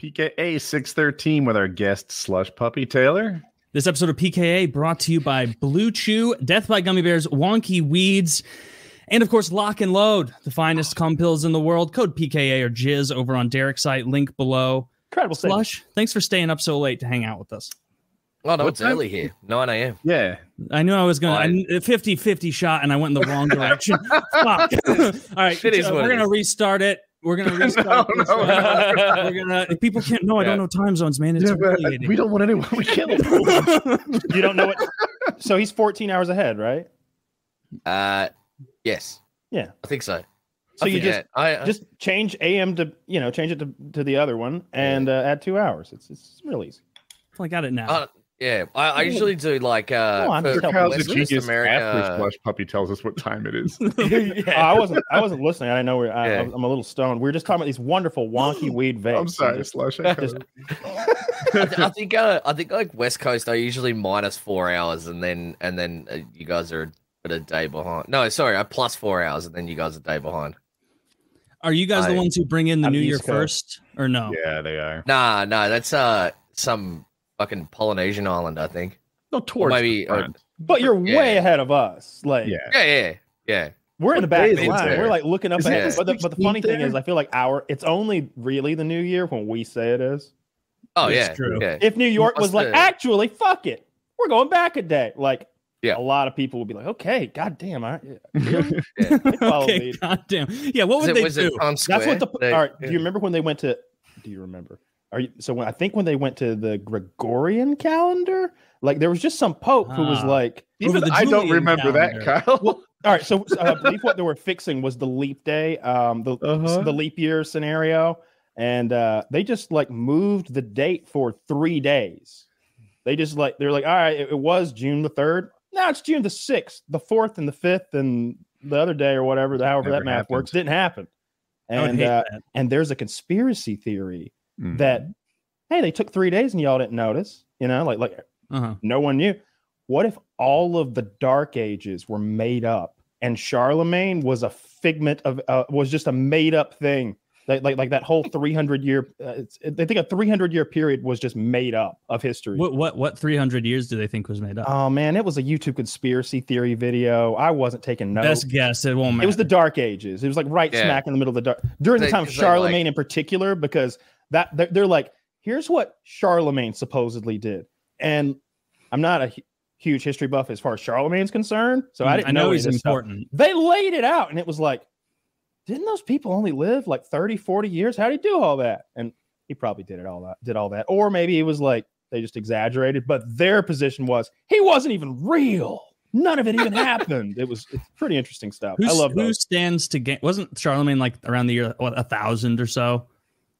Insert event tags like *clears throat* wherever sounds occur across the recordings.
PKA 613 with our guest Slush Puppy Taylor. This episode of PKA brought to you by Blue Chew, Death by Gummy Bears, Wonky Weeds, and of course Lock and Load, the finest cum pills in the world. Code PKA or Jizz over on Derek's site, link below. Incredible savings. Slush, thanks for staying up so late to hang out with us. Oh no, it's early here. 9 a.m. Yeah. I knew I was going Fine. to 50 50 shot and I went in the wrong *laughs* direction. Fuck. *laughs* All right, It is uh, what we're going to restart it. We're going *laughs* to restart No, this. no, We're gonna- we're gonna- if people can't know, I don't know time zones, man. It's Yeah, we don't want anyone we kill. *laughs* You don't know what. So he's 14 hours ahead, right? Uh, yes. Yeah. I think so. So I you just yeah, I, I, just change AM to you know change it to, to the other one and uh, add two hours. It's it's real easy. I got it now. uh, yeah. I, I usually do like uh, No, I'm for just helping Kyle's a West West genius after Slush Puppy tells us what time it is. *laughs* *laughs* Oh, I wasn't I wasn't listening. I didn't know where I, Yeah. I'm a little stoned. We were just talking about these wonderful wonky *gasps* weed vapes. I'm sorry, Slush. I Just- *laughs* I, th- I think uh, I think like West Coast are usually minus four hours, and then and then uh, you guys are at a day behind. No, sorry, a plus four hours, and then you guys are a day behind. Are you guys the ones who bring in the I'm New Year first or no? yeah, they are. Nah, nah, that's uh some fucking Polynesian island, I think. No, Or towards maybe the uh, but you're Yeah. way ahead of us. Like yeah. yeah, yeah, yeah. we're in the back of the line. there? We're like looking up Isn't ahead. it But the, but the funny 16th thing is. I feel like our it's only really the new year when we say it is. Oh It's yeah, true. yeah. If New York was like, the- actually, fuck it, we're going back a day. Like, Yeah. a lot of people would be like, okay, goddamn, I really? *laughs* yeah. They Okay, goddamn. Yeah, what would it, they was do? it Times That's what the. They- all right. yeah. Do you remember when they went to? Do you remember? Are you so? When I think when they went to the Gregorian calendar, like there was just some pope who was like, Over Even the I don't remember calendar. that, Kyle. all right. So uh, I believe what they were fixing was the leap day, um, the Uh-huh. the leap year scenario, and uh, they just like moved the date for three days. They just like they're like, all right, it, it was June the third. Now it's June the sixth, the fourth, and the fifth, and the other day or whatever, however Never that math happened. works, didn't happen. And uh, and there's a conspiracy theory Mhm. that hey, they took three days and y'all didn't notice. You know, like like Uh-huh. no one knew. What if all of the Dark Ages were made up and Charlemagne was a figment of uh, was just a made up thing? Like like like that whole 300 year. Uh, it's, I think a 300 year period was just made up of history. What what what 300 years do they think was made up? Oh man, it was a YouTube conspiracy theory video. I wasn't taking notes. Best guess. It won't matter. It was the Dark Ages. It was like right Yeah. smack in the middle of the dark during the time of they, like- Charlemagne in particular, because that they're, they're like, here's what Charlemagne supposedly did, and I'm not a hu- huge history buff as far as Charlemagne's concerned, so I Mm, didn't I know any he's this stuff. important. They laid it out, and it was like, didn't those people only live like 30, 40 years? How would he do all that? And he probably did it all that, did all that, or maybe it was like they just exaggerated. But their position was he wasn't even real. None of it even *laughs* happened. It was it's pretty interesting stuff. Who's, I love who those. stands to gain? Wasn't Charlemagne like around the year what a thousand or so?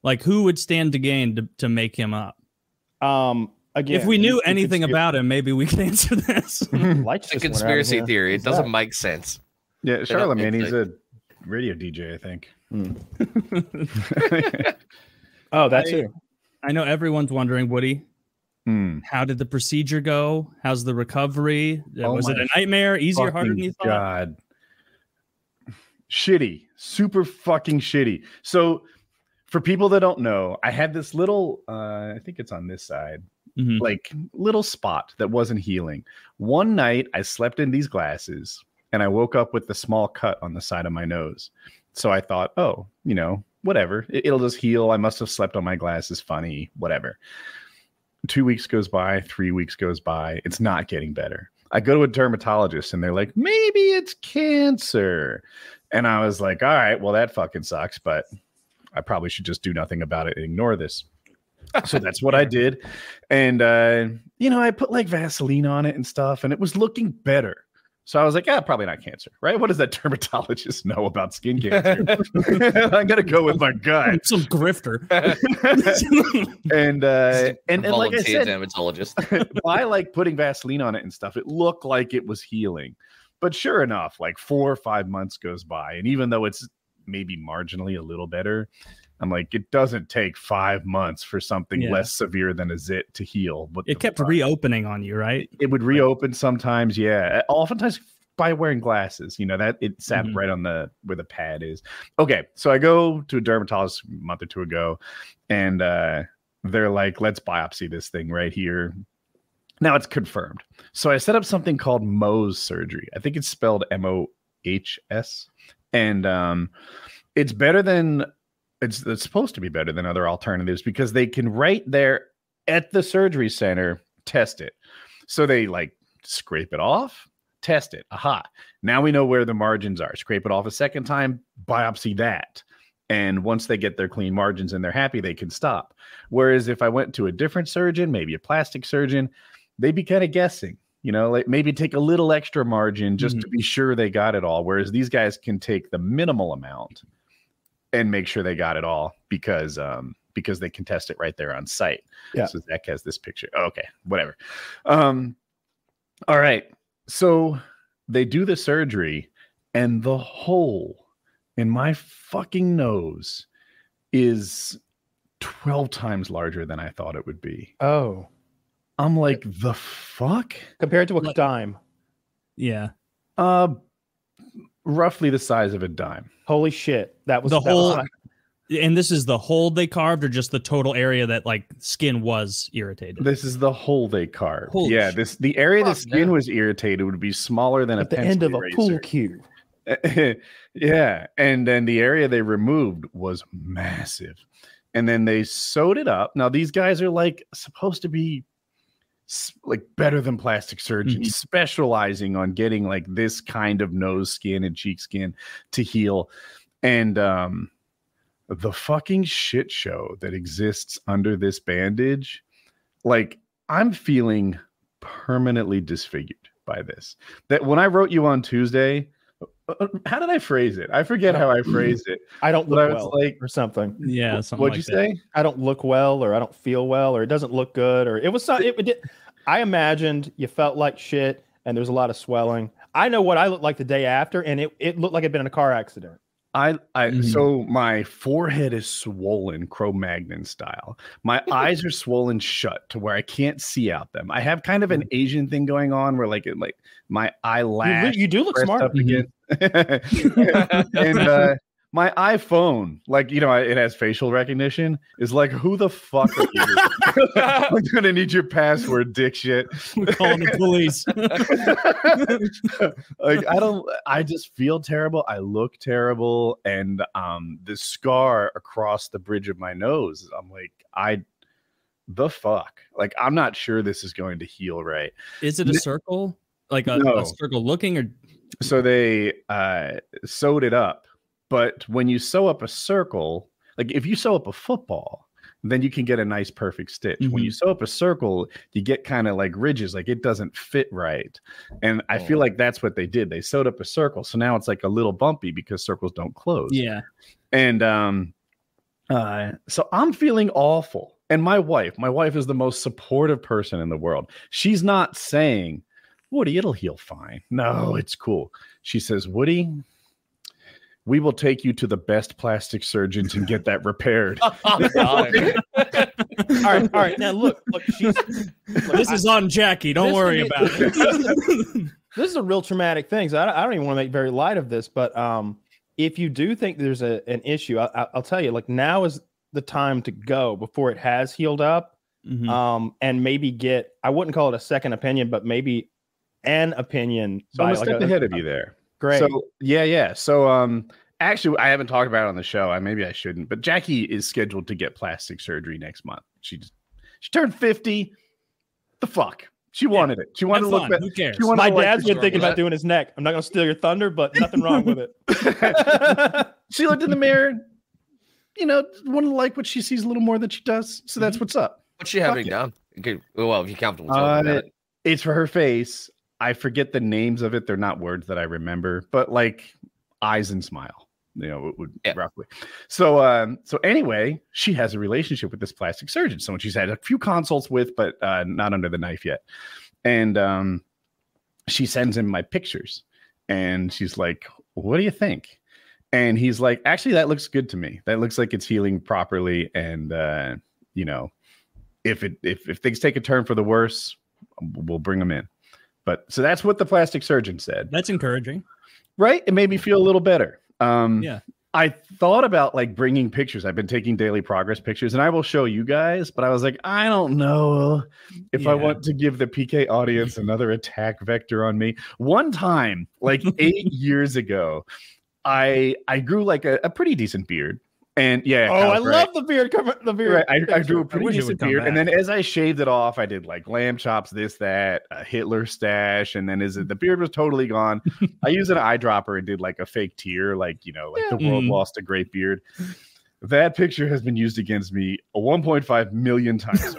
Like who would stand to gain to, to make him up? Um, again, if we knew anything conspira- about him, maybe we could *laughs* answer this. lights It's a just went out in conspiracy theory. It doesn't make sense. yeah, Charlemagne, it's he's a radio DJ, I think. *laughs* Oh, that's I- too. I know everyone's wondering, Woody, Hmm. how did the procedure go? How's the recovery? Uh, Oh was it a nightmare? Easier, harder than Fucking you thought? God. Shitty, super fucking shitty. So, for people that don't know, I had this little, uh, I think it's on this side, Mhm. like little spot that wasn't healing. One night I slept in these glasses and I woke up with the small cut on the side of my nose. So I thought, oh, you know, whatever. It, it'll just heal. I must have slept on my glasses funny, whatever. Two weeks goes by, three weeks goes by. It's not getting better. I go to a dermatologist and they're like, maybe it's cancer. And I was like, all right, well, that fucking sucks, but I probably should just do nothing about it and ignore this. *laughs* so that's what I did. And, uh, you know, I put like Vaseline on it and stuff, and it was looking better. So I was like, yeah, probably not cancer, right? What does that *laughs* dermatologist know about skin *laughs* cancer? I'm going to go with my gut. Some grifter. And, uh, and, and like I said, dermatologist. by like putting Vaseline on it and stuff, it looked like it was healing. But sure enough, like four or five months goes by, and even though it's maybe marginally a little better, I'm like, it doesn't take five months for something Yeah. less severe than a zit to heal. But It kept fuck? reopening on you, right? it would reopen sometimes, yeah. Oftentimes by wearing glasses. You know that it sat Mhm. right on the where the pad is. Okay, so I go to a dermatologist a month or two ago, and uh, they're like, "Let's biopsy this thing right here." Now it's confirmed. So I set up something called Mohs surgery. I think it's spelled M O H S, and um, it's better than it's, it's supposed to be better than other alternatives because they can right there at the surgery center test it. So they like scrape it off, test it. Aha. Now we know where the margins are. Scrape it off a second time, biopsy that. And once they get their clean margins and they're happy, they can stop. Whereas if I went to a different surgeon, maybe a plastic surgeon, they'd be kind of guessing, you know, like maybe take a little extra margin just to be sure they got it all. Whereas these guys can take the minimal amount and make sure they got it all because um because they can test it right there on site. Yeah. So Zach has this picture. Oh, okay, whatever. Um all right. So they do the surgery and the hole in my fucking nose is 12 times larger than I thought it would be. Oh, I'm like, the fuck? compared to a Like- dime. Yeah. Uh roughly the size of a dime. Holy shit! That was The that was whole- And this is the hole they carved, or just the total area that like skin was irritated. This is the hole they carved. Holy yeah, shit. this the area the skin no. was irritated would be smaller than at a the end of pencil a pool cue. *laughs* yeah, and then the area they removed was massive, and then they sewed it up. Now these guys are like supposed to be s- like better than plastic surgeons, specializing on getting like this kind of nose skin and cheek skin to heal, and um, the fucking shit show that exists under this bandage, like I'm feeling permanently disfigured by this. That when I wrote you on Tuesday, Uh, how did I phrase it? I forget how I *clears throat* phrased it. I don't But look I well like- or something. yeah. Something What'd like you that. say? I don't look well or I don't feel well or it doesn't look good or it was not, it, did. I imagined you felt like shit and there's a lot of swelling. I know what I looked like the day after and it, it looked like I'd been in a car accident. I, I Mhm. so my forehead is swollen Cro-Magnon style. My *laughs* eyes are swollen shut to where I can't see out them. I have kind of an Asian thing going on where like it like my eyelash lo- you do look smart. up again. *laughs* *laughs* and uh, my iPhone, like you know, it has facial recognition. Is like, who the fuck are you? *laughs* I'm gonna need your password, dick shit. We're calling the police. *laughs* like I don't I just feel terrible. I look terrible. And um the scar across the bridge of my nose, I'm like, I the fuck? Like I'm not sure this is going to heal right. Is it a circle? Like a, No. a circle looking, or So they uh sewed it up. But when you sew up a circle, like if you sew up a football, then you can get a nice perfect stitch. When you sew up a circle, you get kind of like ridges, like it doesn't fit right. And I feel Oh. like that's what they did. They sewed up a circle. So now it's like a little bumpy because circles don't close. yeah, And um uh so I'm feeling awful. And my wife, my wife is the most supportive person in the world. She's not saying, Woody, it'll heal fine. No, it's cool. She says, Woody, we will take you to the best plastic surgeons and get that repaired. *laughs* Oh, *laughs* all right, all right. Now look, look, she's look, this I- is on Jackie. Don't worry is- about it. *laughs* this is a real traumatic thing. So I don't, I don't even want to make very light of this, but um, if you do think there's a, an issue, I, I, I'll tell you, like now is the time to go before it has healed up, Mhm. um, and maybe get, I wouldn't call it a second opinion, but maybe an opinion. So I'm a by, like, step ahead of you there. Great. So yeah, yeah. So um actually I haven't talked about it on the show. I maybe I shouldn't, but Jackie is scheduled to get plastic surgery next month. She just she turned 50. The fuck? She wanted it. She wanted Have to look better. Who cares? My dad's been thinking struggle. about doing his neck. I'm not going to steal your thunder, but nothing wrong with it. *laughs* she looked in the mirror, you know, wanted to like what she sees a little more than she does. So that's what's up. What's she having it. done? Okay, Well, if you're comfortable talking Uh, about it. it's for her face. I forget the names of it. They're not words that I remember, but like eyes and smile, you know, it would Yeah. roughly. So, um, so anyway, she has a relationship with this plastic surgeon, someone she's had a few consults with, but uh, not under the knife yet. And um, she sends him my pictures, and she's like, "What do you think?" And he's like, "Actually, that looks good to me. That looks like it's healing properly, and uh, you know, if it if if things take a turn for the worse, we'll bring them in." But so that's what the plastic surgeon said. That's encouraging. Right? It made me feel a little better. Um, Yeah. I thought about like bringing pictures. I've been taking daily progress pictures, and I will show you guys. But I was like, I don't know if I want to give the PK audience *laughs* another attack vector on me. One time, like eight *laughs* years ago, I I grew like a, a pretty decent beard, and yeah. Oh, I right. love the beard. Cover, the beard. Right, I, I grew a pretty wish decent come beard, and then as I shaved it off, I did like lamb chops, this, that, a Hitler stash, and then as it, the beard was totally gone, *laughs* I used an eyedropper and did like a fake tear, like you know, like the world Mm. lost a great beard. That picture has been used against me 1.5 million times.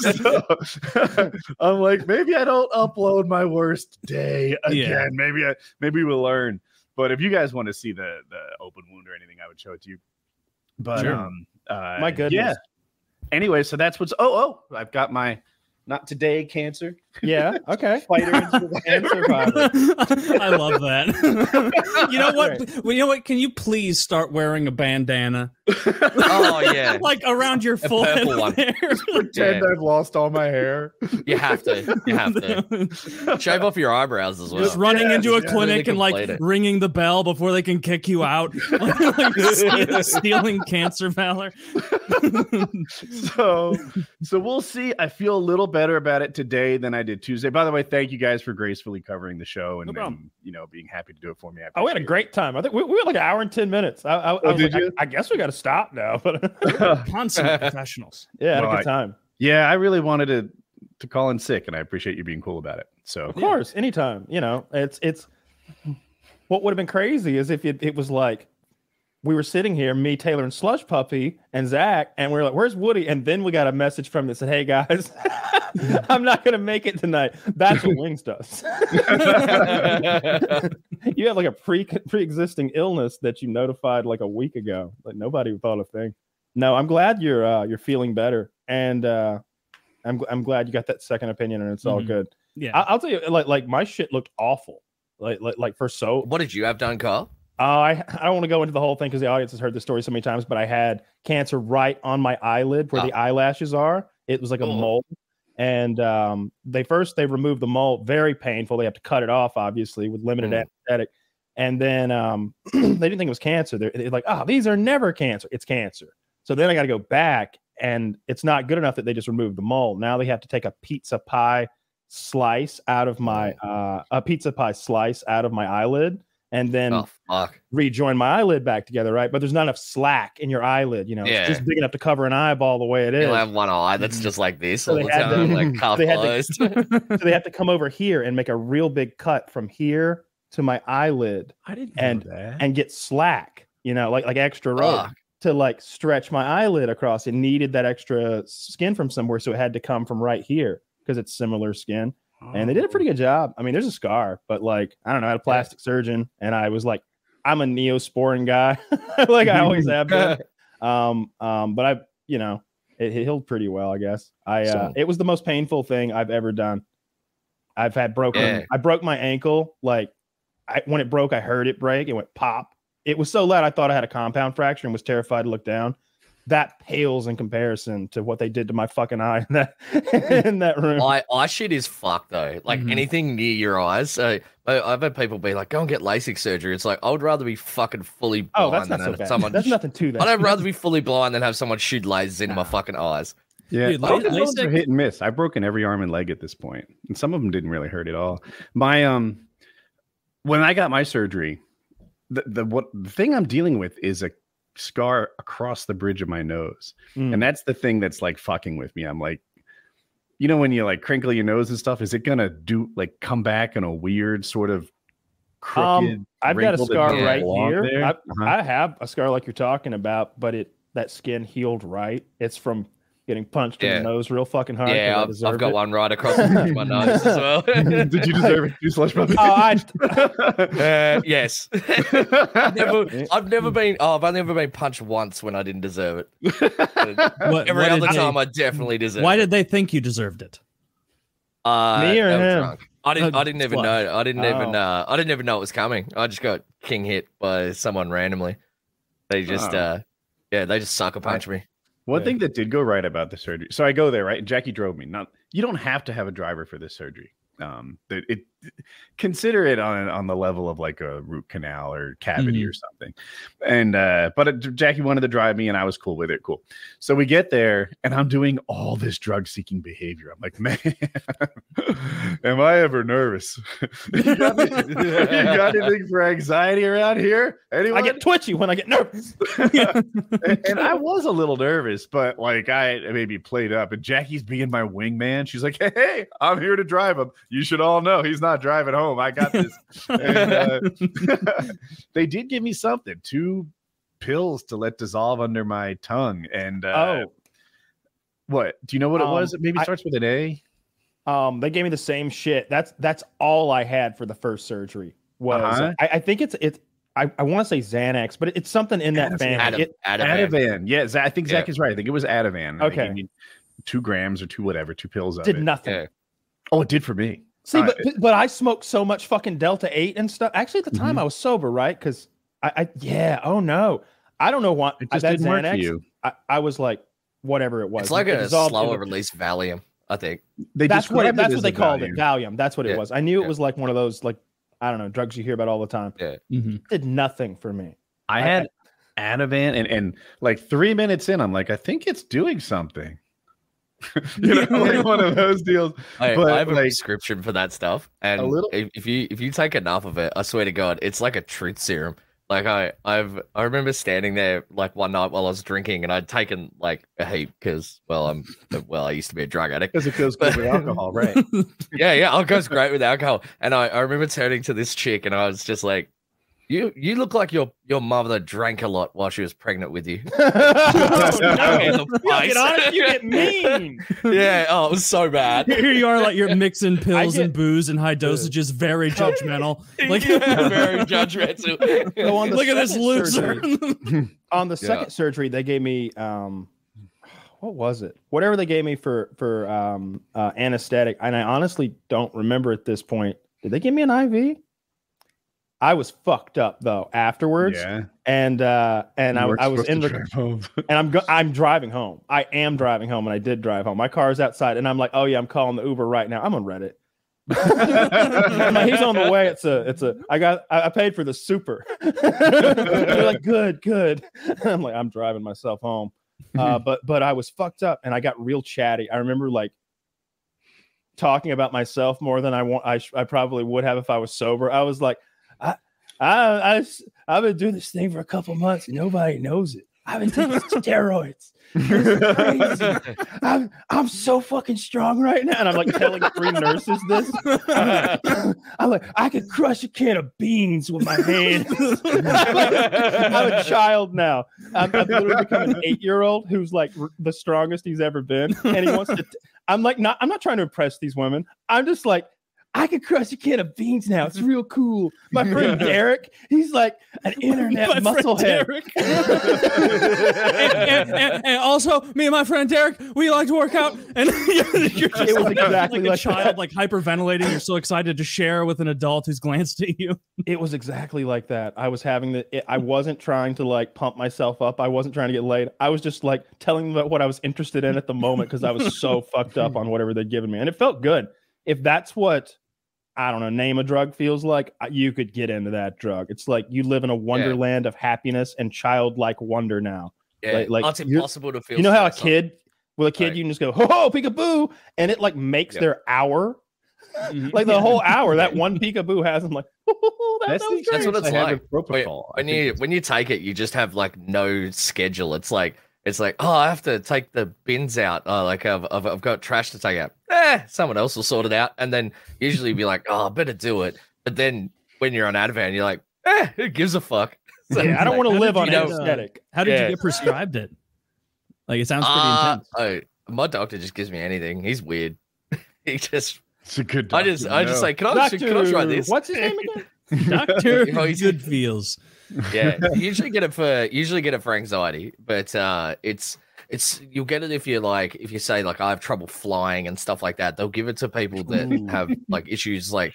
so. *laughs* *laughs* So, I'm like, maybe I don't upload my worst day again. Yeah. Maybe I maybe we'll learn. But if you guys want to see the the open wound or anything, I would show it to you. But Sure. um, uh, My goodness. yeah. Anyway, so that's what's. Oh, oh, I've got my not today cancer Yeah. *laughs* Okay. fighter *laughs* and survivor. I love that. *laughs* you know what? Well, you know what? Can you please start wearing a bandana Oh yeah, like around your full head purple one. hair? Pretend I've lost all my hair. you have to. You have to shave off your eyebrows as well. Just running Yes, into a yeah. clinic and like it. ringing the bell before they can kick you out, like, like stealing cancer valor. so so we'll see i feel a little better about it today than i did tuesday by the way thank you guys for gracefully covering the show and, No and, you know being happy to do it for me I Oh, we had a great time. I think we, we had like an hour and ten minutes. I, I, oh, I, did like, you? I, guess we got to stop now, but *laughs* *laughs* it. Consummate *laughs* professionals. yeah, had a good time. yeah i really wanted to to call in sick and i appreciate you being cool about it so Of course, anytime. You know, it's it's. What would have been crazy is if it, it was like we were sitting here, me, Taylor, and Slush Puppy, and Zach, and we are like, "Where's Woody?" And then we got a message from him that said, "Hey guys, *laughs* I'm not gonna make it tonight." That's what Wings does. *laughs* you have like a pre pre-existing illness that you notified like a week ago. Like nobody thought a thing. No, I'm glad you're uh, you're feeling better, and uh, I'm I'm glad you got that second opinion, and it's all Mhm. good. Yeah. I- I'll tell you, like like my shit looked awful. Like like like for so What did you have done, Carl? Uh, I I don't want to go into the whole thing because the audience has heard this story so many times, but I had cancer right on my eyelid where Ah. the eyelashes are. It was like a Oh. mole, and um, they first they removed the mole, very painful. They have to cut it off, obviously, with limited Mm. anesthetic. And then um, *clears throat* they didn't think it was cancer. They're, they're like, oh, these are never cancer. It's cancer. So then I got to go back, and it's not good enough that they just removed the mole. Now they have to take a pizza pie slice out of my uh, a pizza pie slice out of my eyelid, and then Oh rejoin my eyelid back together, right? But there's not enough slack in your eyelid. You know, Yeah. it's just big enough to cover an eyeball the way it is. You'll have one eye that's mm-hmm. just like this So all they the had to- like *laughs* half they had to- *laughs* so they have to come over here and make a real big cut from here to my eyelid i didn't And- know that and get slack, you know, like like extra rope Fuck. to like stretch my eyelid across. It needed that extra skin from somewhere, so it had to come from right here because it's similar skin. And they did a pretty good job. I mean, there's a scar, but like I don't know, I had a plastic surgeon, and I was like, I'm a neosporin guy, *laughs* like I always have been. *laughs* Um, um, but I, you know, it, it healed pretty well, I guess. I, uh, So- it was the most painful thing I've ever done. I've had broken. Yeah. I broke my ankle. Like, I when it broke, I heard it break. It went pop. It was so loud, I thought I had a compound fracture and was terrified to look down. That pales in comparison to what they did to my fucking eye in that *laughs* in that room. eye, eye shit is fucked though. Like Mhm. anything near your eyes. So I, I've had people be like, "Go and get LASIK surgery." It's like I would rather be fucking fully blind oh, that's than not so have bad. someone. That's nothing to that. I'd rather be *laughs* fully blind than have someone shoot lasers into my fucking eyes. Yeah, Dude, both La- of those are hit and miss. I've broken every arm and leg at this point, and some of them didn't really hurt at all. My um, when I got my surgery, the the what the thing I'm dealing with is a scar across the bridge of my nose, Mm. and that's the thing that's like fucking with me. I'm like, you know, when you like crinkle your nose and stuff, is it gonna do like come back in a weird sort of crooked? Um, I've got a scar right here. I, Uh-huh. I have a scar like you're talking about, but it that skin healed right. It's from getting punched in the nose real fucking hard. 'cause I yeah, I've, I've got it. one right across the of my nose as well. *laughs* Did you deserve it? You slush puppy? Oh, I *laughs* Uh, yes. *laughs* I've never, I've never been. Oh, I've only ever been punched once when I didn't deserve it. What, Every what other did time, they, I definitely deserve. why it. did they think you deserved it? Uh, Me or I him? drunk. I didn't. Uh, I didn't even Slush. know. I didn't even. Oh. Uh, I didn't even know it was coming. I just got king hit by someone randomly. They just. Oh. uh Yeah, they just sucker punch me. One Yeah. thing that did go right about the surgery. So I go there, right? Jackie drove me. Not you don't have to have a driver for this surgery. Um, that it consider it on on the level of like a root canal or cavity or something. And uh, but it, Jackie wanted to drive me, and I was cool with it. Cool. So we get there, and I'm doing all this drug seeking behavior. I'm like, *laughs* man, am I ever nervous? *laughs* you, got any- *laughs* you got anything for anxiety around here? Anyone? I get twitchy when I get nervous. and, and I was a little nervous, but like I maybe played up. And Jackie's being my wingman. She's like, "Hey, hey, I'm here to drive him. You should all know he's not driving home. I got this." and, uh, *laughs* *laughs* they did give me something, two pills to let dissolve under my tongue. And uh, oh, what? Do you know what it Um, was? It maybe I- starts with an A. um, they gave me the same shit. That's that's all I had for the first surgery. Was Uh-huh. I, I think it's it's I, I want to say Xanax, but it's something in that Ativan. family. Adam, Ativan. Yeah, Za- I think Zach Yeah. is right. I think it was Ativan. Okay. gave me two grams or two whatever, two pills of did it. nothing. Yeah. Oh, it did for me. See, Uh, but but I smoked so much fucking Delta Eight and stuff. Actually, at the time Mhm. I was sober, right? Because I, I yeah. Oh no, I don't know why. It just that didn't work for you. I, I was like, whatever it was. It's like It a dissolved slower into- release Valium, I think. They That's what it that's as what they called Valium. it. Valium. That's what it Yeah. was. I knew Yeah. it was like one of those like I don't know drugs you hear about all the time. Mhm. did nothing for me. I I- had Ativan, and and like three minutes in, I'm like, I think it's doing something. *laughs* you know, like one of those deals. I, But, I have a like, prescription for that stuff, and a little- if, if you if you take enough of it, I swear to God, it's like a truth serum. Like I I've I remember standing there like one night while I was drinking, and I'd taken like a heap because well I'm well I used to be a drug addict. Because it goes good with alcohol, right? *laughs* Yeah, yeah, alcohol's great with alcohol. And I, I remember turning to this chick, and I was just like, "You you look like your your mother drank a lot while she was pregnant with you." *laughs* oh, no. You get face. on it, you get mean. yeah, oh, it was so bad. Here you are, like you're *laughs* mixing pills get- and booze in high dosages, very *laughs* judgmental. Like, Yeah, very judgmental. So on the look at this loser. surgery- on the Yeah. second surgery, they gave me um, what was it? Whatever they gave me for for um uh, anesthetic, and I honestly don't remember at this point. Did they give me an IV? I was fucked up though afterwards, yeah. and uh and I, You weren't I was in the drive home. *laughs* and I'm go- I'm driving home. I am driving home, and I did drive home. My car is outside, and I'm like, oh yeah, I'm calling the Uber right now. I'm on Reddit. Like, he's on the way. It's a, it's a. I got, I, I paid for the super. *laughs* They're like, good, good. *laughs* I'm like, I'm driving myself home. Uh, but, but I was fucked up, and I got real chatty. I remember like talking about myself more than I want. I, sh- I probably would have if I was sober. I was like, I, I, I, s- I've been doing this thing for a couple months, and nobody knows it. I've been taking *laughs* steroids. crazy. *laughs* I'm I'm so fucking strong right now, and I'm like telling three nurses this. *laughs* I'm like, I could crush a can of beans with my hands. I'm a child now. I'm, I've literally become an eight year old who's like r- the strongest he's ever been, and he wants to. T- I'm like, not. I'm not trying to impress these women. I'm just like. I can crush a can of beans now. It's mm-hmm. real cool. My friend *laughs* Derek, he's like an internet My musclehead. Derek. *laughs* and, and- and- and also, me and my friend Derek, we like to work out, and *laughs* you're, just It was like, exactly like a like child, that. like hyperventilating. You're so excited to share with an adult who's glanced at you. It was exactly like that. I was having the. It, I wasn't trying to like pump myself up. I wasn't trying to get laid. I was just like telling them what I was interested in at the moment because I was so fucked up on whatever they'd given me, and it felt good. If that's what I don't know, name a drug feels like, you could get into that drug. It's like you live in a wonderland of happiness and childlike wonder now. Yeah, Like- like, it's impossible to feel. you know how a stressed. kid, with a kid, Right. you can just go ho ho peekaboo, and it like makes Yeah. their hour. Mhm. Like the whole hour, that *laughs* one peekaboo has. I'm like, *laughs* that, That's that the was That's what it's I like. with When, when you when you take it, you just have like no schedule. It's like it's like oh, I have to take the bins out. Oh, like I've, I've I've got trash to take out. Eh, someone else will sort it out. And then usually you'd be like, oh, I better do it. But then when you're on Ativan, you're like, eh, who gives a fuck? *laughs* So Yeah, I don't like, want to live on you know- anesthetic. How did Yeah. you get prescribed it? Like it sounds pretty Uh, intense. oh, my doctor just gives me anything. He's weird. *laughs* he just, It's a good. Doctor, I just, I just no. say, can I, can I try this? What's his name again? *laughs* Doctor you know, he's- Good feels. yeah *laughs* usually get it for usually get it for anxiety but uh it's it's you'll get it if you like if you say like i have trouble flying and stuff like that they'll give it to people that have like issues like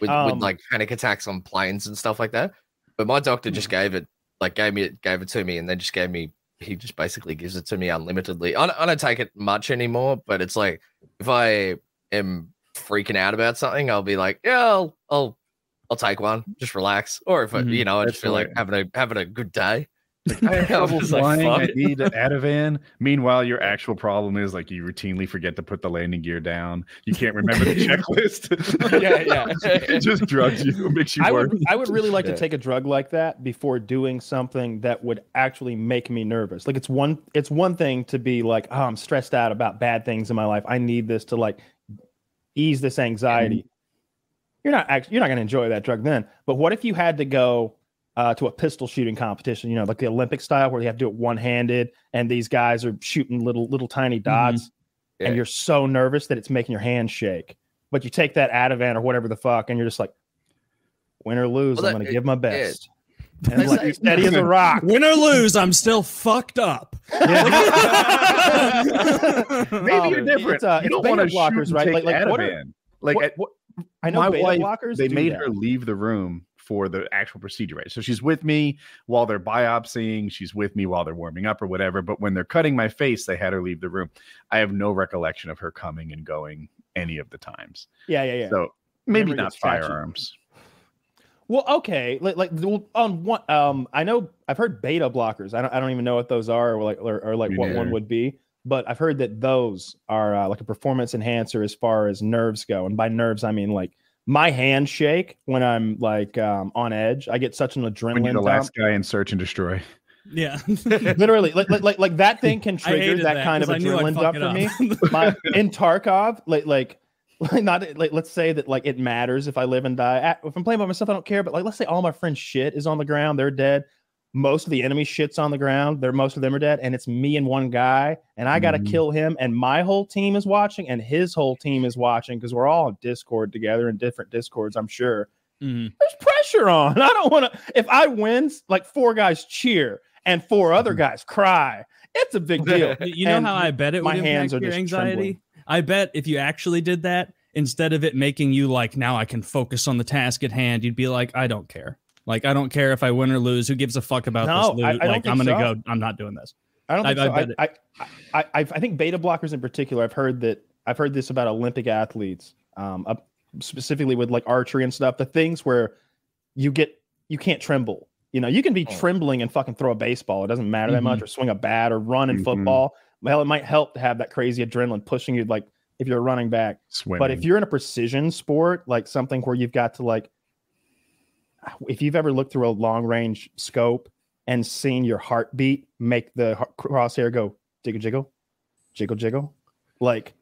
with, um, with like panic attacks on planes and stuff like that but my doctor just gave it like gave me it gave it to me and then just gave me he just basically gives it to me unlimitedly. I don't, I don't take it much anymore, but it's like if I am freaking out about something, I'll be like, yeah, I'll I'll, I'll take one, just relax. Or if I, Mhm. you know, I just That's feel like having a having a good day. *laughs* I have trouble It's like, flying. I fuck. need an Ativan. Meanwhile, your actual problem is like you routinely forget to put the landing gear down. You can't remember the *laughs* checklist. *laughs* Yeah, yeah. it just drugs you, makes you I work. would, I would really like Yeah. to take a drug like that before doing something that would actually make me nervous. Like it's one, it's one thing to be like, oh, I'm stressed out about bad things in my life. I need this to like ease this anxiety. You're not actually, you're not going to enjoy that drug then. But what if you had to go uh, to a pistol shooting competition? You know, like the Olympic style, where you have to do it one handed, and these guys are shooting little, little tiny dots, Yeah. and you're so nervous that it's making your hand shake. But you take that Ativan or whatever the fuck, and you're just like, win or lose, Well, I'm going to give my best. They *laughs* And like say- steady as a rock. Win or lose, I'm still fucked up. *laughs* *laughs* Maybe Um, you're different. it's, uh, you it's don't want to beta blockers, shoot right? right? Like- Like, like, what are- Like What- what- I know my beta wife, blockers. they made that. her leave the room for the actual procedure, right? So she's with me while they're biopsying, she's with me while they're warming up or whatever. But when they're cutting my face, they had her leave the room. I have no recollection of her coming and going any of the times. Yeah, yeah, yeah. So maybe not firearms. Well, okay, like like on one, um, I know I've heard beta blockers. I don't, I don't even know what those are, or like, or, or like what one would be. But I've heard that those are uh, like a performance enhancer as far as nerves go, and by nerves I mean like my hand shake when I'm like um, on edge. I get such an When you're adrenaline the last guy in search and destroy. Yeah. *laughs* *laughs* Literally, like, like like like that thing can *laughs* trigger hated that, kind of 'cause I knew I'd adrenaline fuck dump for me. my in Tarkov, like like like not like let's say that like it matters if I live and die. If I'm playing by myself, I don't care. But like let's say all my friends' shit is on the ground, they're dead. Most of the enemy shit's on the ground. They're most of them are dead, and it's me and one guy, and I gotta Mhm. kill him. And my whole team is watching, and his whole team is watching because we're all on Discord together in different Discords. I'm sure Mhm. there's pressure on. *laughs* I don't want to. If I win, like four guys cheer and four other Mhm. guys cry. It's a big deal. You- *laughs* You know And how I bet it my hands are your just anxiety? trembling. I bet if you actually did that, instead of it making you like, now I can focus on the task at hand, you'd be like, I don't care. Like, I don't care if I win or lose. Who gives a fuck about No, this loot? I- I don't like, I'm gonna so. go. I'm not doing this. I don't I- think I so. I, I, I, I, think beta blockers in particular. I've heard that. I've heard this about Olympic athletes, um, up specifically with like archery and stuff. The things where you get you can't tremble. You know, you can be Oh. trembling and fucking throw a baseball. It doesn't matter that much, or swing a bat, or run in Mhm. football. Well, it might help to have that crazy adrenaline pushing you, like if you're a running back. Swimming. But if you're in a precision sport, like something where you've got to like, if you've ever looked through a long range scope and seen your heartbeat make the crosshair go jiggle jiggle, jiggle jiggle, like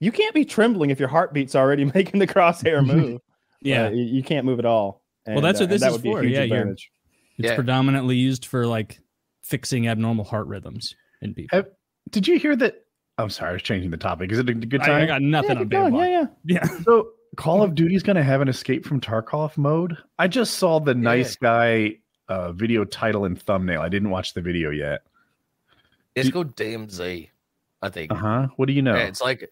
you can't be trembling if your heartbeat's already *laughs* making the crosshair *laughs* move. Yeah. Uh, you, you can't move at all. Well, that's what uh, this and that is would be a for. huge Yeah, you're- It's Yeah. predominantly used for like fixing abnormal heart rhythms in people. Have- Did you hear that? I'm sorry, I was changing the topic. Is it a good time? I got nothing Yeah, on keep beta going. yeah, yeah. Yeah. So Call of Duty's going to have an escape from Tarkov mode. I just saw the nice guy uh, video title and thumbnail. I didn't watch the video yet. It's You- called DMZ, I think. Uh huh. What do you know? Yeah, it's like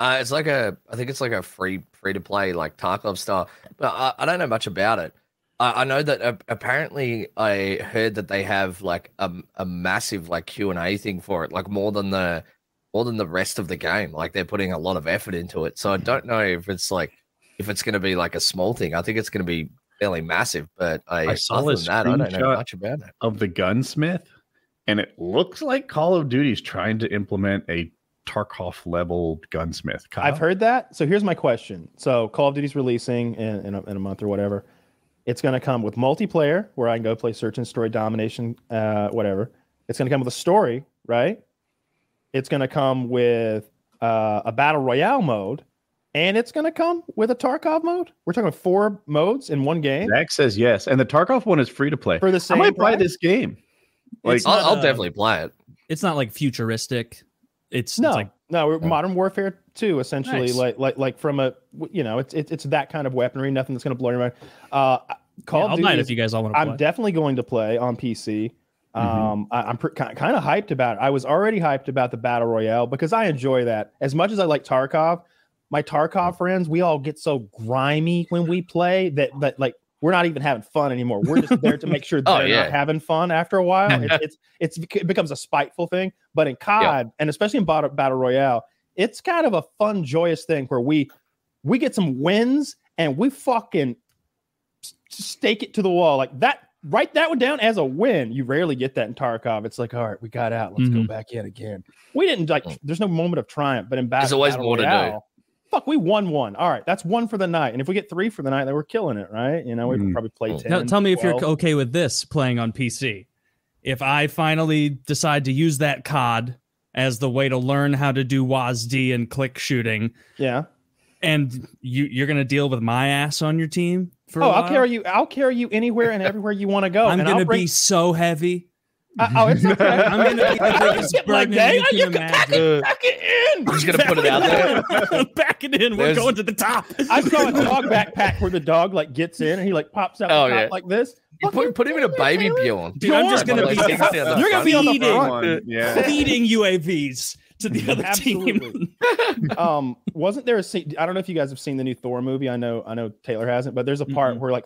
uh, it's like a I think it's like a free free to play like Tarkov style, but I, I don't know much about it. I, I know that uh, apparently I heard that they have like a, a massive like Q and A thing for it, like more than the more than the rest of the game. Like they're putting a lot of effort into it. So I don't know if it's like if it's going to be like a small thing. I think it's going to be fairly massive. But I, I saw other than that, I don't know much about it. of the gunsmith, and it looks like Call of Duty is trying to implement a Tarkov level gunsmith. Kyle? I've heard that. So here's my question. So Call of Duty's releasing in, in, a, in a month or whatever. It's going to come with multiplayer where I can go play search and destroy domination, uh, whatever. It's going to come with a story, right? It's going to come with uh, a battle royale mode, and it's going to come with a Tarkov mode. We're talking four modes in one game Zach says yes, and the Tarkov one is free to play. for the same, I same. might buy this game. Like, I'll, I'll uh, definitely play it. It's not like futuristic. It's, No, it's like no, we're Modern Warfare 2, essentially, Nice. like like like from a you know, it's it's, it's that kind of weaponry, nothing that's going to blow your mind. Uh, Call yeah, of I'll Duty buy it is- if you guys all want to play. I'm definitely going to play on PC. Mhm. Um, I, I'm pr- kind of hyped about it. I was already hyped about the battle royale because I enjoy that as much as I like Tarkov. My Tarkov friends, we all get so grimy when we play that that like we're not even having fun anymore. We're just there to make sure *laughs* Oh, they're yeah. not having fun after a while. It's, *laughs* it's it's it becomes a spiteful thing. But in COD and especially in battle, battle royale, it's kind of a fun, joyous thing where we we get some wins and we fucking stake it to the wall like that. Write that one down as a win. You rarely get that in Tarkov. It's like, all right, we got out. Let's go Mhm. back in again. We didn't like. Mm. There's no moment of triumph, but in battle, There's always battle more to do. Royale, Fuck, we won one. All right, that's one for the night. And if we get three for the night, then we're killing it, right? You know, we Mm. probably play ten. Tell, tell me if you're okay with this playing on PC. If I finally decide to use that COD as the way to learn how to do WASD and click shooting, Yeah. and you you're gonna deal with my ass on your team for. Oh, I'll carry you. I'll carry you anywhere and everywhere you want to go. I'm gonna bring, be so heavy. I- oh, it's okay. *laughs* I'm gonna be the biggest Get like that. you You can can pack it, pack it in. I'm just gonna put it out there. *laughs* Back it in. We're There's- going to the top. I saw a dog *laughs* backpack where the dog like gets in and he like pops out Oh, top yeah. like this. You put, put him in a baby Bjorn. Dude, I'm just gonna be sticks You're gonna be front. on the Feeding. front. One, yeah. feeding UAVs to the other Absolutely. team. um wasn't there a scene i don't know if you guys have seen the new thor movie i know i know taylor hasn't but there's a part Mm-mm. where like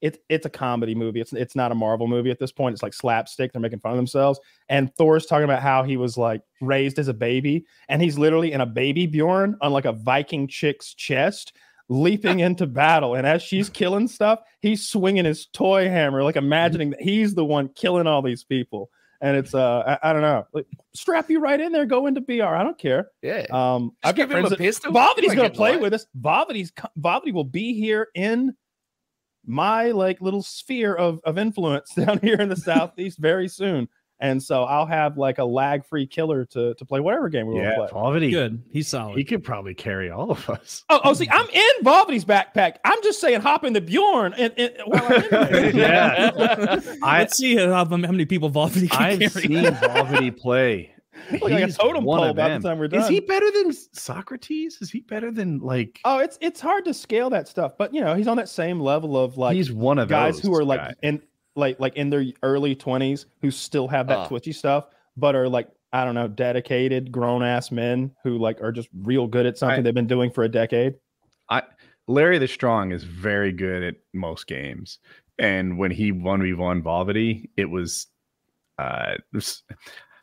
it's it's a comedy movie. It's it's not a marvel movie at this point. It's like slapstick. They're making fun of themselves. And thor's talking about how he was like raised as a baby. And he's literally in a baby bjorn on like a viking chick's chest leaping *laughs* into battle. And as she's killing stuff he's swinging his toy hammer like imagining that he's the one killing all these people. And it's uh i, I don't know. Like strap you right in there. Go into br i don't care. Yeah. um, I've got give him friends that- pistol. Vovity's gonna play with us. Vovity's co- Vovity will be here in my like little sphere of of influence *laughs* down here in the southeast very soon. And so I'll have like a lag free killer to to play whatever game we Yeah, want to play. Vovity. Good. He's solid. He could probably carry all of us. Oh, oh, see, I'm in Vovity's backpack. I'm just saying, hop in the Bjorn and, and while I'm in there. *laughs* Yeah. I, Let's see how, how many people Vovity can I've carry. seen Vovity play. Look like a He's totem one pole of by the them. time we're done. Is he better than Socrates? Is he better than like? Oh, it's it's hard to scale that stuff, but you know, he's on that same level of like he's one of guys those who are like guys. in like like in their early 20s who still have that Ah. twitchy stuff but are like i don't know dedicated grown ass men who like are just real good at something I- they've been doing for a decade I Larry the Strong is very good at most games, and when he one v one Vovity, it was. Uh, it was-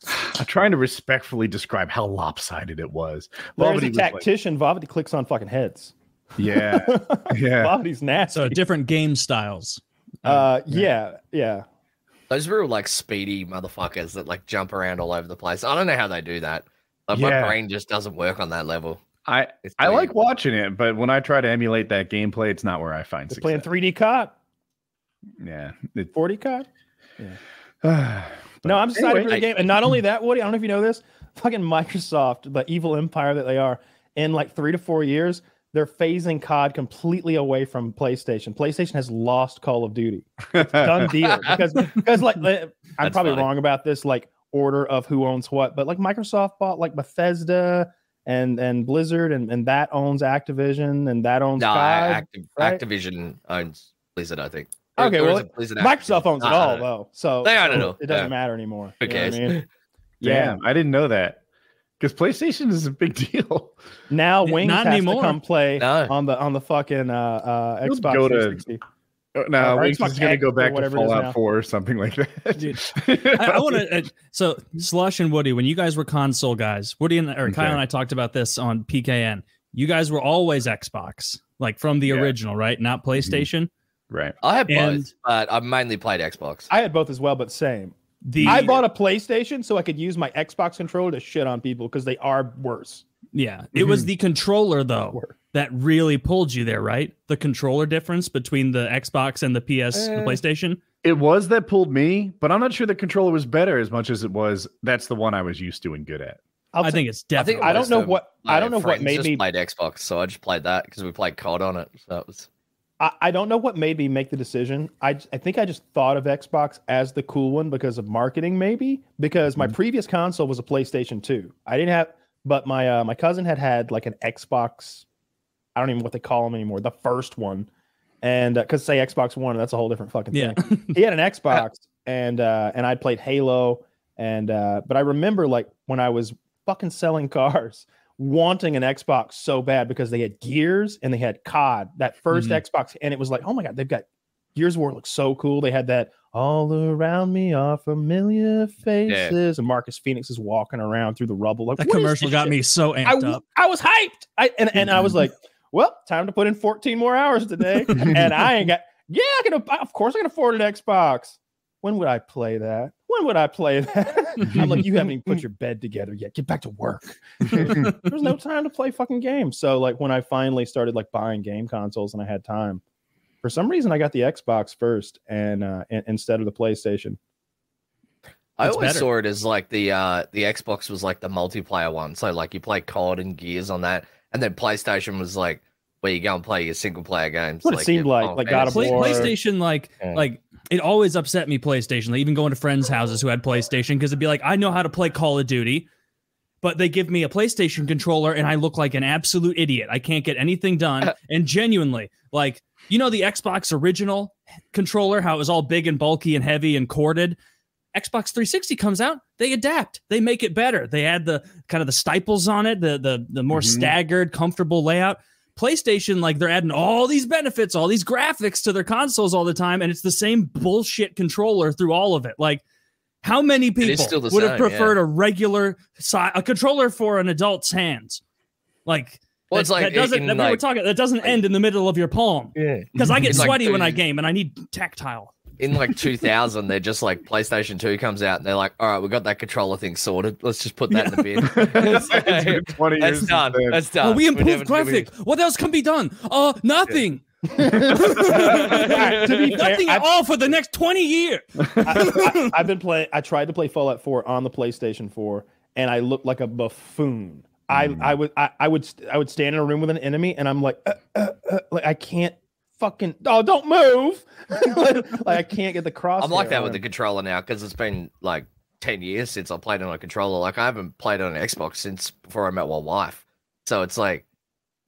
I'm trying to respectfully describe how lopsided it was. Larry's a Vovity was like- tactician Vovity clicks on fucking heads yeah, *laughs* yeah. Vovity's nasty So different game styles. uh yeah yeah Those real like speedy motherfuckers that like jump around all over the place. I don't know how they do that. Like Yeah. my brain just doesn't work on that level. I I like watching it, but when I try to emulate that gameplay, it's not where I find they're success. playing 3d cod yeah, it, 40 cod *sighs* *sighs* *sighs* but no i'm excited anyway, for the I- game and not only that woody i don't know if you know this fucking microsoft the evil empire that they are in like three to four years they're phasing cod completely away from playstation playstation has lost call of duty It's done deal *laughs* because because like uh, I'm That's probably funny. wrong about this like order of who owns what, but like Microsoft bought like Bethesda and and Blizzard and and that owns Activision and that owns COD. Activ- right? Activision owns Blizzard, I think. Okay, well, it Microsoft owns it all though, so They own so it all, It doesn't yeah. matter anymore. Who you know what I cares? mean? *laughs* Yeah. I didn't know that because PlayStation is a big *laughs* deal. Now N- Wings not has anymore. to come play No. on the on the fucking uh, uh, Xbox go to- 360. Uh, No, Or Wings Xbox is going to go back to whatever Fallout 4 or something like that. Dude, *laughs* I, I want to. Uh, so Slush and Woody, when you guys were console guys, Woody and or Kyle and I talked about this on PKN. You guys were always Xbox, like from the Yeah. original, right? Not PlayStation. Right. I have And- both, but I've mainly played Xbox. I had both as well, but same. The I bought a PlayStation so I could use my Xbox controller to shit on people because they are worse. yeah. It was the controller though that really pulled you there, right? The controller difference between the Xbox and the PS, the Eh. PlayStation. It was that pulled me, but I'm not sure the controller was better as much as it was. That's the one I was used to and good at. I'll I t- think it's I think definitely. I don't know what- I don't know what made just me- played Xbox, so I just played that because we played COD on it. So it was I, I don't know what made me make the decision. I, I think I just thought of Xbox as the cool one because of marketing, maybe because my previous console was a PlayStation 2. I didn't have, but my uh, my cousin had had like an Xbox. I don't even know what they call them anymore. The first one, and because say Xbox One, that's a whole different fucking Yeah. thing. *laughs* he had an Xbox, and uh, and I played Halo, and uh, but I remember like when I was fucking selling *laughs* cars wanting an Xbox so bad because they had Gears and they had COD, that 1st Mhm. Xbox, and it was like, oh my god, they've got Gears of War looks so cool. They had that all around me are familiar faces, and Marcus Phoenix is walking around through the rubble. Like That commercial got shit? me so I, amped w- up. I was hyped. I and, and I was like, well, time to put in 14 more hours today. and I ain't got *laughs* yeah, I can of course I can afford an Xbox. When would I play that? When would I play that? I'm like, you haven't even put *laughs* your bed together yet. Get back to work. *laughs* There's no time to play fucking games. So like when I finally started like buying game consoles and I had time, for some reason I got the Xbox first and uh in- instead of the PlayStation. I always better. saw it as like the uh the Xbox was like the multiplayer one. So like you play COD and Gears on that, and then PlayStation was like where you go and play your single player games. What it seemed like, like God of War. PlayStation, like, Yeah. like it always upset me. PlayStation, like even going to friends' houses who had PlayStation, because it'd be like, I know how to play Call of Duty, but they give me a PlayStation controller, and I look like an absolute idiot. I can't get anything done. and genuinely, like, you know, the Xbox original controller, how it was all big and bulky and heavy and corded. Xbox 360 comes out, they adapt, they make it better. They add the kind of the stiples on it, the the the more Mhm. staggered, comfortable layout. PlayStation, like they're adding all these benefits, all these graphics to their consoles all the time, and it's the same bullshit controller through all of it. Like, how many people still the would have same, yeah. preferred a regular si- a controller for an adult's hands? Like, Well, that, it's like that doesn't. in, that we were talking. That doesn't end in the middle of your palm Yeah. because I get *laughs* It's like sweaty when I game and I need tactile. In like 2000, they're just like PlayStation 2 comes out and they're like, all right, we got that controller thing sorted. Let's just put that in the bin. *laughs* It's *laughs* 20 That's years done. That's done. Oh, we never improved do it graphic. What else can be done? Uh, nothing. *laughs* to be fair, nothing at all for the next twenty years. I, have been playing. I tried to play Fallout 4 on the PlayStation 4, and I looked like a buffoon. I, I would I, I would I would stand in a room with an enemy, and I'm like, uh, uh, uh, like I can't fucking oh don't move, *laughs* *laughs* like, like, I can't get the cross. I'm like that with the controller now because it's been like 10 years since I played on a controller. Like I haven't played on an Xbox since before I met my wife. So it's like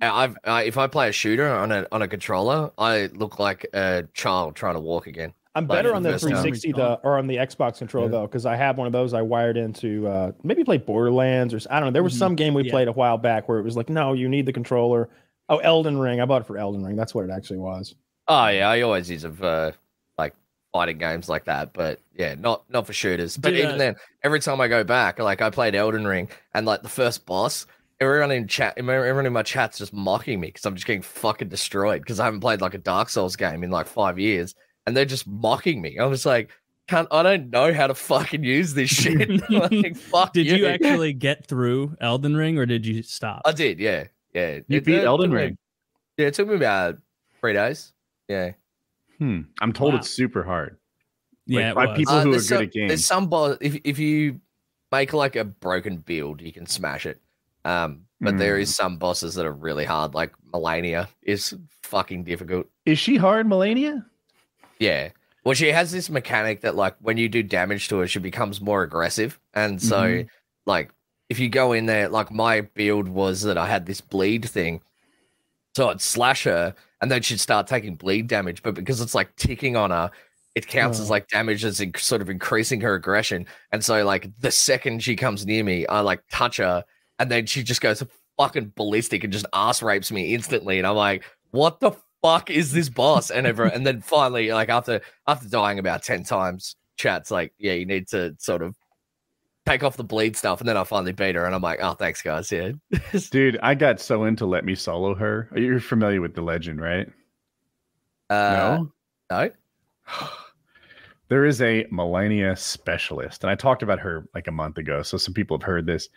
I've uh, if I play a shooter on a on a controller, I look like a child trying to walk again. I'm like better on the first 360 though, or on the Xbox controller Yeah. though, because I have one of those I wired into uh maybe play Borderlands or I don't know. There was Mhm. some game we Yeah. played a while back where it was like, no, you need the controller. Oh, Elden Ring. I bought it for Elden Ring. That's what it actually was. Oh yeah, I always use it for like fighting games like that, but yeah, not not for shooters. But Did, even uh, then, every time I go back, like I played Elden Ring, and like the first boss, everyone in chat, everyone in my chat's just mocking me because I'm just getting fucking destroyed because I haven't played like a Dark Souls game in like five years, and they're just mocking me. I'm just like, can't I don't know how to fucking use this shit. *laughs* like, *laughs* fuck Did you you actually get through Elden Ring or did you stop? I did, yeah, yeah. You It- beat it Elden took me- Ring. Yeah, it took me about three days. Yeah. Hmm. I'm told Wow. it's super hard. yeah, it by was. people- who there's are good some, at games. There's some boss. If if you make like a broken build, you can smash it. Um, but there Hmm. is some bosses that are really hard. Like Malenia is fucking difficult. Is she hard, Malenia? Yeah. Well, she has this mechanic that like when you do damage to her, she becomes more aggressive, and so Mhm. like if you go in there, like my build was that I had this bleed thing, so I'd slash her, and then she'd start taking bleed damage. But because it's like ticking on her, it counts as Oh. like damage as in- sort of increasing her aggression. And so like the second she comes near me, I like touch her, and then she just goes fucking ballistic and just ass rapes me instantly. And I'm like, what the fuck is this boss? And ever, and then finally, like after after dying about ten times, chat's like, yeah, you need to sort of take off the bleed stuff. And then I finally beat her, and I'm like, oh, thanks, guys. Yeah. *laughs* Dude, I got so into Let Me Solo Her. You're familiar with the legend, right? Uh, no. no. *sighs* There is a Malenia specialist, and I talked about her like a month ago, so some people have heard this.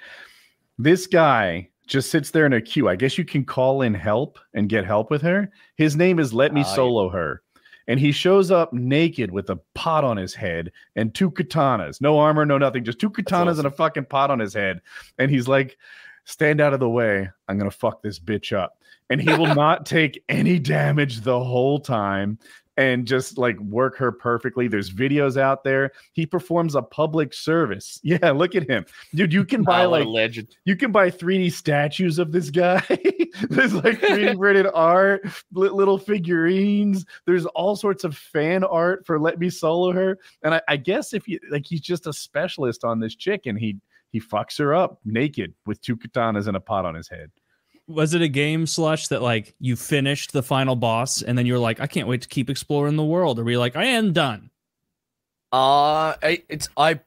This guy just sits there in a queue. I guess you can call in help and get help with her. His name is Let Me yeah. Solo Her. And he shows up naked with a pot on his head and two katanas. No armor, no nothing, just two katanas and a fucking pot on his head. And he's like, Stand out of the way. I'm going to fuck this bitch up. And he will *laughs* not take any damage the whole time and just like work her perfectly. There's videos out there. He performs a public service. *laughs* Yeah, look at him. Dude, you can buy Oh, like legend. you can buy 3D statues of this guy. *laughs* There's like 3D *laughs* printed art, little figurines. There's all sorts of fan art for Let Me Solo Her. And I, I guess if you like, he's just a specialist on this chick, and he he fucks her up naked with two katanas and a pot on his head. Was it a game slush that like you finished the final boss and then you're like, I can't wait to keep exploring the world, or were you like, I am done? Uh, I- it's I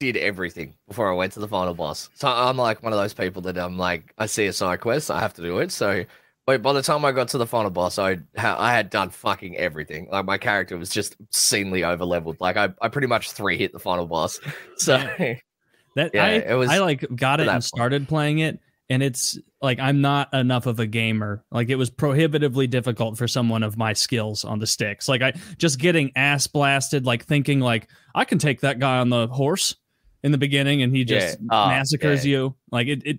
did everything before I went to the final boss. So I'm like one of those people that I'm like, I see a side quest, I have to do it. So, but by the time I got to the final boss, I I had done fucking everything. Like my character was just obscenely over leveled. Like I, I pretty much three hit the final boss. *laughs* So That Yeah, I, it was I like got it and point. started playing it, and it's like I'm not enough of a gamer. Like it was prohibitively difficult for someone of my skills on the sticks. Like I just getting ass blasted, like thinking like I can take that guy on the horse in the beginning, and he just Yeah. Ah, massacres yeah. you. Like it. it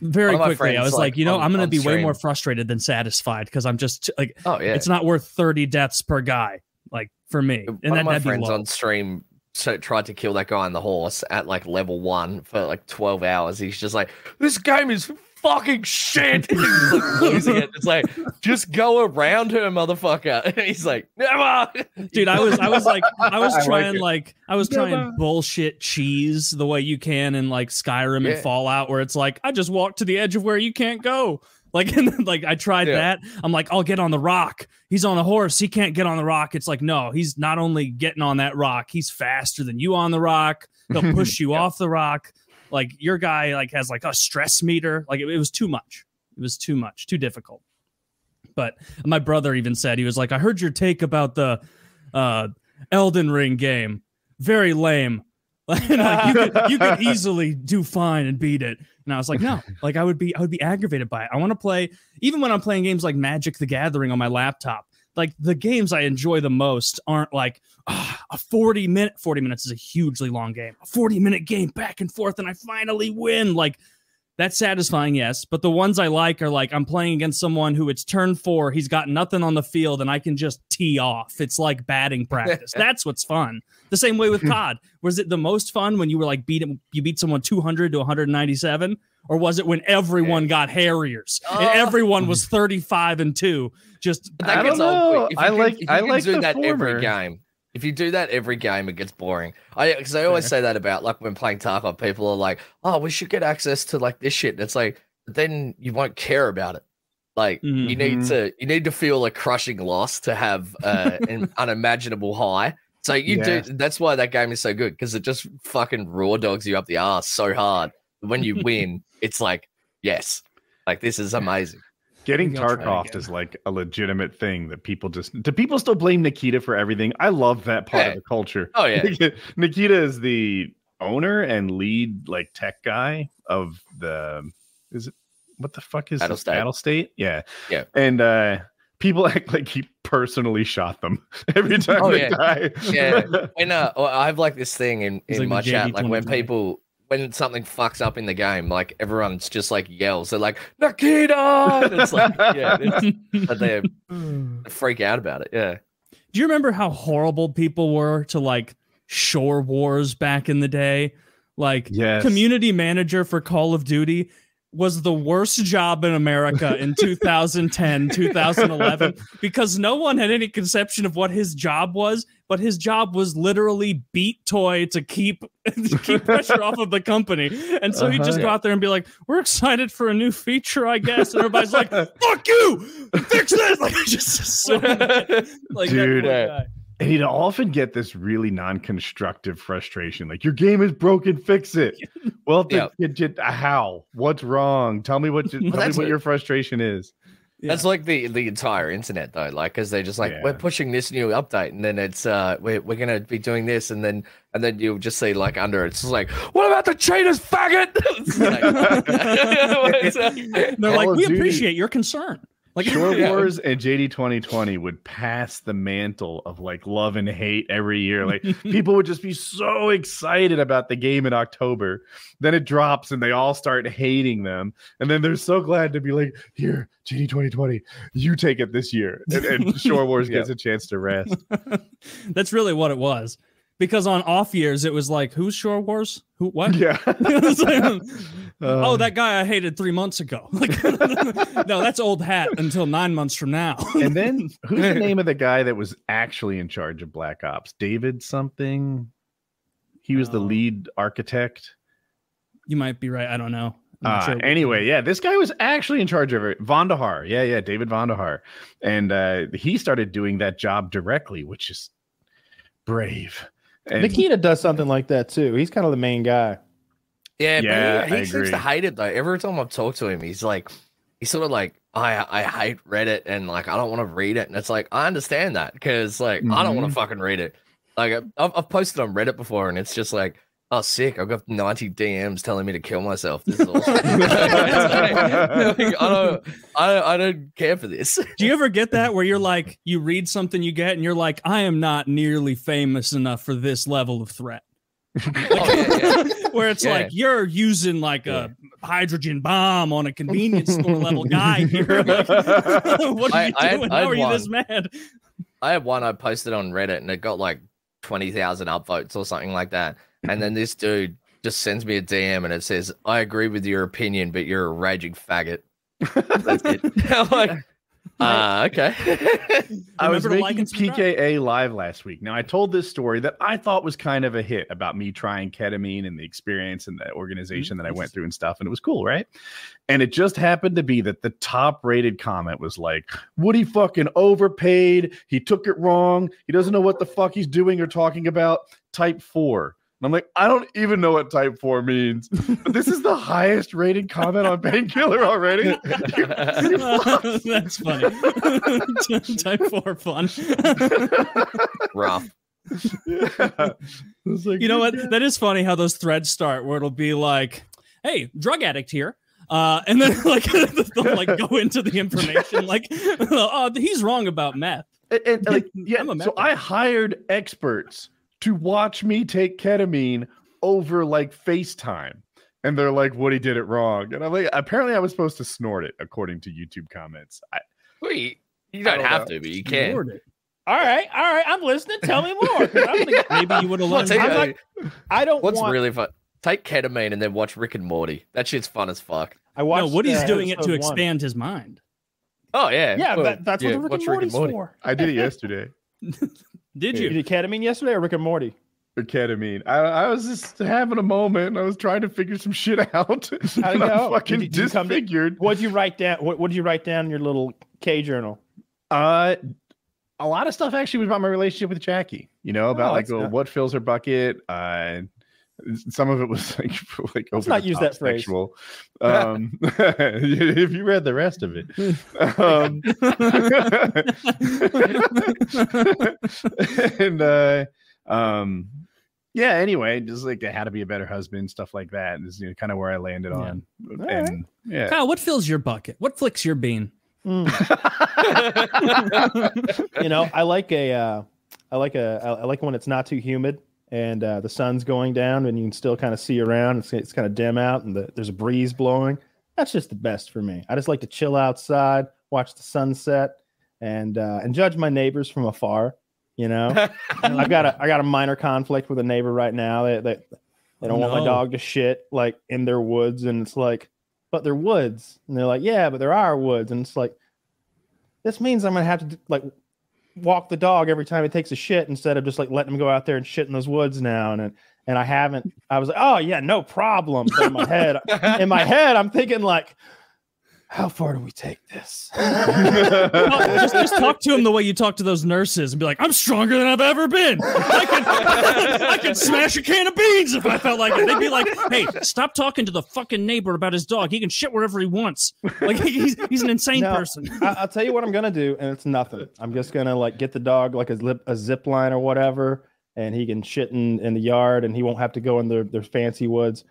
very One of my quickly, I was like, like, you know, on- I'm gonna on be way more frustrated than satisfied because I'm just like, oh yeah, it's not worth 30 deaths per guy, like for me. And one that, of my friends on stream so tried to kill that guy on the horse at like level one for like 12 hours. He's just like, this game is fucking shit. *laughs* He's like losing it. It's like, just go around her, motherfucker. *laughs* And he's like, never. dude i was i was like *laughs* i was I like trying it. like i was Never. trying bullshit cheese the way you can in like skyrim Yeah. and fallout where it's like i just walked to the edge of where you can't go like *laughs* and then, like i tried Yeah. that. I'm like i'll get on the rock. He's on a horse. He can't get on the rock. It's like no he's not only getting on that rock he's faster than you on the rock. He'll *laughs* push you off the rock. Like your guy like has like a stress meter. Like it, it was too much. It was too much too difficult. But my brother even said he was like i heard your take about the uh elden ring game. Very lame *laughs* like you, could, you could *laughs* easily do fine and beat it. And i was like no *laughs* like i would be i would be aggravated by it. I want to play even when i'm playing games like magic the gathering on my laptop like the games i enjoy the most aren't like ah, a 40 minute 40 minutes is a hugely long game a 40 minute game back and forth and i finally win. Like that's satisfying, yes. But the ones I like are like I'm playing against someone who it's turn four, he's got nothing on the field, and I can just tee off. It's like batting practice. *laughs* That's what's fun. The same way with *laughs* COD. Was it the most fun when you were like beat you beat someone 200 to 197, or was it when everyone got Harriers and Oh. everyone was 35 and two? Just that I gets don't know. quick. I like- I like the that former. every game. If you do that every game, it gets boring. I because I always say that about like when playing Tarkov, people are like, "Oh, we should get access to like this shit." And it's like, then you won't care about it. Like you need Mhm. to you need to feel a crushing loss to have uh, an *laughs* unimaginable high. So you Yes. do. That's why that game is so good because it just fucking raw dogs you up the ass so hard. When you *laughs* win, it's like, yes, like this is amazing. Getting Maybe Tarkov is like a legitimate thing that people just do. People still blame Nikita for everything. I love that part Yeah. of the culture. Oh yeah, *laughs* Nikita is the owner and lead like tech guy of the. Is it what the fuck is Battle this? State. Battle State? Yeah, Yeah. And uh people *laughs* act like he personally shot them *laughs* every time Oh, they yeah. die. Yeah. when uh, well, I have like this thing in, in like my chat, like when people when something fucks up in the game, like everyone's just like yells. They're like Nikita. And it's like yeah, *laughs* it's, but they hmm. freak out about it. Yeah. Do you remember how horrible people were to like shore wars back in the day? Like Yes. community manager for Call of Duty was the worst job in America in *laughs* 2010, 2011 because no one had any conception of what his job was, but his job was literally beat toy to keep *laughs* to keep pressure off of the company. And so he'd just Uh-huh. go out there and be like, "We're excited for a new feature, I guess." And everybody's like, "Fuck you! Fix this!" *laughs* Like just so mad. like that Dude. poor Yeah. guy. And he'd often get this really non-constructive frustration, like your game is broken, fix it. *laughs* Well, Yeah. th- th- th- how? What's wrong? Tell me what. *laughs* You, tell me that's what it. your frustration is. That's like the the entire internet though, like because they're just like we're pushing this new update, and then it's uh we're, we're gonna be doing this, and then and then you'll just see like under it's like what about the cheaters, faggot? *laughs* Like- They're like, "We appreciate your concern." Like, Shore *laughs* Yeah. Wars and JD 2020 would pass the mantle of like love and hate every year. Like *laughs* people would just be so excited about the game in October. Then it drops and they all start hating them. And then they're so glad to be like, here, JD 2020, you take it this year. And, and *laughs* Shore Wars Yeah. gets a chance to rest. That's really what it was. Because on off years, it was like, who's Shore Wars? Who? What? yeah. Like, oh, Uh, that guy I hated three months ago. *laughs* Like, *laughs* no, that's old hat until nine months from now. *laughs* and then who's the name of the guy that was actually in charge of Black Ops? David something. He was the Oh. lead architect. you might be right. I don't know. Uh, sure anyway, yeah, this guy was actually in charge of it. Vonderhaar. Yeah, yeah, David Vonderhaar. And uh, he started doing that job directly, which is brave. And Nikita does something like that too. He's kind of the main guy. Yeah, Yeah, but he, I he seems to hate it though. Every time I've talked to him, he's like, he's sort of like, I I hate Reddit and like I don't want to read it. And it's like I understand that because like I don't want to mm-hmm. fucking read it. Like I've, I've posted on Reddit before, and it's just like, oh, sick! I've got ninety DMs telling me to kill myself. This is awesome. *laughs* *laughs* Like, I don't, I don't, I don't care for this. *laughs* Do you ever get that where you're like, you read something you get and you're like, I am not nearly famous enough for this level of threat? *laughs* Oh, yeah, yeah. *laughs* Where it's Yeah. like you're using like a hydrogen bomb on a convenience store level *laughs* guy here. Like, what are I- you I doing? I had How are you this one. mad? I had one I posted on Reddit and it got like 20,000 upvotes or something like that. And then this dude just sends me a DM and it says, I agree with your opinion, but you're a raging faggot. That's it. I'm like, *laughs* uh, okay. *laughs* I was making like. PKA live last week. Now I told this story that I thought was kind of a hit about me trying ketamine and the experience and the organization that I went through and stuff, and it was cool, right? And it just happened to be that the top rated comment was like, Woody fucking overpaid. He took it wrong. He doesn't know what the fuck he's doing or talking about. Type four. And I'm like, I don't even know what type four means. But *laughs* this is the highest rated comment on painkiller already. *laughs* That's funny. *laughs* Type four fun. Rough. Yeah. Like, you know what? "Yeah." That is funny how those threads start where it'll be like, hey, drug addict here. Uh, and then like they'll like go into the information like, oh, he's wrong about meth. And, and, like, yeah, so meth I hired experts to watch me take ketamine over like FaceTime. And they're like, Woody did it wrong. And I'm like, apparently I was supposed to snort it, according to YouTube comments. I, Wait, you don't don't have know. to, but you can. Lord it. All right, all right. I'm listening. Tell me more. I'm gonna- *laughs* Maybe you would have learned. tell you I'm like- I don't What's want. really fun? Take ketamine and then watch Rick and Morty. That shit's fun as fuck. I no. Woody's uh, doing it to one. expand his mind. Oh yeah, Yeah, Well, that, that's yeah, what Rick watch and Morty's for. I did it *laughs* yesterday. Did You you? did ketamine yesterday or Rick and Morty? For ketamine. I, I was just having a moment. And I was trying to figure some shit out. *laughs* How'd it and go? I'm fucking Did you come to- disfigured. What'd you write down? What What'd you write down in your little K journal? Uh, a lot of stuff actually was about my relationship with Jackie. You know, about Oh, like well, not- what fills her bucket. Uh, some of it was *laughs* like like Let's over not use top that phrase. sexual. *laughs* Um, *laughs* if you read the rest of it, um, and uh, um, yeah. Anyway, just like how to be a better husband, stuff like that is you know, kind of where I landed Yeah. on. right. And yeah, Kyle, what fills your bucket? What flicks your bean? Mm. you know, I like a, uh, I like a, I like when it's not too humid and uh, the sun's going down and you can still kind of see around. It's, it's kind of dim out and the, there's a breeze blowing. That's just the best for me. I just like to chill outside, watch the sunset, and uh, and judge my neighbors from afar. You know, *laughs* I've got a I got a minor conflict with a neighbor right now. They they, they don't want my dog to shit like in their woods, and it's like, but they're woods, and they're like, yeah, but they're our woods, and it's like, this means I'm gonna have to like walk the dog every time it takes a shit instead of just like letting him go out there and shit in those woods now, and and I haven't. I was like, oh yeah, no problem. But in my head, *laughs* in my head, I'm thinking like, how far do we take this? *laughs* Well, just, just talk to him the way you talk to those nurses and be like, I'm stronger than I've ever been. I could, I could smash a can of beans if I felt like it. They'd be like, hey, stop talking to the fucking neighbor about his dog. He can shit wherever he wants. Like he's, he's an insane No, person. I, I'll tell you what I'm gonna do, and it's nothing. I'm just gonna like get the dog like a zip a zip line or whatever, and he can shit in, in the yard, and he won't have to go in their their fancy woods.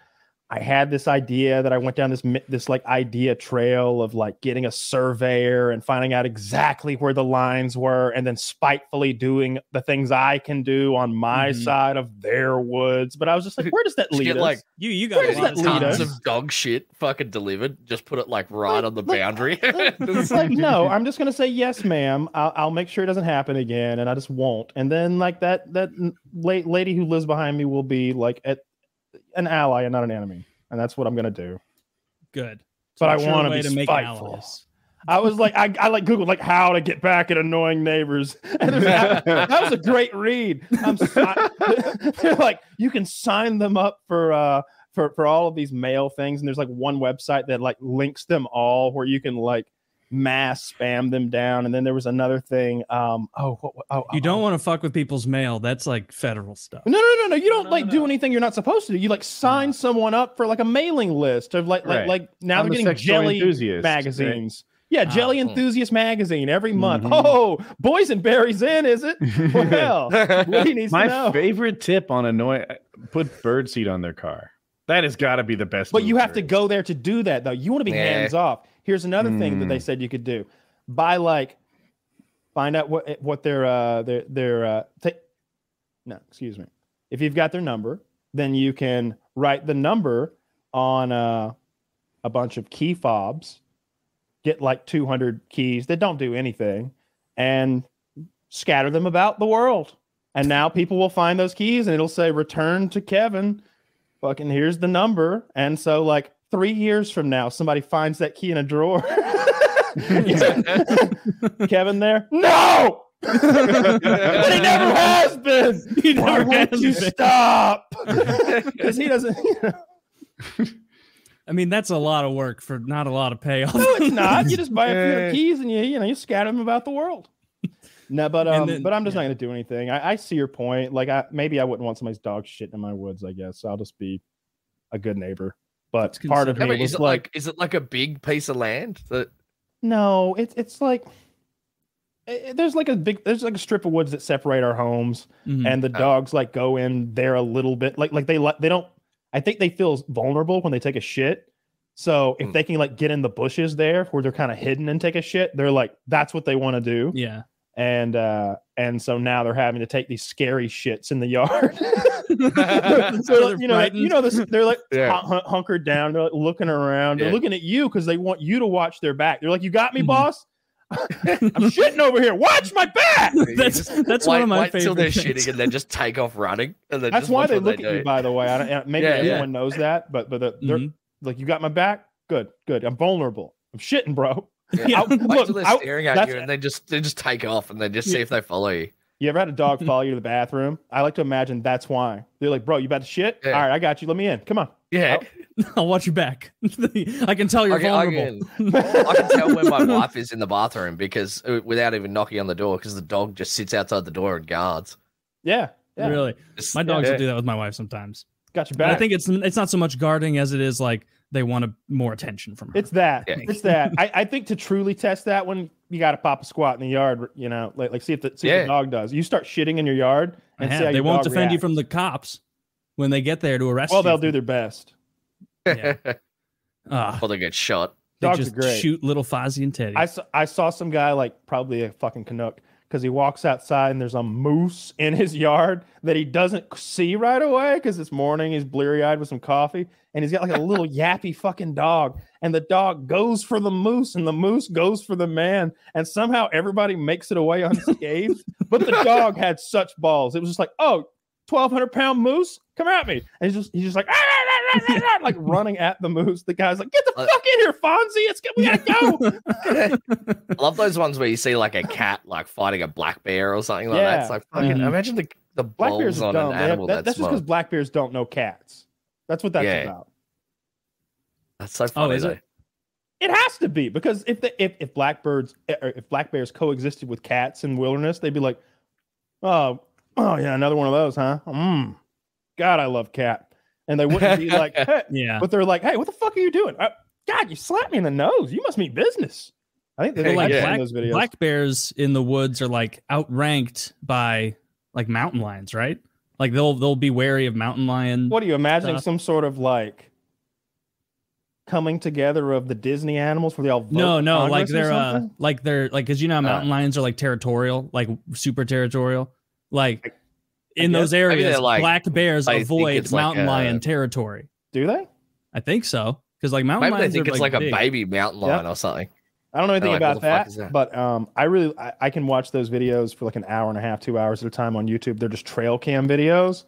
I had this idea that I went down this this like idea trail of like getting a surveyor and finding out exactly where the lines were, and then spitefully doing the things I can do on my Mhm. side of their woods. But I was just like, where does that *laughs* lead get, us? like, You you got Where a lot that of us? Tons of dog shit fucking delivered. Just put it like right Like- on the like- boundary. *laughs* *laughs* it's like no i'm just gonna say yes ma'am I'll, I'll make sure it doesn't happen again and i just won't and then like that that n- la- lady who lives behind me will be like at, an ally and not an enemy and that's what i'm gonna do Good. But I be to make spiteful. allies. i was like i, I like googled like how to get back at annoying neighbors *laughs* that, that was a great read i'm they're *laughs* like you can sign them up for uh for for all of these mail things, and there's like one website that like links them all where you can like mass spam them down, and then there was another thing. Um, oh, what, what- oh, You oh, don't oh. want to fuck with people's mail. That's like federal stuff. No, no, no, no. You don't no, like no, do anything you're not supposed to do. You like sign someone up for like a mailing list of like like Right. like now I'm they're a getting jelly enthusiast, right? magazines. Yeah, Jelly Ah, hmm. Enthusiast magazine every month. Mhm. Oh, berries in, is it? *laughs* Well, Woody needs to My favorite tip on annoy put birdseed on their car. That has got to be the best. But you have to go there to do that though. You want to be Yeah. hands off. Here's another thing that they Mm. said you could do. Buy like find out what what their uh their their uh ta- no, excuse me. If you've got their number, then you can write the number on uh, a bunch of key fobs, get like 200 keys that don't do anything, and scatter them about the world. And now people will find those keys and it'll say return to Kevin. Fucking here's the number. And so like three years from now, somebody finds that key in a drawer. *laughs* Kevin there? No! but he never has been. *laughs* He Why never won't has you been. stop? *laughs* Because he doesn't. You know, I mean, that's a lot of work for not a lot of payoff. no, it's not. You just buy a few keys and you you know you scatter them about the world. No, but um, then- but I'm just yeah. not gonna do anything. I, I see your point. Like I maybe I wouldn't want somebody's dog shitting in my woods. I guess I'll just be a good neighbor. But That's part of Yeah, me but was is it like, like is it like a big piece of land that no, it's it's like eh, there's like a big there's like a strip of woods that separate our homes. Mhm. and the Oh. dogs like go in there a little bit like like they let they don't i think they feel vulnerable when they take a shit so if Hmm. they can like get in the bushes there where they're kind of hidden and take a shit they're like that's what they want to do yeah. And uh and so now they're having to take these scary shits in the yard *laughs* *laughs* So so you know like, you know this they're like Yeah. hun- hun- hunkered down they're like looking around they're Yeah. looking at you because they want you to watch their back they're like you got me Mhm. boss *laughs* i'm shitting over here watch my back That's just that's wait, one of my wait till they're things. shitting and then just take off running and then That's just why they what look at do. you, by the way. I don't, and maybe Yeah, yeah. everyone knows that, but but the, they're Mhm. like, you got my back. Good, good. I'm vulnerable. I'm shitting, bro. Yeah. I'll- *laughs* look, till they're I'll- staring at you and they just they just take off and they just see if they follow you. You ever had a dog *laughs* follow you to the bathroom? I like to imagine that's why. They're like, bro, you about to shit? Yeah. All right, I got you. Let me in. Come on. Yeah, *laughs* I'll watch your back. I can tell you're I can, I, vulnerable. can, I can tell when my wife is in the bathroom because uh, without even knocking on the door, because the dog just sits outside the door and guards. Yeah, yeah. Really, Just- my dogs yeah. will do that with my wife sometimes. Got your But back. I think it's it's not so much guarding as it is like they want a, more attention from her. it's that. Yeah. It's that. I, I think to truly test that one, you got to pop a squat in the yard. You know, like like see if the see if Yeah. the dog does. You start shitting in your yard I and see how They your won't dog defend you from the cops when they get there to arrest you. Well, you. they'll do their best. Yeah. Ah, or *laughs* they get shot. they Dogs are just great. shoot little Fozzie and Teddy. I saw, I saw some guy like probably a fucking Canuck because he walks outside and there's a moose in his yard that he doesn't see right away because it's morning. He's bleary eyed with some coffee and he's got like a little *laughs* yappy fucking dog. And the dog goes for the moose and the moose goes for the man. And somehow everybody makes it away unscathed. but the dog had such balls. It was just like, oh, 1,200 pound moose, come at me. And he's just, he's just like, "Ah, ah, ah, ah, ah," *laughs* like running at the moose. The guy's like, get the Uh, fuck in here, Fonzie. It's we gotta go. *laughs* *laughs* I love those ones where you see like a cat like fighting a black bear or something like Yeah. that. It's like fucking Mhm. imagine the the Black bears on dumb. an They have- animal that- that's that's just because black bears don't know cats. That's what that's Yeah. about. That's so funny. is though. it? It has to be because if the if if blackbirds or if black bears coexisted with cats in wilderness, they'd be like, oh oh yeah, another one of those, huh? Mm. God, I love cat, and they wouldn't be like, *laughs* hey, yeah. but they're like, hey, what the fuck are you doing? Uh, God, you slapped me in the nose. You must mean business. I think But they like like Yeah. black, those videos. black bears in the woods are like outranked by like mountain lions, right? Like they'll they'll be wary of mountain lion. What are you imagining? stuff. Some sort of like coming together of the Disney animals where they all vote no, no, like Congress or they're uh like they're like because you know how mountain lions are like territorial, like super territorial. Like in those areas, they're, like, black bears they avoid it's like mountain a- lion territory. do they? I think so because like mountain Maybe they lions think are it's like, big. a baby mountain Yeah. lion or something. I don't know anything like, about "What the fuck that, is that?" but um, I really I, I can watch those videos for like an hour and a half, two hours at a time on YouTube. They're just trail cam videos,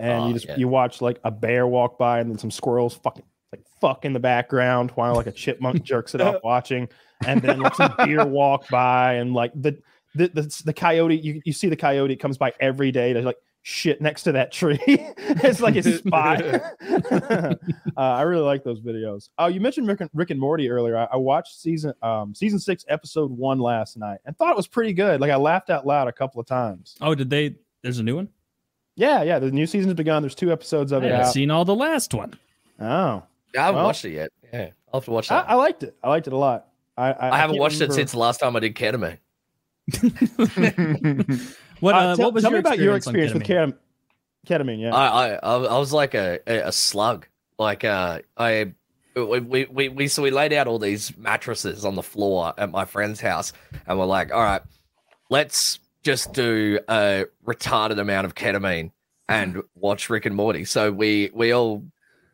and Oh, you just yeah. you watch like a bear walk by and then some squirrels fucking like fuck in the background while like a chipmunk *laughs* jerks it off *laughs* watching, and then like some deer walk by and like the the the, the coyote you, you see the coyote it comes by every day to like shit next to that tree. *laughs* it's like his *laughs* spot. *laughs* uh, I really like those videos. Oh, you mentioned Rick and, Rick and Morty earlier. I, I watched season um, season six, episode one last night, and thought it was pretty good. Like I laughed out loud a couple of times. Oh, did they? There's a new one. Yeah, yeah. The new season has begun. There's two episodes of I it haven't seen all the last one. Oh, I haven't Well- watched it yet. Yeah, I'll have to watch that. I liked it. I liked it a lot. I, I, I, haven't can't watched it since the last time I did ketamine. *laughs* What? Uh, Uh, tell, what was tell your me about your experience on with ketamine? ketamine. Ketamine, yeah. I, I I I was like a a a slug. Like uh, I we, we we we so we laid out all these mattresses on the floor at my friend's house, and we're like, all right, let's just do a retarded amount of ketamine and watch Rick and Morty. So we we all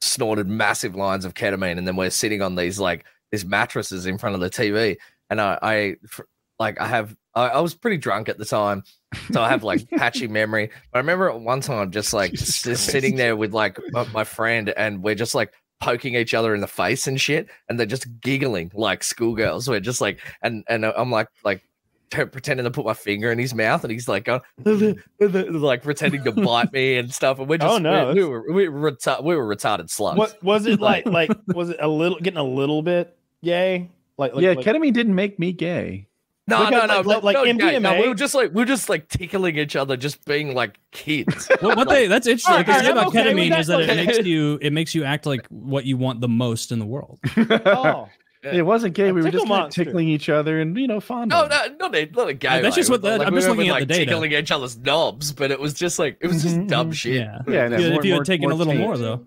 snorted massive lines of ketamine, and then we're sitting on these like these mattresses in front of the TV, and I I fr- like I have I, I was pretty drunk at the time, so I have like *laughs* patchy memory. But I remember at one time just like Jesus just sitting there with like my, my friend, and we're just like poking each other in the face and shit, and they're just giggling like schoolgirls. We're just like, and and uh, I'm like like t- pretending to put my finger in his mouth, and he's like going *laughs* like pretending to bite me and stuff. And we're oh, just Oh, no, we, we were we were, reta- we were retarded slugs. What was it like? *laughs* Like was it a little getting a little bit gay? Like, like yeah, like, ketamine didn't make me gay. No, no, no, like- like- no, like no, no, we MDMA were just like we were just like tickling each other, just being like kids. *laughs* What, what they? That's interesting. Alright, Because the thing alright, about okay ketamine that, is that it makes you it makes you act like what you want the most in the world. *laughs* oh, it wasn't gay. A We were just like, tickling each other and you know fondling. No, no, not a, not a gay. that's just what the- Like, I'm we just looking at like the data. tickling each other's knobs, but it was just like it was just Mhm, dumb shit. Yeah. Yeah, If no, you- more- if you more- had taken a little more though.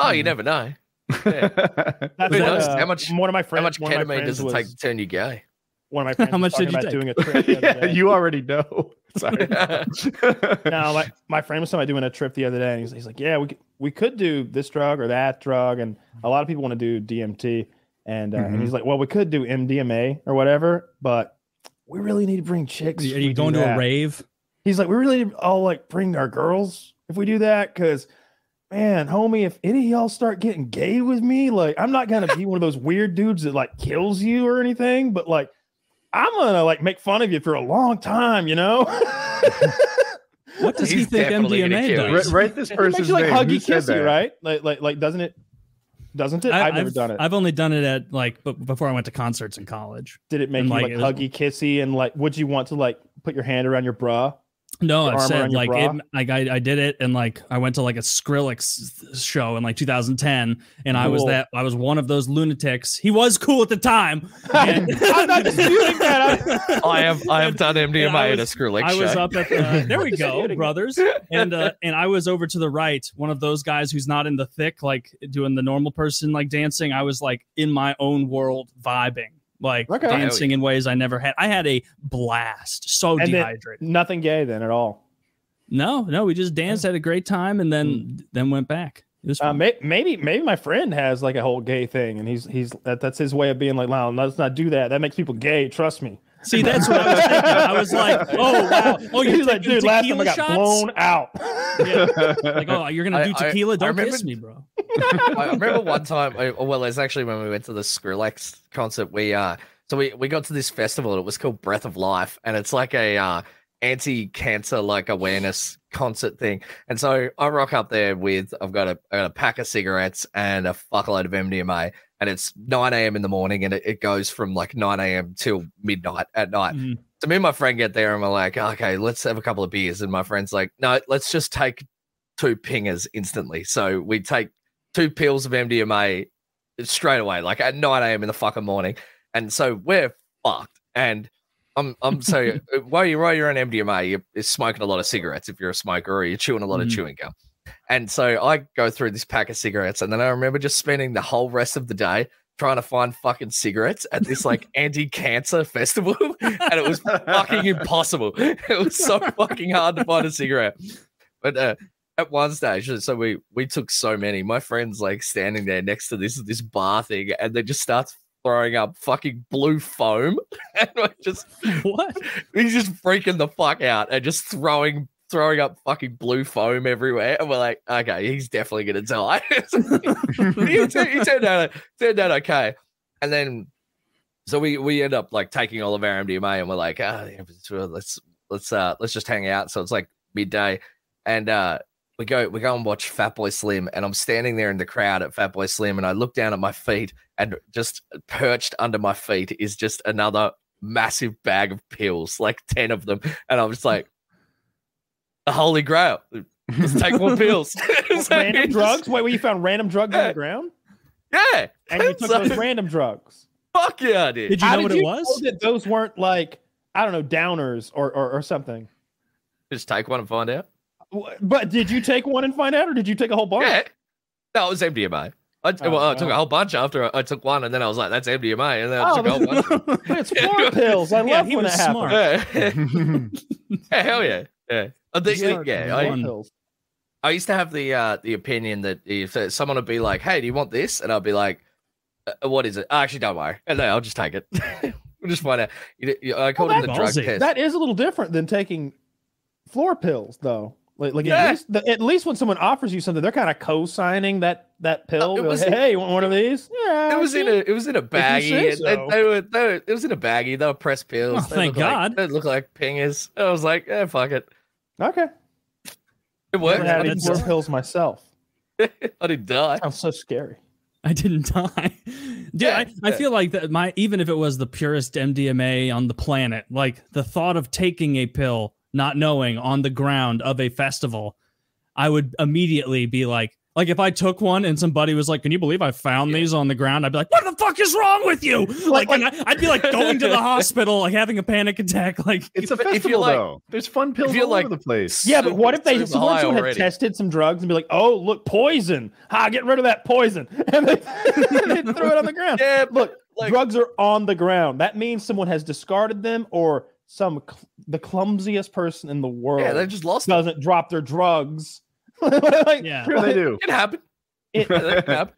Oh, you never know. Yeah. *laughs* that's Who knows? uh, How much- One of my friends. How much one of my ketamine does it was, take to turn you gay? One of my *laughs* friends. How much was did you about take? Doing a *laughs* trip yeah, you already know. *laughs* Sorry. no, my, my friend was talking about doing a trip the other day. And he's, he's like, "Yeah, we could, we could do this drug or that drug, and a lot of people want to do DMT." And, uh, and Mhm. he's like, "Well, we could do MDMA or whatever, but we really need to bring chicks." Are you going do to a rave? He's like, "We really need all like bring our girls if we do that, because." Man, homie, if any of y'all start getting gay with me, like I'm not gonna be one of those weird dudes that like kills you or anything, but like I'm gonna like make fun of you for a long time, you know? *laughs* What does he think definitely MDMA kill you. Write, does? write this *laughs* It makes person's you like name. Huggy said kissy, right? Like like like doesn't it? Doesn't it? I- I've never done it. I've only done it at like b- before I went to concerts in college. Did it make and, you like, like, it was- huggy kissy and like would you want to like put your hand around your bra? No, I've said like bra? it, like I, I did it and like I went to like a Skrillex show in like 2010 and I was that I was one of those lunatics. He was cool at the time. And- *laughs* I'm not disputing that. *laughs* I have I have done MDMA I at a was- Skrillex I was show. up at the *laughs* there we go, brothers. And uh and I was over to the right, one of those guys who's not in the thick, like doing the normal person like dancing. I was like in my own world vibing, like Okay. dancing in ways I never had. I had a blast. So And dehydrated. Nothing gay then at all. No, no, we just danced, had a great time, and then then went back. It was Uh, may, maybe maybe my friend has like a whole gay thing, and he's he's that, that's his way of being like, "Wow, let's not do that. That makes people gay. Trust me." See, that's what I was thinking. I was like, oh wow, oh you're *laughs* like, taking dude, last time tequila I got shots? blown out. *laughs* Yeah. Like, oh, you're gonna do tequila? I Don't remember- kiss me, bro. *laughs* I remember one time. Well, it's actually when we went to the Skrillex concert. We uh, so we we got to this festival. It was called Breath of Life, and it's like a uh, anti-cancer like awareness concert thing. And so I rock up there with I've got a I got a pack of cigarettes and a fuckload of MDMA, and it's 9 a.m. in the morning, and it, it goes from like 9 a.m. till midnight at night. Mhm. So me and my friend get there, and we're like, okay, let's have a couple of beers. And my friend's like, no, let's just take two pingers instantly. So we take two pills of MDMA straight away, like at 9 a.m. in the fucking morning. And so we're fucked. And I'm I'm so *laughs* while you're while you're on MDMA, you're, you're smoking a lot of cigarettes if you're a smoker, or you're chewing a lot Mhm. of chewing gum. And so I go through this pack of cigarettes, and then I remember just spending the whole rest of the day trying to find fucking cigarettes at this like *laughs* anti-cancer festival, *laughs* and it was fucking impossible. It was so fucking hard to find a cigarette. But uh, at one stage, so we we took so many. My friend's like standing there next to this this bar thing, and they just starts throwing up fucking blue foam, *laughs* and we're just *laughs* What? he's just freaking the fuck out and just throwing throwing up fucking blue foam everywhere. And we're like, okay, he's definitely gonna die. *laughs* he, turned, he turned out turned out okay. And then so we we end up like taking all of our MDMA and we're like, ah, let's let's uh let's just hang out. So it's like midday, and uh, we go we go and watch Fatboy Slim, and I'm standing there in the crowd at Fatboy Slim, and I look down at my feet, and just perched under my feet is just another massive bag of pills, like ten of them, and I'm just like, the holy grail. Let's take more pills. *laughs* *laughs* So random it's drugs? just- Wait, wait, you found random drugs on the ground? Yeah, And you took So- those random drugs. *laughs* fuck yeah, I did. Did you How know did what you it was? that those weren't like, I don't know, downers or, or, or something? Just take one and find out. But did you take one and find out, or did you take a whole bunch? Yeah. No, it was MDMA. I, Oh, well, I took a whole bunch after I, I took one, and then I was like, "That's MDMA," and then I Oh, took a whole bunch. *laughs* It's *laughs* floor pills. I Yeah, love he when was that smart. happens. Yeah. *laughs* yeah, hell yeah, yeah. I think, Smart yeah. I, pills. I used to have the uh, the opinion that if uh, someone would be like, "Hey, do you want this?" and I'd be like, uh, "What is it?" Oh, actually, don't worry, and then I'll just take it. we'll just find out. You, you, I called Well, it the drug test. That is a little different than taking floor pills, though. Like, like Yeah. at, least, the, at least when someone offers you something, they're kind of co-signing that that pill. Uh, it Be like, was- hey, you want one of these? Yeah, it was in a it was in a baggie. say and they, they were, they were it was in a baggie. They were pressed pills. Oh, They thank looked like- God. they look like pingers. I was like, "Yeah, fuck it." okay. It Never worked. had I any didn't, floor that's- pills myself. *laughs* I didn't die. Sounds so scary. I didn't die. *laughs* Dude, Yeah, I, I feel like that my even if it was the purest MDMA on the planet, like the thought of taking a pill, not knowing on the ground of a festival, I would immediately be like, like if I took one and somebody was like, "Can you believe I found these on the ground?" I'd be like, "What the fuck is wrong with you?" *laughs* Like, and I, I'd be like going to the hospital, like having a panic attack. *laughs* Like, It's a If- if festival like- though. There's fun pills all like- over the place. Yeah, but what if they Super so what if high someone had tested some drugs and be like, "Oh, look, poison! Ha, get rid of that poison!" *laughs* And they, they threw it on the ground. Yeah, but, Look, like drugs are on the ground. That means someone has discarded them, or some cl- the clumsiest person in the world yeah, they just lost doesn't drop their drugs. *laughs* Like, Yeah. Sure they do. It can happen. it- It can happen.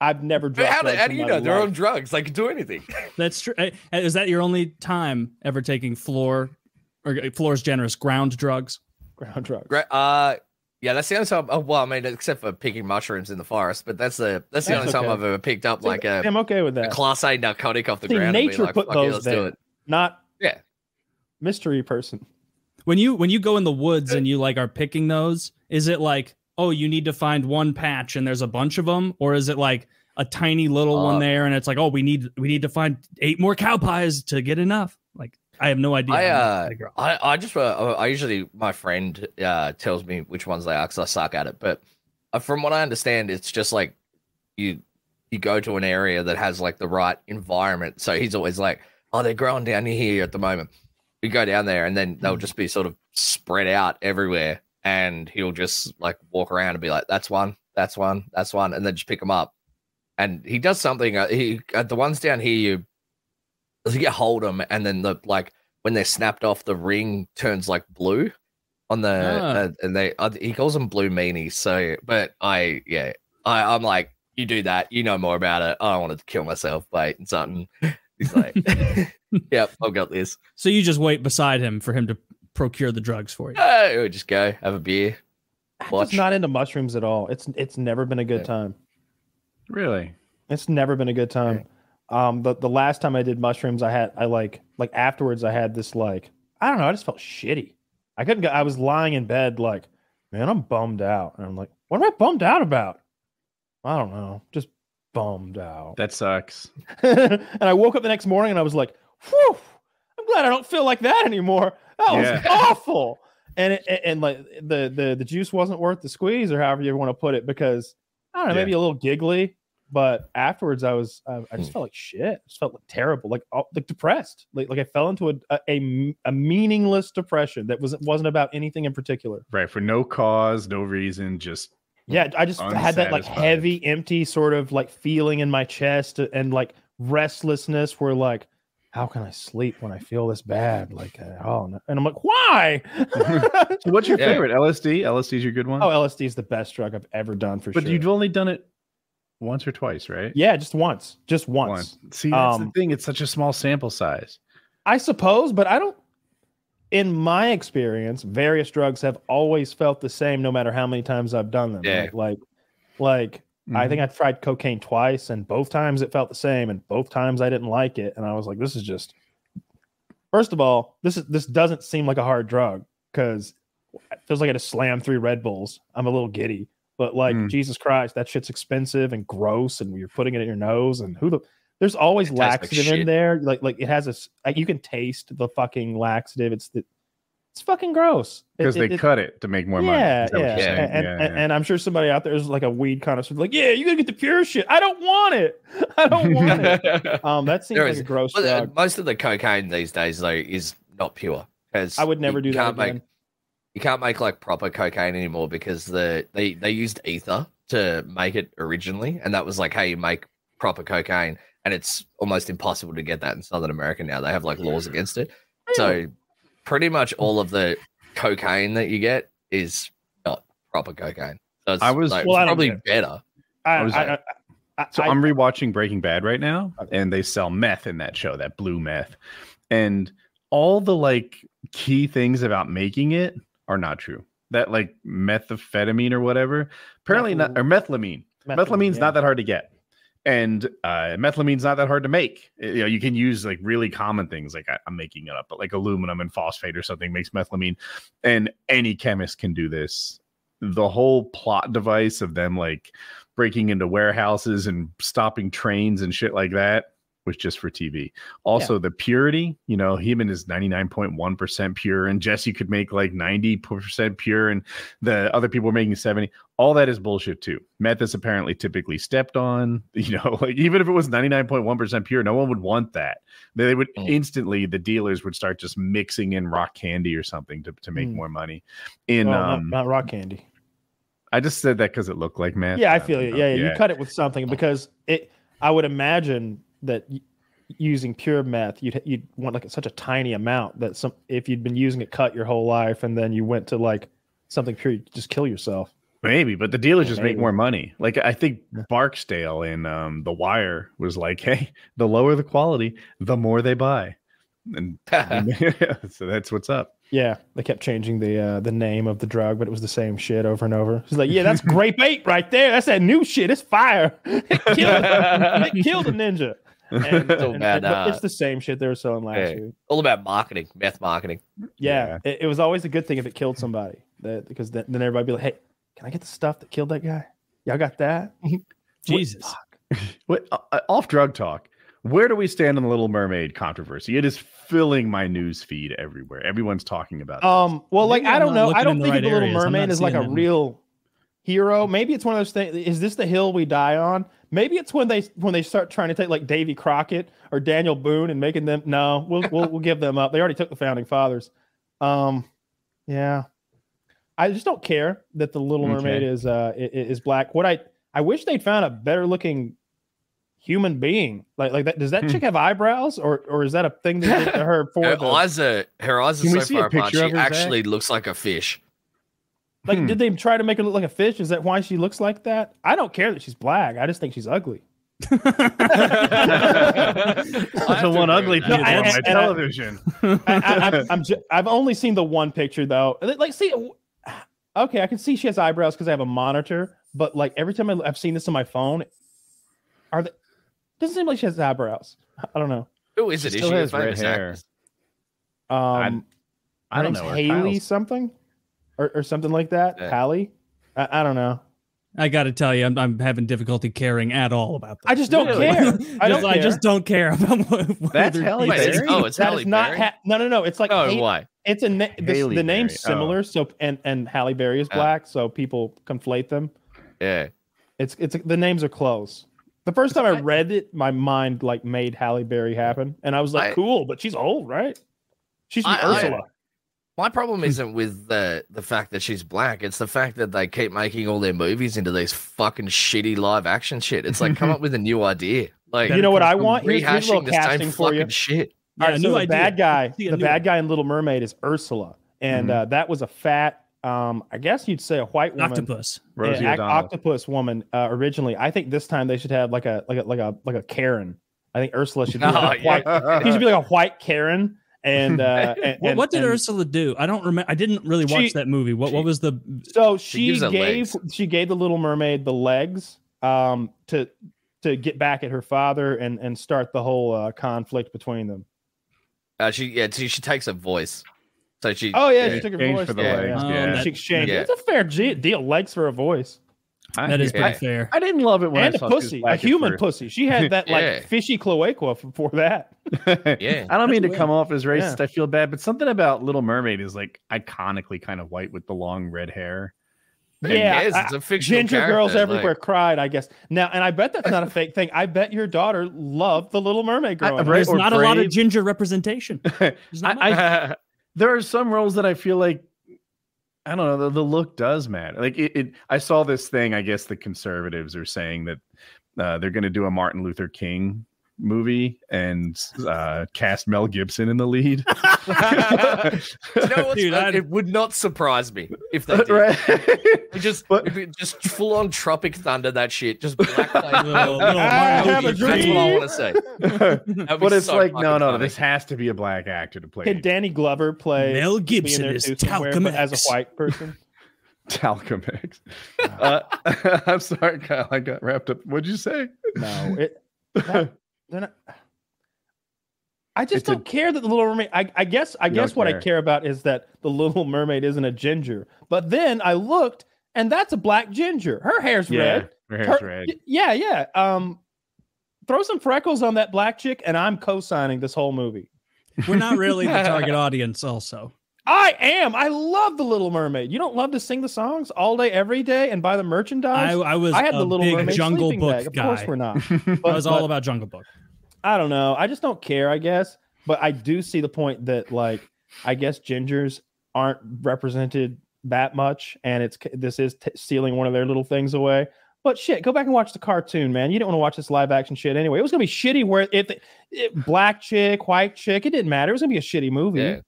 I've never But dropped. how, do, how do you my know they're on drugs? Like can do anything. *laughs* that's true. Is that your only time ever taking floor or uh, floor's generous ground drugs? ground drugs? Great. Uh, yeah, that's the only time. Oh, well, I mean, except for picking mushrooms in the forest, but that's the that's the That's only time okay. I've ever picked up See, like a, I'm okay with a that. class A narcotic off the See, ground. and be nature like, put "Fuck those let's do there, it. not Yeah. Mystery person. when you when you go in the woods and you like are picking those is it like oh you need to find one patch and there's a bunch of them or is it like a tiny little Uh, one there and it's like oh we need we need to find eight more cow pies to get enough like i have no idea I, uh. I, I just uh, I usually my friend uh, tells me which ones they are because I suck at it. But uh, from what I understand, it's just like you you go to an area that has like the right environment. So he's always like, "Oh, they're growing down here at the moment." You go down there, and then they'll just be sort of spread out everywhere, and he'll just like walk around and be like, "That's one, that's one, that's one," and then just pick them up. And he does something. Uh, he uh, the ones down here you you hold them, and then the like when they're snapped off, the ring turns like blue on the Ah. uh, and they uh, he calls them blue meanies. So, but I yeah, I I'm like you do that, you know more about it. I wanted to kill myself by something. *laughs* He's like, *laughs* *laughs* yep, I've got this. so you just wait beside him for him to procure the drugs for you Uh, we just go have a beer. I'm Watch. just not into mushrooms at all. It's it's never been a good Yeah. time. Really? It's never been a good time. Um, the the last time I did mushrooms, I had I like like afterwards I had this like I don't know, I just felt shitty. I couldn't go. I was lying in bed like, man, I'm bummed out, and I'm like, what am I bummed out about? I don't know, just bummed out. That sucks. *laughs* and I woke up the next morning and I was like, whew, I'm glad I don't feel like that anymore. That was Yeah. awful. And it, and- and like the the the juice wasn't worth the squeeze, or however you want to put it, because I don't know, Yeah. maybe a little giggly, but afterwards I was I, I just Hmm. felt like shit. I just felt like terrible, like like depressed, like like I fell into a, a a a meaningless depression that wasn't wasn't about anything in particular. Right. For no cause, no reason, just Yeah, I just had that like heavy, empty sort of like feeling in my chest and like restlessness where like, how can I sleep when I feel this bad? Like, oh, no. and I'm like, why? *laughs* So what's your Yeah. favorite? LSD? LSD is your good one? oh, LSD is the best drug I've ever done for but sure. But you've only done it once or twice, right? yeah, just once, just once. See, that's Um, the thing. It's such a small sample size. I suppose, but I don't. In my experience, various drugs have always felt the same, no matter how many times I've done them. Yeah. Like, like, like I think I tried cocaine twice, and both times it felt the same, and both times I didn't like it, and I was like, "This is just." First of all, this is this doesn't seem like a hard drug because it feels like I just slammed three Red Bulls. I'm a little giddy. But like Mm. Jesus Christ, that shit's expensive and gross, and you're putting it in your nose. And who the there's always It tastes like laxative in there. Like like it has a you can taste the fucking laxative. It's the it's fucking gross because it- they it- cut it to make more money. yeah, Is that what yeah. you're Yeah. And, Yeah, and, yeah. and I'm sure somebody out there is like a weed connoisseur, like, yeah, you gotta get the pure shit. I don't want it. *laughs* I don't want it. *laughs* Um, that seems There like is- a gross Well, uh, drug. most of the cocaine these days though is not pure because I would never do that can't again. Make, you can't make like proper cocaine anymore because the they they used ether to make it originally, and that was like how you make proper cocaine, and it's almost impossible to get that in Southern America now. They have like laws against it. So pretty much all of the cocaine that you get is not proper cocaine. So it's I was- like, Well, I probably better. I, I was- I, I, I, So I- I'm rewatching Breaking Bad right now, and they sell meth in that show, that blue meth, and all the like key things about making it are not true. That like methamphetamine or whatever, apparently not, or methylamine. Methylamine's yeah. not that hard to get, and uh, methylamine's not that hard to make. You know, you can use like really common things, like I, I'm making it up, but like aluminum and phosphate or something makes methylamine, and any chemist can do this. The whole plot device of them like breaking into warehouses and stopping trains and shit like that was just for TV. Also, the purity, you know, Heman is 99.1% pure, and Jesse could make like 90% pure, and the other people were making 70. All that is bullshit too. Meth is apparently typically stepped on. *laughs* You know, like even if it was 99.1% pure, no one would want that. They would Mm. instantly, the dealers would start just mixing in rock candy or something to, to make Mm. more money. In Well, not- um, not, rock candy. I just said that because it looked like meth. Yeah, I feel you. know. Yeah, yeah, you cut it with something because it. I would imagine that using pure meth, you'd you'd want like such a tiny amount that some if you'd been using it cut your whole life and then you went to like something pure, you'd just kill yourself. Maybe, but the dealers Yeah, just make more money. Like I think Barksdale in um, The Wire was like, "Hey, the lower the quality, the more they buy," and *laughs* *laughs* so that's what's up. Yeah, they kept changing the uh, the name of the drug, but it was the same shit over and over. He's like, "Yeah, that's *laughs* grape ape right there. That's that new shit. It's fire. It killed, it killed a ninja." And, So and- *laughs* bad, but uh, it's the same shit they were selling last Yeah. year. All about marketing, meth marketing. Yeah, It, it was always a good thing if it killed somebody, that because then, then everybody be like, "Hey, can I get the stuff that killed that guy? Y'all got that?" *laughs* Jesus. Fuck. *laughs* What uh, uh, off drug talk? Where do we stand on the Little Mermaid controversy? It is filling my news feed everywhere. Everyone's talking about. this. Um, well, like Maybe I I'm don't know. I don't think right the Little areas. Mermaid is like a seeing that. real hero. Maybe it's one of those things. Is this the hill we die on? Maybe it's when they when they start trying to take like Davy Crockett or Daniel Boone and making them. No, we'll we'll, we'll give them up. They already took the founding fathers. Um, yeah, I just don't care that the Little Mermaid is uh i- i- is black. What I I wish they'd found a better looking human being like like that. Does that Hmm. chick have eyebrows or or is that a thing they did to her *laughs* for Her the, eyes are her eyes are so far apart. She of her, actually looks like a fish. Like, Hmm. did they try to make her look like a fish? Is that why she looks like that? I don't care that she's black. I just think she's ugly. That's *laughs* the one ugly No, I- on my television. *laughs* I, I, I'm, I'm ju- I've only seen the one picture though. Like, see, okay, I can see she has eyebrows because I have a monitor. But like every time I, I've seen this on my phone, are they? Doesn't seem like she has eyebrows. I don't know. Who is She it? Is still she has red hair. actress? Um, I her don't know. Haley Kyle's- something, or, or something like that. Yeah. Hallie. I, I don't know. I got to tell you, I'm, I'm having difficulty caring at all about that. I just don't Really? care. *laughs* I Just- don't. I care. just don't care about what. what That's they're Halle Wait, it's- Berry? oh, it's That Halle is not. Berry. Ha- no, no, no. It's like Oh, Haley- why? It's a na- this, the name's Berry, oh. similar, so and and Halle Berry is Oh. black, so people conflate them. Yeah. It's it's the names are close. The first time I read it, my mind like made Halle Berry happen, and I was like, I- cool, but she's old, right? She's the I- I- Ursula. My problem isn't with the the fact that she's black. It's the fact that they keep making all their movies into these fucking shitty live action shit. It's like come up *laughs* with a new idea. Like you know what I want? Here's, here's a little rehashing the same casting for you. fucking shit. All Yeah, right, new so the idea. bad guy, the bad guy in Little Mermaid is Ursula, and Mhm. uh, that was a fat, um, I guess you'd say a white woman. Octopus. Rosie Yeah, O'Donnell. octopus woman uh, originally. I think this time they should have like a like a like a like a Karen. I think Ursula should be Oh, like a *laughs* white. He should be like a white Karen. And, uh, *laughs* and, What, and- what did and Ursula do? I don't remember. I didn't really watch She- that movie. What what was the? So She she gave she gave the Little Mermaid the legs um, to to get back at her father and and start the whole uh, conflict between them. Uh, she yeah, she, she takes a voice. So she. Oh yeah, Yeah, she took her exchange voice for the yeah, legs, yeah. yeah. She exchanged. Yeah. It's a fair deal. Legs for a voice I, That is Yeah. pretty fair. I didn't love it when and I a saw she pussy, a human first. pussy. She had *laughs* that like Yeah. fishy cloaca before that. *laughs* Yeah. I don't mean to That's come off as Yeah. racist. I feel bad, but something about Little Mermaid is like iconically kind of white with the long red hair. Yeah, cares? I- It's a fictional Ginger girls everywhere like- cried. I guess now, and I bet that's not a fake thing. I bet your daughter loved the Little Mermaid I- growing up. right, There's or not a lot of ginger representation. *laughs* There's not I- There are some roles that I feel like I don't know. The, the look does matter. Like it, it. I saw this thing. I guess the conservatives are saying that uh, they're going to do a Martin Luther King movie and uh, cast Mel Gibson in the lead. *laughs* *laughs* You know what's Dude, it would not surprise me if they did. right? It just, But- if it just full on Tropic Thunder that shit. Just black *laughs* Little- little I have a Luther That's what I want to say. But it's so like fucking no, no, funny. this has to be a black actor to play Can Danny Glover play Mel Gibson there is too somewhere, Talcum but as a white person. Talcum X. Uh, I'm sorry, Kyle. I got wrapped up. What'd you say? No, it. that- they're not. I just It's don't care that the Little Mermaid. I, I guess. I guess what I care. care about is that the Little Mermaid isn't a ginger. But then I looked, and that's a black ginger. Her hair's yeah, red. her hair's Her- red. y- Yeah, yeah. Um, throw some freckles on that black chick, and I'm co-signing this whole movie. We're not really the *laughs* target audience, also. I am. I love the Little Mermaid. You don't love to sing the songs all day, every day, and buy the merchandise. I was I had a the Little Mermaid Jungle sleeping Book bag. Of guy. course, we're not. *laughs* I was all but- about Jungle Book. I don't know. I just don't care, I guess. But I do see the point that like I guess gingers aren't represented that much and it's this is t- stealing one of their little things away. But shit, go back and watch the cartoon, man. You didn't want to watch this live action shit anyway. It was gonna be shitty. Where if it, it- black chick, white chick, it didn't matter. It was gonna be a shitty movie. Yeah.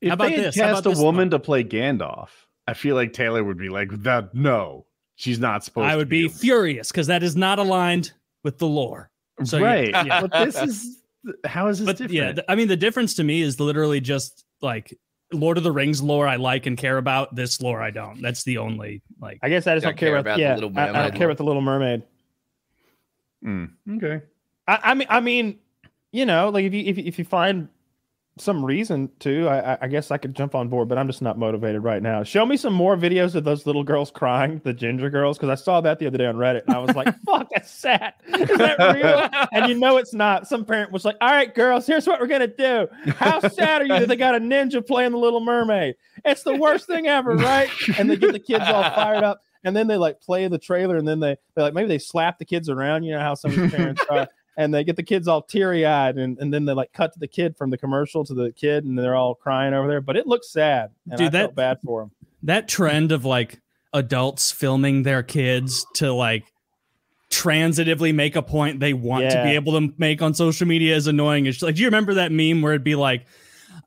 If How about they had this? Cast about a this, woman though? to play Gandalf, I feel like Taylor would be like, "That no, she's not supposed." I to would be a- furious because that is not aligned with the lore. So, right. yeah. But this is how is this But different? yeah, th- I mean, the difference to me is literally just like Lord of the Rings lore I like and care about. This lore I don't. That's the only like. I guess I just Don't don't, care, care about, about the yeah. Little I, I don't Mermaid. care about the Little Mermaid. Mm, okay. I, I mean, I mean, you know, like if you if, you- if you find some reason to, I, I- guess I could jump on board, but I'm just not motivated right now. Show me some more videos of those little girls crying, the ginger girls, because I saw that the other day on Reddit, and I was like, *laughs* "Fuck, that's sad. Is that real?" and you know it's not. Some parent was like, "All right, girls, here's what we're gonna do. How sad are you that they got a ninja playing the Little Mermaid? It's the worst thing ever, right?" And they get the kids all fired up. And then they like play the trailer, and then they they like maybe they slap the kids around. You know how some parents are and they get the kids all teary eyed, and, and then they like cut to the kid from the commercial to the kid, and they're all crying over there. But it looks sad, and Dude, I that- felt bad for them. that trend of like adults filming their kids to like transitively make a point they want to be able to make on social media is annoying. It's like, do you remember that meme where it'd be like,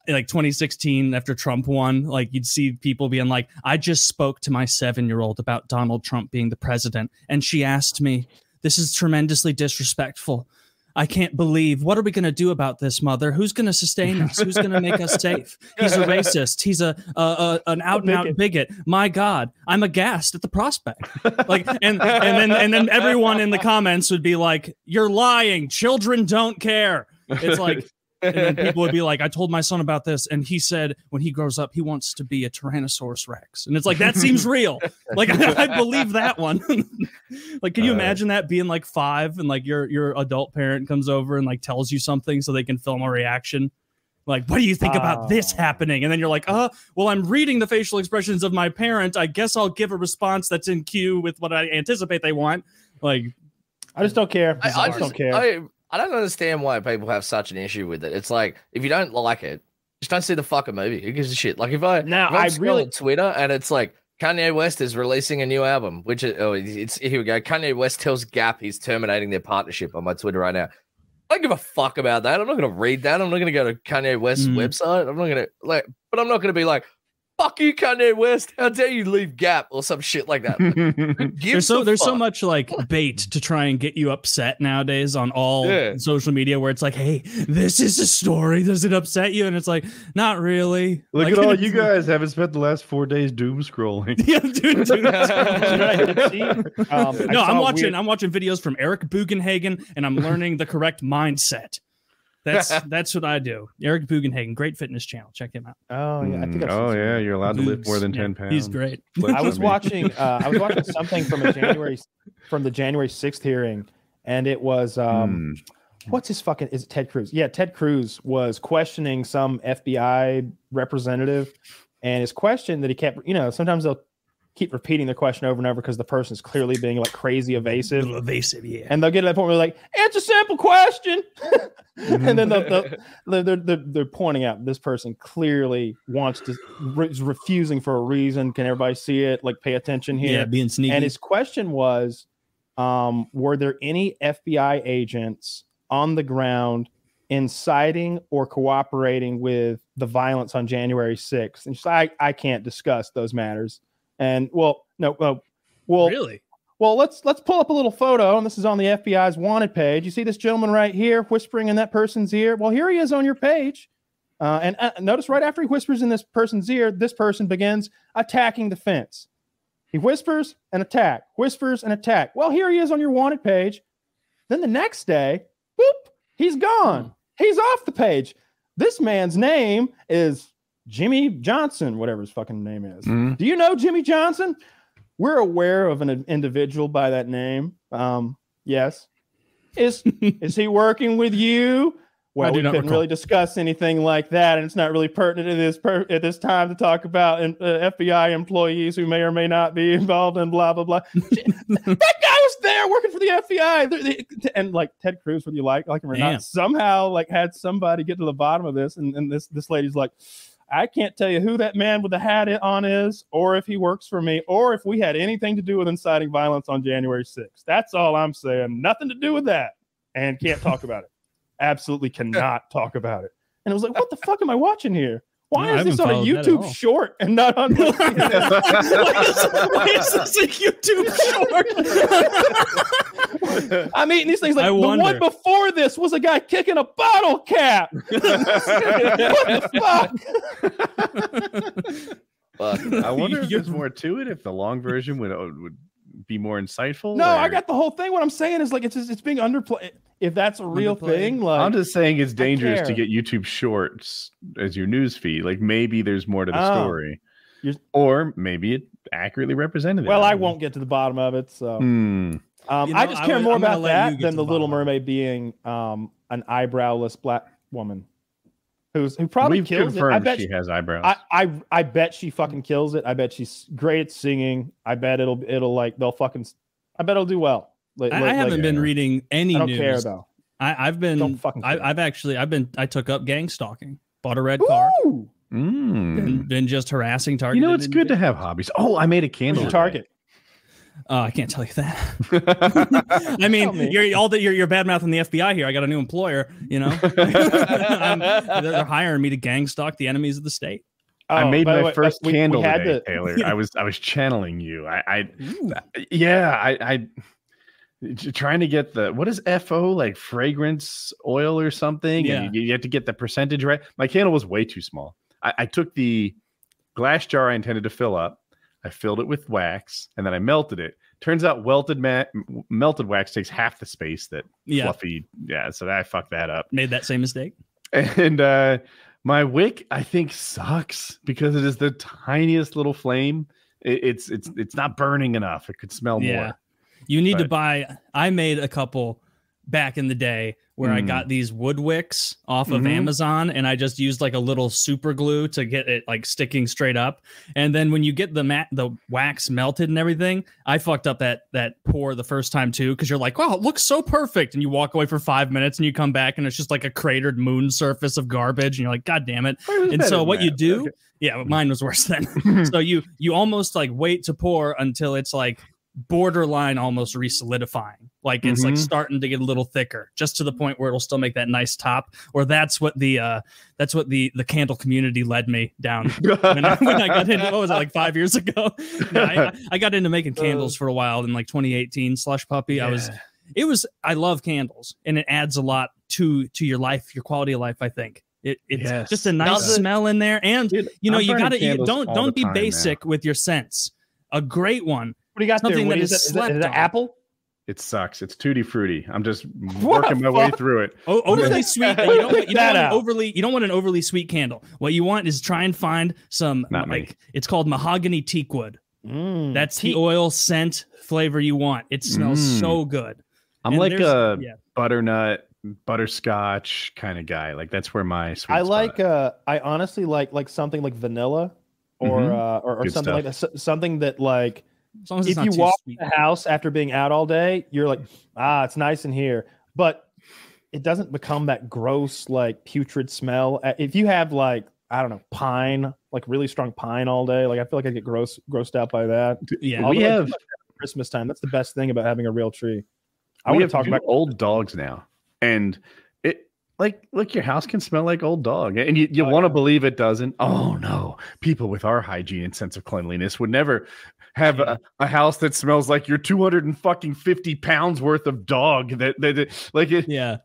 like 2016 after Trump won, like you'd see people being like, I just spoke to my seven year old about Donald Trump being the president, and she asked me, This is tremendously disrespectful. I can't believe. What are we going to do about this, mother? Who's going to sustain us? Who's going to make us safe? He's a racist. He's a, a, a an out and out bigot. My God, I'm aghast at the prospect. Like, and and then and then everyone in the comments would be like, "You're lying. Children don't care." It's like, and then people would be *laughs* like, "I told my son about this, and he said when he grows up, he wants to be a Tyrannosaurus Rex." And it's like that seems real. *laughs* Like *laughs* I, believe that one. like, can you Uh, imagine that being like five and like your your adult parent comes over and like tells you something so they can film a reaction? Like, what do you think about this Oh. happening? And then you're like, uh, well, I'm reading the facial expressions of my parent. I guess I'll give a response that's in cue with what I anticipate they want. Like, I just don't care. I, I, I just just don't care. I, I don't understand why people have such an issue with it. It's like if you don't like it, just don't see the fucking movie. Who gives a shit? Like if I Now, if I'm I scrolling really- Twitter and it's like Kanye West is releasing a new album, which is, oh, it's here we go. Kanye West tells Gap he's terminating their partnership on my Twitter right now. I don't give a fuck about that. I'm not gonna read that. I'm not gonna go to Kanye West's Mm. website. I'm not gonna like, but I'm not gonna be like, "Fuck you, Kanye West! How dare you leave Gap or some shit like that." *laughs* There's so a there's so much like bait to try and get you upset nowadays on all Yeah. social media where it's like, hey, this is a story. Does it upset you? And it's like, not really. Look Like, at all *laughs* you guys haven't spent the last four days doom scrolling. *laughs* Yeah, dude. dude. You know what I did see? Um, no, I'm watching. weird- I'm watching videos from Eric Bugenhagen, and I'm learning the correct mindset. That's *laughs* that's what I do. Eric Bugenhagen, great fitness channel. Check him out. Oh yeah, I think. Mm, I've oh yeah, you're allowed to lift more Boogs. than Yeah, ten pounds. He's great. *laughs* Flips I was on me. watching. Uh, I was watching *laughs* something from a January from the January sixth hearing, and it was um, Hmm. what's his fucking is it Ted Cruz? Yeah, Ted Cruz was questioning some FBI representative, and his question that he kept, you know, sometimes they'll keep repeating the question over and over because the person is clearly being like crazy evasive, evasive, yeah. and they'll get to that point where they're like, "It's a simple question," *laughs* and then they'll, they'll, they're, they're, they're, they're pointing out this person clearly wants to is refusing for a reason. Can everybody see it? Like, pay attention here. yeah, being sneaky. And his question was, um, were there any FBI agents on the ground inciting or cooperating with the violence on January 6th? And she's like, I, I can't discuss those matters. And well, no, well, well, really? well, let's let's pull up a little photo, and this is on the FBI's wanted page. You see this gentleman right here whispering in that person's ear. Well, here he is on your page. Uh, and uh, notice right after he whispers in this person's ear, this person begins attacking the fence. He whispers and attack, whispers and attack. Well, here he is on your wanted page. Then the next day, whoop, he's gone. He's off the page. This man's name is Jimmy Johnson, whatever his fucking name is. Mm. Do you know Jimmy Johnson? We're aware of an individual by that name. Um, yes. Is *laughs* is he working with you? Well, do we couldn't recall. really discuss anything like that, and it's not really pertinent at this per- at this time to talk about uh, FBI employees who may or may not be *laughs* involved in blah blah blah. *laughs* that guy was there working for the FBI, they- and like Ted Cruz, whether you like like him or Damn. not, somehow like had somebody get to the bottom of this, and, and this this lady's like, I can't tell you who that man with the hat on is, or if he works for me, or if we had anything to do with inciting violence on January 6th. That's all I'm saying. Nothing to do with that, and can't talk about it. Absolutely cannot *laughs* talk about it. And it was like, what the fuck am I watching here? Why No, is this on a followed that at YouTube short and not on? *laughs* why, is, why is this a YouTube short? *laughs* I'm eating these things like the one before this was a guy kicking a bottle cap. *laughs* what the fuck? Fuck. I wonder if You're- there's more to it. If the long version would would be more insightful. No, I got the whole thing. What I'm saying is like it's just, it's being underplayed. If that's a real thing, like I'm just saying it's dangerous to get YouTube Shorts as your news feed. Like maybe there's more to the Oh. story, You're- or maybe it accurately represented. it. well, I don't won't get to the bottom of it. So Hmm. um, You I know, just I care would- more I'm about that than the the Little bottom of it. Mermaid being um, an eyebrowless black woman who's who probably We've kills it. I bet she has eyebrows. I, I I bet she fucking kills it. I bet she's great at singing. I bet it'll it'll like they'll fucking. I bet it'll do well. Like, I, like- I haven't like- been yeah. reading any I don't news. care though. I, I've been. Don't fucking I, I've actually. I've been. I took up gang stalking. Bought a red car. Ooh, Mm. Been, been just harassing target. You know, it's good to have hobbies. Oh, I made a where's candle. your target? Uh, I can't tell you that. *laughs* I mean, me. you're all that you're, you're bad mouthing the FBI here. I got a new employer. You know, *laughs* they're, they're hiring me to gang stalk the enemies of the state. I Oh, made my way, first we- we candle had today, to- *laughs* Taylor. I was I was channeling you. I, I yeah, I, I, trying to get the what is FO like fragrance oil or something, Yeah. and you, you have to get the percentage right. My candle was way too small. I, I took the glass jar I intended to fill up, I filled it with wax, and then I melted it. Turns out welted ma- melted wax takes half the space that Yeah, fluffy. Yeah, so I fucked that up. made that same mistake. And uh my wick I think sucks because it is the tiniest little flame. It, it's it's it's not burning enough. It could smell Yeah. more. You need to buy. I made a couple back in the day where I Mm. got these wood wicks off of Mhm. Amazon and I just used like a little super glue to get it like sticking straight up. And then when you get the mat the wax melted and everything, I fucked up that that pour the first time too because you're like, wow, it looks so perfect. And you walk away for five minutes and you come back and it's just like a cratered moon surface of garbage. And you're like, God damn it. And so what you do, yeah, mine was worse then. *laughs* so you you almost like wait to pour until it's like borderline almost re-solidifying. Like it's like Mhm. starting to get a little thicker just to the point where it'll still make that nice top or that's what the uh that's what the the candle community led me down *laughs* when I, when I got into what was it like five years ago? *laughs* No, I, *laughs* I got into making candles for a while in like 2018 slush puppy. I was it was i love candles and it adds a lot to to your life your quality of life i think. It, it's Yes. just a nice Does smell in there and Dude, you know I'm you gotta you, don't don't be time basic with your scents. A great one do you got Something there? that What is is, that? Is, that, is that apple? It sucks. It's tutti fruity. I'm just What *laughs* working the my way through it. Oh, overly *laughs* sweet. You don't, want- you don't want an overly. You don't want an overly sweet candle. What you want is try and find some Not me. like it's called mahogany teak wood. Mm. That's Tea- the oil scent flavor you want. It smells Mm. so good. I'm And like a yeah. butternut, butterscotch kind of guy. Like that's where my sweet I spot. like. Uh, I honestly like like something like vanilla, or Mhm. uh, or, or Good something like that. S- Something that like As long as it's if not you too walk sweet. the house after being out all day, you're like, ah, it's nice in here, but it doesn't become that gross, like putrid smell. If you have like, I don't know, pine, like really strong pine all day, like I feel like I get gross, grossed out by that. Yeah. we Although I have like Christmas time. That's the best thing about having a real tree. I we want have to talk about old dogs now, and it like like your house can smell like old dog, and you, you Oh, want to yeah. believe it doesn't. Oh no, people with our hygiene and sense of cleanliness would never have a, a house that smells like your 200 and fucking 50 pounds worth of dog that, that, that- like it Yeah.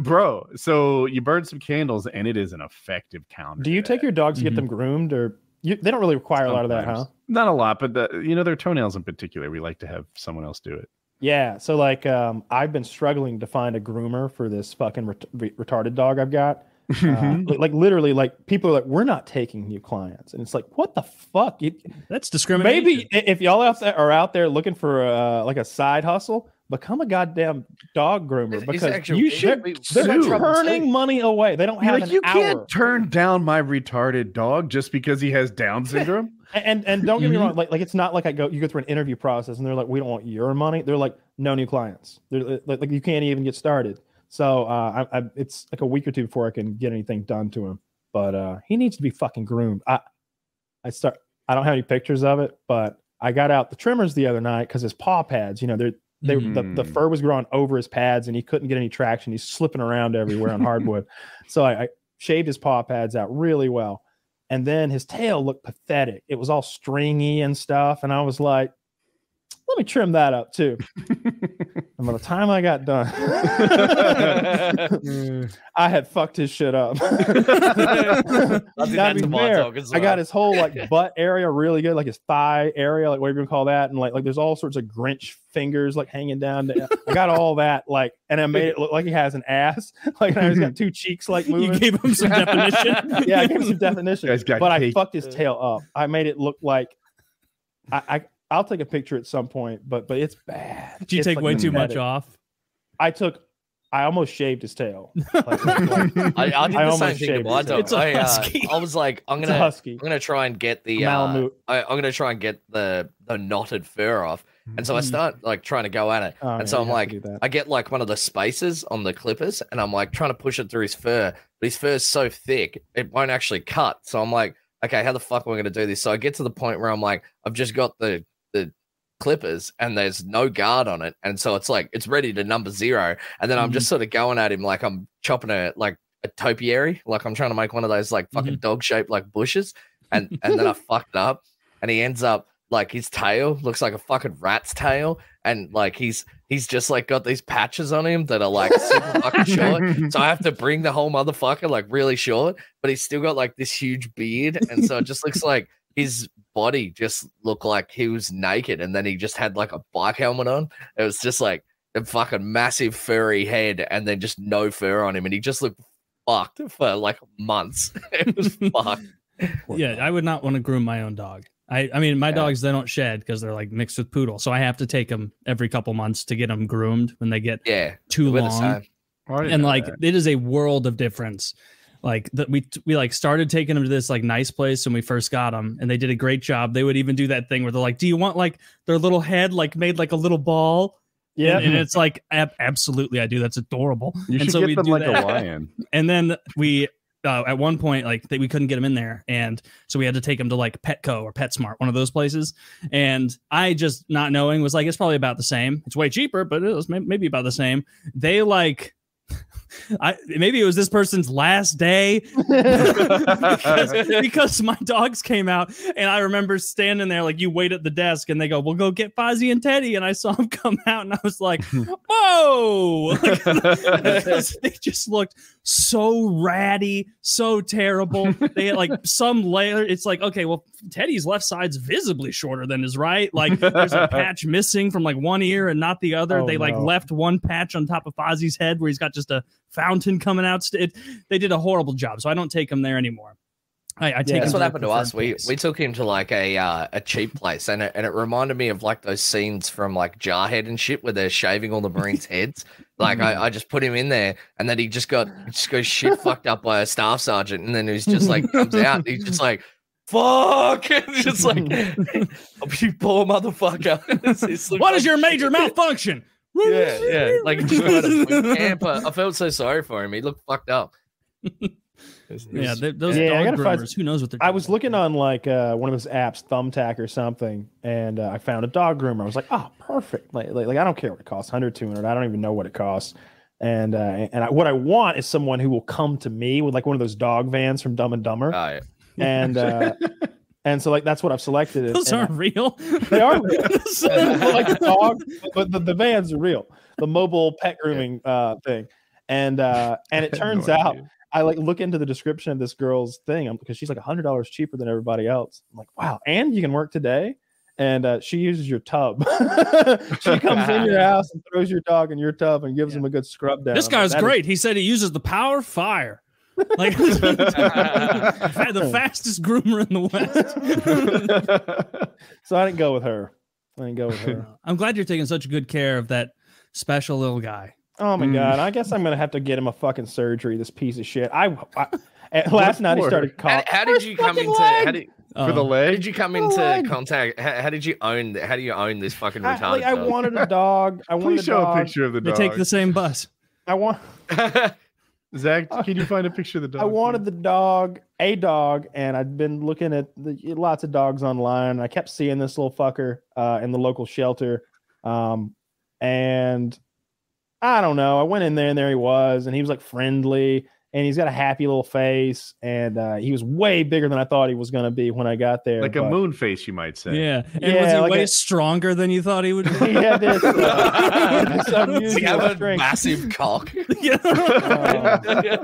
bro so you burn some candles and it is an effective counter Do you take that. your dogs to get them groomed, or you, they don't really require a lot of that, huh? Not a lot but the, you know their toenails in particular we like to have someone else do it Yeah. So like, um, I've been struggling to find a groomer for this fucking ret- retarded dog I've got. Uh, like literally, like people are like, we're not taking new clients, and it's like, what the fuck? You- That's discrimination. maybe if y'all out there are out there looking for uh, like a side hustle, become a goddamn dog groomer It's- it's because actually- you should. we- They're we've had trouble turning money away. They don't have like an you hour. can't turn down my retarded dog just because he has down *laughs* syndrome And and, and don't get me Mhm. wrong, like like it's not like I go you go through an interview process and they're like, we don't want your money. They're like, no new clients. They're like, like you can't even get started. So uh, I, I, it's like a week or two before I can get anything done to him. But uh, he needs to be fucking groomed. I I start. I don't have any pictures of it, but I got out the trimmers the other night because his paw pads. You know, they're they the, the Mm. fur was growing over his pads and he couldn't get any traction. He's slipping around everywhere on hardwood. So I, I shaved his paw pads out really well. And then his tail looked pathetic. It was all stringy and stuff. And I was like, let me trim that up too. *laughs* and by the time I got done, *laughs* *laughs* I had fucked his shit up. *laughs* I think Gotta that's be a my fair. dog I got his whole like butt area really good, like his thigh area, like whatever you call that, and like like there's all sorts of Grinch fingers like hanging down. To, I got all that like, and I made it look like he has an ass. Like now he's got two cheeks like you moving. gave him some definition. yeah, I gave him some definition. Guys got but I fucked his tail up. I made it look like I, I I'll take a picture at some point, but but it's bad. Did you It's, take like, way too much off? I took. I almost shaved his tail. *laughs* Like, like- like- I, I did I the same almost thing to shaved my it. dog. It's a I, uh, husky. I was like, I'm gonna, husky. I'm gonna try and get the, uh, I, I'm gonna try and get the the knotted fur off, and so I Mhm. start like trying to go at it, Oh, and yeah, so you I'm like. I get like one of the spaces on the clippers, and I'm like trying to push it through his fur, but his fur's so thick it won't actually cut. So I'm like, okay, how the fuck am I gonna do this? So I get to the point where I'm like, I've just got the the clippers and there's no guard on it, and so it's like it's ready to number zero, and then I'm Mm-hmm. just sort of going at him like I'm chopping a like a topiary, like I'm trying to make one of those like fucking Mm-hmm. dog shaped like bushes, and and then I *laughs* fucked up, and he ends up like his tail looks like a fucking rat's tail, and like he's he's just like got these patches on him that are like super *laughs* fucking short. So I have to bring the whole motherfucker like really short, but he's still got like this huge beard, and so it just looks like his body just looked like he was naked, and then he just had like a bike helmet on. It was just like a fucking massive furry head, and then just no fur on him, and he just looked fucked for like months. *laughs* it was *laughs* fucked. Yeah, I would not want to groom my own dog. I, I mean, my Yeah. dogs they don't shed because they're like mixed with poodle, so I have to take them every couple months to get them groomed when they get Yeah, too long. same. I didn't and like that. it is a world of difference like that we we like started taking them to this like nice place when we first got them and they did a great job. They would even do that thing where they're like do you want like their little head like made like a little ball? Yeah. and, and it's like ab- absolutely i do. That's adorable. You and should so get we them do like that. a lion. *laughs* And then we uh, at one point like they, we couldn't get them in there and so we had to take them to like petco or petsmart one of those places. And i just not knowing was like it's probably about the same. It's way cheaper but it was maybe about the same. They like *laughs* I maybe it was this person's last day *laughs* because, because my dogs came out and I remember standing there like you wait at the desk and they go, "We'll go get Fozzie and Teddy," and I saw them *laughs* come out and I was like, "Whoa!" *laughs* Because they just looked so ratty, so terrible. They had like some layer. It's like okay, well, Teddy's left side's visibly shorter than his right. Like there's a patch missing from like one ear and not the other. Oh, they like left one patch on top of Fozzie's head where he's got just a fountain coming out. It, they did a horrible job, so I don't take him there anymore. I, I take Yeah. That's what happened to us. preferred We we took him to like a uh, a cheap place, and it, and it reminded me of like those scenes from like Jarhead and shit, where they're shaving all the Marines' *laughs* heads. Like I, I just put him in there, and then he just got just goes shit fucked up by a staff sergeant, and then he's just like comes out, and he's just like. Fuck! *laughs* And just like, *laughs* you poor motherfucker. It's- it's what is your major malfunction? Yeah, yeah. Like he just got a boot camp. I I felt so sorry for him. He looked fucked up. *laughs* yeah, they, those Yeah, dog gotta find- groomers. Who knows what they're? I was looking there. on like uh, one of those apps, Thumbtack or something, and uh, I found a dog groomer. I was like, oh, perfect. Like, like, like, I don't care what it costs 100, 200. I don't even know what it costs. And uh, and I, what I want is someone who will come to me with like one of those dog vans from Dumb and Dumber. Oh, yeah. and uh, *laughs* and so like that's what I've selected. Those aren't real. They are real. *laughs* like the dog, *laughs* but the, the vans are real. The mobile pet grooming uh, thing, and uh, and it *laughs* turns no out. I like look into the description of this girl's thing because she's like a hundred dollars cheaper than everybody else. I'm like, wow, and you can work today. And uh, she uses your tub. she comes in your house and throws your dog in your tub and gives Yeah. him a good scrub down. This I'm like, guy's "That is great. He said he uses the power of fire. Like *laughs* the *laughs* fastest groomer in the West. *laughs* so I didn't go with her. I didn't go with her. I'm glad you're taking such good care of that special little guy. Oh my Mm. god! I guess I'm gonna have to get him a fucking surgery. This piece of shit. I, I last night he for? started How, how did you come into? How did, For the Uh, how leg? did you come into leg. contact? How, how did you own? How do you own this fucking I, retarded? like, I wanted a dog. I wanted Please a show dog. a picture of the they dog. take the same bus. I want. Zach, can you find a picture of the dog? I wanted the dog, a dog, and I'd been looking at the, lots of dogs online. And I kept seeing this little fucker uh, in the local shelter, um, and I don't know. I went in there, and there he was, and he was like friendly, and he's got a happy little face, and uh, he was way bigger than I thought he was going to be when I got there. like a moon face, you might say. Yeah. And Yeah, was he like way a- stronger than you thought he would be? He had this, uh, this he have unusual a strength. massive cock? *laughs* yeah.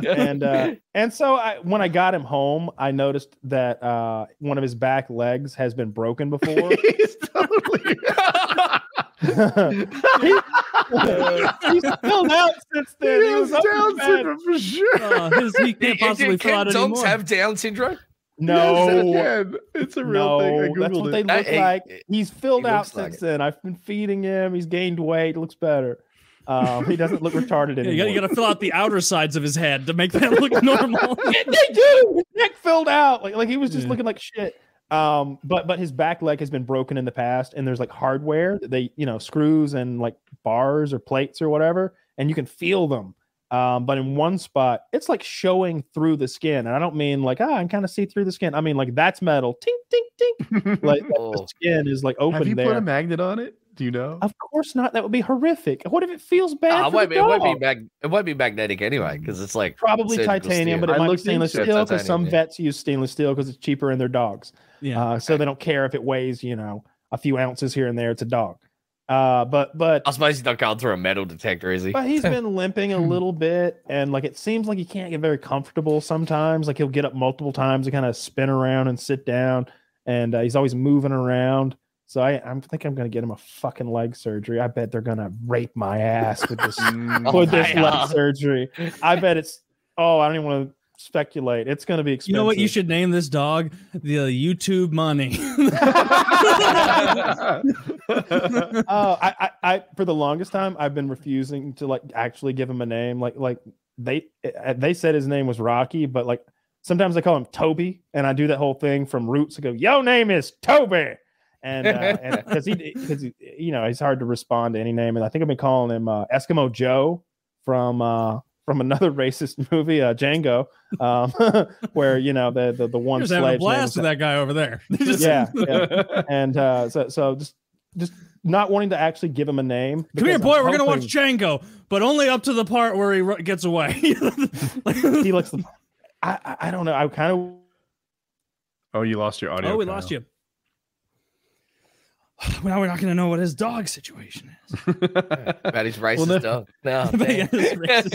and uh, and so I, when I got him home, I noticed that uh, one of his back legs has been broken before. *laughs* He's totally. *laughs* He- he's filled out since then. He was has up Down syndrome for sure. Uh, his, he can't *laughs* Can- possibly can fill out dogs anymore. have Down syndrome? No, Yes, it's a real no, thing. I that's what it. they look he- like. He's filled he out looks like since then. I've been feeding him. He's gained weight. Looks better. Um, he doesn't look retarded *laughs* anymore. you, gotta, you gotta fill out the outer sides of his head to make that look *laughs* normal. they do. His neck filled out. Like like he was just Yeah. looking like shit. Um, but but his back leg has been broken in the past, and there's like hardware that they you know screws and like bars or plates or whatever, and you can feel them. Um, but in one spot, it's like showing through the skin, and I don't mean like ah, I can kind of see through the skin. I mean like that's metal, tink tink tink. Like, like *laughs* Oh. the skin is like open Have you there. put a magnet on it? Do you know? of course not. That would be horrific. What if it feels bad? Ah, it, for won't the be, it won't be mag- it won't be magnetic anyway because it's like Probably titanium, steel. but it I might be stainless steel because some yeah. vets use stainless steel because it's cheaper in their dogs. Yeah. Uh, so they don't care if it weighs, you know, a few ounces here and there. It's a dog. Uh, but but I suppose he's not going through a metal detector, is he? but he's *laughs* been limping a little bit, and like it seems like he can't get very comfortable sometimes. Like he'll get up multiple times and kind of spin around and sit down, and uh, he's always moving around. So I I think I'm gonna get him a fucking leg surgery. I bet they're gonna rape my ass with this Oh, *laughs* with this leg surgery. I bet it's. Oh, I don't even want to speculate. It's gonna be expensive. You know what? You should name this dog the YouTube money. *laughs* *laughs* Oh, I, I, I, for the longest time, I've been refusing to like actually give him a name. Like, like they, uh, they said his name was Rocky, but like sometimes I call him Toby, and I do that whole thing from Roots. I go, "Yo, name is Toby," and uh, *laughs* because he, because you know, he's hard to respond to any name, and I think I've been calling him uh, Eskimo Joe from uh from another *laughs* racist movie, uh, Django, um, *laughs* where you know the the, the one Just having a slave blast with that guy over there. *laughs* Yeah, yeah. and uh, so so just just not wanting to actually give him a name. Come here, boy. I'm We're gonna watch Django, but only up to the part where he ru- gets away. He looks. The, I, I I don't know. I kind of Oh, you lost your audio. oh, we Kyle. lost you. *sighs* Now we're not gonna know what his dog situation is. *laughs* About his racist no- dog. No, *laughs* But *laughs* yeah, his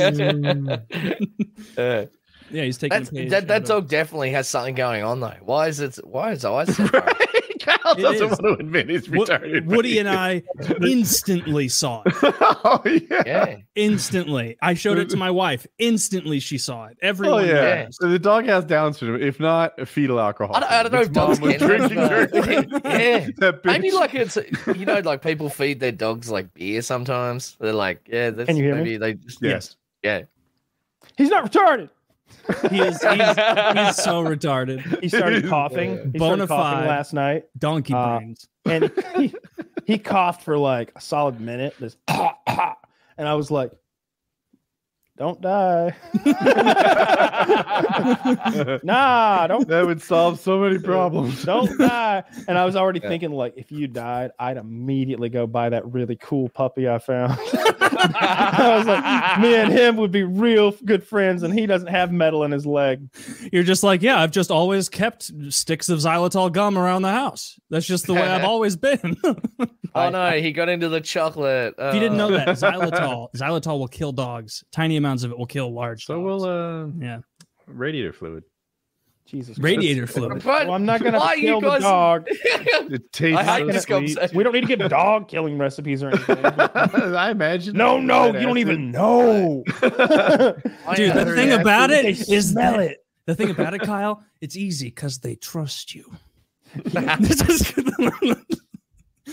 damn. Yeah, he's taking that's, that, that dog definitely has something going on though. Why is it? Why is eyes so bright? Kyle It doesn't is. want to admit he's retarded. Woody and I instantly saw it. *laughs* oh yeah. Yeah, Instantly, I showed it to my wife. Instantly, she saw it. Oh yeah. knows. So the dog has Down syndrome. If not, fetal alcohol. I don't, I don't know if mom dogs was can. have, drinking uh, *laughs* yeah, *laughs* maybe like it's you know like people feed their dogs like beer sometimes. They're like, yeah, that's Can you hear me? they just yes. yeah. he's not retarded. He is. He's, he's so *laughs* retarded. He started *laughs* Yeah. coughing. He Bona started coughing fide. last night, Donkey Uh, brains. and *laughs* he, he coughed for like a solid minute. This and I was like, "Don't die." *laughs* nah, don't that would solve so many *laughs* problems. don't die. And I was already Yeah. thinking, like, if you died, I'd immediately go buy that really cool puppy I found. *laughs* I was like, me and him would be real good friends, and he doesn't have metal in his leg. You're just like, yeah, I've just always kept sticks of xylitol gum around the house. That's just the way I've always been. Oh no, he got into the chocolate. you didn't know Uh, that, xylitol, xylitol will kill dogs. Tiny amounts of it will kill large. So dogs. we'll uh yeah, radiator fluid. Jesus. radiator Christ. fluid. But Well, I'm not gonna why you kill the dog. *laughs* It tastes I hate so sweet. We don't need to get dog killing recipes or anything. *laughs* I imagine. No, no, that you don't even know. *laughs* Dude, the thing about it They is smell that- it. The thing about it, Kyle, it's easy because they trust you.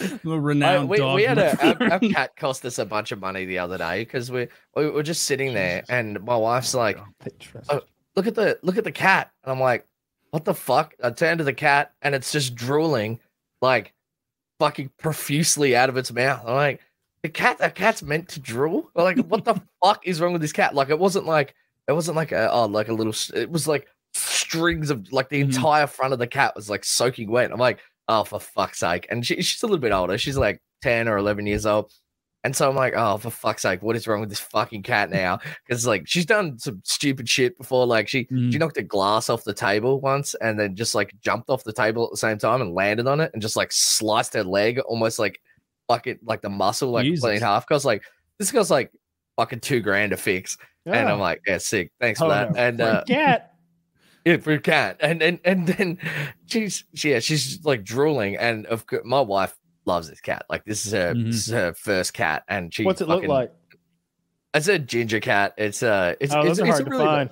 This *laughs* is- I'm a I- renowned we, dog. we had a our, our *laughs* cat cost us a bunch of money the other day because we we were just sitting there and my wife's like, Oh, look at the look at the cat. And i'm like what the fuck? I turn to the cat and it's just drooling like fucking profusely out of its mouth. I'm like the cat that cat's meant to drool? I'm like what the *laughs* fuck is wrong with this cat? Like it wasn't like it wasn't like a oh like a little it was like strings of like the Mhm. entire front of the cat was like soaking wet. I'm like oh for fuck's sake and she, she's a little bit older she's like 10 or 11 years old and so I'm like, oh, for fuck's sake, what is wrong with this fucking cat now? *laughs* Because like she's done some stupid shit before. Like she Mm. she knocked a glass off the table once and then just like jumped off the table at the same time and landed on it and just like sliced her leg almost like fucking like the muscle like in half. Cause like this guy's like fucking two grand to fix. And I'm like, yeah, sick. Thanks for Oh, that. no, And uh cat. Yeah, for a cat. And and and then she's she, yeah, she's like drooling. And of course my wife loves this cat. Like this is her Mhm. this is her first cat. And she What's it look like? it's a ginger cat. It's uh, it's Oh, it's, it's hard a to really find.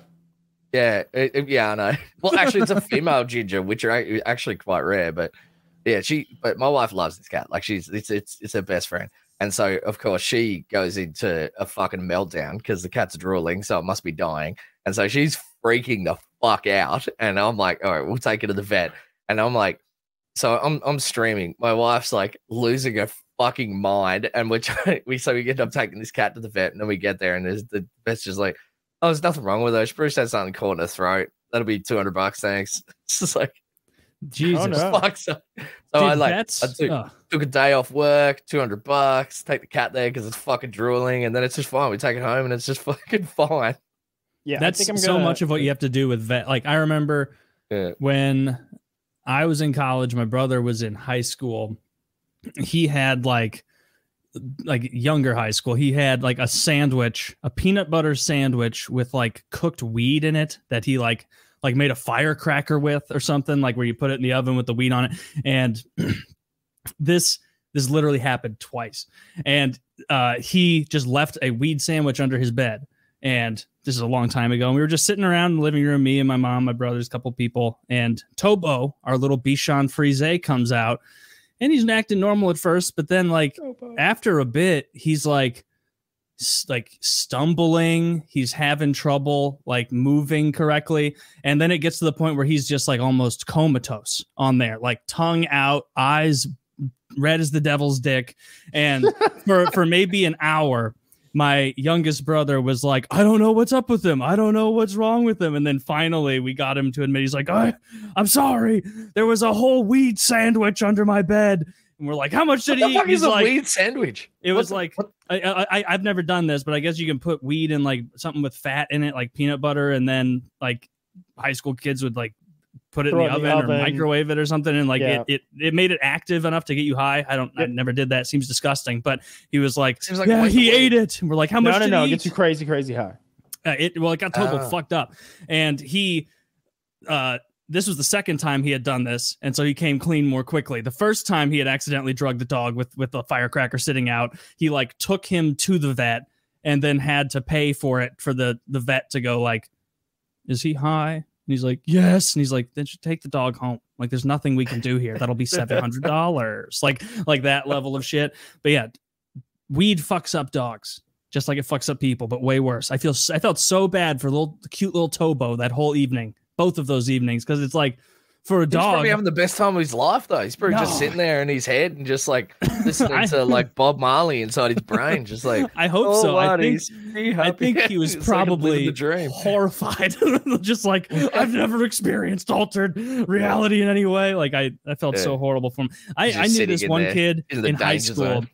yeah, it- yeah. I know. *laughs* Well, actually, it's a female ginger, which are actually quite rare. But yeah, she. But my wife loves this cat. Like she's it's it's it's her best friend. And so of course she goes into a fucking meltdown because the cat's drooling, so it must be dying. And so she's freaking the fuck out. And I'm like, all right, we'll take her to the vet. And I'm like, so I'm I'm streaming. My wife's like losing her fucking mind, and we're *laughs* trying, we so we end up taking this cat to the vet, and then we get there, and there's the vet's just like, oh, there's nothing wrong with her. She probably had something caught in her throat. That'll be two hundred bucks, thanks. *laughs* It's just like Jesus. Oh, no. fuck. So, so Dude, I like I took, ugh. took a day off work, two hundred bucks, take the cat there because it's fucking drooling, and then it's just fine. We take it home, and it's just *laughs* fucking fine. Yeah, I that's think I'm so gonna- much of what you have to do with vet. Like I remember Yeah. when I was in college, my brother was in high school. He had like like younger high school. He had like a sandwich, a peanut butter sandwich with like cooked weed in it that he like like made a firecracker with or something like where you put it in the oven with the weed on it and *clears throat* this this literally happened twice and uh he just left a weed sandwich under his bed and this is a long time ago. And we were just sitting around in the living room, me and my mom, my brothers, a couple people, and Tobo, our little Bichon Frise, comes out, and he's acting normal at first, but then like after a bit, he's like, like stumbling. He's having trouble like moving correctly, and then it gets to the point where he's just like almost comatose on there, like tongue out, eyes red as the devil's dick, and *laughs* for for maybe an hour my youngest brother was like, I don't know what's up with him. I don't know what's wrong with him. And then finally we got him to admit he's like, I, I'm sorry. There was a whole weed sandwich under my bed. And we're like, how much What did the he fuck eat? is He's a like, weed sandwich? it was like what- I, I, I I've never done this, but I guess you can put weed in like something with fat in it, like peanut butter, and then like high school kids would like put it in the, it in the oven, or microwave it or something, and like Yeah. it, it it made it active enough to get you high. I don't, I never did that. Seems disgusting, but he was like, Seems like yeah, he weed. ate it. And we're like, how much no, no, did no. It gets you crazy, crazy high. Uh, it well, it got total Ah. fucked up, and he, uh, this was the second time he had done this, and so he came clean more quickly. The first time he had accidentally drugged the dog with with the firecracker sitting out. He like took him to the vet, and then had to pay for it for the the vet to go like, is he high? And he's like, yes, and he's like, then you take the dog home. Like, there's nothing we can do here. That'll be *laughs* seven hundred dollars. like like that level of shit. But yeah, weed fucks up dogs just like it fucks up people, but way worse. I feel I felt so bad for little cute little Tobo that whole evening, both of those evenings, because it's like for a He's dog. probably having the best time of his life though. He's probably No. just sitting there in his head and just like *laughs* listening I- to like Bob Marley inside his brain, just like *laughs* I hope "Oh, so. I think I think he *laughs* was like probably the dream. horrified, just like I've never experienced altered reality in any way. Like I, I felt so horrible for him. I, I knew this one there kid in in high school. zone.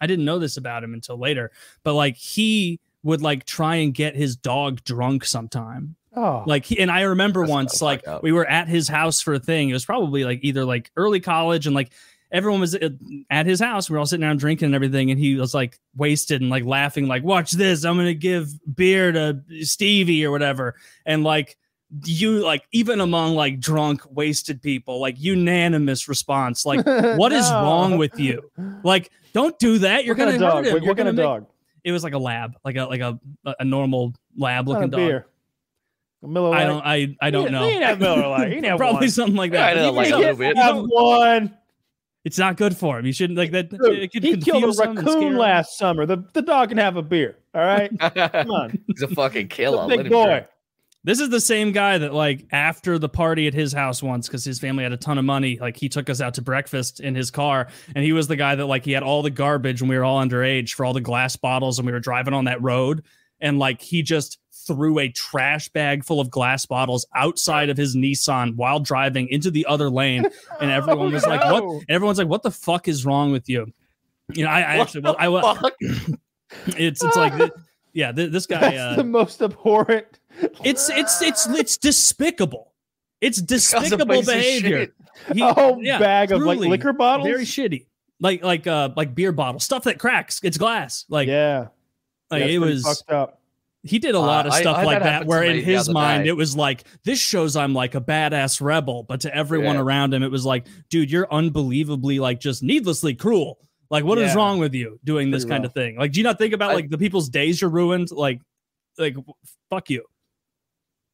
I didn't know this about him until later, but like he would like try and get his dog drunk sometime. Oh, Like he and I remember That's once like we were at his house for a thing. It was probably like either like early college and like everyone was at- at his house. We were all sitting down drinking and everything, and he was like wasted and like laughing, like, "Watch this! I'm gonna give beer to Stevie or whatever." And like you, like even among like drunk, wasted people, like unanimous response, like, *laughs* "What is No. wrong with you? Like, don't do that. You're what kind gonna of hurt dog? him. What, You're what kind gonna of make-" dog? It was like a lab, like a like a a normal lab looking dog. beer? A Miller I don't I I don't He- know. He ain't have Miller Lite. He ain't have *laughs* Probably one. something like Yeah, I that. know, But like you a little bit. have one. It's not good for him. You shouldn't like that. Dude, it could he killed a confuse him and scare raccoon last summer. The the dog can have a beer. All right, *laughs* come on, He's a fucking He's killer. Let big him boy. This is the same guy that like after the party at his house once because his family had a ton of money. Like he took us out to breakfast in his car, and he was the guy that like he had all the garbage when we were all underage for all the glass bottles, and we were driving on that road, and like he just threw a trash bag full of glass bottles outside of his Nissan while driving into the other lane, *laughs* and everyone Oh, was like, "What?" And everyone's like, "What the fuck is wrong with you?" You know, I, I actually, well, I was. *clears throat* It's it's like, yeah, th- this guy. That's Uh, the most abhorrent. it's it's it's it's despicable. It's *laughs* despicable behavior. He- a whole yeah, bag of like liquor bottles. Very shitty. Like like uh like beer bottles, stuff that cracks. It's glass. Like, yeah, like that's it was. fucked up. He did a lot Uh, of stuff I like that that, where in his mind day. it was like, this shows I'm like a badass rebel, but to everyone Yeah. around him, it was like, dude, you're unbelievably like just needlessly cruel. Like, what is Yeah. wrong with you doing this Pretty kind rough. of thing? Like, do you not think about I- like the people's days you're ruined? Like, like fuck you.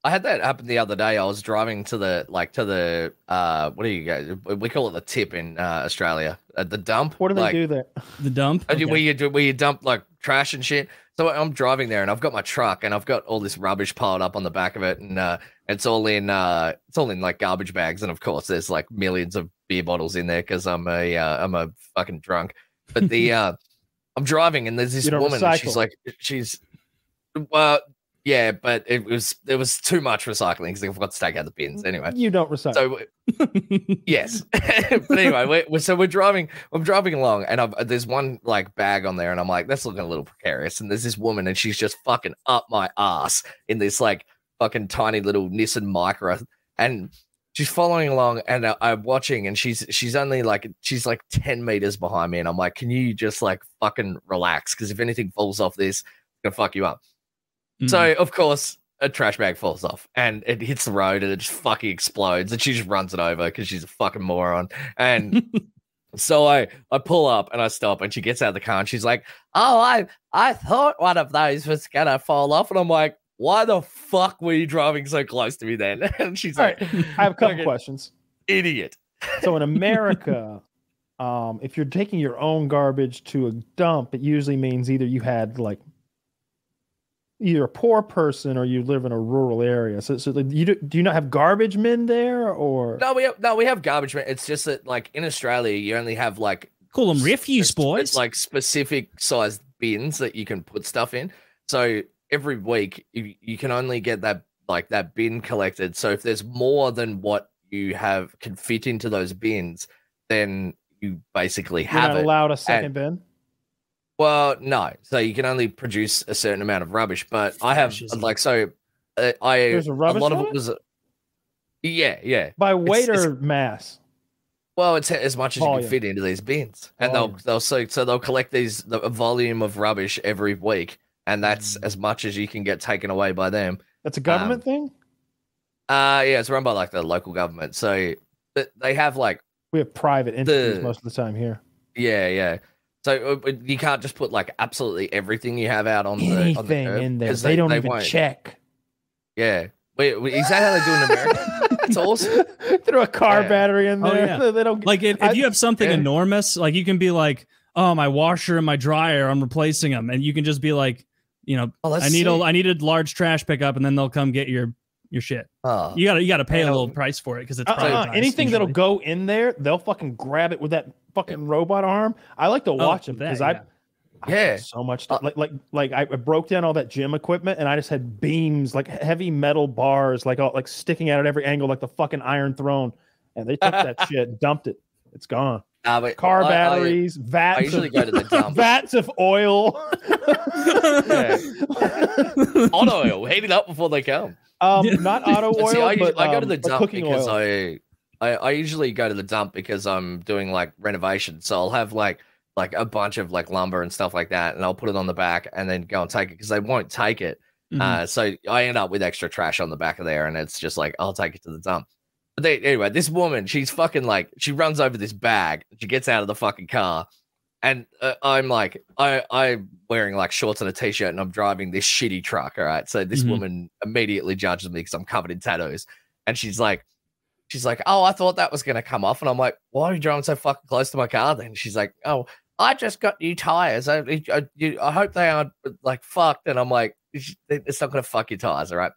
I had that happen the other day. I was driving to the like to the uh what do you guys we call it the tip in uh, Australia at the dump. What do they like, do there? The dump. uh, Okay. Where you do where you dump like trash and shit. So I'm driving there and I've got my truck and I've got all this rubbish piled up on the back of it and uh, it's all in uh, it's all in like garbage bags and of course there's like millions of beer bottles in there because I'm a uh, I'm a fucking drunk. But the *laughs* uh, I'm driving and there's this woman and she's like she's well yeah, but it was there was too much recycling because I forgot to take out the bins mm, anyway. You don't recycle. So *laughs* yes, *laughs* but anyway, we're, we're, so we're driving. I'm driving along, and I've, there's one like bag on there, and I'm like, that's looking a little precarious. And there's this woman, and she's just fucking up my ass in this like fucking tiny little Nissan Micra, and she's following along, and I- I'm watching, and she's she's only like she's like ten meters behind me, and I'm like, can you just like fucking relax? Because if anything falls off this, it's gonna fuck you up. Mm. So of course a trash bag falls off and it hits the road and it just fucking explodes and she just runs it over because she's a fucking moron. And *laughs* so I I pull up and I stop and she gets out of the car and she's like, "Oh, I I thought one of those was gonna fall off." And I'm like, "Why the fuck were you driving so close to me then?" *laughs* And she's All like, right, I have a couple questions. "Idiot." So in *laughs* America, um, if you're taking your own garbage to a dump, it usually means either you had like either a poor person or you live in a rural area. So, so like, you do, do you not have garbage men there or No, we have no, we have garbage men. It's just that like in Australia, you only have like Call them refuse spe- boys. like specific sized bins that you can put stuff in. So every week you, you can only get that like that bin collected. So if there's more than what you have can fit into those bins, then you basically You're have not it. allowed a second bin. Well, no. So you can only produce a certain amount of rubbish. But I have Fascism. like so. Uh, I There's a rubbish a lot of it was. Yeah, yeah. By weight it's- or mass? Well, it's as much as you can fit into these bins, and they'll Volume. they'll so so they'll collect these the a volume of rubbish every week, and that's Mm. as much as you can get taken away by them. That's a government Um, thing. Uh yeah, it's run by like the local government, so they have like We have private entities the- most of the time here. yeah yeah. So uh, you can't just put like absolutely everything you have out on the on the Anything curb, in there, 'cause they, don't even won't. check. Yeah, wait, wait, is that how they do it in America? *laughs* That's awesome. *laughs* Throw a car Yeah. battery in there. Oh, there. yeah. *laughs* they don't. Like if, if I- you have something Yeah. enormous, like you can be like, "Oh, my washer and my dryer, I'm replacing them," and you can just be like, you know, Oh, I need a sick. I need a large trash pickup, and then they'll come get your your shit. Oh. You gotta you gotta pay a little price for it because it's Uh-uh. privatized Anything that'll go in there, they'll fucking grab it with that fucking robot arm. I like to oh, watch them because yeah. I, I Yeah. have so much uh, stuff. like like like I I broke down all that gym equipment and I just had beams like heavy metal bars like all like sticking out at every angle like the fucking Iron Throne, and they took that *laughs* shit, dumped it. It's gone. Nah, but Car I- I- batteries, vats. I usually of, go to the dump. *laughs* vats of oil. Hot oil, heat it up before they come. um, not auto oil, *laughs* see, I, but I go to um, the but dump because oil. I, I I usually go to the dump because I'm doing like renovation. So I'll have like like a bunch of like lumber and stuff like that, and I'll put it on the back and then go and take it because they won't take it. Mhm. Uh, so I end up with extra trash on the back of there, and it's just like I'll take it to the dump. But they, anyway, this woman, she's fucking like she runs over this bag. She gets out of the fucking car, and uh, I'm like, I I'm wearing like shorts and a t-shirt, and I'm driving this shitty truck. All right, so this Mhm. woman immediately judges me because I'm covered in tattoos, and she's like. She's like, oh, I thought that was gonna come off, and I'm like, why are you driving so fucking close to my car? Then she's like, oh, I just got new tires. I, I, you- I hope they aren't like fucked. And I'm like, "It's- it's not gonna fuck your tires, all right?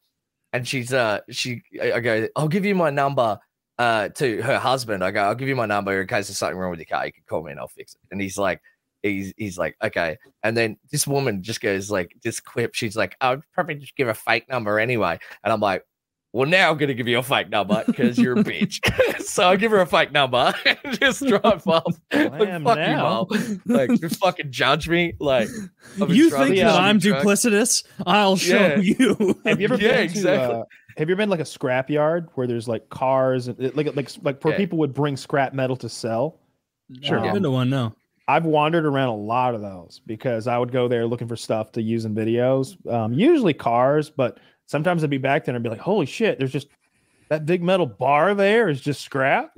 And she's uh, she, I I go, I'll give you my number uh to her husband. I go, I'll give you my number in case there's something wrong with your car. You can call me and I'll fix it. And he's like, he's he's like, okay. And then this woman just goes like, this quip. She's like, I'll probably just give a fake number anyway. And I'm like. Well, now I'm gonna give you a fake number because you're a bitch. *laughs* *laughs* so I give her a fake number *laughs* and just drive off. like, Blam fuck you, now. mom. Like, just fucking judge me. Like, you think that I'm truck. duplicitous? I'll show Yeah. you. Have you ever Yeah, been exactly. to? Uh, have you ever been like a scrap yard where there's like cars and like like like where Yeah. people would bring scrap metal to sell? Sure, Um, I've been to one. No, I've wandered around a lot of those because I would go there looking for stuff to use in videos. Um, usually cars, but sometimes I'd be back there and be like, "Holy shit! There's just that big metal bar there is just scrap.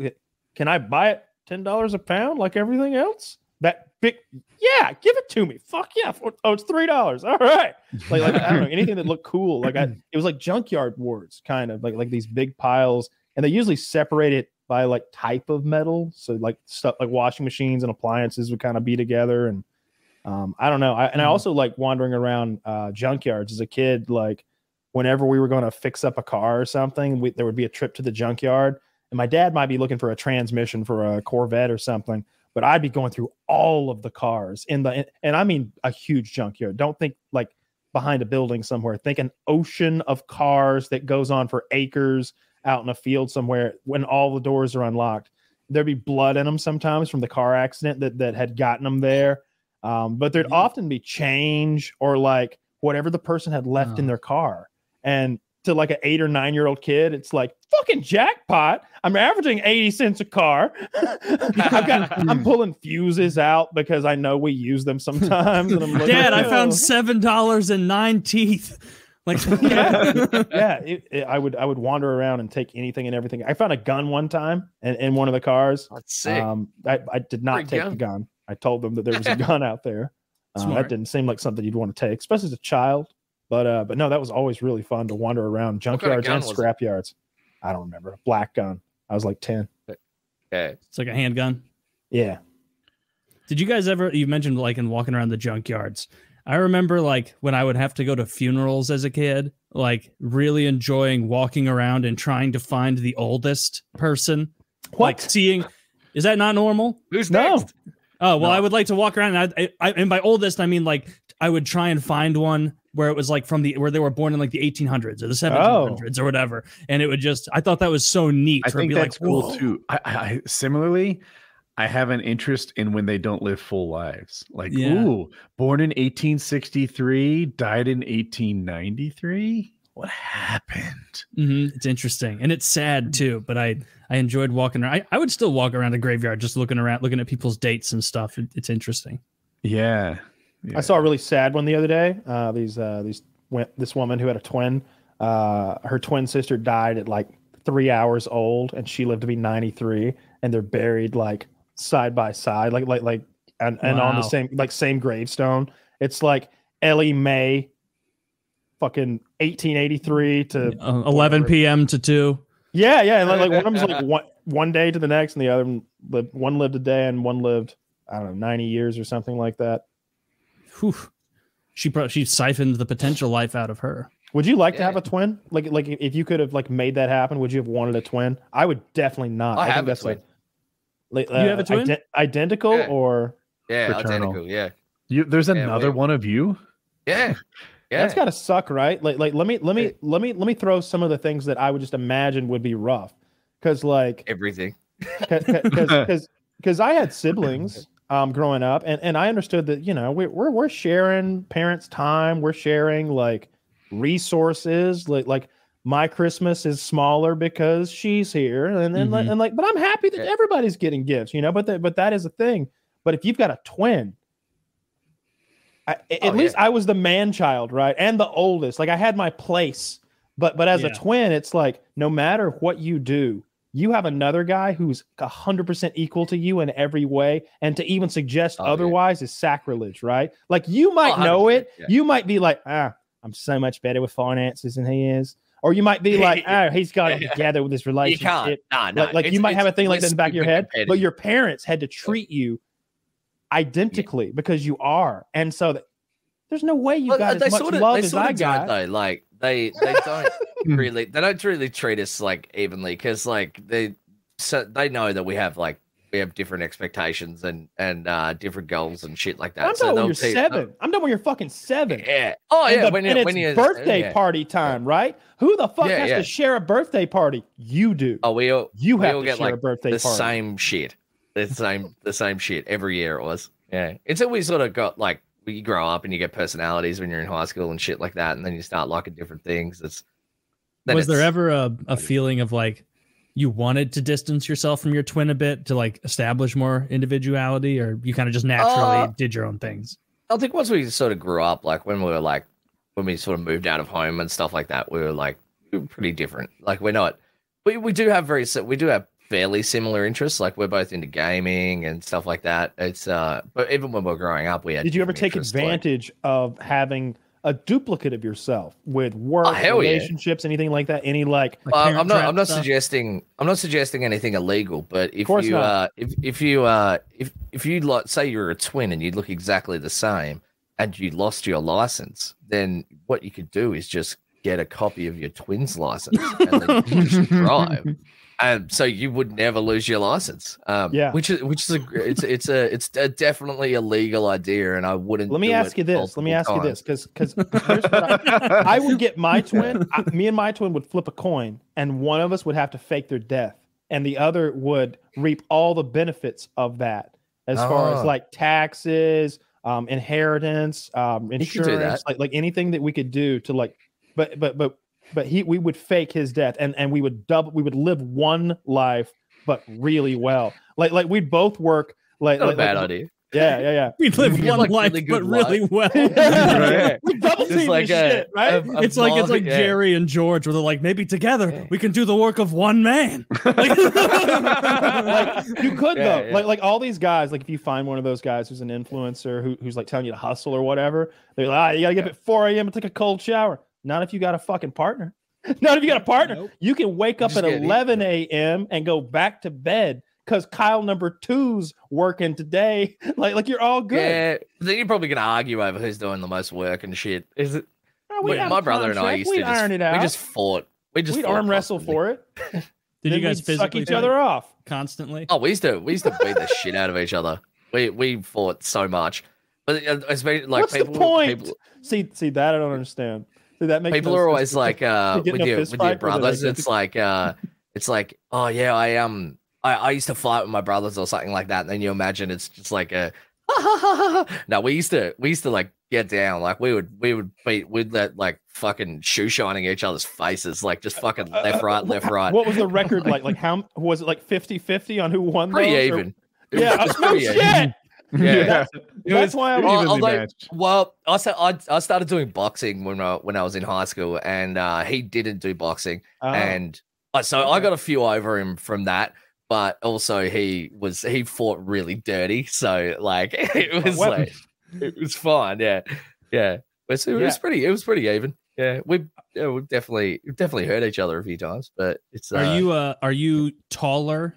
Can I buy it ten dollars a pound like everything else? That big, yeah, give it to me. Fuck yeah! For, oh, it's three dollars. All right. Like, like I don't know anything that looked cool. Like I, it was like junkyard wars, kind of like like these big piles, and they usually separate it by like type of metal. So like stuff like washing machines and appliances would kind of be together, and um, I don't know. I, and I Mhm. also like wandering around uh, junkyards as a kid. Like whenever we were going to fix up a car or something, we, there would be a trip to the junkyard, and my dad might be looking for a transmission for a Corvette or something. But I'd be going through all of the cars in the, and I mean a huge junkyard. Don't think like behind a building somewhere. Think an ocean of cars that goes on for acres out in a field somewhere when all the doors are unlocked. There'd be blood in them sometimes from the car accident that, that had gotten them there. Um, but there'd often be change or like whatever the person had left in their car. And to like an eight or nine year old kid, it's like fucking jackpot. I'm averaging 80 cents a car. *laughs* I've got, I'm *laughs* pulling fuses out because I know we use them sometimes. And I'm *laughs* Dad, I found seven dollars and nine teeth. Like, yeah, yeah. It, it- I would I would wander around and take anything and everything. I found a gun one time in, in one of the cars. That's sick. Um, I, I did not Free take the gun. gun. I told them that there was a gun out there. Uh, that didn't seem like something you'd want to take, especially as a child. But uh, but no, that was always really fun to wander around What kind of junkyards and was it? scrap yards. I don't remember. A black gun. I was like ten. okay. it's like a handgun. Yeah. Did you guys ever? You mentioned like in walking around the junkyards. I remember like when I would have to go to funerals as a kid, like really enjoying walking around and trying to find the oldest person. Like What? seeing, is that not normal? Who's No. next? Oh well, No. I would like to walk around, and I, I, and by oldest I mean like I would try and find one where it was like from the where they were born in like the 1800s or the 1700s or whatever, and it would just I thought that was so neat. I think be that's like, cool "Whoa." too. I, I, similarly, I have an interest in when they don't live full lives. Like, Yeah. ooh, born in 1863, died in 1893. What happened? hmm It's interesting and it's sad too. But I I enjoyed walking around. I, I would still walk around a graveyard just looking around, looking at people's dates and stuff. It, it's interesting. Yeah. Yeah. I saw a really sad one the other day. Uh, these uh, these went this woman who had a twin. Uh, her twin sister died at like three hours old, and she lived to be ninety three. And they're buried like side by side, like like like and, and on the same like same gravestone. It's like Ellie Mae, fucking eighteen eighty three to Uh, 11 whatever. p.m. to two. Yeah, yeah. and Like, like one of them's like *laughs* one one day to the next, and the other one lived one lived a day, and one lived I don't know ninety years or something like that. Whew. She pro- she siphoned the potential life out of her. Would you like to have a twin? Like, like if you could have like made that happen, would you have wanted a twin? I would definitely not. I think have a that's twin. Like, You have a uh, twin? iden- identical Yeah. or Yeah, Fraternal. identical. Yeah, You, there's Yeah, another wait. one of you. yeah, *laughs* yeah. that's gotta suck, right? Like, like let me let me Hey. let me let me throw some of the things that I would just imagine would be rough, because like everything. *laughs* because because I had siblings *laughs* um growing up. And and I understood that you know we, we're we're sharing parents time. We're sharing like resources. Like like my Christmas is smaller because she's here. And then like Mhm. and like but I'm happy that everybody's getting gifts you know but that but that is a thing. But if you've got a twin I, at Oh, least I was the man child right? And the oldest. Like I had my place. But but as a twin it's like no matter what you do you have another guy who's 100% equal to you in every way and to even suggest Oh, yeah. otherwise is sacrilege right like you might Oh, know it yeah. you might be like ah i'm so much better with finances than he is or you might be *laughs* like oh he's got it together with his You relationship can't. Nah, nah. like, like you might have a thing like that in the back of your head but your parents had to treat you identically because you are and so that, there's no way you Well, got as much of, love they as sort i of got though. Like they they don't *laughs* really they don't really treat us like evenly because like they so they know that we have like we have different expectations and and uh different goals and shit like that. i'm so done when you're seven i'm done when you're fucking seven Yeah. Oh yeah. the- when and it's when birthday yeah. party time, right? Who the fuck Yeah, has yeah. to share a birthday party? You do. Oh, we all you we have all to get, share a like, birthday the party. same shit. The same the same shit every year it was. Yeah. Until we sort of got like you grow up and you get personalities when you're in high school and shit like that, and then you start liking different things. It's Was there ever a, a feeling of like you wanted to distance yourself from your twin a bit to like establish more individuality, or you kind of just naturally Uh, did your own things? I think once we sort of grew up, like when we were like when we sort of moved out of home and stuff like that, we were like we were pretty different. Like we're not we, we do have very we do have fairly similar interests. Like we're both into gaming and stuff like that. It's uh but even when we are growing up, we had Did you ever different take interests, like- advantage of having a duplicate of yourself with work, Oh, hell yeah. relationships, anything like that? Any like Like Uh, I'm not. I'm not stuff? suggesting. I'm not suggesting anything illegal. But if you, not. uh, if if you, uh, if if you like, say you're a twin and you look exactly the same, and you lost your license, then what you could do is just get a copy of your twin's license and then you just *laughs* drive. And so you would never lose your license. Um, Yeah. which is which is a it's it's a it's a definitely a legal idea, and I wouldn't. let me ask you this. Let me ask multiple you this because because *laughs* I would get my twin. I, me and my twin would flip a coin, and one of us would have to fake their death, and the other would reap all the benefits of that, as far as Oh. like taxes, um, inheritance, um, He could do insurance, like like anything that we could do to like, but but but but he we would fake his death, and and we would double, we would live one life, but really well. Like like we'd both work. Like, Not a bad like- idea. Yeah, yeah, yeah. *laughs* We live one like, life, really but good really well. *laughs* *laughs* Right. we double Just team like a- shit, right? a- a it's like it's like yeah. Jerry and George, where they're like, maybe together Yeah. we can do the work of one man. Like- like you could Yeah, though yeah. like like all these guys like if you find one of those guys who's an influencer who, who's like telling you to hustle or whatever they're like ah, you gotta get up at 4 a.m and take a cold shower not if you got a fucking partner. *laughs* Not if you got a partner. Nope. you can wake up at 11 a.m and go back to bed because kyle number two's working today. *laughs* Like like you're all good. Yeah, then you're probably gonna argue over who's doing the most work and shit. Is it? No, we'd have my a brother and I used we'd to just, iron it out we just fought. We just we'd arm wrestle for it. *laughs* Did Then you guys we'd physically suck each other off. constantly? Oh, we used to we used to beat the shit out of each other. We we fought so much, but uh, especially like what's people, the point? People see see that i don't understand see that makes people are always like *laughs* uh with your with your brothers it's like uh it's like oh yeah i um I, I used to fight with my brothers or something like that, and then you imagine it's just like a *laughs* no, we used to we used to like get down. Like we would we would beat we'd let like fucking shoe shining each other's faces, like just fucking left, Uh, right, left, right. What was the record *laughs* like? Like how was it? Like 50-50 on who won? Pretty those, even. Was Yeah, no shit. *laughs* Yeah. That's, that's why I'm. Well, evenly although- matched. Well, I said I, I started doing boxing when I when I was in high school, and uh, he didn't do boxing, Oh. and uh, so I got a few over him from that. But also, he was he fought really dirty, so like *laughs* it was weapon. like it was fine. Yeah, yeah. It was, it was pretty. It was pretty even. Yeah, we yeah, we definitely we've definitely hurt each other a few times, but it's uh, Are you uh are you taller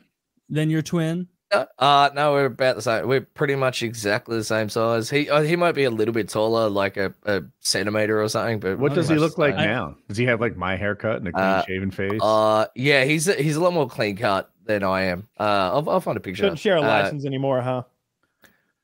than your twin? Uh, uh, no, we're about the same. We're pretty much exactly the same size. He uh, he might be a little bit taller, like a, a centimeter or something. But What does he look like now? Does he have like my haircut and a clean Uh, shaven face? Uh, yeah, he's a, he's a lot more clean cut than I am. Uh, I'll, I'll find a picture. Shouldn't share a Uh, license anymore, huh?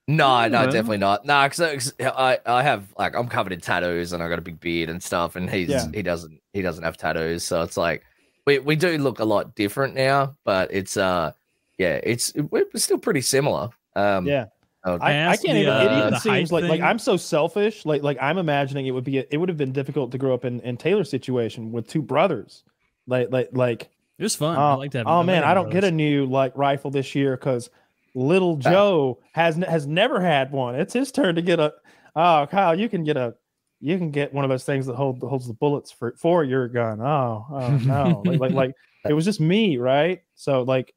No, no, Yeah. definitely not. No, because I I have like I'm covered in tattoos and I got a big beard and stuff, and he's Yeah. he doesn't he doesn't have tattoos, so it's like we we do look a lot different now, but it's uh yeah, it's we're still pretty similar. Um, Yeah. I, I can't the, even. uh, it even seems like like. I'm so selfish. Like like I'm imagining it would be. It would have been difficult to grow up in in Taylor's situation with two brothers. Like like like. It was fun. I Oh, like that. oh man, I don't get a new like rifle this year because little Uh, Joe has has never had one. It's his turn to get a. Oh, Kyle, you can get a. You can get one of those things that hold holds the bullets for for your gun. Oh, oh no! like, like like *laughs* it was just me, right? So like,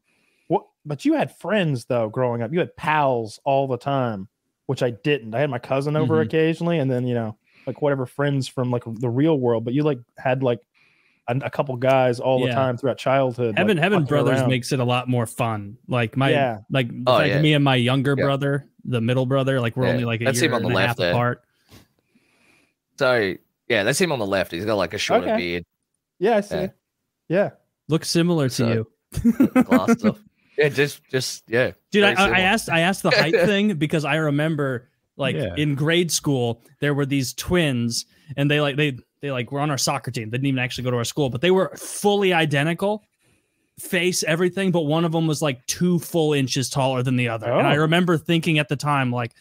what? But you had friends though growing up. You had pals all the time, which I didn't. I had my cousin over Mhm. occasionally, and then you know like whatever friends from like the real world. But you like had like a, a couple guys all the time throughout childhood. like, Heaven Heaven Brothers around. makes it a lot more fun. Like my Yeah. like Oh, fact yeah. me and my younger Yeah. brother, the middle brother, like we're Yeah. only like a That's year on the and a left half there. apart. So yeah, that's him on the left. He's got like a shorter Okay. beard, Yeah, I see. Yeah. Yeah. Looks similar to So- you. *laughs* glass stuff. Yeah, just just yeah. Dude, I, I I asked I asked the height *laughs* thing because I remember like Yeah. in grade school there were these twins and they like they they like were on our soccer team. They didn't even actually go to our school, but they were fully identical, face everything, but one of them was like two full inches taller than the other. Oh. And I Oh. remember thinking at the time like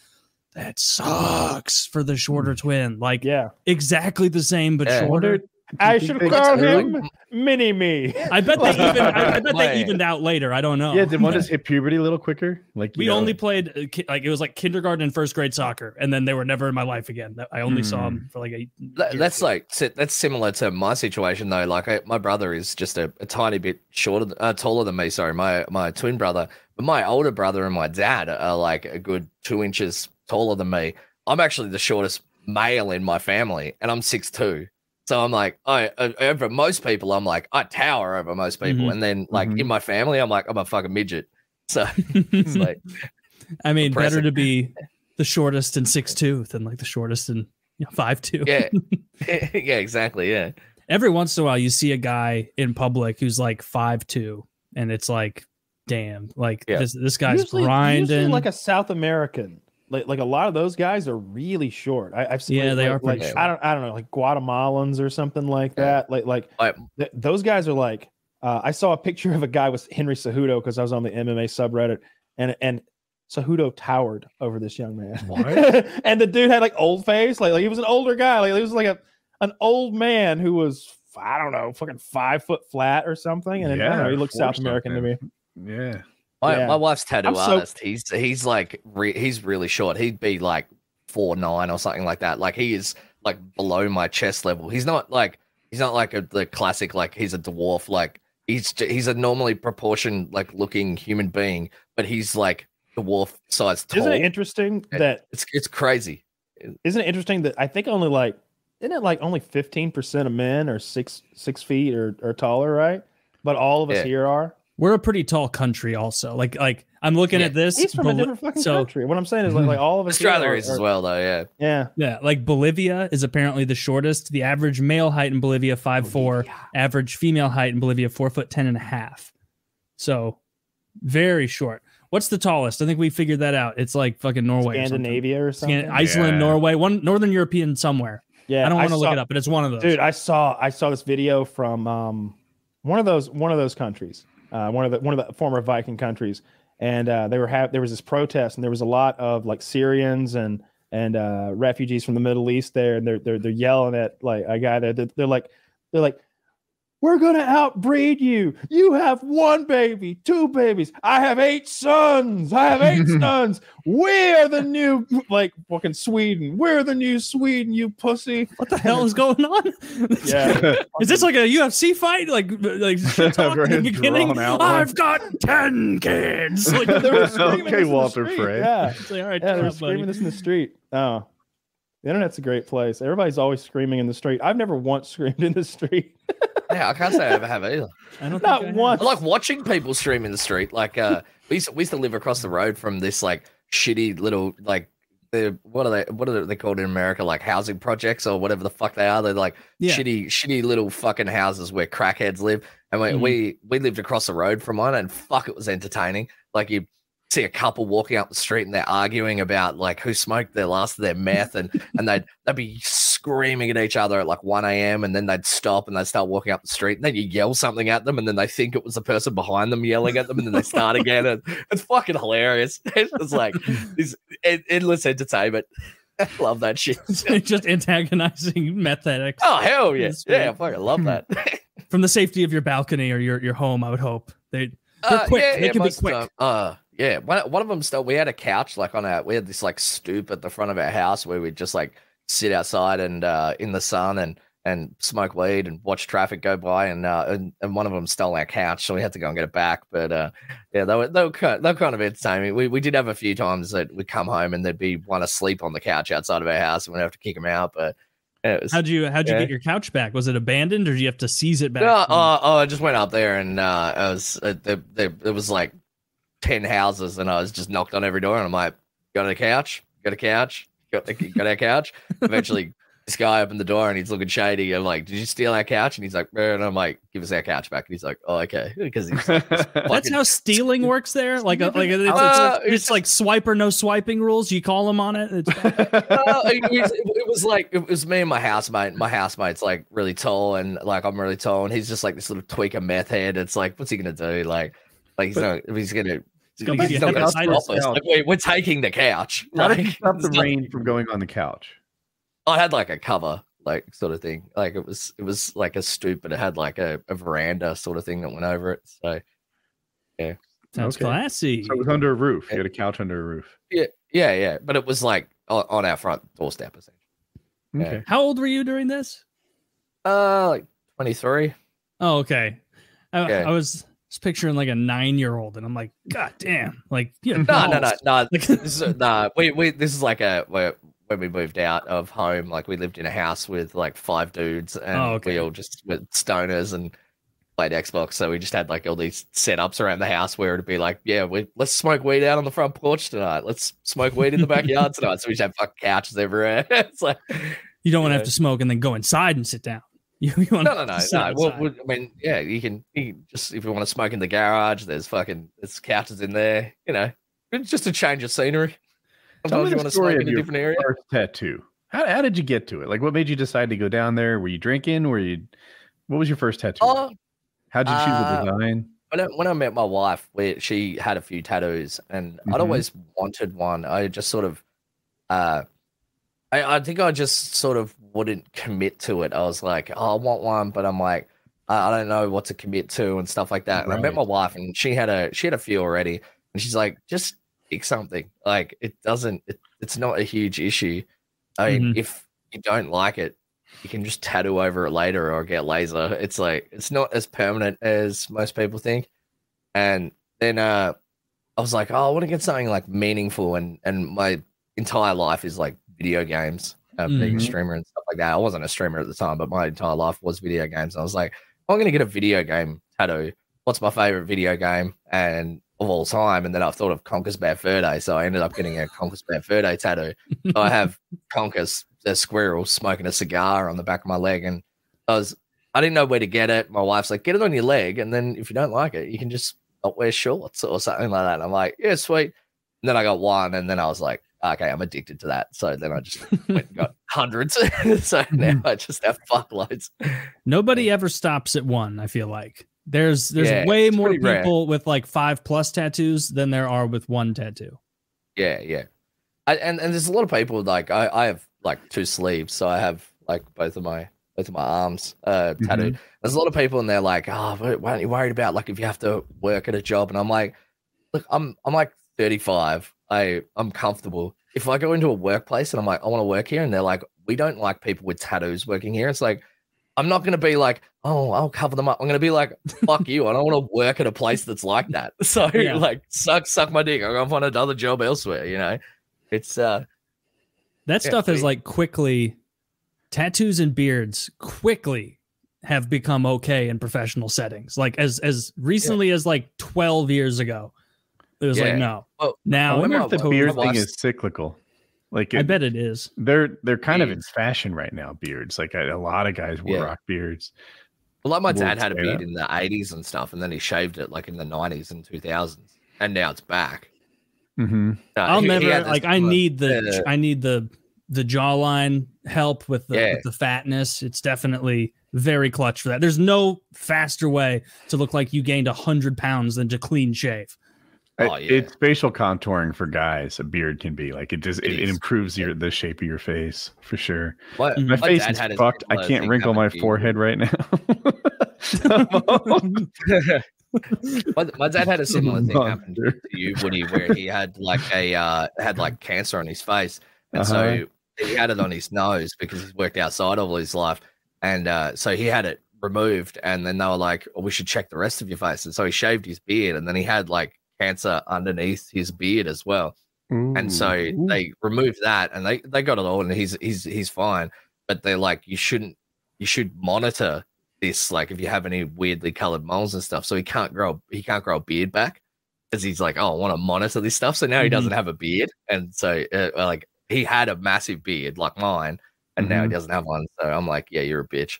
that sucks for the shorter mm. twin. Like Yeah. exactly the same but Yeah. shorter. I should call That's him Mini Me. I bet they *laughs* even I, I bet they evened out later. I don't know. yeah, did one just hit puberty a little quicker? Like We know- only played uh, like it was like kindergarten and first grade soccer, and then they were never in my life again. I only saw Hmm. them for like a. That- year that's two. like that's similar to my situation though. Like I, my brother is just a, a tiny bit shorter, uh, taller than me. Sorry, my my twin brother, but my older brother and my dad are like a good two inches taller than me. I'm actually the shortest male in my family, and I'm six two. So I'm like, I uh, over most people, I'm like I tower over most people, Mhm. and then like Mhm. in my family, I'm like I'm a fucking midget. So *laughs* it's *laughs* like I mean, better to be the shortest and six two than like the shortest and you know, five two. yeah, *laughs* yeah, exactly, yeah. Every once in a while, you see a guy in public who's like five two, and it's like, damn, like Yeah. this this guy's usually, grinding. usually like a South American. Like, like a lot of those guys are really short. I, I've seen Yeah, like- they like, are like, short. I don't I don't know like Guatemalans or something like Yeah. that. Like like I- th- those guys are like. Uh, I saw a picture of a guy with Henry Cejudo because I was on the MMA subreddit, and and Cejudo towered over this young man. What? *laughs* and the dude had like old face, like, like he was an older guy, like he was like a an old man who was I don't know, fucking five foot flat or something. And then, I don't know, Yeah, he looked South American to me. Yeah. My, Yeah. my wife's tattoo so- artist. He's he's like re- he's really short. He'd be like four nine or something like that. Like he is like below my chest level. He's not like he's not like a, the classic like he's a dwarf. Like he's he's a normally proportioned like looking human being, but he's like dwarf size tall. Isn't it interesting that it's it's crazy. isn't it interesting that I think only like isn't it like only fifteen percent of men are six six feet or, or taller, right? But all of us Yeah. here are. We're a pretty tall country, also. Like like I'm looking Yeah. at this. He's from a different fucking so- country. What I'm saying is like, like all of us here Australia are- is as well though. Yeah. Yeah. Yeah, like Bolivia is apparently the shortest. The average male height in Bolivia five four. Average female height in Bolivia four foot ten and a half. So very short. What's the tallest? I think we figured that out. It's like fucking Norway, or something. Scandinavia or something. Scan- Iceland, Yeah. Norway, one Northern European somewhere. yeah, I don't want to look it up, but it's one of those. Dude, I saw I saw this video from um one of those one of those countries, uh, one of the one of the former Viking countries, and uh, they were ha- there was this protest, and there was a lot of like Syrians and and uh, refugees from the Middle East there, and they're they're they're yelling at like a guy there. They're, they're like they're like we're gonna outbreed you. You have one baby, two babies. I have eight sons. I have eight *laughs* sons. We're the new like fucking Sweden. We're the new Sweden, you pussy. What the hell is going on? Yeah. *laughs* Is this like a UFC fight? Like, like *laughs* shit talk at the beginning? out. I've got ten kids. Like, They were screaming Okay, this in the Walter street. Frey. Yeah. it's like, all right, Yeah, they were shut up, buddy. screaming this in the street. Oh. The internet's a great place. Everybody's always screaming in the street. I've never once screamed in the street. Yeah, I can't say I ever have either. I don't Not think I once. I like watching people stream in the street. Like uh, we used to, we used to live across the road from this like shitty little like the what are they what are they called in America like housing projects or whatever the fuck they are. They're like Yeah. shitty shitty little fucking houses where crackheads live. And we, Mhm. we we lived across the road from one, and fuck, it was entertaining. Like you see a couple walking up the street and they're arguing about like who smoked their last of their meth, and and they'd they'd be screaming at each other at like 1 a.m. and then they'd stop and they'd start walking up the street and then you yell something at them and then they think it was the person behind them yelling at them and then they start again and it's fucking hilarious. *laughs* It's like this endless entertainment. *laughs* I love that shit. *laughs* just antagonizing meth addicts Oh hell yeah. Yeah, I fucking love that. from the safety of your balcony or your, your home. I would hope they They're Uh, quick. Yeah, They yeah, can be most of the quick. Uh, yeah. One, one of them still. We had a couch like on our. We had this like stoop at the front of our house where we'd just like sit outside and uh, in the sun and and smoke weed and watch traffic go by. And uh, and, and one of them stole our couch, so we had to go and get it back. But uh, yeah, they were they were kind, they were kind of entertaining. We we did have a few times that we'd come home and there'd be one asleep on the couch outside of our house, and we'd have to kick him out. But was. how'd you how'd you Yeah. get your couch back? Was it abandoned or do you have to seize it back? No, uh, oh, I just went up there and uh, I was uh, there, there. It was like ten houses, and I was just knocked on every door, and I'm like, "Got a couch? Got a couch? Got got our couch?" Eventually, *laughs* this guy opened the door, and he's looking shady. I'm like, "Did you steal our couch?" And he's like, "Eh," and I'm like, "Give us our couch back." And he's like, "Oh, okay," *laughs* because he's *laughs* That's how stealing works there. Like, a, like it's, Uh, it's, it's like swipe or no swiping rules. You call them on it. It's Uh, it, was, it was like it was me and my housemate. My housemate's like really tall, and like I'm really tall, and he's just like this little tweaker meth head. It's like, what's he gonna do? Like, like he's not. He's gonna. gonna give he's not gonna stop us. Like, we're, we're taking the couch. How did you stop the it's not- rain from going on the couch? I had like a cover, like sort of thing. Like it was, it was like a stoop, but it had like a, a veranda sort of thing that went over it. So yeah, sounds Okay. classy. So it was under a roof. You had a couch under a roof. yeah, yeah, yeah. But it was like on, on our front doorstep, essentially. Yeah. Okay. How old were you during this? Uh, like 23. Oh, okay. I, Okay. I was just picturing like a nine year old, and I'm like, God damn! Like, yeah, No, no, no, no. *laughs* Like- this is, no, we, we, this is like a when we moved out of home, like we lived in a house with like five dudes, and Oh, okay. we all just were stoners and played Xbox. So we just had like all these setups around the house where it'd be like, yeah, we let's smoke weed out on the front porch tonight. Let's smoke weed in the backyard *laughs* tonight. So we just have fucking couches everywhere. *laughs* it's like You don't want to have to smoke and then go inside and sit down. *laughs* You, you want no, no, no, no. Well, well, I mean, yeah, you can, you can just if you want to smoke in the garage, there's fucking there's couches in there. You know, it's just a change of scenery. Tell Sometimes me you the want to story smoke of in a your different area. First tattoo. How, how did you get to it? Like, what made you decide to go down there? Were you drinking? Were you? What was your first tattoo? Oh, How'd you choose uh, the design? when I, when I met my wife, we, she had a few tattoos, and I'd Mhm. always wanted one. I just sort of, uh, I, I think I just sort of wouldn't commit to it. I was like, oh, I want one, but I'm like, I, I don't know what to commit to and stuff like that. And I met my wife, and she had a she had a few already, and she's like, just pick something. Like it doesn't, it, it's not a huge issue. I mean, Mhm. if you don't like it, you can just tattoo over it later or get laser. It's like it's not as permanent as most people think. And then uh I was like, oh, I want to get something like meaningful and and my entire life is like video games, uh, being a Mhm. streamer and stuff like that. I wasn't a streamer at the time, but my entire life was video games. And I was like, I'm gonna get a video game tattoo. What's my favorite video game and of all time? And then I thought of Conker's Bad Fur Day, so I ended up getting a Conker's Bad Fur Day tattoo. So I have *laughs* Conker's a squirrel smoking a cigar on the back of my leg, and I was I didn't know where to get it. My wife's like, get it on your leg, and then if you don't like it, you can just not wear shorts or something like that. And I'm like, yeah, sweet. And then I got one, and then I was like, okay, I'm addicted to that. So then I just *laughs* went and got hundreds. *laughs* so now I just have fuckloads. Nobody ever stops at one. I feel like There's there's Yeah, way more pretty rare. people with like five plus tattoos than there are with one tattoo. Yeah, yeah. I, and and there's a lot of people like I, I have like two sleeves, so I have like both of my both of my arms uh tattooed. There's a lot of people and they're like, oh, why why aren't you worried about like if you have to work at a job? And I'm like, look, I'm I'm like 35. I I'm comfortable. If I go into a workplace and I'm like, I want to work here, and they're like, we don't like people with tattoos working here. It's like. I'm not gonna be like, oh, I'll cover them up. I'm gonna be like, fuck you. I don't want to *laughs* work at a place that's like that. *laughs* So Yeah. like, suck, suck my dick. I'm gonna find another job elsewhere. You know, it's uh, That Yeah, stuff is like quickly tattoos and beards quickly have become okay in professional settings. Like as as recently as like 12 years ago. It was Yeah. like no. Well, now I wonder if the beard my thing is cyclical. Like I bet it is. they're they're kind of in fashion right now. Beards, like a, a lot of guys will Yeah. rock beards. Well, like my We'll dad had a beard that. in the 80s and stuff, and then he shaved it like in the 90s and 2000s, and now it's back. hmm No, I'll he- he never had this like I need the uh, I need the the jawline help with the Yeah. with the fatness. It's definitely very clutch for that. There's no faster way to look like you gained a 100 pounds than to clean shave. Oh, yeah. It's facial contouring for guys. A beard can be like it just It it, it is. improves your the shape of your face for sure. my, My My my face is fucked. I can't wrinkle my to you. forehead right now. my, my dad had a *laughs* similar thing happen to Monster. you, Woody, where he had like a uh, had like cancer on his face, and Uh-huh. so he had it on his nose because he's worked outside all his life, and uh, so he had it removed, and then they were like, oh, "We should check the rest of your face," and so he shaved his beard, and then he had like cancer underneath his beard as well, and so they removed that, and they they got it all, and he's he's he's fine, but they're like, you shouldn't, you should monitor this, like if you have any weirdly colored moles and stuff, so he can't grow he can't grow a beard back because he's like, oh, I want to monitor this stuff. So now he doesn't have a beard, and so uh, like he had a massive beard like mine, and now he Mhm. doesn't have one. So I'm like, yeah, you're a bitch.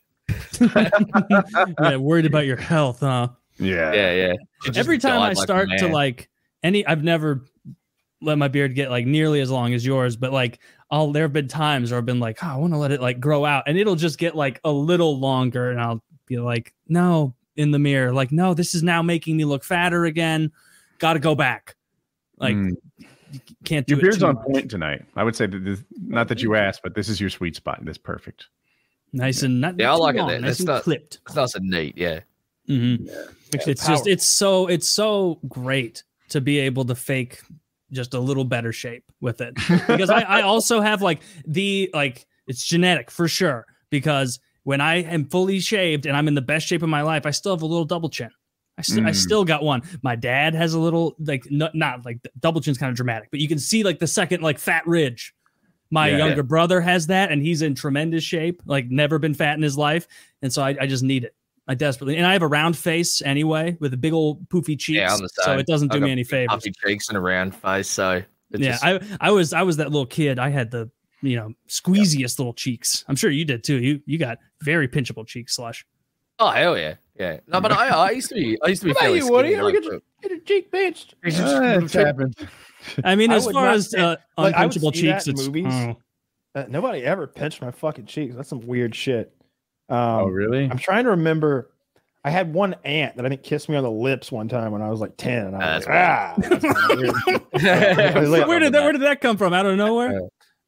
*laughs* yeah, worried about your health, huh? Yeah, Yeah, yeah. Every time I like start to like any I've never let my beard get like nearly as long as yours, but like I'll there have been times where I've been like, oh, I want to let it like grow out and it'll just get like a little longer and I'll be like, no, in the mirror, like, no, this is now making me look fatter again. Gotta go back. Like Mm. you can't do Your beard's too on much. point tonight. I would say that this, not that you asked, but this is your sweet spot. That's perfect. Nice and not, Yeah, I like it long, there. nice It's and not- clipped. it's nice and neat. Yeah. Mhm. Makes it it's just it's so it's so great to be able to fake just a little better shape with it because I, I also have like the like it's genetic for sure because when I am fully shaved and I'm in the best shape of my life, I still have a little double chin. I, st- I Mm. still got one. My dad has a little like not, not like the double chin's kind of dramatic, but you can see like the second like fat ridge. My Yeah. younger brother has that, and he's in tremendous shape. Like never been fat in his life, and so I, I just need it. I desperately, and I have a round face anyway with a big old poofy cheeks, Yeah, so it doesn't do me any favors. Puffy cheeks and a round face. So it Yeah, just- I I was I was that little kid. I had the you know squeeziest little cheeks. I'm sure you did too. You you got very pinchable cheeks, slush. oh hell yeah, yeah. No, but I, I used to be I used to be *laughs* How about fairly you, Woody? Look at your, get your cheek pinched. Ah, it's *laughs* happened. I mean, as would far as say- uh, like, unpinchable cheeks, it's movies. oh. Uh, nobody ever pinched my fucking cheeks. That's some weird shit. Um, oh, really? I'm trying to remember. I had one aunt that I think kissed me on the lips one time when I was like 10. And I was like, ah. that's kinda *laughs* weird." I was like, where did that where did that come from? Out of nowhere.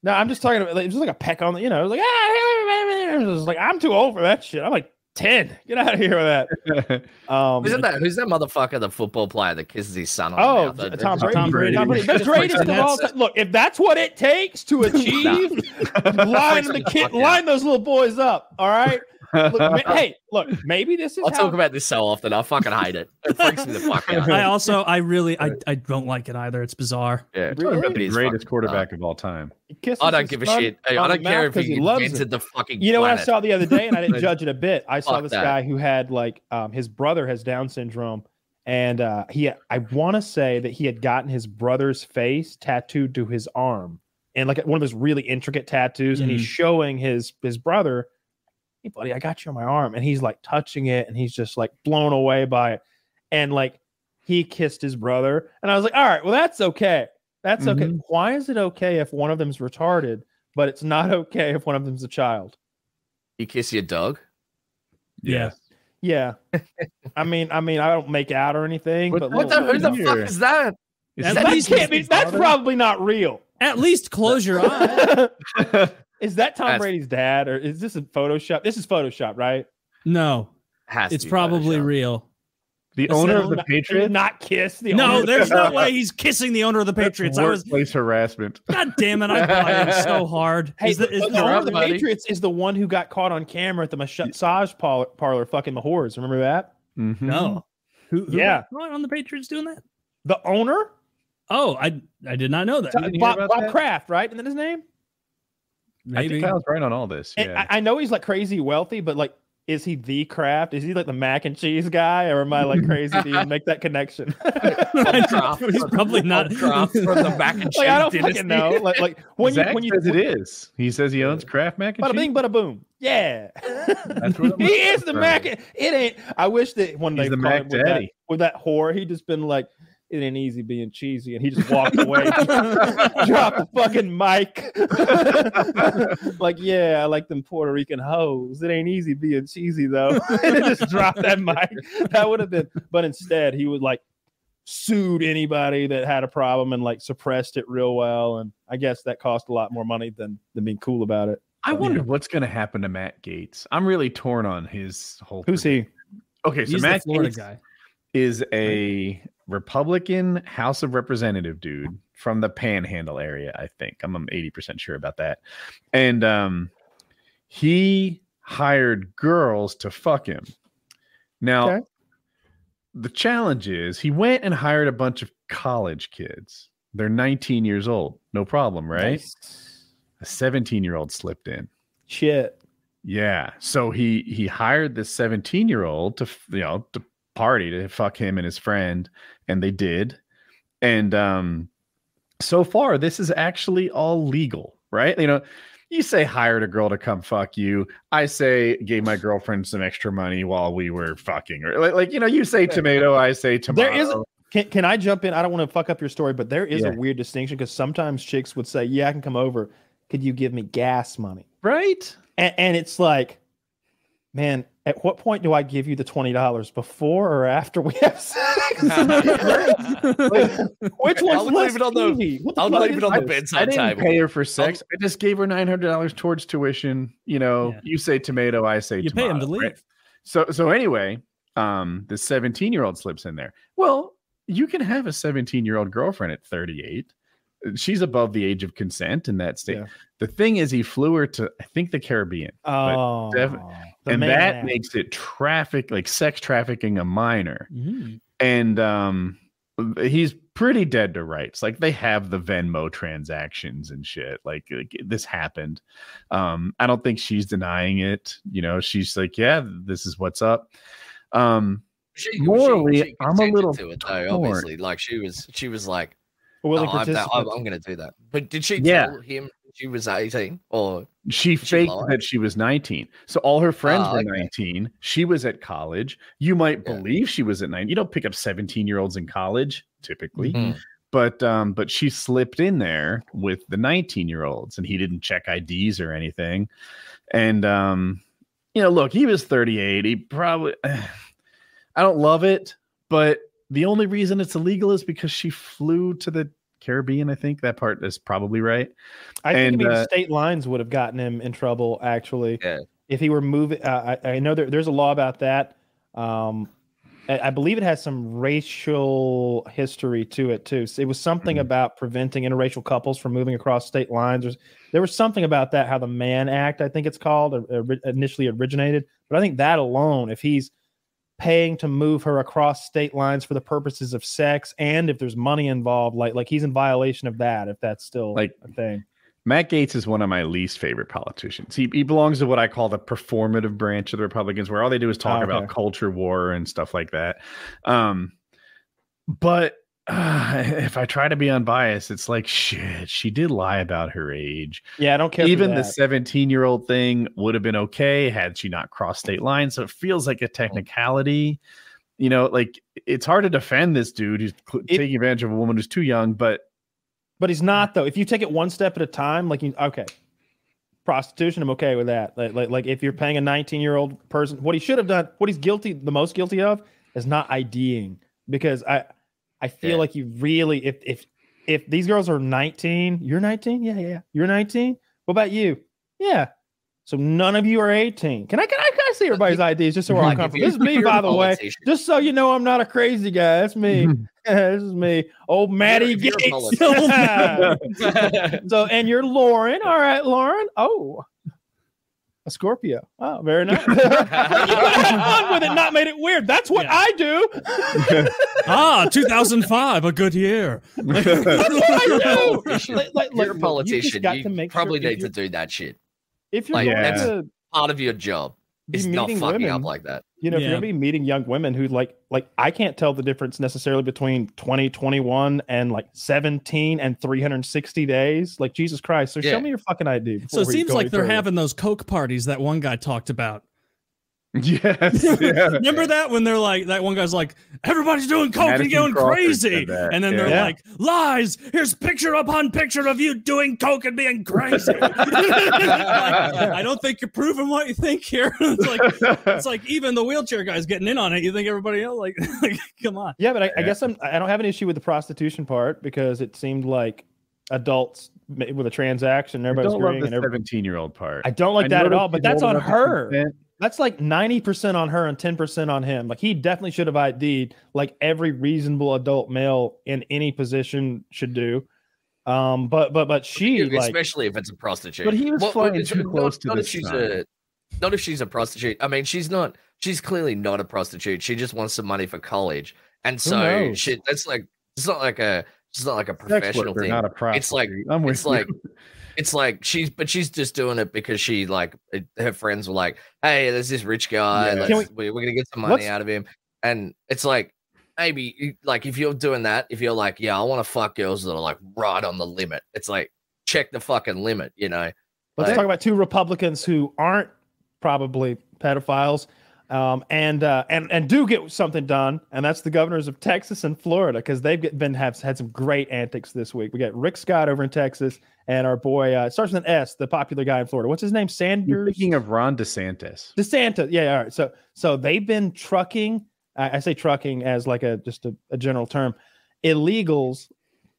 No, I'm just talking about like, it was just like a peck on the, you know, it was like, ah, *laughs* it was like, I'm too old for that shit. I'm like 10. Get out of here with that. *laughs* Um, Who's that? Who's that motherfucker? The football player that kisses his son on Oh, the mouth? Tom Brady. Tom Brady. Tom Brady. The greatest of all time. Look, if that's what it takes to *laughs* achieve, *laughs* line the kid, line those little boys up. All right. Look, *laughs* hey, look, maybe this is I'll how talk about this so often. I fucking hate it. It freaks me the fuck *laughs* out. I also I really I, I don't like it either. It's bizarre. Yeah, Really? The greatest quarterback of all time. he kisses bizarre. I don't give a shit. Hey, I don't care mouth if 'cause he loves it. invented the fucking. You know what I saw the other day, and I didn't *laughs* judge it a bit. I saw fuck this that. guy who had like um, his brother has Down syndrome, and uh, he I want to say that he had gotten his brother's face tattooed to his arm, and like one of those really intricate tattoos, and he's Mhm. showing his his brother, "Hey, buddy, I got you on my arm," and he's like touching it, and he's just like blown away by it, and like he kissed his brother, and I was like, "All right, well that's okay, that's okay. Mhm. Why is it okay if one of them's retarded?" But it's not *laughs* okay if one of them's a child. You kiss your dog. Yeah. Yeah. I mean, I mean, I don't make out or anything, What- but What the, who the Here. fuck is that? Is that that- can't be. That's probably not real. At least close your *laughs* eyes. Is that Tom That's- Brady's dad, or is this a Photoshop? This is Photoshop, right? No, Has it's probably Photoshop. real. the Does owner of the not- did he Patriots? not kiss the No, owner? there's no way he's kissing the owner of the Patriots. I was, workplace harassment. God damn it, I bought in so *laughs* hard. Hey, Is the, the, is the the- owner of the buddy. Patriots is the one who got caught on camera at the massage parlor, parlor fucking the whores. Remember that? Mhm. no. Who, who Yeah. caught on the Patriots doing that? The owner, Oh, I I did not know that. Bob, about Bob that? Kraft, right? Isn't that his name? I think Maybe. Kyle's right on all this. Yeah. I, I know he's like crazy wealthy, but like, is he the Kraft? Is he like the mac and cheese guy, or am I like crazy to even make that connection? *laughs* Kraft. He's probably not. Kraft from the mac and cheese *laughs* like I don't dynasty. fucking know. Like, like when Zach you when you says it is. He says he owns Kraft mac and Bada cheese. bing, bada boom. Yeah. That's what I'm *laughs* he is the looking Mac. for. It ain't. I wish that when He's they the caught Mac him with that, Daddy. with that whore, he just been like, it ain't easy being cheesy, and he just walked away, *laughs* dropped the fucking mic. *laughs* like, yeah, I like them Puerto Rican hoes. It ain't easy being cheesy though. *laughs* and just dropped that mic. That would have been, but instead he would like sued anybody that had a problem and like suppressed it real well. And I guess that cost a lot more money than than being cool about it. I wonder what's going to happen to Matt Gaetz. I'm really torn on his whole. Who's he? Okay, so He's the Matt Florida Gaetz guy. is a Republican House of Representative dude from the Panhandle area. I think I'm, I'm 80% sure about that. And um, he hired girls to fuck him. Now, Okay. the challenge is he went and hired a bunch of college kids. They're 19 years old. No problem, right? Nice. A 17 year old slipped in. Shit. Yeah. So he he hired this 17 year old to you know to party to fuck him and his friend, and they did. And um, so far this is actually all legal, right? You know, you say hired a girl to come fuck you. I say gave my girlfriend some extra money while we were fucking, or like, like you know, you say tomato, I say tomato. There is can, can I jump in? I don't want to fuck up your story, but there is Yeah. a weird distinction because sometimes chicks would say, "Yeah, I can come over. Could you give me gas money?" right. And, and it's like, man, at what point do I give you the twenty dollars before or after we have sex? *laughs* *laughs* Which I'll one's less leave it on the- the I'll leave it on the this? I bedside didn't table. pay her for sex. I just gave her nine hundred dollars towards tuition. You know, Yeah. you say tomato, I say You pay him to leave. right? So so anyway, um, the seventeen year old slips in there. Well, you can have a seventeen year old girlfriend at thirty eight. She's above the age of consent in that state. Yeah. The thing is, he flew her to I think the Caribbean, Oh, def- the and that act. makes it traffic like sex trafficking a minor Mhm. and um he's pretty dead to rights like they have the venmo transactions and shit like, like this happened um i don't think she's denying it you know she's like yeah this is what's up um She, Morally, I'm a little to it though. torn. Obviously, like she was, she was like, willing "Oh, I'm, I'm. I'm going to do that." But did she Yeah. tell him she was 18 or? She Did she faked lie? that she was 19 so all her friends Ah, were okay. 19 she was at college you might Yeah. believe she was at 9 you don't pick up 17 year olds in college typically Mhm. but um but she slipped in there with the 19 year olds and he didn't check IDs or anything and um you know look he was 38 he probably *sighs* I don't love it but the only reason it's illegal is because she flew to the Caribbean I think that part is probably right I think and, maybe uh, state lines would have gotten him in trouble. Actually, Yeah. if he were moving, uh, I, I know there, there's a law about that. Um, I, I believe it has some racial history to it too. So it was something Mhm. about preventing interracial couples from moving across state lines. There's, there was something about that. How the Mann Act, I think it's called, uh, ori- initially originated. But I think that alone, if he's paying to move her across state lines for the purposes of sex, and if there's money involved, like like he's in violation of that. If that's still Like- a thing. Matt Gaetz is one of my least favorite politicians. He, he belongs to what I call the performative branch of the Republicans, where all they do is talk Oh, about culture war and stuff like that. Um, but uh, *sighs* if I try to be unbiased, it's like shit. She did lie about her age. Yeah, I don't care. Even the 17 year old thing would have been okay had she not crossed state lines. So it feels like a technicality. You know, like it's hard to defend this dude who's It- taking advantage of a woman who's too young, but But he's not though. If you take it one step at a time, like you okay, prostitution, I'm okay with that. Like like, like if you're paying a 19 year old person, what he should have done, what he's guilty, the most guilty of, is not IDing because I I feel Yeah. like you really if if if these girls are 19, you're 19, yeah, yeah, yeah. You're 19. What about you? Yeah. So none of you are 18. Can I can I, can I see everybody's IDs just so we're all comfortable? This is me, by the way. Just so you know, I'm not a crazy guy. That's me. *laughs* *laughs* this is me, old Maddie if you're a Gaetz. *laughs* so, and you're Lauren. All right, Lauren. Oh, a Scorpio. Oh, very nice. *laughs* you could have fun with it, not made it weird. That's what Yeah. I do. *laughs* ah, 2005, a good year. That's what I do. Like- like- You're a like, you politician. You, got to make probably sure need to you're- do that shit. If you're like, going that's- to Part of your job be is not meeting fucking women, up like that. you know, if you're gonna be meeting young women who like like I can't tell the difference necessarily between 20, 21 and like 17 and 360 days. Like Jesus Christ. So Yeah. show me your fucking ID. So it seems like they're further. having those Coke parties that one guy talked about. *laughs* yes. Yeah. Remember that when they're like, that one guy's like, everybody's doing Coke and going Crawford crazy. And then yeah. they're Yeah. like, lies. Here's picture upon picture of you doing Coke and being crazy. *laughs* Like, I don't think you're proving what you think here. *laughs* it's like, it's like even the wheelchair guy's getting in on it. You think everybody else, like, like come on. Yeah, but I, I guess I'm I don't have an issue with the prostitution part because it seemed like adults with a transaction, I everybody's don't love the 17 year old part. I don't like I that at all. But that's on her. consent. That's like ninety percent on her and ten percent on him. Like he definitely should have ID'd, like every reasonable adult male in any position should do. Um, but but but she like especially if it's a prostitute. But he was What- flying too not- close to not the if she's a not if she's a prostitute. I mean, she's not. She's clearly not a prostitute. She just wants some money for college, and so she. That's like it's not like a. It's not like a professional worker, thing. not a prostitute. It's like I'm with it's like you. *laughs* it's like she's but she's just doing it because she like it- her friends were like hey there's this rich guy Yeah. let's, we- we, we're gonna get some money out of him and it's like maybe like if you're doing that if you're like yeah i want to fuck girls that are like right on the limit it's like check the fucking limit you know Let's Like- talk about two Republicans who aren't probably pedophiles, um, and uh, and and do get something done, and that's the governors of Texas and Florida because they've been have had some great antics this week. We got Rick Scott over in Texas, and our boy uh, starts with an S, the popular guy in Florida. What's his name? You're Sanders. thinking of Ron DeSantis. DeSantis. Yeah, all right. So so they've been trucking. I, I say trucking as like a just a, a general term. Illegals.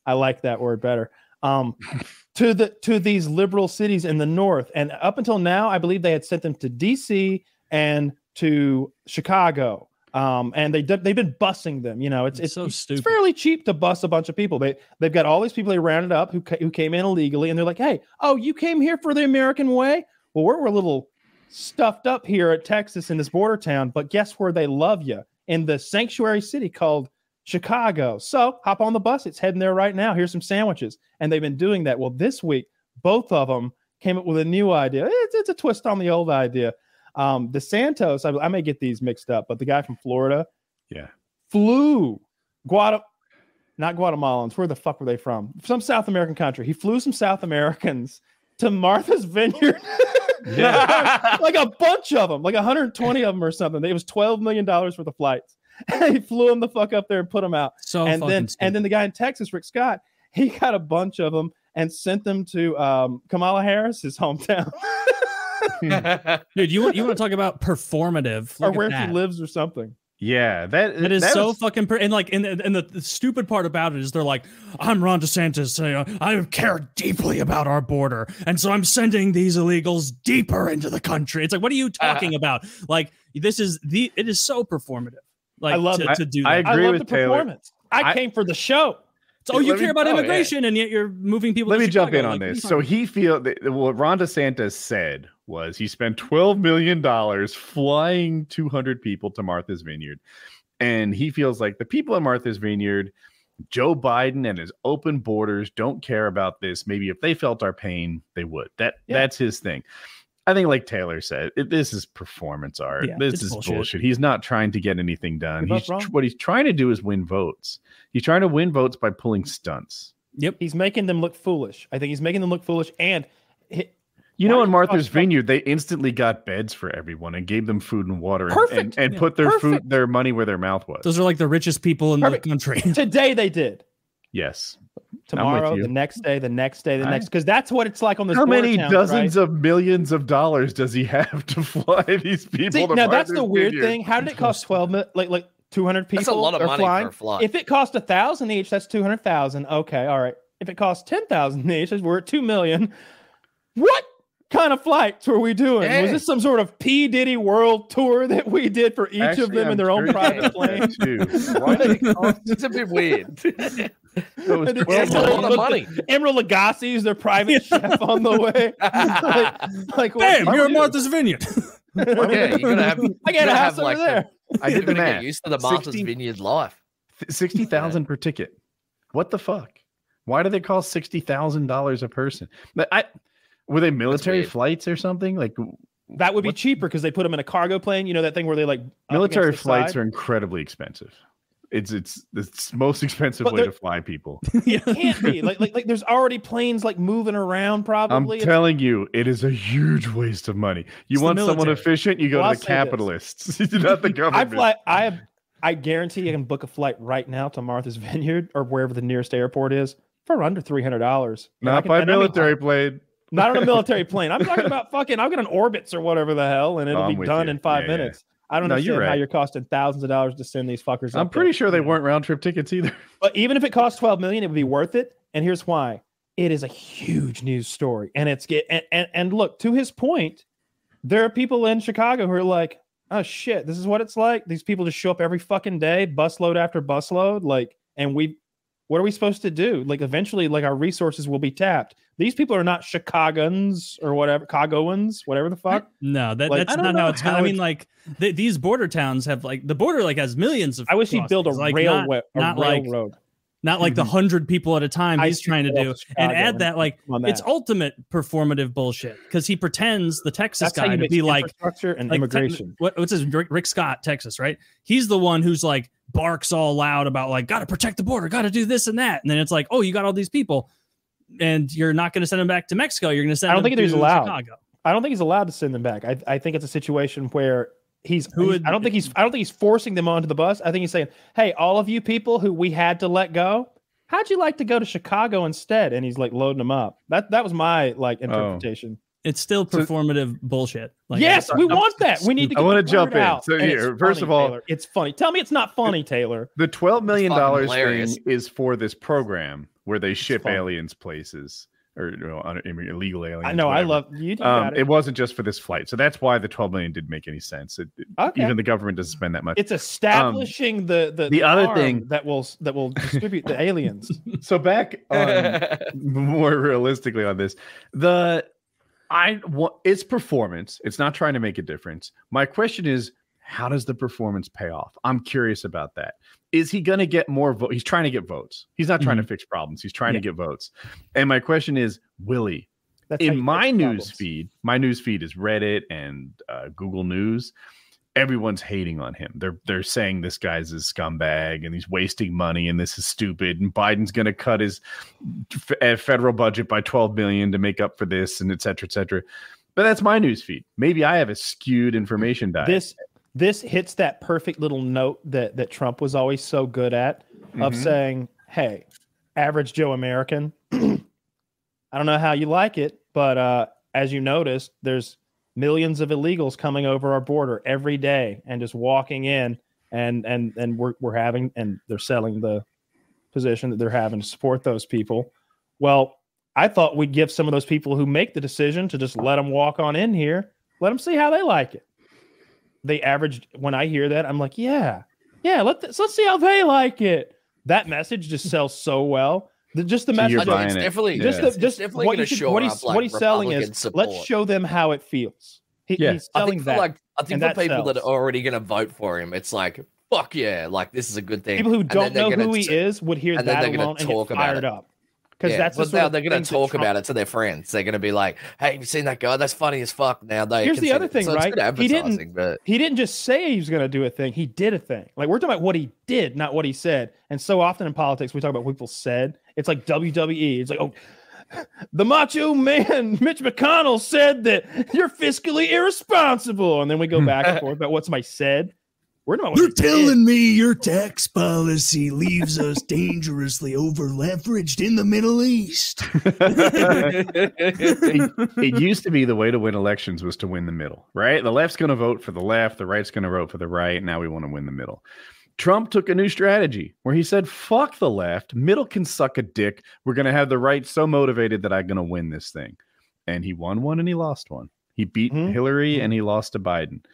I like that word better. Um, *laughs* to the to these liberal cities in the north, and up until now, I believe they had sent them to D.C. and to Chicago. Um, and they they've been bussing them. You know, it's It's it's so it's fairly cheap to bus a bunch of people. They they've got all these people they rounded up who ca- who came in illegally, and they're like, "Hey, oh, you came here for the American way? Well, we're, we're a little stuffed up here at Texas in this border town, but guess where they love you in the sanctuary city called Chicago. So hop on the bus; it's heading there right now. Here's some sandwiches, and they've been doing that. Well, this week, both of them came up with a new idea. It's, it's a twist on the old idea. Um, the Santos, I, I may get these mixed up, but the guy from Florida, Yeah. flew Guatem not Guatemalans. Where the fuck were they from? Some South American country. He flew some South Americans to Martha's Vineyard. *laughs* Yeah. *laughs* like a bunch of them, like 120 of them or something. It was 12 million dollars worth of flights. *laughs* He flew them the fuck up there and put them out. So and then stupid. and then the guy in Texas, Rick Scott, he got a bunch of them and sent them to um, Kamala his hometown *laughs* dude, you want you want to talk about performative or Look at where he lives or something. Yeah, that That is that so was- fucking per- and like and, and the, the stupid part about it is they're like I'm Ron DeSantis uh, I care deeply about our border and so I'm sending these illegals deeper into the country. It's like what are you Uh-huh. talking about? Like this is the it is so performative. Like I love to, it. to do that. I I agree love with the Taylor. performance. I, I- came for the show. So, oh, you Let me- care about oh, yeah. immigration and yet you're moving people. Let to me jump in Chicago. on Like, what are you this. So he feel that what Ron DeSantis said was he spent twelve million dollars flying two hundred people to Martha's Vineyard, and he feels like the people in Martha's Vineyard, Joe Biden and his open borders don't care about this. Maybe if they felt our pain, they would. That Yeah. that's his thing. I think, like Taylor said, it, this is performance art. Yeah, this is bullshit. bullshit. He's not trying to get anything done. He's both what he's trying to do is win votes. He's trying to win votes by pulling stunts. Yep. He's making them look foolish. I think he's making them look foolish. And he- You Why know, are in Martha's Vineyard, they instantly got beds for everyone and gave them food and water and- and, and Yeah. put their food, their money where their mouth was. Those are like the richest people in Perfect. the country. *laughs* today they did. yes. Tomorrow, the next day, the next day, the I- next. Because that's what it's like on this. How many towns, dozens right? of millions of dollars does he have to *laughs* fly these people? See, to now that's the weird Vineyard? thing. How did it cost twelve? Like, like 200 people That's a lot of are money flying. for a flight. If it cost a thousand each, that's 200,000. Okay, all right. If it costs 10,000 each, we're at 2 million. What kind of flights were we doing? Was this some sort of P Diddy world tour that we did for each of them in I'm their own private plane? too. *laughs* Why did it cost it's a bit weird. so *laughs* it was And it's It's a Emeril- lot of money. Emeril Lagasse is their private chef on the way. *laughs* like, like what- Bam! why You're at Martha's Vineyard. yeah, you're gonna have. I got a house over there. I did the gonna get math. used to the Martha's 60 Vineyard life. Sixty thousand per ticket. What the fuck? Why do they cost sixty thousand dollars a person? But I were they military flights or something? Like That would be What- cheaper because they put them in a cargo plane. You know that thing where they like military the flights side? are incredibly expensive. It's it's the most expensive But way to fly people. *laughs* yeah. can't be like, like like there's already planes like moving around Probably, I'm It's- telling you, it is a huge waste of money. You It's want someone efficient, you go Well, to the capitalists, *laughs* not the government. *laughs* i fly i have i guarantee i can book a flight right now to martha's vineyard or wherever the nearest airport is for under $300 not can- by and I mean- military plane. Not on a *laughs* military plane i'm talking about fucking i'll get on Orbitz or whatever the hell and it'll Oh, be done you. in five Yeah, yeah. minutes i don't No, you're understand how you're costing thousands of dollars to send these fuckers I'm up there. pretty sure they weren't round trip tickets either. *laughs* But even if it costs 12 million, it would be worth it. And here's why. It is a huge news story. And it's get and, and, and look, to his point, there are people in Chicago who are like, oh shit, this is what it's like. These people just show up every fucking day, busload after busload. Like, and we what are we supposed to do? Like eventually, like our resources will be tapped. These people are not Chicagoans or whatever, Chicagoans, whatever the fuck. *laughs* No, that, Like, that's I don't how know it's. I mean, it's- like th- these border towns have like the border like has millions of. I wish he'd build a crossings, like, not- railway, a not like- railroad. not like the hundred people at a time Mm-hmm. I he's trying to do, off and add that like on it's ultimate performative bullshit because he pretends the Texas That's guy to be like infrastructure and like te- immigration. what, what's his Rick, Rick Scott, Texas, right? He's the one who's like barks all loud about like got to protect the border, got to do this and that, and then it's like, oh, you got all these people, and you're not going to send them back to Mexico. You're going to send. I don't them think he's allowed. Chicago. I don't think he's allowed to send them back. I, I think it's a situation where he's, Who he's- I don't think he's I don't think he's forcing them onto the bus. I think he's saying, "Hey, all of you people who we had to let go, how'd you like to go to Chicago instead?" And he's like loading them up. That that was my like oh. interpretation. It's still So- performative bullshit. Like, yes, it's- we want that. We need to. I wanna jump in. out. So And here, first funny, of all- Taylor. it's funny. Tell me it's not funny, Taylor. The twelve million dollars thing is for this program where they ship fun. aliens places or you know, illegal aliens. I know. I love you. you Um, it. it. wasn't just for this flight, so that's why the twelve million didn't make any sense. It, it- Okay. Even the government doesn't spend that much. It's establishing the, the the other arm thing- that will that will *laughs* distribute the aliens. so back on *laughs* more realistically on this, the I want it's performance. It's not trying to make a difference. My question is, how does the performance pay off? I'm curious about that. Is he going to get more votes? He's trying to get votes. He's not trying to fix problems. He's trying to get votes. And my question is, will he? That's in my news problems. feed, my news feed is Reddit and uh, Google News. Everyone's hating on him. They're they're saying this guy's a scumbag and he's wasting money and this is stupid and Biden's going to cut his f- uh, federal budget by 12 billion to make up for this and et cetera, et cetera. But that's my news feed. Maybe I have a skewed information diet. this this hits that perfect little note that that Trump was always so good at of Mhm. saying, "Hey, average Joe American, *clears throat* I don't know how you like it, but uh, as you noticed, there's millions of illegals coming over our border every day and just walking in, and and and we're we're having and they're selling the position that they're having to support those people. Well, I thought we'd give some of those people who make the decision to just let them walk on in here, let them see how they like it. They averaged when I hear that, I'm like, yeah, yeah, let this, let's see how they like it. That message just sells so well. The, just the So message, buying it's it. definitely Yeah. just it's the, just definitely what, you should- shore what up, he's like, what he's selling Republican is let's show them how it feels. He, Yeah. He's I selling think for that. like I think for that people that are already going to vote for him, it's like fuck yeah, like this is a good thing. People who don't know gonna who he is would hear and then that they're gonna alone and get talk about fired it. up. Because Yeah, that's the sort now they're going to talk Trump- about it to their friends. They're going to be like, "Hey, you seen that guy? That's funny as fuck." Now they Here's the other thing, So right? He didn't- but he didn't just say he was going to do a thing; he did a thing. Like we're talking about what he did, not what he said. And so often in politics, we talk about what people said. It's like WWE. It's like, oh, *laughs* the macho man *laughs* Mitch McConnell said that you're fiscally irresponsible, and then we go back and *laughs* forth about what somebody said. We're talking about what You're telling me your tax policy leaves us dangerously over leveraged in the Middle East. *laughs* *laughs* it, it used to be the way to win elections was to win the middle, right? The left's going to vote for the left, the right's going to vote for the right. Now we want to win the middle. Trump took a new strategy where he said, fuck the left, middle can suck a dick. We're going to have the right so motivated that I'm going to win this thing. And he won one and he lost one. He beat Mhm. Hillary and he lost to Biden.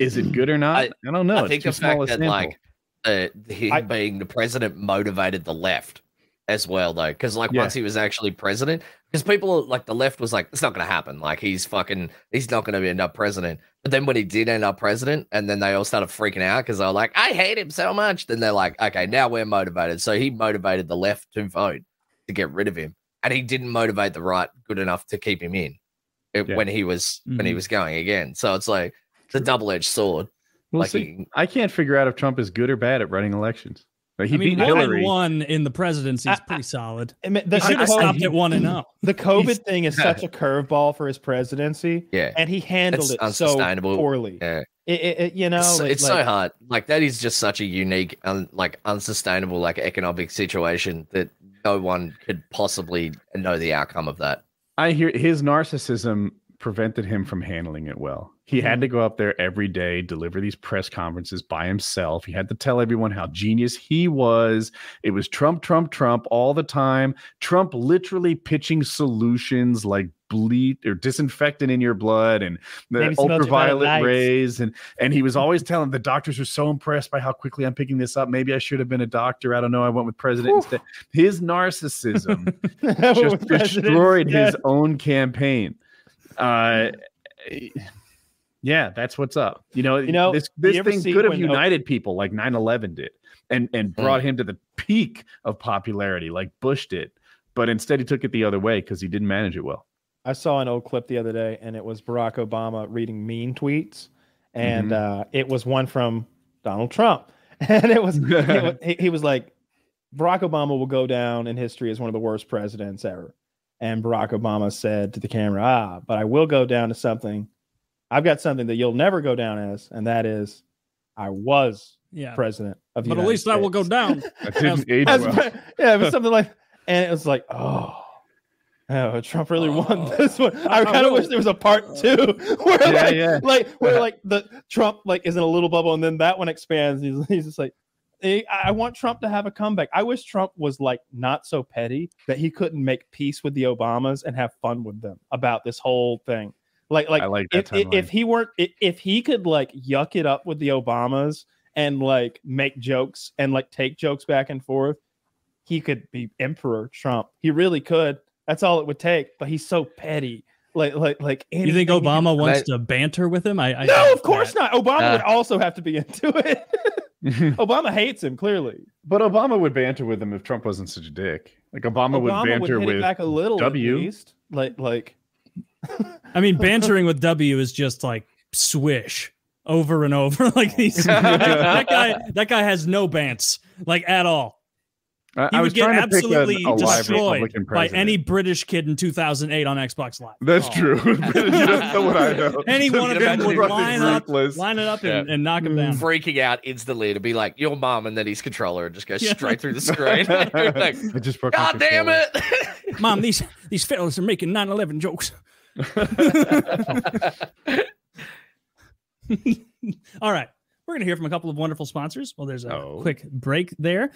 Is it good or not? I, I- don't know. I think too the fact that sample. like uh, him I- being the president motivated the left as well, though, because like Yeah. once he was actually president, because people like the left was like, it's not going to happen. Like he's fucking, he's not going to end up president. But then when he did end up president, and then they all started freaking out because they were like, I hate him so much. Then they're like, okay, now we're motivated. So he motivated the left to vote to get rid of him, and he didn't motivate the right good enough to keep him in it- Yeah. when he was when he Mhm. was going again. So it's like it's a double edged sword. We'll like see. he- I can't figure out if Trump is good or bad at running elections. Like, he I mean, beat Hillary. one in the presidency is I- pretty solid. I mean, They the, should have the, stopped at one and oh. the COVID He's- thing is *laughs* such a curveball for his presidency, yeah. and he handled It's it so poorly. Yeah. It, it, it- you know, it's, like- so hard. Like that is just such a unique, un, like unsustainable, like economic situation that no one could possibly know the outcome of that. I hear his narcissism prevented him from handling it well. He had mm-hmm. to go up there every day, deliver these press conferences by himself. He had to tell everyone how genius he was. It was Trump, Trump, Trump all the time. Trump literally pitching solutions like bleed or disinfectant in your blood and the Maybe smell too bad at ultraviolet rays and and he was *laughs* always telling the doctors are so impressed by how quickly I'm picking this up. Maybe I should have been a doctor. I don't know. I went with president instead. His narcissism *laughs* just destroyed yeah. his own campaign. Uh, yeah, that's what's up. You know, You know, this do you this thing could have oh united people like 9/11 did, and and brought him to the peak of popularity like Bush did. But instead, he took it the other way because he didn't manage it well. I saw an old clip the other day, and it was Barack Obama reading mean tweets, and uh, it was one from Donald Trump, *laughs* and it was, it was *laughs* he, he was like, Barack Obama will go down in history as one of the worst presidents ever, and Barack Obama said to the camera, "Ah, but I will go down to something. I've got something that you'll never go down as, and that is, I was Yeah. president of the But at United least I will go down. *laughs* That didn't age As well. pre- yeah, it was *laughs* something like, and it was like, oh, oh, Trump really won Oh. *laughs* this one. I I kind of wish there was a part two where, Yeah, like, yeah. like where like the Trump like is in a little bubble, and then that one expands. He's, he's just like, "Eh, I I want Trump to have a comeback. I wish Trump was like not so petty that he couldn't make peace with the Obamas and have fun with them about this whole thing. Like, like I like if, if, if he weren't if he could like yuck it up with the obamas and like make jokes and like take jokes back and forth he could be emperor trump he really could that's all it would take but he's so petty like like like You think anything he can- Obama wants But- to banter with him? I, I no of course that. not obama would Uh. also have to be *laughs* into it *laughs* obama hates him clearly but Obama would banter with him if Trump wasn't such a dick. Like Obama, would banter would with back a little W. at least like like *laughs* I mean, bantering with W is just like swish over and over. *laughs* like these that, that guy, that guy has no bants like at all. I, He I would was get trying to pick an- absolutely a live destroyed by any British kid in 2008 on Xbox Live. That's Oh. true. you don't know what I know. *laughs* Any one of them would line up- ruthless. Line it up and, Yeah. and knock him down. Freaking out instantly to be like your mom, and then his controller and just goes Yeah. straight through the screen. *laughs* Like, *laughs* I just broke God damn it! Mom, these these fellas are making 9/11 jokes. All right. We're going to hear from a couple of wonderful sponsors. Well, there's a Oh. quick break there.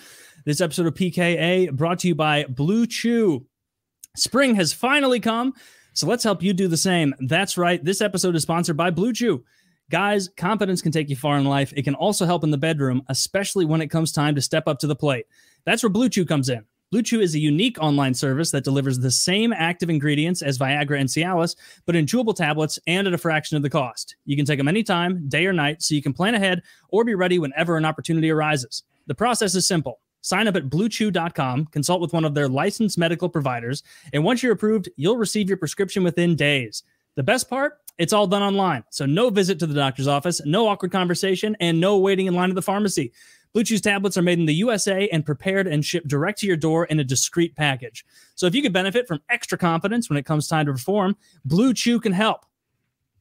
This episode of PKA brought to you by Blue Chew. Spring has finally come, so let's help you do the same. That's right. This episode is sponsored by Blue Chew. Guys, confidence can take you far in life. It can also help in the bedroom, especially when it comes time to step up to the plate. That's where Blue Chew comes in. Blue Chew is a unique online service that delivers the same active ingredients as Viagra and Cialis, but in chewable tablets and at a fraction of the cost. You can take them anytime, day or night, so you can plan ahead or be ready whenever an opportunity arises. The process is simple. Sign up at bluechew.com, consult with one of their licensed medical providers, and once you're approved, you'll receive your prescription within days. The best part? It's all done online. So no visit to the doctor's office, no awkward conversation, and no waiting in line at the pharmacy. Blue Chew's tablets are made in the USA and prepared and shipped direct to your door in a discreet package. So if you could benefit from extra confidence when it comes time to perform, Blue Chew can help.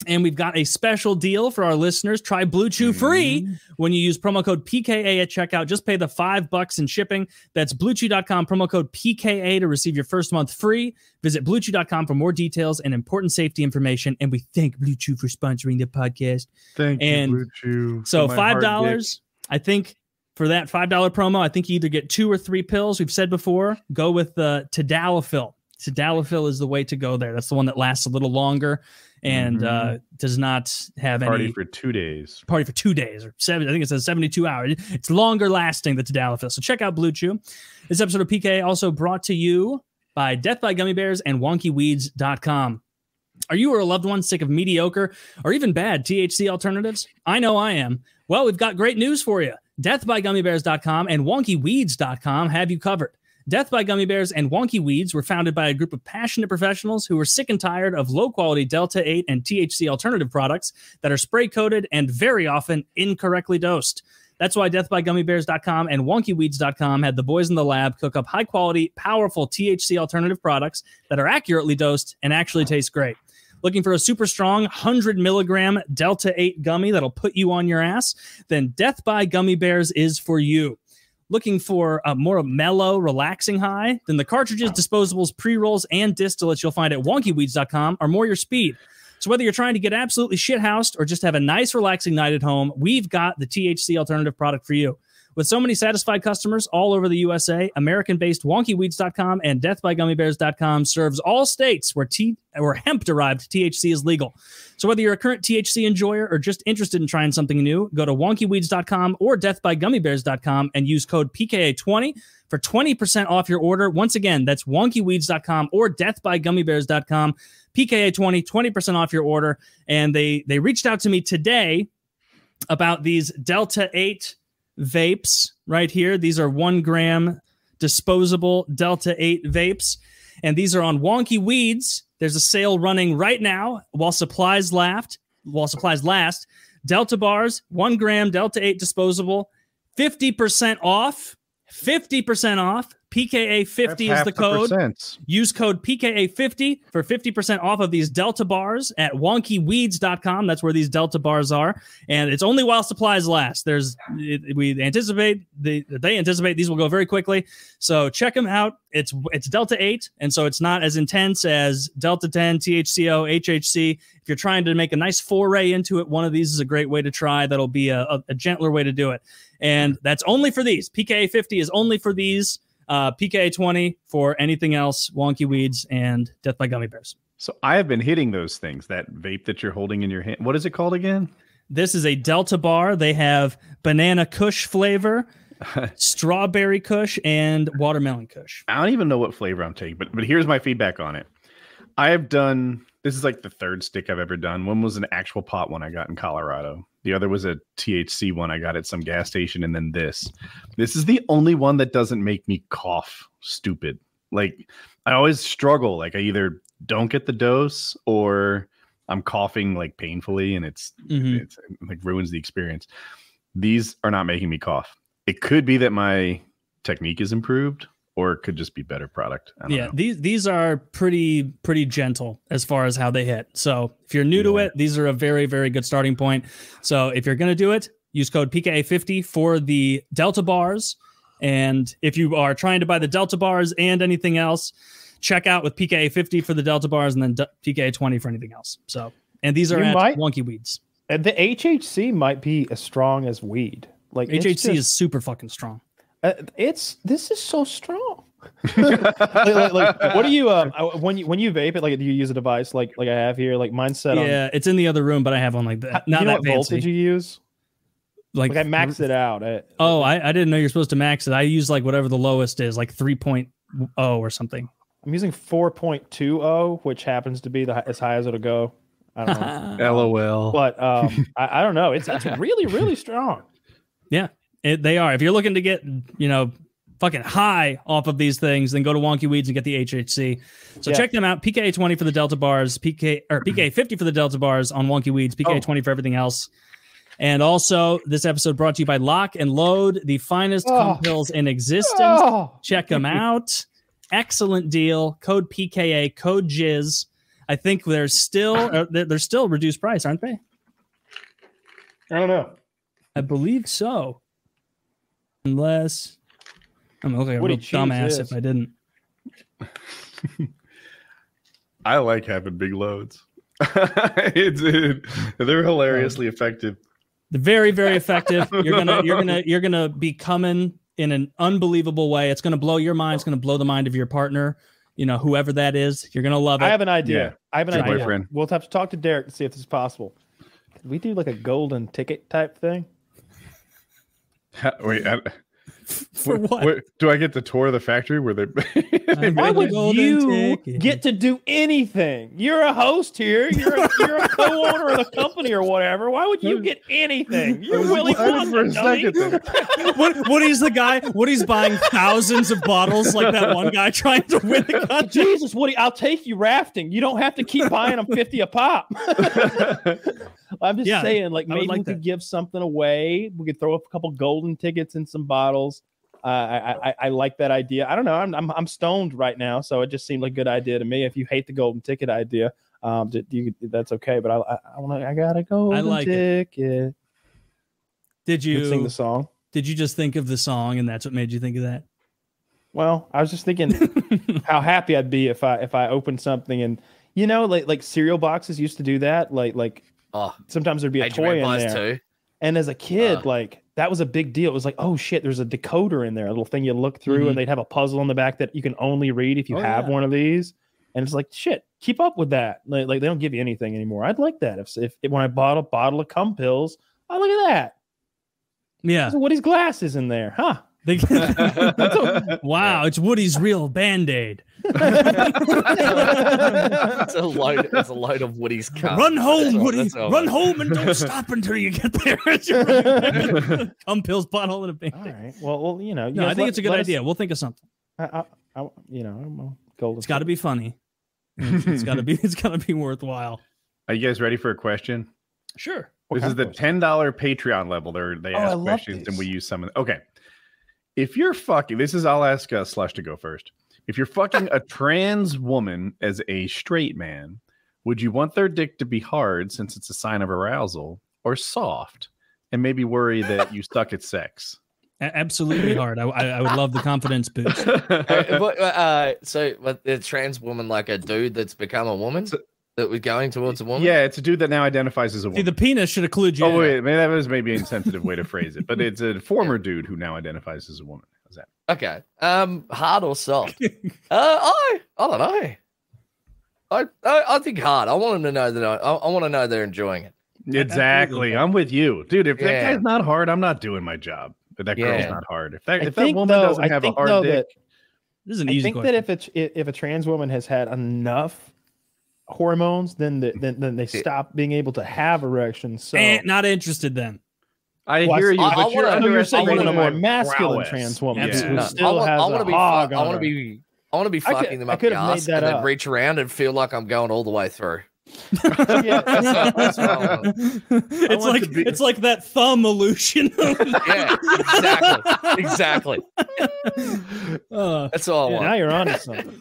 And we've got a special deal for our listeners. Try Blue Chew free mm-hmm. when you use promo code PKA at checkout. Just pay the five bucks in shipping. That's bluechew.com, promo code PKA to receive your first month free. Visit bluechew.com for more details and important safety information. And we thank Blue Chew for sponsoring the podcast. Thank And you, Blue Chew. So $5. I think for that $5 promo, I think you either get two or three pills. We've said before, go with the Tadalafil. Tadalafil is the way to go there. That's the one that lasts a little longer and Mhm. uh, does not have Party any party for two days. party for two days or seven. I think it says 72 hours. It's longer lasting the Tadalafil. So check out Blue Chew. This episode of PK also brought to you by Death by Gummy Bears and WonkyWeeds.com. Are you or a loved one sick of mediocre or even bad THC alternatives? I know I am. Well, we've got great news for you. DeathByGummyBears.com and WonkyWeeds.com have you covered. Death by Gummy Bears and Wonky Weeds were founded by a group of passionate professionals who were sick and tired of low quality Delta 8 and THC alternative products that are spray coated and very often incorrectly dosed. That's why deathbygummybears.com and wonkyweeds.com had the boys in the lab cook up high quality, powerful THC alternative products that are accurately dosed and actually taste great. Looking for a super strong 100 milligram Delta 8 gummy that'll put you on your ass? Then Death by Gummy Bears is for you. Looking for a more mellow, relaxing high? Then the cartridges, disposables, pre rolls, and distillates you'll find at wonkyweeds.com are more your speed. So whether you're trying to get absolutely shithoused or just have a nice, relaxing night at home, we've got the THC alternative product for you. With so many satisfied customers all over the USA, American-based WonkyWeeds.com and DeathByGummyBears.com serves all states where T- where hemp-derived THC is legal. So whether you're a current THC enjoyer or just interested in trying something new, go to WonkyWeeds.com or DeathByGummyBears.com and use code PKA20 for 20% off your order. Once again, that's WonkyWeeds.com or DeathByGummyBears.com. PKA20, 20% off your order. And they they reached out to me today about these Delta 8 vapes right here. These are one gram disposable Delta 8 vapes. And these are on Wonky Weeds. There's a sale running right now while supplies last. While supplies last. Delta bars, one gram Delta 8 disposable, 50% off. 50% off. PKA 50 is the code. percent. Use code PKA50 for 50% off of these Delta bars at wonkyweeds.com. That's where these Delta bars are. And it's only while supplies last. There's it, we anticipate the they anticipate these will go very quickly. So check them out. It's it's Delta 8 and so it's not as intense as Delta 10, THCO, HHC. If you're trying to make a nice foray into it, one of these is a great way to try. That'll be a, a, a gentler way to do it. And that's only for these. PKA 50 is only for these uh, PKA 20 for anything else, Wonky Weeds and Death by Gummy Bears. So I have been hitting those things. That vape that you're holding in your hand. What is it called again? This is a Delta bar. They have banana kush flavor, *laughs* strawberry kush, and watermelon kush. I don't even know what flavor I'm taking, but but here's my feedback on it. I have done this is like the third stick I've ever done. One was an actual pot one I got in Colorado. The other was a THC one I got at some gas station, and then this. This is the only one that doesn't make me cough stupid. Like I always struggle. Like I either don't get the dose or I'm coughing like painfully, and it's Mhm. it's like ruins the experience. These are not making me cough. It could be that my technique is improved, or it could just be better product. I don't Yeah, know. these these are pretty pretty gentle as far as how they hit. So if you're new to it, these are a very very good starting point. So if you're gonna do it, use code PKA50 for the Delta bars. And if you are trying to buy the Delta bars and anything else, check out with PKA50 for the Delta bars and then D- PKA20 for anything else. So and these are You at might- Wonky Weeds. And the HHC might be as strong as weed. Like HHC just- is super fucking strong. Uh, it's this is so strong. *laughs* like, like- like, what do you um uh, when you when you vape it? Like, do you use a device like like I have here? Like mine's set on. Yeah, it's in the other room, but I have one like How- that. you Not know that what fancy. voltage you use? like Like I maxed it out. At, Oh, I, I didn't know you're supposed to max it. I use like whatever the lowest is, like 3.0 or something. I'm using 4.20, which happens to be the as high as it'll go. I don't know, *laughs* LOL. but um, I, I don't know. It's it's really really strong. *laughs* It, they are. If you're looking to get, you know, fucking high off of these things, then go to Wonky Weeds and get the HHC. So Yeah. check them out. PK 20 for the Delta bars, PK or PK *clears throat* 50 for the Delta bars on Wonky Weeds, PK 20 for everything else. And also, this episode brought to you by Lock and Load, the finest Oh. pills in existence. Oh, Check them out. Excellent deal. Code PKA, code Jizz. I think they're still uh, they're still reduced price, aren't they? I don't know. I believe so. Unless I'm gonna okay, a Woody real dumbass is. if I didn't. *laughs* I like having big loads. *laughs* it's it, they're hilariously effective. The very, very effective. You're gonna, you're gonna, *laughs* you're gonna be coming in an unbelievable way. It's gonna blow your mind. It's gonna blow the mind of your partner. You know, whoever that is, you're gonna love it. I have an idea. Yeah. I have an Your idea. boyfriend. We'll have to talk to Derek to see if this is possible. Could we do like a golden ticket type thing? Wait, *laughs* For what? do I get to tour of the factory where they? *laughs* they Why would you ticket. get to do anything? You're a host here. You're a, you're a co-owner of the company or whatever. Why would you get anything? You're was Willy for a second what, Woody's the guy. Woody's buying thousands of bottles like that one guy trying to win the contest. Jesus, Woody, I'll take you rafting. You don't have to keep buying them 50 a pop. *laughs* I'm just Yeah, saying, like, maybe like we could give something away. We could throw up a couple golden tickets and some bottles. Uh, I, I I like that idea. I don't know. I'm, I'm I'm stoned right now, so it just seemed like a good idea to me. If you hate the golden ticket idea, um, you, that's okay. But I I, I want to. I got a golden like it. ticket. Did You you sing the song. Did you just think of the song and that's what made you think of that? Well, I was just thinking *laughs* how happy I'd be if I if I opened something and you know like like cereal boxes used to do that. Like like Oh, sometimes there'd be a toy in there. 2. And as a kid, Uh. like that was a big deal. It was like, oh shit, there's a decoder in there, a little thing you look through, Mhm. and they'd have a puzzle on the back that you can only read if you Oh, have yeah. one of these. And it's like, shit, keep up with that. Like, like they don't give you anything anymore. I'd like that if, if, if when I bought a bottle of cum pills, oh look at that. Yeah. Woody's glasses in there, huh? *laughs* They- *laughs* wow, it's Woody's real band aid. *laughs* it's a load. It's a load of Woody's car. Run home, all- Woody. Run home and don't stop until you get there. Cum pills bottle and a band All aid. right. Well, well, you know, you No, I think let- it's a good let us- idea. We'll think of something. I, I, I, you know, I'm a golden. It's got to be funny. It's, it's got to be. It's got to be worthwhile. Are you guys ready for a question? Sure. What this is the ten dollar Patreon level. They're, they Oh, ask love questions and we use some of them. Okay, if you're fucking, this is I'll ask uh, Slush to go first. If you're fucking a trans woman as a straight man, would you want their dick to be hard since it's a sign of arousal, or soft, and maybe worry that you suck at sex? Absolutely hard. I, I, I would love the confidence boost. *laughs* Uh, but, uh, so, but the trans woman, like a dude that's become a woman, So- that was going towards a woman. yeah, it's a dude that now identifies as a woman. See, woman. the penis should have clued you. Oh in. wait, maybe that was maybe an insensitive way to phrase it, but *laughs* it's a former dude who now identifies as a woman. How's that? Okay. Um, hard or soft? *laughs* uh, I, I don't know. I, I, I think hard. I want them to know that I, I, I want to know they're enjoying it. Exactly. I'm with you, dude. If that guy's not hard, I'm not doing my job. If that girl's Yeah. not hard, if that I if that woman though, doesn't I have a think hard though dick, that This is an I easy think question. that if it's if a trans woman has had enough hormones, then the, then then they stop being able to have erections. So Eh, not interested then. I Well, hear see- you. I- but I you're, wanna- you're saying you want a more masculine prowess. trans woman Absolutely. who still I want, has I want a to be. hog I want to be. I want to be I could- fucking them I up could the ass that and then reach around and feel like I'm going all the way through. Yeah, That's what *laughs* it's like be- it's like that thumb illusion. *laughs* Yeah, exactly, exactly. *laughs* Uh, That's all I now you're on to something.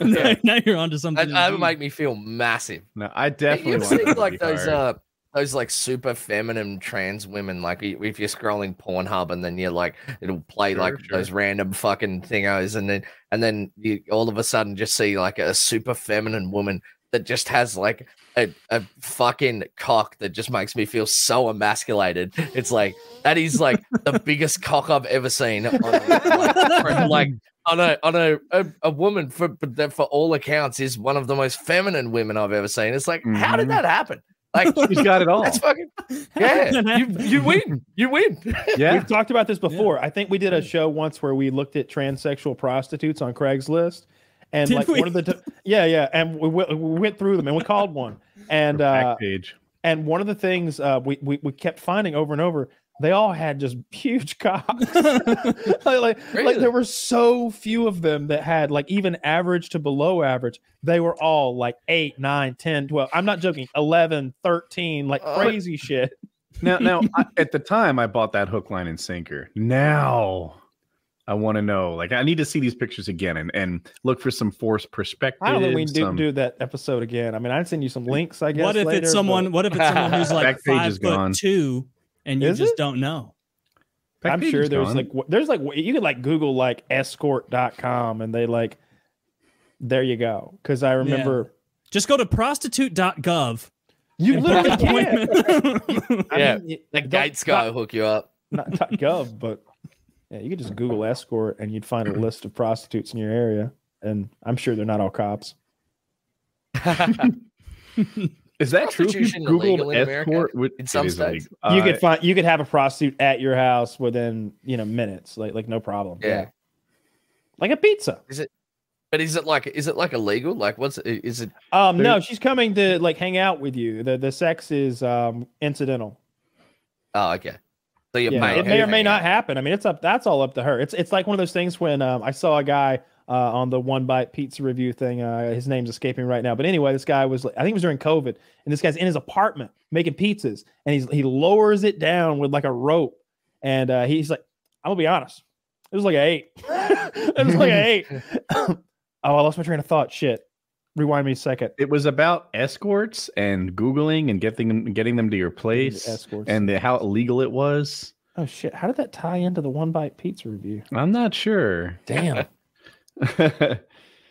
now, Yeah. now you're onto something. That, that would make me feel massive. No, I definitely want them seen like be those uh those like super feminine trans women, like if you're scrolling Pornhub and then you're like it'll play Sure, like sure. those random fucking thingos, and then and then you all of a sudden just see like a super feminine woman that just has like a, a fucking cock that just makes me feel so emasculated. It's like that is like the *laughs* biggest cock I've ever seen. On like, *laughs* for- like on a on a, a, a woman for but that for all accounts is one of the most feminine women I've ever seen. It's like, how did Mhm. that happen? Like *laughs* He's got it all. that's fucking yeah. You you win. You win. Yeah. We've talked about this before. I think we did a show once where we looked at transsexual prostitutes on Craigslist, and Did like we? one of the t- yeah yeah, and we, went- we went through them and we called one, and uh, page. and one of the things uh, we, we we kept finding over and over, they all had just *laughs* huge cocks. *laughs* like, like, like there were so few of them that had like even average to below average. They were all like 8, 9, 10, 12. I'm not joking. 11, 13, like Oh. crazy shit. Now, now, *laughs* I, at the time, I bought that hook, line, and sinker. Now, I want to know. Like, I need to see these pictures again and and look for some forced perspective. I don't think we do some- do that episode again. I mean, I'd send you some links. I guess. what if later, it's but- someone? What if it's someone who's *laughs* like Back five is foot gone. two, and you Is just it? don't know? Back I'm sure is there's gone. like w- there's like you could like Google like escort.com and they like there you go. Because I remember Just go to prostitute.gov You literally can. appointment. *laughs* I Yeah, mean, it- The don't- Gaetz guy hook you up. not, not .gov, but yeah, you could just Google escort and you'd find a list of prostitutes in your area, and I'm sure they're not all cops. *laughs* Is that true? If you Prostitution illegal Googled in escort, would- In some is states? illegal. you Uh, could find you could have a prostitute at your house within you know minutes, like like no problem. Yeah. like a pizza. Is it? But is it like is it like illegal? Like what's is it? Um, no, she's coming to like hang out with you. The the sex is um incidental. Oh, okay. So Yeah, paying. it may or may hang not happen. I mean, it's up. That's all up to her. It's it's like one of those things when um, I saw a guy uh, on the one bite pizza review thing. Uh, his name's escaping right now, but anyway, this guy was. I think it was during COVID, and this guy's in his apartment making pizzas, and he's he lowers it down with like a rope, and uh, he's like, "I'm gonna be honest, it was like an eight. *laughs* it was like an eight. *laughs* *coughs* oh, I lost my train of thought. Shit. Rewind me a second. It was about escorts and Googling and getting them, getting them to your place Escorts. and the, how illegal it was. oh shit, how did that tie into the one bite pizza review? I'm not sure. Damn, *laughs*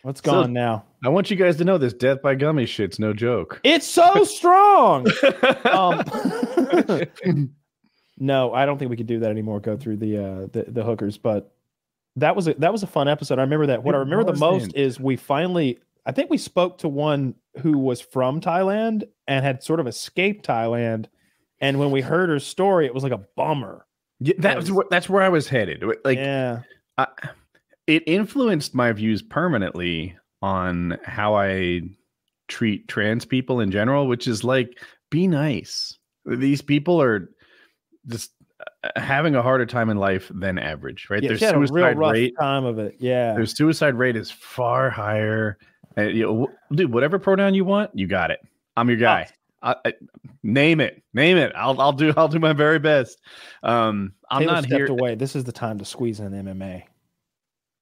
what's So- gone now? I want you guys to know this death by gummy shit's no joke. It's so strong. *laughs* um, *laughs* no, I don't think we could do that anymore. Go through the uh, the, the hookers, but that was a that was a fun episode. I remember that. What It I remember the most is we finally. I think we spoke to one who was from Thailand and had sort of escaped Thailand. And when we heard her story, it was like a bummer. Yeah, that's Because- what that's where I was headed. Like yeah, I, it influenced my views permanently on how I treat trans people in general, which is like be nice. These people are just uh, having a harder time in life than average, right? yeah their she a real suicide rough rate, time of it. Yeah, their suicide rate is far higher. You know, dude, whatever pronoun you want, you got it. I'm your guy. I, I, name it, name it. I'll I'll do I'll do my very best. Um, I'm Taylor not stepped here. away. This is the time to squeeze in MMA.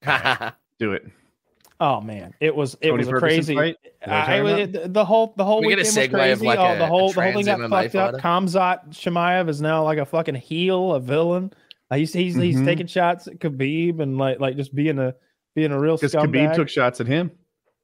*laughs* *laughs* Do it. Oh man, it was it Tony was a Ferguson crazy. fight? Is that what I, you're was- talking the, the whole the whole We get a weekend was segue of crazy. like oh, a- the whole the whole thing got trans fucked MMA up. Khamzat Chimaev is now like a fucking heel, a villain. He's he's he's Mhm. taking shots at Khabib and like like just being a being a real Because. Khabib took shots at him.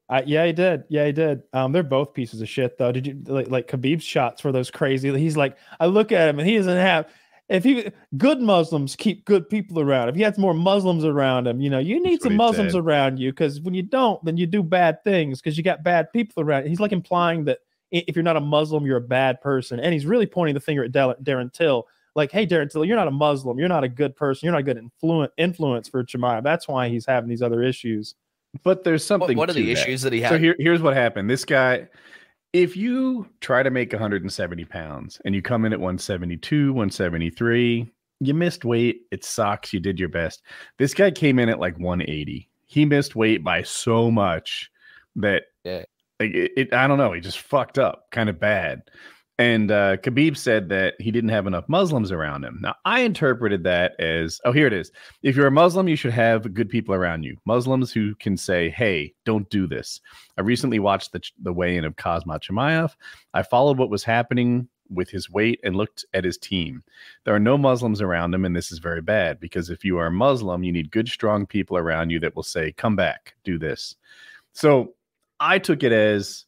Uh, yeah, he did. Yeah, he did. Um, they're both pieces of shit, though. Did you like like Khabib's shots were those crazy? He's like, I look at him and he doesn't have. If he good Muslims keep good people around. If he has more Muslims around him, you know, you need That's some Muslims said. around you because when you don't, then you do bad things because you got bad people around. He's like implying that if you're not a Muslim, you're a bad person, and he's really pointing the finger at Del- Darren Till. Like, hey, Darren Till, you're not a Muslim. You're not a good person. You're not a good influence influence for Jemiah. That's why he's having these other issues. But there's something. what are the that. issues that he had? So here, here's what happened. This guy, if you try to make 170 pounds and you come in at 172, 173, you missed weight. It sucks. You did your best. This guy came in at like 180. He missed weight by so much that Yeah. like it, it I don't know. He just fucked up kind of bad. And uh, Khabib said that he didn't have enough Muslims around him. Now, I interpreted that as oh, here it is. If you're a Muslim, you should have good people around you. Muslims who can say, hey, don't do this. I recently watched the, the weigh in of Khamzat Chimaev. I followed what was happening with his weight and looked at his team. There are no Muslims around him, and this is very bad because if you are a Muslim, you need good, strong people around you that will say, come back, do this. So I took it as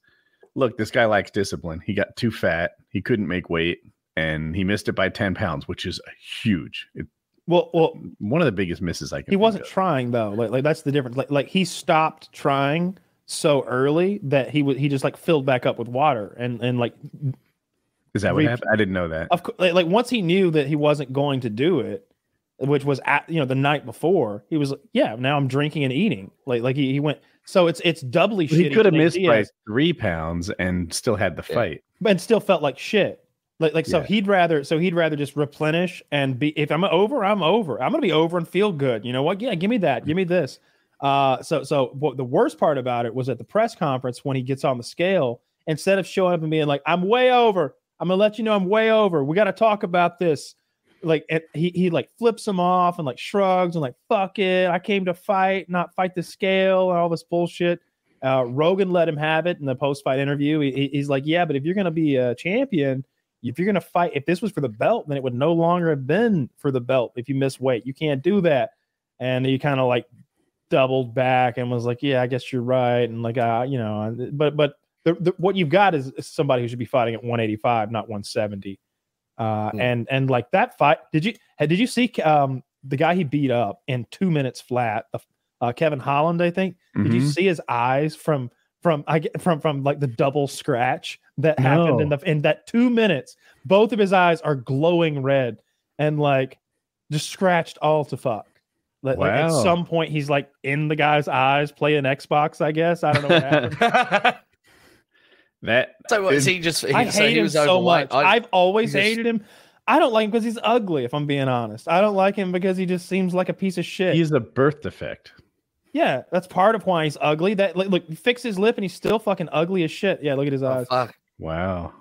look, this guy lacks discipline. He got too fat. He couldn't make weight and he missed it by 10 pounds, which is huge. It, Well, well, one of the biggest misses I can he wasn't of. trying though. Like, like that's the difference. Like, like he stopped trying so early that he would he just like filled back up with water and and like Is that what re- happened? I didn't know that. of course like, like once he knew that he wasn't going to do it, which was at you know the night before, he was like, yeah, now I'm drinking and eating. Like like he, he went. So it's it's doubly He shitty could have missed by three pounds and still had the Yeah. fight. but still felt like shit. Like like so Yeah. he'd rather so he'd rather just replenish and be if I'm over I'm over I'm gonna be over and feel good. You know what? Yeah, give me that. Give me this. Uh, so so what the worst part about it was at the press conference when he gets on the scale instead of showing up and being like I'm way over. I'm gonna let you know I'm way over. We got to talk about this. Like he he like flips him off and like shrugs and like fuck it. I came to fight, not fight the scale and all this bullshit. Uh, Rogan let him have it in the post fight interview. He- he- he's like, yeah, but if you're gonna be a champion, if you're gonna fight, if this was for the belt, then it would no longer have been for the belt. If you miss weight, you can't do that. And he kind of like doubled back and was like, yeah, I guess you're right. And like, uh, you know, but but the, the, what you've got is somebody who should be fighting at 185, not 170. Uh, Hmm. and and like that fight, did you did you see um the guy he beat up in two minutes flat? Uh, Kevin Holland, I think. Did you Mhm. see his eyes from from I get from from like the double scratch that happened in the in that two minutes? Both of his eyes are glowing red and like just scratched all to fuck. Like, like, at some point he's like in the guy's eyes playing Xbox. I guess I don't know what happened. *laughs* That so what, is- is he just? He, I so hate he him so much. I- I've always just- hated him. I don't like him because he's ugly. If I'm being honest, I don't like him because he just seems like a piece of shit. he's a birth defect. yeah, that's part of why he's ugly. That look, look, fix his lip and he's still fucking ugly as shit. Yeah, look at his oh, eyes. fuck. Wow.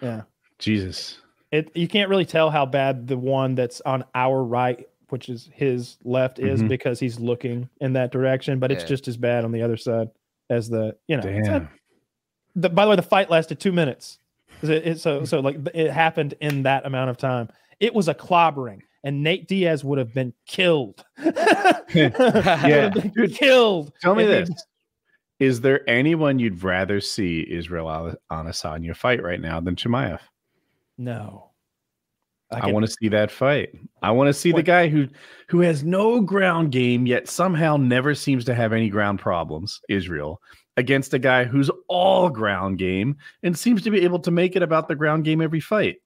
Yeah. Jesus. It you can't really tell how bad the one that's on our right, which is his left, is Mhm. because he's looking in that direction. But it's just as bad on the other side as the you know. it's not- Damn. The, by the way, the fight lasted two minutes. It, it, so so like it happened in that amount of time. It was a clobbering, and Nate Diaz would have been killed. *laughs* Yeah. Would have been killed. Tell me if he- this. Is there anyone you'd rather see Israel Al- Adesanya fight right now than Chimaev? No. I, want to see that fight. I want to see the guy who who has no ground game yet somehow never seems to have any ground problems, Israel, against a guy who's all ground game and seems to be able to make it about the ground game every fight.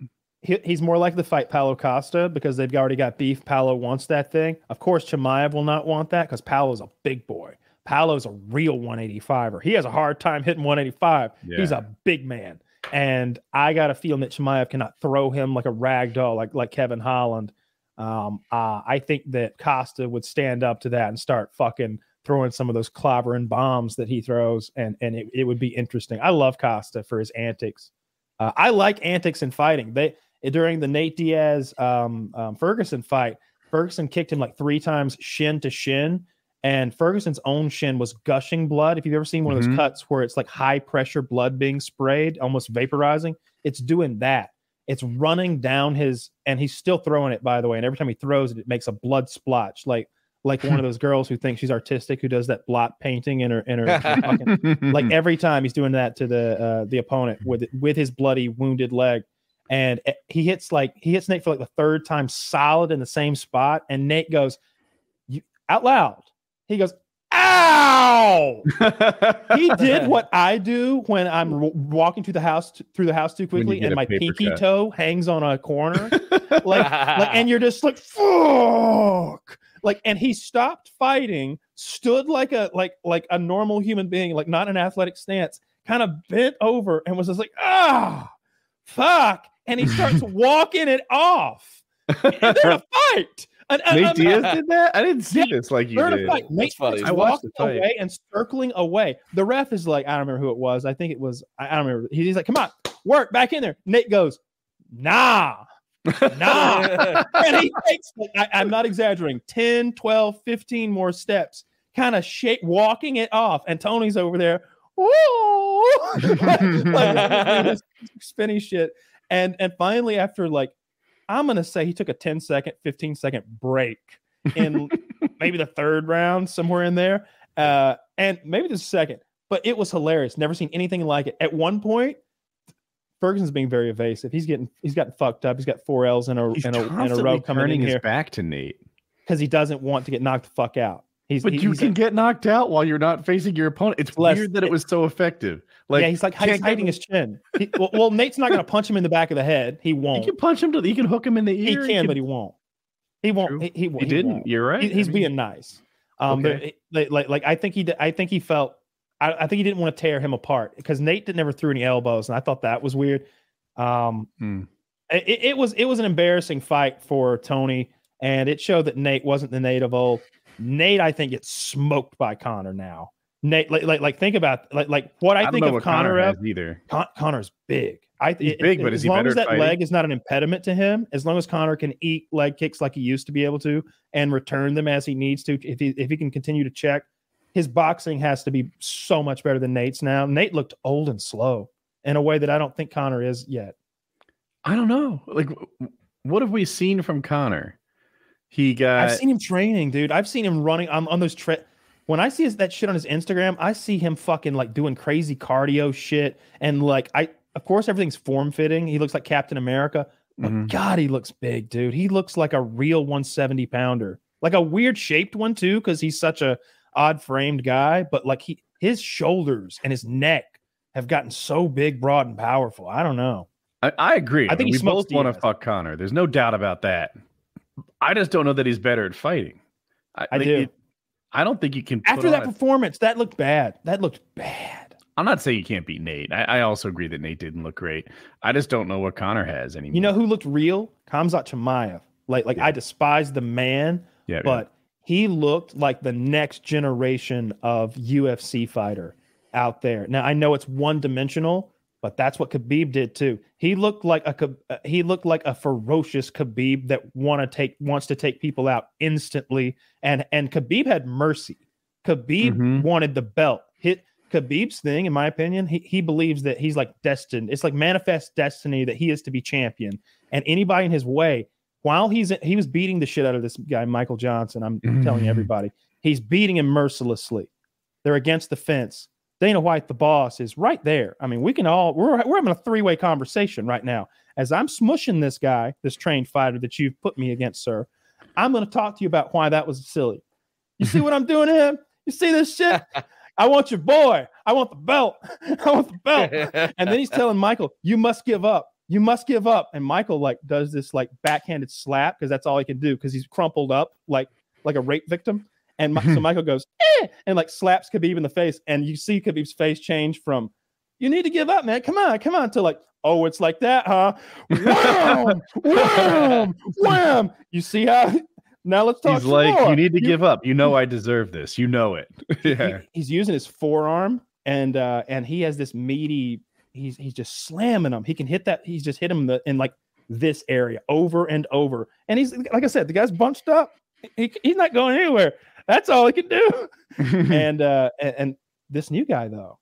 he, he's more likely to fight Paulo Costa because they've already got beef. Paulo wants that thing. Of course, Chimaev will not want that because Paulo's a big boy. Paulo's a real 185er. He has a hard time hitting 185. He's a big man. And I got a feeling that Chimaev cannot throw him like a rag doll, like like Kevin Holland. Um, uh, I think that Costa would stand up to that and start fucking throwing some of those clobbering bombs that he throws, and and it, it would be interesting. I love Costa for his antics. Uh, I like antics in fighting. They during the Nate Diaz um, um, Ferguson fight, Ferguson kicked him like three times shin to shin, and Ferguson's own shin was gushing blood. If you've ever seen one of those Mhm. cuts where it's like high pressure blood being sprayed, almost vaporizing, it's doing that. It's running down his, and he's still throwing it, by the way. And every time he throws it, it makes a blood splotch, like like one of *laughs* those girls who thinks she's artistic, who does that blot painting in her in her *laughs* fucking like every time he's doing that to the uh, the opponent with with his bloody wounded leg. And eh, he hits like he hits Nate for like the third time solid in the same spot. And Nate goes you out loud. He goes ow! *laughs* He did what I do when I'm w- walking through the house through the house too quickly and my pinky cut. toe hangs on a corner. Like like and you're just like fuck. Like and he stopped fighting stood like a like like a normal human being like not an athletic stance kind of bent over and was just like ah fuck. And he starts *laughs* walking it off. And then a fight An- an- Nate an- Diaz did that? I didn't see Yeah, this like you did. fight. Nate funny. starts I watched the fight. away and circling away. The ref is like, I don't remember who it was. I think it was. I, I don't remember. He's like, come on, work back in there. Nate goes, nah. nah. *laughs* and he takes, like, I, I'm not exaggerating, 10, 12, 15 more steps, kind of shake, walking it off. And Tony's over there, woo, *laughs* like, spinny shit. And and finally, after like, I'm gonna say he took a 10 second, 15 second break in *laughs* maybe the third round, somewhere in there, uh, and maybe the second. But it was hilarious. Never seen anything like it. At one point, Ferguson's being very evasive. He's getting he's gotten fucked up. He's got four L's in a He's in a, in a row coming turning in his here back to Nate. because he doesn't want to get knocked the fuck out. He's But he- you can get knocked out while you're not facing your opponent. It's Less- weird that it was so effective. Like yeah, he's like he's hiding his chin. He, well, well, Nate's not going to punch him in the back of the head. He won't. can punch him to. You can hook him in the ear. He ear. can, but he won't. He won't. He, he, he didn't. won't. You're right. He- he's I mean, being nice. Um, Okay. but, like, like, like I think he, I think he felt, I, I think he didn't want to tear him apart because Nate did never threw any elbows, and I thought that was weird. Um, Hmm. it, it was, it was an embarrassing fight for Tony, and it showed that Nate wasn't the Nate of old. Nate, I think, gets smoked by Conor now. Nate, like, like, like think about like, like what I, I, think of Conor, Conor of. either. Con- Conor's big. I it- big, it- but as long as at that leg is not an impediment to him, as long as Conor can eat leg kicks like he used to be able to and return them as he needs to, if he if he can continue to check, his boxing has to be so much better than Nate's now. Nate looked old and slow in a way that I don't think Conor is yet. I don't know. Like, what have we seen from Conor? He got. I've seen him training, dude. I've seen him running on, on those tra- when I see his, that shit on his Instagram, I see him fucking like doing crazy cardio shit. And like, I, of course, everything's form fitting. He looks like Captain America. But Mhm. God, he looks big, dude. He looks like a real 170 pounder, like a weird shaped one too, because he's such a odd framed guy. But like he, his shoulders and his neck have gotten so big, broad, and powerful. I don't know. I, I agree. I think we both want to fuck Conor. There's no doubt about that. I just don't know that he's better at fighting. I think do. it- I don't think you can. After that performance, that looked bad. That looked bad. I'm not saying you can't beat Nate. I, I also agree that Nate didn't look great. I just don't know what Conor has anymore. You know who looked real? Khamzat Chimaev. Like, like Yeah. I despise the man, yeah, yeah. but he looked like the next generation of UFC fighter out there. Now I know it's one dimensional, but that's what Khabib did too. He looked like a uh, he looked like a ferocious Khabib that want to take wants to take people out instantly. And and Khabib had mercy. Khabib Mhm. wanted the belt. Hit Khabib's thing, in my opinion, he, he believes that he's like destined. It's like manifest destiny that he is to be champion. And anybody in his way, while he's he was beating the shit out of this guy, Michael Johnson. I'm telling Mhm. everybody, he's beating him mercilessly. They're against the fence. Dana White, the boss, is right there. I mean, we can all we're we're having a three way conversation right now. As I'm smushing this guy, this trained fighter that you've put me against, sir, I'm going to talk to you about why that was silly. You see what I'm doing to him? You see this shit? *laughs* I want your boy. I want the belt. *laughs* I want the belt. And then he's *laughs* telling Michael, "You must give up. You must give up." And Michael like does this like backhanded slap because that's all he can do because he's crumpled up like like a rape victim. And so Michael goes eh, and like slaps Khabib in the face, and you see Khabib's face change from "You need to give up, man. Come on, come on," to like "Oh, it's like that, huh?" *laughs* Wham, wham, wham. You see how? *laughs* Now let's talk. he's like, more. you need to give up. You know, I deserve this. You know it. *laughs* yeah. he- he's using his forearm and uh and he has this meaty he's he's just slamming him he can hit that he's just hit him in, the, in like this area over and over and he's like i said the guy's bunched up he, he's not going anywhere that's all he can do *laughs* and uh and, and this new guy though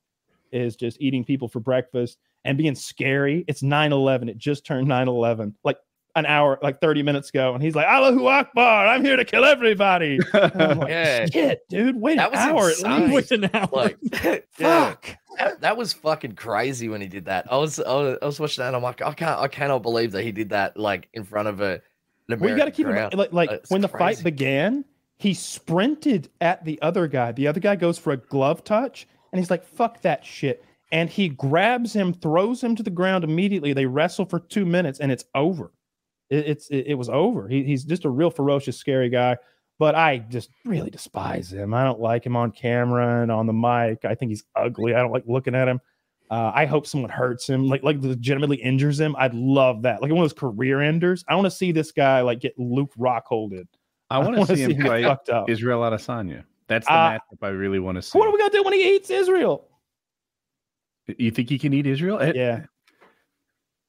is just eating people for breakfast and being scary it's 9-11 it just turned 9-11 like an hour like 30 minutes ago and he's like allahu akbar i'm here to kill everybody *laughs* I'm like, Yeah. shit dude wait That an was hour at insane. least With an hour. like, *laughs* yeah, fuck that, that was fucking crazy when he did that. I was, I was, I was watching that. And I'm like, I can't, I cannot believe that he did that. Like in front of a. An Well, you got to American keep in mind, like, like It's when the fight began, he sprinted at the other guy. The other guy goes for a glove touch, and he's like, "Fuck that shit!" And he grabs him, throws him to the ground immediately. They wrestle for two minutes, and it's over. It, it's it, it was over. He, he's just a real ferocious, scary guy. But I just really despise him. I don't like him on camera and on the mic. I think he's ugly. I don't like looking at him. Uh, I hope someone hurts him, like like legitimately injures him. I'd love that, like one of those career enders. I want to see this guy like get Luke Rockholded. I want to see him him up. Israel Adesanya. That's the Uh, matchup I really want to see. What are we gonna do when he eats Israel? You think he can eat Israel? Eh, Yeah,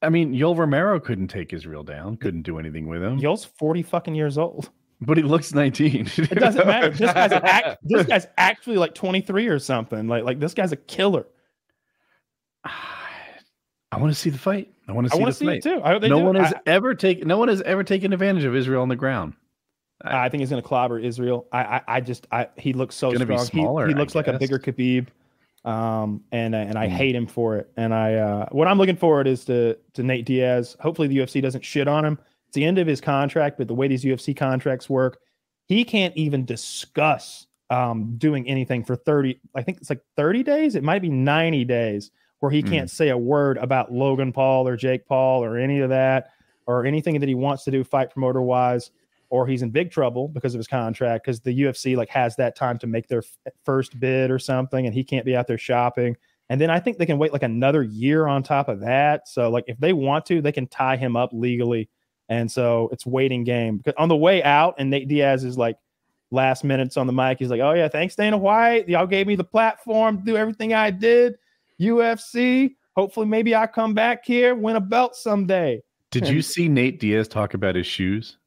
I mean, Yoel Romero couldn't take Israel down. Couldn't do anything with him. Yoel's forty fucking years old. But he looks 19. *laughs* It doesn't matter. *laughs* This guy's act, this guy's actually like twenty three or something. Like like this guy's a killer. *sighs* I want to see the fight. I want to I see want the to see fight. it too. I no do. one has I, ever taken. No one has ever taken advantage of Israel on the ground. I think he's gonna clobber Israel. I I, I just I he looks so strong. He- smaller, he, I looks like a bigger Khabib. Um and and I Mm. hate him for it. And I uh what I'm looking forward is to to Nate Diaz. Hopefully the UFC doesn't shit on him. It's the end of his contract, but the way these UFC contracts work, he can't even discuss um doing anything for 30 I think it's like 30 days, it might be 90 days where he Mm. can't say a word about Logan Paul or Jake Paul or any of that or anything that he wants to do fight promoter wise or he's in big trouble because of his contract because the UFC like has that time to make their f- first bid or something and he can't be out there shopping. And then I think they can wait like another year on top of that. So like if they want to they can tie him up legally. And so it's waiting game. Because on the way out and Nate Diaz is like last minutes on the mic he's like oh yeah thanks Dana White. Y'all gave me the platform to do everything I did. UFC hopefully maybe I come back here win a belt someday. Did you *laughs* see Nate Diaz talk about his shoes?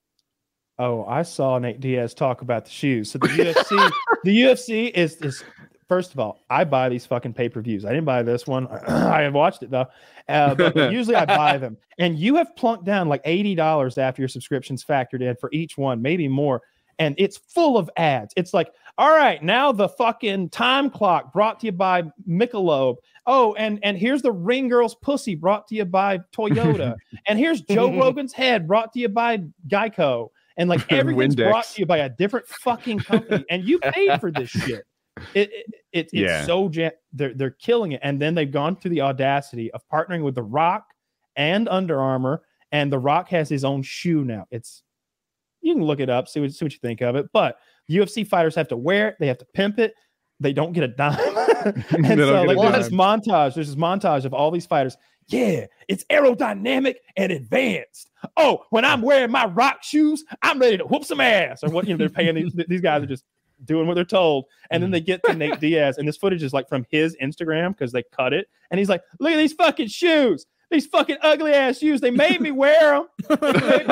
Oh, I saw Nate Diaz talk about the shoes. So the UFC, the *laughs* UFC is is first of all, I buy these fucking pay per views. I didn't buy this one. *clears throat* I have watched it though, uh, but *laughs* usually I buy them. And you have plunked down like eighty dollars after your subscriptions factored in for each one, maybe more. and it's full of ads. It's like, all right, now the fucking time clock brought to you by Michelob. Oh, and and here's the ring girl's pussy brought to you by Toyota. *laughs* and here's Joe Rogan's head brought to you by Geico. And like *laughs* everything's brought to you by a different fucking company, and you paid for this *laughs* shit. It, it, it it's Yeah. so jam- they're they're killing it, and then they've gone through the audacity of partnering with The Rock and Under Armour, and The Rock has his own shoe now. It's you can look it up, see what see what you think of it. But UFC fighters have to wear it, they have to pimp it, they don't get a dime. *laughs* and so like there's this montage, there's this montage of all these fighters. Yeah, it's aerodynamic and advanced. Oh, when I'm wearing my rock shoes, I'm ready to whoop some ass. Or what you know, they're paying these these guys are just doing what they're told. And then mm-hmm. they get to Nate Diaz, and this footage is like from his Instagram because they cut it. And he's like, look at these fucking shoes. These fucking ugly ass shoes. They made me wear them. *laughs*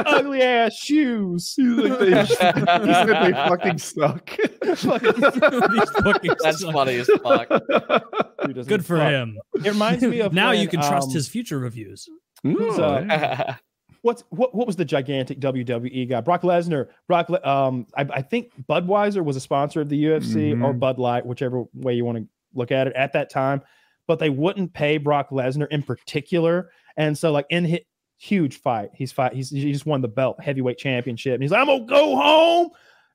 ugly ass shoes. He's like, they, he said they fucking suck. Fucking *laughs* That's suck. funny as fuck. Dude Good for fuck. him. It reminds me *laughs* of now when, you can trust um, his future reviews. Ooh, uh, what's what what was the gigantic WWE guy? Brock Lesnar. Brock. Le- Um, I, I think Budweiser was a sponsor of the UFC or Mhm. Bud Light, whichever way you want to look at it at that time. But they wouldn't pay Brock Lesnar in particular, and so like in his huge fight, he's fight. He's he just won the belt heavyweight championship, and he's like, I'm gonna go home,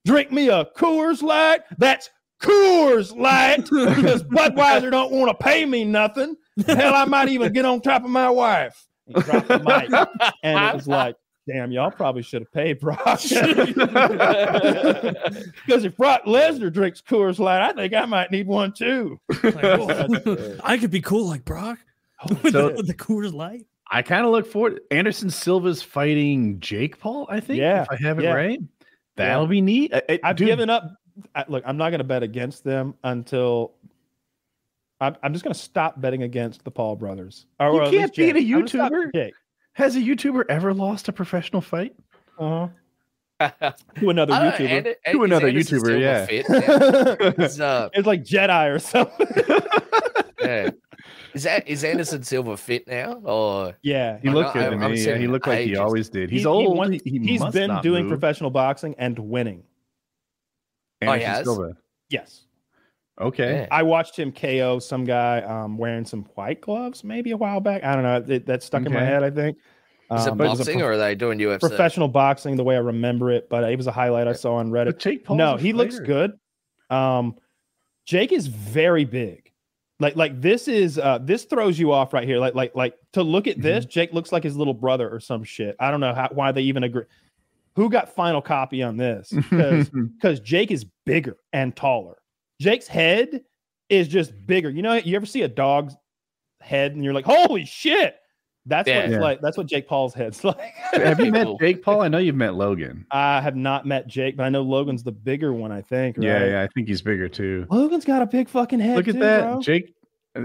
drink me a Coors Light. That's Coors Light *laughs* because Budweiser don't want to pay me nothing. Hell, I might even get on top of my wife. He dropped the mic, and it was like, damn, y'all probably should have paid Brock. *laughs* Because *laughs* if Brock Lesnar drinks Coors Light, I think I might need one too. Like, *laughs* I could be cool like Brock oh, with, So- the, with the Coors Light. I kind of look forward. Anderson Silva's fighting Jake Paul. I think. Yeah, if I have it yeah. right. That'll be neat. I- I- I've dude, given up. I, look, I'm not going to bet against them until. I'm, I'm just going to stop betting against the Paul brothers. Or, You or at least can't beat a Jake. I'm gonna stop YouTuber. Jake. Has a YouTuber ever lost a professional fight? Uh-huh. *laughs* To another I don't know, YouTuber. To another Anderson YouTuber, yeah. fit *laughs* now? Uh, it's like Jedi or something. *laughs* yeah. Is that is Anderson Silva fit now, or yeah. He looked know- good to I'm- I'm me. Yeah, saying he looked like he always did. He's He- he old. won- He, he He's must been not doing move. professional boxing and winning. Oh, he Anderson has? Silva. Yes. Okay. Yeah. I watched him KO some guy um, wearing some white gloves maybe a while back. I don't know. It, that stuck in my head, I think. is it Um, was a boxing pro- or are they doing UFC? professional boxing the way I remember it, but it was a highlight I saw on Reddit. But Jake no, he looks good. Um, Jake is very big. Like like this is uh this throws you off right here. Like like like to look at this, Jake looks like his little brother or some shit. I don't know how why they even agree. Who got final copy on this? Because because *laughs* Jake is bigger and taller. Jake's head is just bigger. You know, you ever see a dog's head and you're like, holy shit. That's Yeah. what it's Yeah. like. That's what Jake Paul's head's *laughs* like. have you met Jake Paul? I know you've met Logan. I have not met Jake, but I know Logan's the bigger one, I think. Yeah, right? yeah. I think he's bigger too. Logan's got a big fucking head. Look at too, that, bro. Jake. eh,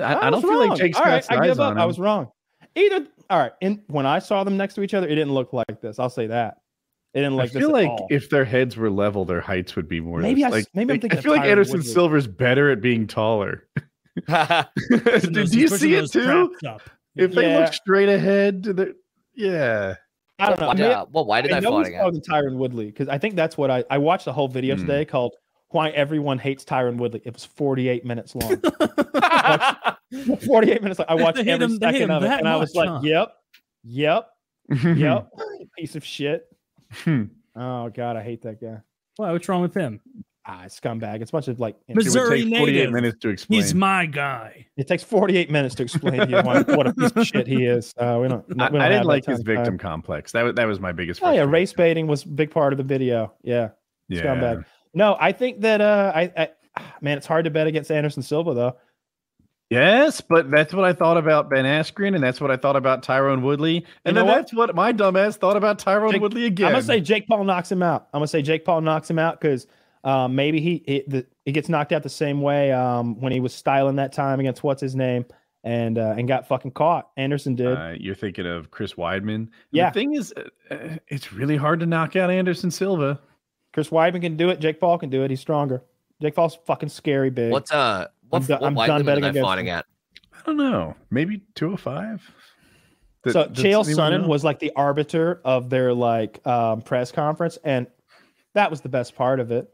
I, I was don't feel like wrong. Jake's All got right, size I give up. on I was wrong. Either all right. And when I saw them next to each other, it didn't look like this. I'll say that. It didn't I like this feel like all. if their heads were level, their heights would be more. Maybe I s- like, maybe I'm thinking I feel like Anderson Woodley. Silva's better at being taller. *laughs* *laughs* Pushing Do those- you see it too? traps up. If they look straight ahead, to the yeah. I don't know. what, Maybe- uh, what weight are I they know he's fighting at? taller than Tyron Woodley because I think that's what I I watched a whole video Hmm. today called "Why Everyone Hates Tyron Woodley." It was 48 minutes long. *laughs* 48 minutes. Long. I watched every him- second of it, that and I was like, huh? "Yep, yep, yep, piece of shit." Hmm. Oh god, I hate that guy. Why? What's wrong with him? Ah, scumbag. It's a bunch of like. It would Missouri take 48 native. minutes to explain. He's my guy. It takes 48 minutes to explain to you why, *laughs* what a piece of shit he is. Uh, we don't. we I, don't I have didn't like his of time. victim complex. That was that was my biggest. Oh yeah, race baiting was a big part of the video. Yeah, Yeah. scumbag. No, I think that uh, I, I, man, it's hard to bet against Anderson Silva though. Yes, but that's what I thought about Ben Askren, and that's what I thought about Tyron Woodley, and know then what? that's what my dumbass thought about Tyron Jake- Woodley again. I'm gonna say Jake Paul knocks him out. I'm gonna say Jake Paul knocks him out because um, maybe he he, the, he gets knocked out the same way um, when he was styling that time against what's his name and uh, and got fucking caught. Anderson did. Uh, you're thinking of Chris Weidman. Yeah. The thing is, uh, uh, it's really hard to knock out Anderson Silva. Chris Weidman can do it. Jake Paul can do it. He's stronger. Jake Paul's fucking scary big. What uh, what, done- what I'm done betting against fighting at? I don't know. Maybe 205. Th- so does Chael Sonnen was like the arbiter of their like um, press conference, and that was the best part of it.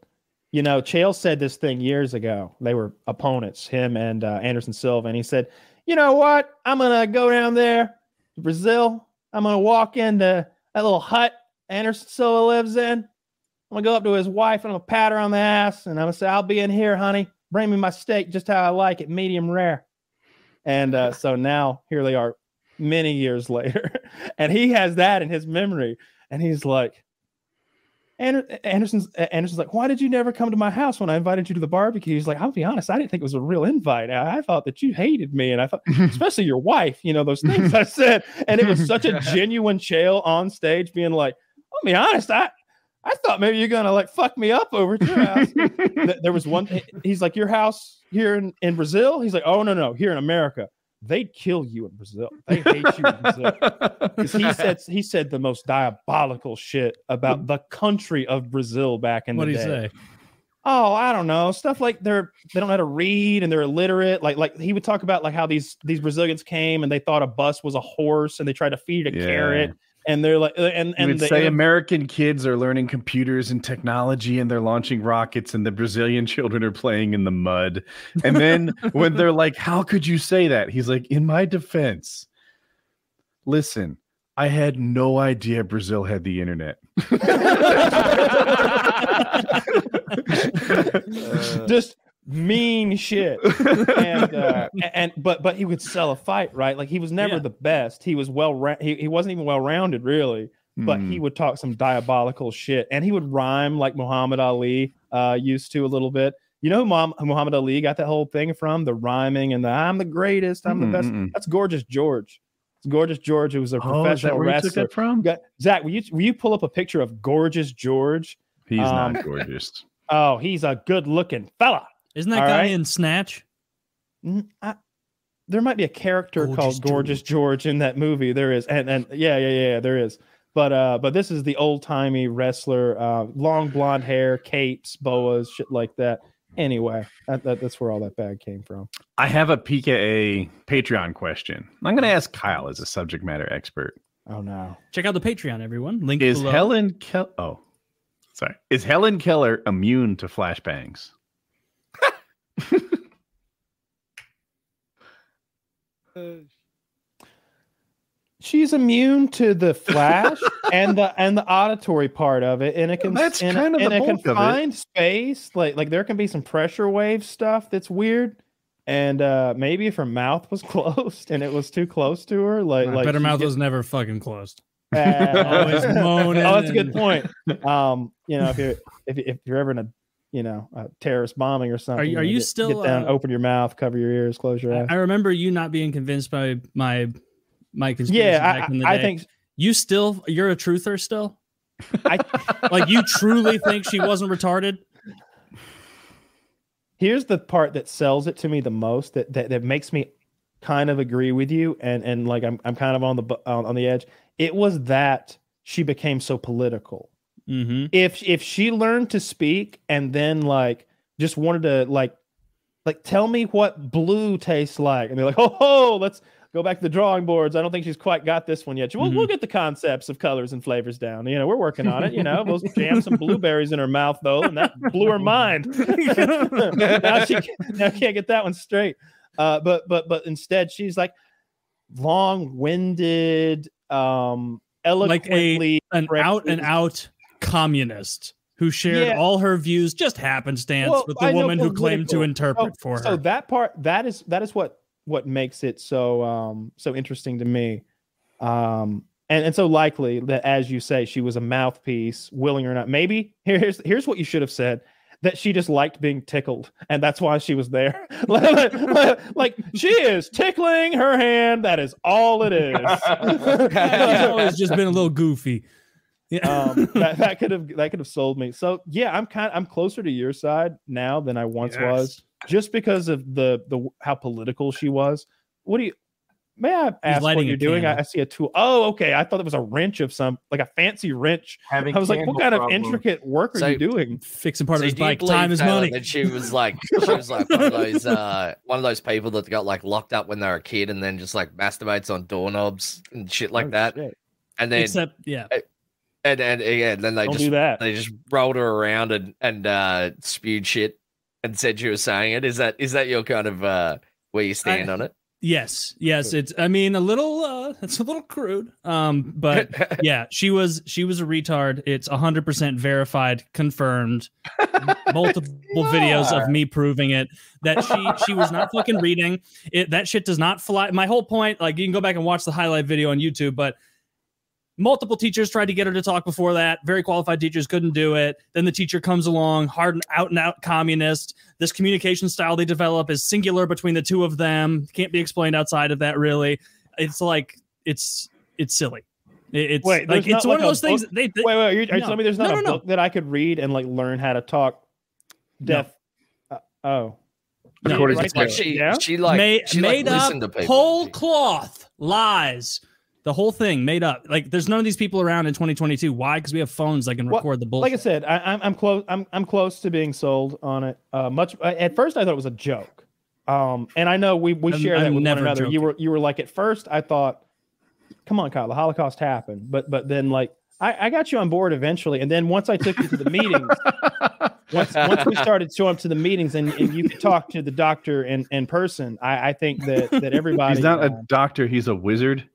You know, Chael said this thing years ago. They were opponents, him and uh, Anderson Silva, and he said, "You know what? I'm gonna go down there to Brazil. I'm gonna walk into that little hut Anderson Silva lives in. I'm gonna go up to his wife and I'm gonna pat her on the ass, and I'm gonna say, "I'll be in here, honey. Bring me my steak just how I like it, medium rare." And uh, so now here they are, many years later, *laughs* and he has that in his memory, and he's like Ander- Anderson's Anderson's like, why did you never come to my house when I invited you to the barbecue? He's like, I'll be honest, I didn't think it was a real invite. I, I thought that you hated me, and I thought, *laughs* especially your wife, you know, those things I said, and it was such a *laughs* genuine Chael on stage, being like, I'll be honest, I. I thought maybe you're gonna like fuck me up over at your *laughs* house. There was one. He's like, your house here in, in Brazil. He's like, oh no no, here in America, they'd kill you in Brazil. They hate you in Brazil. *laughs* 'Cause he said he said the most diabolical shit about the country of Brazil back in What the do you day. say? Oh, I don't know. Stuff like they're they don't know how to read and they're illiterate. Like like he would talk about like how these these Brazilians came and they thought a bus was a horse and they tried to feed it a Yeah. carrot and they're like uh, and and would the say inter- American kids are learning computers and technology and they're launching rockets and the Brazilian *laughs* children are playing in the mud. And then *laughs* when they're like, How could you say that? He's like, In my defense, listen, I had no idea Brazil had the internet. *laughs* just mean shit. and uh, and but but he would sell a fight, right? Like he was never Yeah. the best. He was well ra- he, he wasn't even well rounded really, but Hmm. he would talk some diabolical shit and he would rhyme like Muhammad Ali uh used to a little bit. You know who Mom, Muhammad Ali got that whole thing from? The rhyming and the I'm the greatest, I'm Mm-mm, the best. That's Gorgeous George. It's Gorgeous George who was a Oh, professional took wrestler. from? Got- Zach, will you will you pull up a picture of Gorgeous George? He's Um, not gorgeous. *laughs* Oh, he's a good looking fella. Isn't that All guy right. in Snatch? N- I- there might be a character Gorgeous called Gorgeous George in that movie. There is, and and yeah, yeah, yeah, there is. But uh, but this is the old timey wrestler, uh, long blonde hair, capes, boas, shit like that. Anyway, that, that, that's where all that bag came from. I have a PKA Patreon question. I'm going to ask Kyle as a subject matter expert. Oh no, Check out the Patreon, everyone. Link Is below. Helen Keller? Oh, sorry. Is Helen Keller immune to flashbangs? *laughs* she's immune to the flash and the and the auditory part of it in a con- that's in, kind a, of in the a bulk of it. confined space. Like like there can be some pressure wave stuff that's weird. And uh maybe if her mouth was *laughs* closed and it was too close to her, like I like bet her mouth get- was never fucking closed. Uh, *laughs* Always moaning Oh, that's a good point. Um, you know, if you're if, if you're ever in a you know a terrorist bombing or something, you- are know, you get, still, get down, uh, open your mouth, cover your ears, close your eyes? I remember you not being convinced by my my conspiracy yeah, back I, in the I day. think you still you're a truther still. I *laughs* Like you truly think she wasn't retarded? here's the part that sells it to me the most that that, that makes me kind of agree with you and and like I'm I'm kind of on the on, on the edge. It was that she became so political. Mm-hmm. if if she learned to speak and then like just wanted to like like tell me what blue tastes like and they're like oh, oh let's go back to the drawing boards. I don't think she's quite got this one yet. We'll, we'll get the concepts of colors and flavors down. You know we're working on it you know. We'll jam some blueberries in her mouth though and that blew her mind. *laughs* Now she can't, now can't get that one straight. Uh but but but instead she's like long-winded um Like a- eloquently An out and out communist who shared Yeah. all her views just happenstance Well, with the I know woman who claimed to interpret Oh, for her. So that part that is that is what what makes it so um so interesting to me. Um and, and so likely that as you say, she was a mouthpiece, willing or not. Maybe here's here's what you should have said. That she just liked being tickled, and that's why she was there. like, *laughs* like- like, she is tickling her hand. That is all it is. *laughs* *laughs* She's always just been a little goofy. Yeah. um, *laughs* that, that could have that could have sold me. So yeah, I'm kind I'm closer to your side now than I once Yes. was, just because of the the how political she was. What do you? May I ask what you're doing? I. I see a tool. Oh, okay. I thought it was a wrench of some like a fancy wrench. Having I was like, what kind of intricate work are So- you doing? Fixing part So of his bike. Time is money. That she was like she was like one of *laughs* those uh one of those people that got like locked up when they were a kid and then just like masturbates on doorknobs and shit like Oh, that. shit. And then Except, yeah. And and yeah, then they Don't just do that. they just rolled her around and and uh, spewed shit and said she was saying it. Is that is that your kind of uh, where you stand on it? Yes, yes. It's I mean a little uh it's a little crude. Um, but *laughs* yeah, she was she was a retard. It's hundred percent verified, confirmed. Multiple *laughs* videos of me proving it that she she was not fucking reading it. That shit does not fly. My whole point, like you can go back and watch the highlight video on YouTube, but multiple teachers tried to get her to talk before that. Very qualified teachers couldn't do it. Then the teacher comes along, hard and out and out communist. This communication style they develop is singular between the two of them. Can't be explained outside of that. Really, it's like it's it's silly. It's Wait, like it's one like of those things. They, they- Wait, wait, you're, are you No. telling me there's not No, a no, no. book that I could read and like learn how to talk deaf? Uh, oh, No, According right to Like she Yeah? she like made, she like made up to whole cloth lies. The whole thing made up. Like there's none of these people around in 2022. Why? Because we have phones that can Well, record the bullshit. like I said, I, I'm I'm close. I'm I'm close to being sold on it. Uh, much at first I thought it was a joke. Um, and I know we we I'm- share that I'm with one never another. You were you were like at first I thought, come on, Kyle, the Holocaust happened, but but then like I, I got you on board eventually, and then once I took you to the meetings, *laughs* once once we started showing up to the meetings and, and you could talk to the doctor in in person, I, I think that that everybody He's not uh, a doctor. He's a wizard.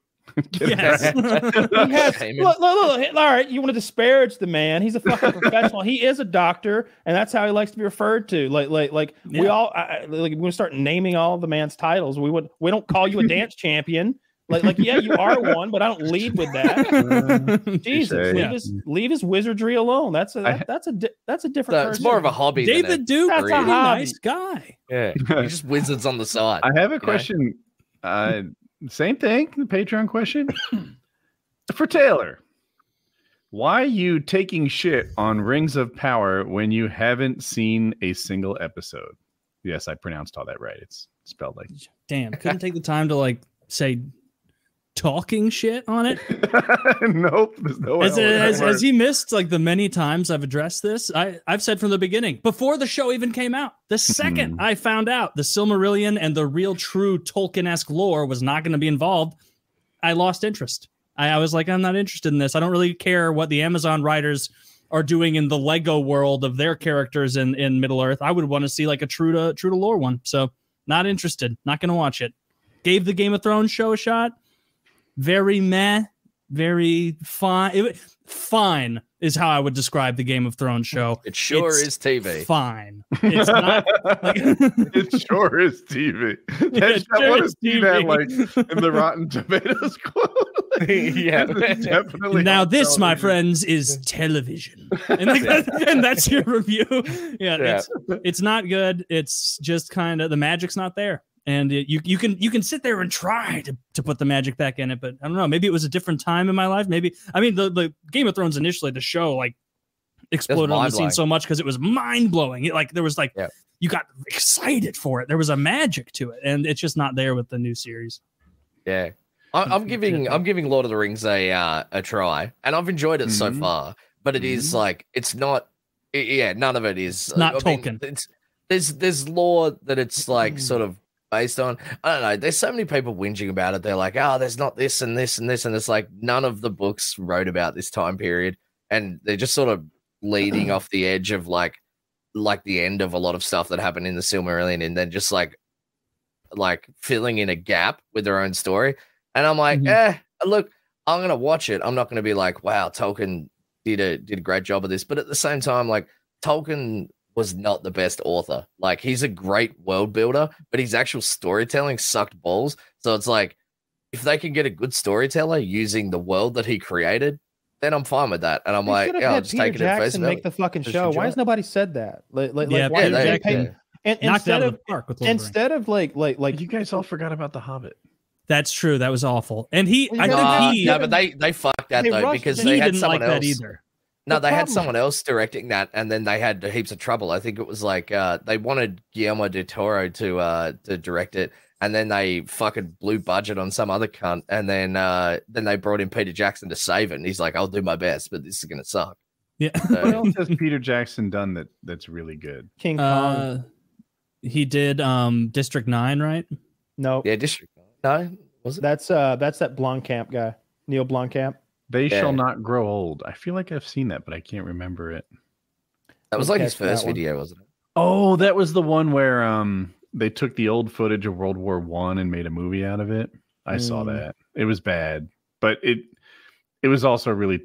*laughs* yes. *laughs* He *laughs* has, Heyman. look, look, look, all right, you want to disparage the man? He's a fucking professional. He is a doctor, and that's how he likes to be referred to. Like, like, like we Yeah. all, I, I- like, we're gonna start naming all the man's titles. We would, we don't call you a dance champion. Like, like, yeah, you are one, but I don't lead with that. Jesus, say. leave Yeah. his, leave his wizardry alone. That's a, that, that's a, di- that's a different. So it's person. more of a hobby. than David Duke, That's a pretty hobby. nice guy. yeah, you're just wizards on the side. I have a question. Uh, same thing. The Patreon question for Taylor. Why you taking shit on Rings of Power when you haven't seen a single episode? Yes, I pronounced all that right. It's spelled like. Damn, couldn't take the time to like say talking shit on it. *laughs* nope. There's no. Has, L in that has, has he missed like the many times I've addressed this? I, I've said from the beginning, before the show even came out, the second I found out the Silmarillion and the real true Tolkien esque lore was not going to be involved, I lost interest. I, I was like, I'm not interested in this. I don't really care what the Amazon writers are doing in the Lego world of their characters in, in Middle Earth. I would want to see like a true to true to lore one. So not interested. Not going to watch it. Gave the Game of Thrones show a shot. Very meh very fine. It, fine is how I would describe the Game of Thrones show. It sure It's is TV. Fine. It's not. *laughs* Like, it sure is TV. *laughs* That's, It I sure want to is see that TV. like in the Rotten Tomatoes *laughs* quote. Yeah. Definitely. now on this, my friends, is television, and, like that- and that's your review. Yeah, Yeah. It's, it's not good. It's just kind of the magic's not there, and it, you you can you can sit there and try to, to put the magic back in it, but I don't know. Maybe it was a different time in my life. Maybe I mean the the Game of Thrones initially the show like exploded on the scene so much because it was mind blowing. Like there was like Yeah. you got excited for it. There was a magic to it, and it's just not there with the new series. Yeah. I, I'm giving I'm giving Lord of the Rings a uh, a try, and I've enjoyed it so Mhm. far. But it is like it's not. i- Yeah, none of it is. not I mean, Tolkien. it's there's there's lore that it's like sort of based on. I don't know. There's so many people whinging about it. They're like, oh, there's not this and this and this, and it's like none of the books wrote about this time period, and they're just sort of leading *clears throat* off the edge of like like the end of a lot of stuff that happened in the Silmarillion, and then just like like filling in a gap with their own story. And I'm like, Mhm. eh, look, I'm gonna watch it. I'm not gonna be like, wow, Tolkien did a did a great job of this. But at the same time, like Tolkien was not the best author. Like he's a great world builder, but his actual storytelling sucked balls. So it's like if they can get a good storyteller using the world that he created, then I'm fine with that. And I'm They like, yeah, I'll just Peter take it at face Jackson value. make the fucking Just show. Why has nobody said that? Like, like, Yeah, like why Yeah, they- they yeah. and Knocked instead of of park with Lord of the Rings. instead of like like like you guys all forgot about the Hobbit. That's true. That was awful. And he, I you think he, no, but they they fucked that They though because it. they had didn't someone like else. that either. No, The they had someone else directing that, and then they had heaps of trouble. I think it was like uh, they wanted Guillermo del Toro to uh, to direct it, and then they fucking blew budget on some other cunt, and then uh, then they brought in Peter Jackson to save it. And he's like, "I'll do my best, but this is gonna suck." Yeah. What else has Peter Jackson done that that's really good? King Kong. Uh, he did um District Nine, right? no, yeah, District. Nine. was it? that's uh that's that Blomkamp guy, Neill Blomkamp. They Yeah. shall not grow old. I feel like I've seen that, but I can't remember it. That was like his catch that first one. video, wasn't it? Oh, that was the one where um they took the old footage of World War One and made a movie out of it. I saw Mm. that. It was bad, but it it was also really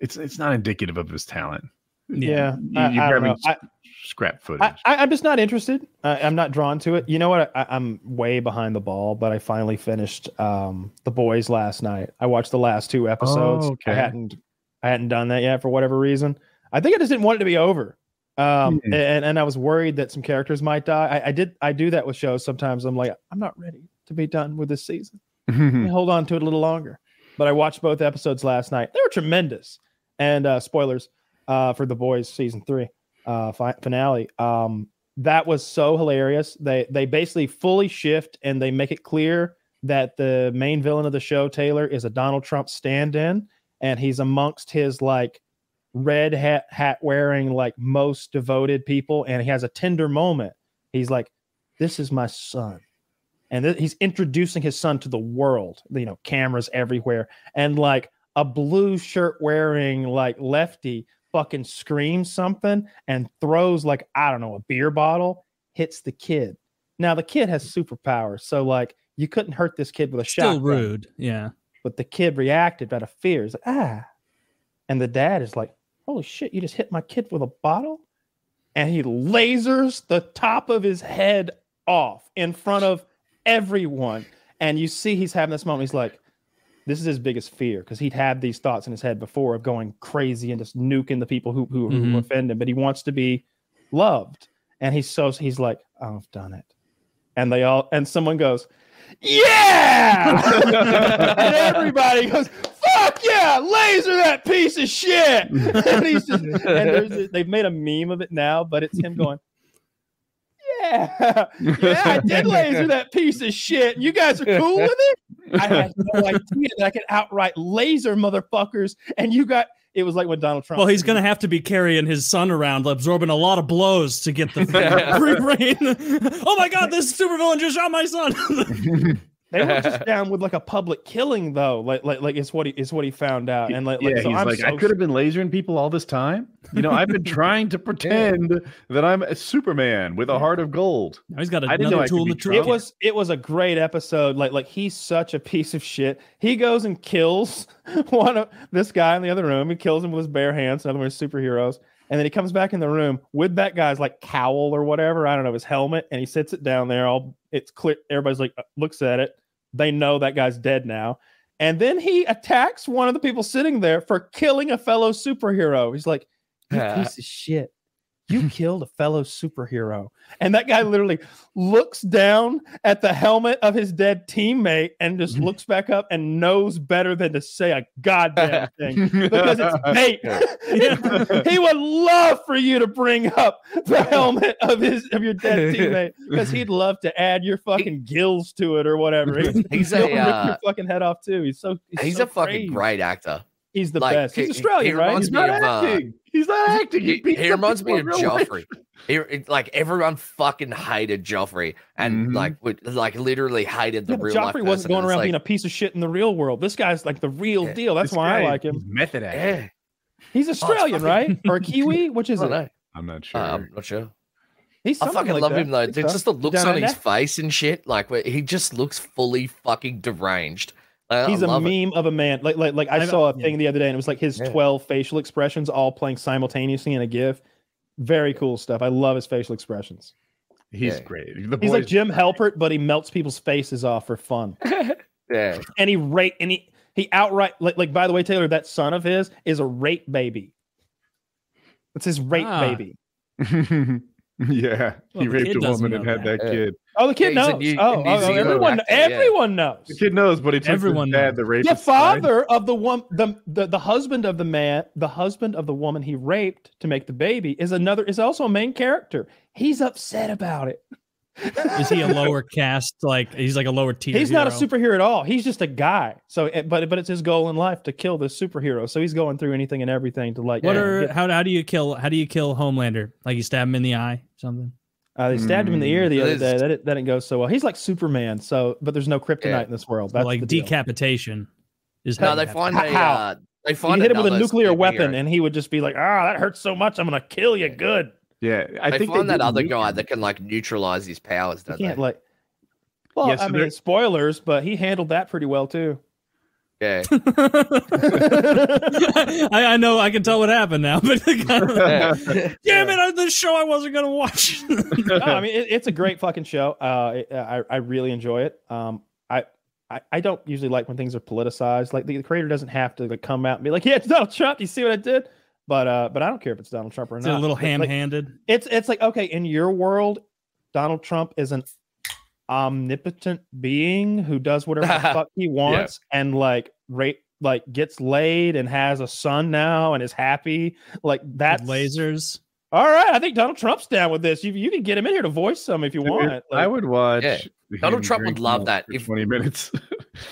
it's it's not indicative of his talent. Yeah, You- I, you're I don't grabbing know. I, Scrap footage. I, I'm just not interested. I, I'm not drawn to it. You know what? I, I'm way behind the ball, but I finally finished um, the boys last night. I watched the last two episodes. Oh, okay. I hadn't, I hadn't done that yet for whatever reason. I think I just didn't want it to be over. Um, Hmm. and and I was worried that some characters might die. I, I did. I do that with shows sometimes. I'm like, I'm not ready to be done with this season. *laughs* Hold on to it a little longer. But I watched both episodes last night. They were tremendous. And uh, spoilers uh, for the boys season three uh, fi- finale. Um, that was so hilarious. They they basically fully shift and they make it clear that the main villain of the show, Taylor, is a Donald Trump stand-in, and he's amongst his like red hat hat wearing like most devoted people, and he has a tender moment. He's like, "This is my son." and th- he's introducing his son to the world you know cameras everywhere and like a blue shirt wearing like lefty fucking screams something and throws like i don't know a beer bottle hits the kid now the kid has superpowers so like you couldn't hurt this kid with a shot. Still shotgun rude. Yeah. but the kid reacted out of fear he's like ah and the dad is like holy shit you just hit my kid with a bottle and he lasers the top of his head off in front of everyone and you see he's having this moment he's like this is his biggest fear because he'd had these thoughts in his head before of going crazy and just nuking the people who who, who Mhm. offend him but he wants to be loved. And he's so he's like oh, i've done it. And they all and someone goes yeah! *laughs* And everybody goes fuck yeah! Laser that piece of shit! *laughs* And he's just and there's they've made a meme of it now but it's him going yeah yeah i did laser *laughs* that piece of shit you guys are cool with it i had no *laughs* idea that i could outright laser motherfuckers and you got it was like when donald trump Well, he's going to have to be carrying his son around, absorbing a lot of blows to get the *laughs* free brain. oh my God, this supervillain just shot my son. They were just *laughs* down with like a public killing though like like like it's what he is what he found out. And like, yeah, like so he's I'm like, I could have been lasering people all this time. You know, I've been *laughs* trying to pretend that I'm a Superman with a heart of gold. Now he's got I didn't know another I tool in could the be tool. It was it was a great episode. Like like he's such a piece of shit. He goes and kills *laughs* one of this guy in the other room. He kills him with his bare hands in other words superheroes. And then he comes back in the room with that guy's like cowl or whatever i don't know his helmet and he sits it down there all it's clear everybody's like uh, looks at it they know that guy's dead now. And then he attacks one of the people sitting there for killing a fellow superhero. He's like you piece of shit you *laughs* killed a fellow superhero and that guy literally looks down at the helmet of his dead teammate and just *laughs* looks back up and knows better than to say a goddamn *laughs* thing because it's bait. he would love for you to bring up the helmet of his of your dead teammate because he'd love to add your fucking gills to it or whatever. He's he'll a, rip uh, your fucking head off too. He's so he's, He's so a fucking great actor. He's the like, best. He's he- Australian, he right? He's not of, uh, acting. He's not acting. He, beats he reminds me of in. Joffrey. He, like everyone fucking hated Joffrey, and Mhm. like would, like literally hated the Yeah, but real life. Joffrey wasn't going around like, being a piece of shit in the real world. This guy's like the real Yeah, deal. That's This why I like him. he's method acting. yeah, He's Australian, fucking- right? Or a *laughs* Kiwi? Which is don't it? know. I'm not sure. Uh, I'm not sure. He's I fucking like love that. him though. I so. just the looks Down on his face and shit. Like where he just looks fully fucking deranged. Like, He's I a love it. meme of a man. Like like like I I've- saw a yeah. thing the other day, and it was like his Yeah. twelve facial expressions all playing simultaneously in a GIF. Very cool stuff. I love his facial expressions. he's yeah. great. The He's like boys- Jim Halpert, but he melts people's faces off for fun. *laughs* Yeah, And he rate and he he outright like like by the way, Taylor, that son of his is a rape baby. It's his rape Ah. baby. *laughs* *laughs* yeah, Well, he raped a woman and had that. that Yeah. kid. Oh, the kid Yeah, knows. New- oh, a oh, everyone, actor, yeah. everyone knows. The kid knows, but he took Everyone his dad, knows. the rapist. the side. father of the one the, the the husband of the man the husband of the woman he raped to make the baby is another is also a main character he's upset about it Is he a lower caste? Like he's like a lower tier. he's not a superhero at all he's just a guy so eh, but but it's his goal in life to kill this superhero so he's going through anything and everything to like What yeah, are get- how how do you kill how do you kill Homelander? Like you stab him in the eye, something. uh, they stabbed him in the ear the Mm, other day that didn't, that didn't go so well he's like superman so but there's no kryptonite Yeah. in this world So that's like the decapitation. Is No, how they find to- a How? uh, they You find hit him with a nuclear weapon, and he would just be like, "Ah, that hurts so much. I'm gonna kill you." Good. Yeah, I they think find that other guy him. that can like neutralize his powers. You Don't can't they? like. Well, Yeah, so I mean, spoilers, but he handled that pretty well too. Yeah. *laughs* *laughs* I, I know I can tell what happened now, but Yeah. *laughs* damn it, I- the show I wasn't gonna watch. no, I mean it, it's a great fucking show. Uh, it- I I really enjoy it. Um, I, I I don't usually like when things are politicized. Like the, the creator doesn't have to like come out and be like, "Yeah, it's Donald Trump. You see what I did?" But uh, but I don't care if it's Donald Trump or It's not. a little Like- like, ham-handed. it's it's like okay, in your world, Donald Trump is an omnipotent being who does whatever the *laughs* fuck he wants and like rate like gets laid and has a son now and is happy. Like that lasers. All right. I think Donald Trump's down with this. You you can get him in here to voice some if you Dude, want. I would watch. Yeah. Donald Trump would love that for if- twenty minutes. *laughs*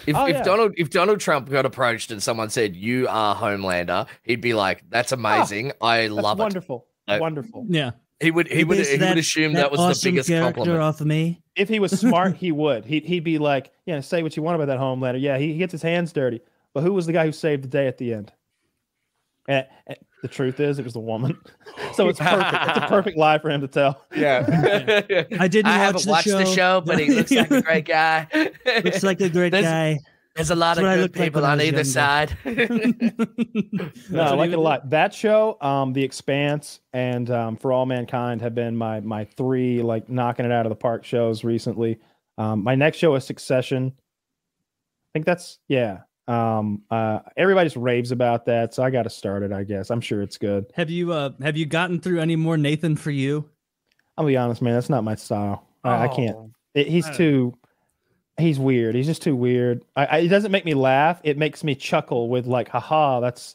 If, Oh, if yeah. Donald if Donald Trump got approached and someone said you are Homelander, he'd be like, "That's ah, amazing. I that's love it." wonderful. Wonderful. Yeah. He would he would he would assume that, was the biggest compliment. off of me. If he was smart, he *laughs* would. He'd he'd be like, yeah, say what you want about that Homelander. Yeah, he, he gets his hands dirty. But who was the guy who saved the day at the end? And, and the truth is, it was the woman. *laughs* so it's *laughs* perfect. It's a perfect lie for him to tell. Yeah. *laughs* I didn't I watch haven't the watched the show. show, but he looks like a great guy. Looks like a great There's- guy. There's a lot That's of good looked like people on either younger. side. No, I like it a lot. That show, um, The Expanse, and um, For All Mankind have been my my three like knocking it out of the park shows recently. Um, my next show is Succession. I think that's yeah. Um, uh, everybody just raves about that, so I got to start it. I guess I'm sure it's good. Have you uh have you gotten through any more Nathan for you? I'll be honest, man. That's not my style. I, I can't. Oh. It, he's I- too. He's weird. He's just too weird. I, I, it doesn't make me laugh. It makes me chuckle with like, haha, that's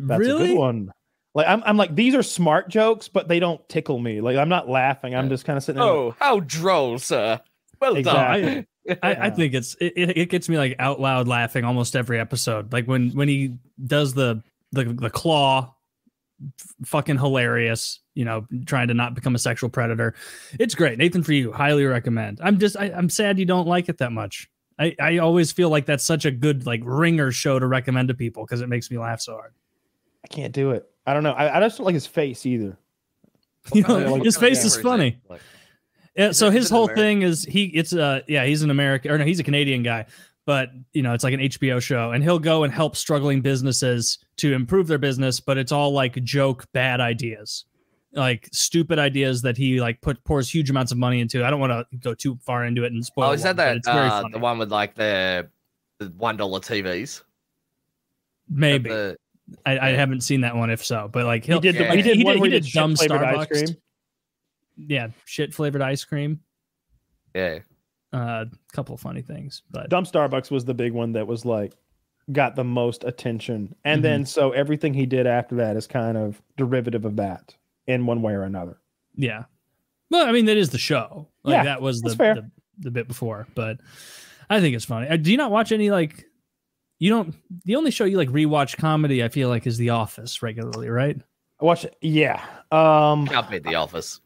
that's a good one. Like I'm, I'm like these are smart jokes, but they don't tickle me. Like I'm not laughing. I'm just kind of sitting. there like, oh, how droll, sir. Well Exactly. done. I, I think it's it, it, it gets me like out loud laughing almost every episode. Like when when he does the the the claw, f- fucking hilarious. You know, trying to not become a sexual predator. It's great, Nathan. For you, highly recommend. I'm just I, I'm sad you don't like it that much. I I always feel like that's such a good like ringer show to recommend to people because it makes me laugh so hard. I can't do it. I don't know. I, I just don't like his face either. *laughs* You know, like- his face is funny. Like, Yeah, so his whole American? thing is he it's uh yeah, he's an American or no, he's a Canadian guy, but you know, it's like an HBO show and he'll go and help struggling businesses to improve their business, but it's all like joke bad ideas. Like stupid ideas that he like put pours huge amounts of money into. I don't want to go too far into it and spoil. Oh, is that one, but that uh, the one with like the the one dollar TVs? Maybe The- I, I haven't seen that one. If so, but like he'll, He did. The, yeah. he did He did- where he he did did dumb dumb ice Starbucks. Cream. yeah, shit flavored ice cream. yeah. A uh, couple of funny things, but Dumb Starbucks was the big one that was like got the most attention, and Mhm. then so everything he did after that is kind of derivative of that in one way or another. Yeah. Well, I mean, that is the show. Like Yeah, that was the, fair. the the bit before, but I think it's funny. Uh, Do you not watch any like you don't the only show you like rewatch comedy I feel like is The Office regularly, right? I watch it. Yeah. Um, Can't beat The Office.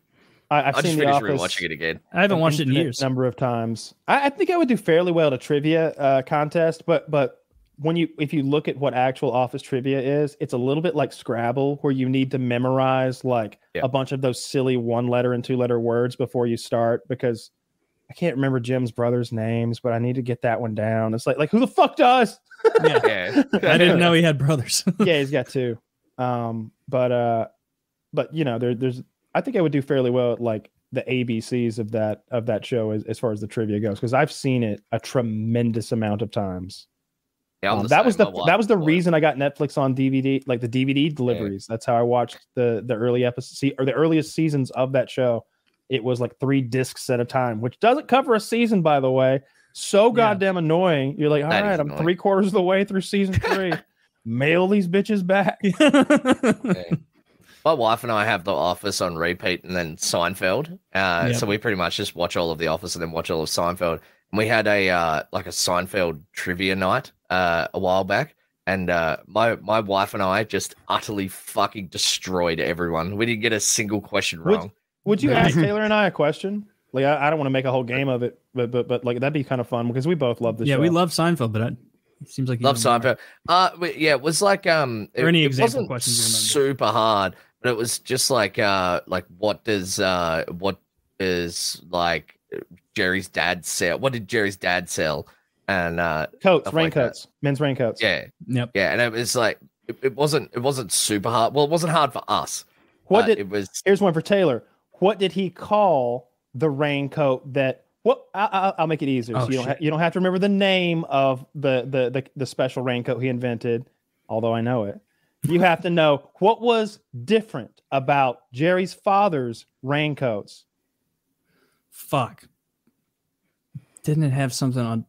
I, I've I just seen the finished Office. rewatching it again. I haven't watched it in infinite years. Number of times. I, I think I would do fairly well at a trivia uh, contest, but but when you if you look at what actual office trivia is, it's a little bit like Scrabble, where you need to memorize like Yeah. a bunch of those silly one letter and two letter words before you start because I can't remember Jim's brothers' names, but I need to get that one down. It's like like who the fuck does? Yeah. *laughs* Yeah. I didn't know he had brothers. *laughs* yeah, he's got two. Um, but uh, but you know, there, there's I think I would do fairly well at like the ABCs of that of that show as, as far as the trivia goes because I've seen it a tremendous amount of times. Yeah, Um, that was the that was the reason I got Netflix on DVD, like the DVD deliveries. That's how I watched the the early episodes or the earliest seasons of that show. It was like three discs at a time, which doesn't cover a season, by the way. So goddamn annoying. You're like, all right, I'm annoying. three quarters of the way through season three. *laughs* Mail these bitches back. *laughs* Yeah. My wife and I have The Office on repeat and then Seinfeld. Uh, Yep. So we pretty much just watch all of The Office and then watch all of Seinfeld. And we had a uh, like a Seinfeld trivia night uh, a while back, and uh, my my wife and I just utterly fucking destroyed everyone. We didn't get a single question Would- wrong. Would you *laughs* ask Taylor and I a question? Like, I, I don't want to make a whole game of it, but but but like that'd be kind of fun because we both love the show. yeah, show. we love Seinfeld, but I, Seems like you Love know more. Seinfeld. Uh, yeah, it was like um, Or it, any it example wasn't questions super hard, but it was just like uh, like what does uh, what is like Jerry's dad sell? What did Jerry's dad sell? And uh, Coats, Stuff like raincoats, men's raincoats. yeah, Yep. yeah, and it was like it, it wasn't it wasn't super hard. Well, it wasn't hard for us. What did it was? here's one for Taylor. What did he call the raincoat that? well, I, I, I'll make it easier. Oh, so you don't ha- shit. you don't have to remember the name of the, the the the special raincoat he invented, although I know it. You have to know what was different about Jerry's father's raincoats. Fuck. Didn't it have something on?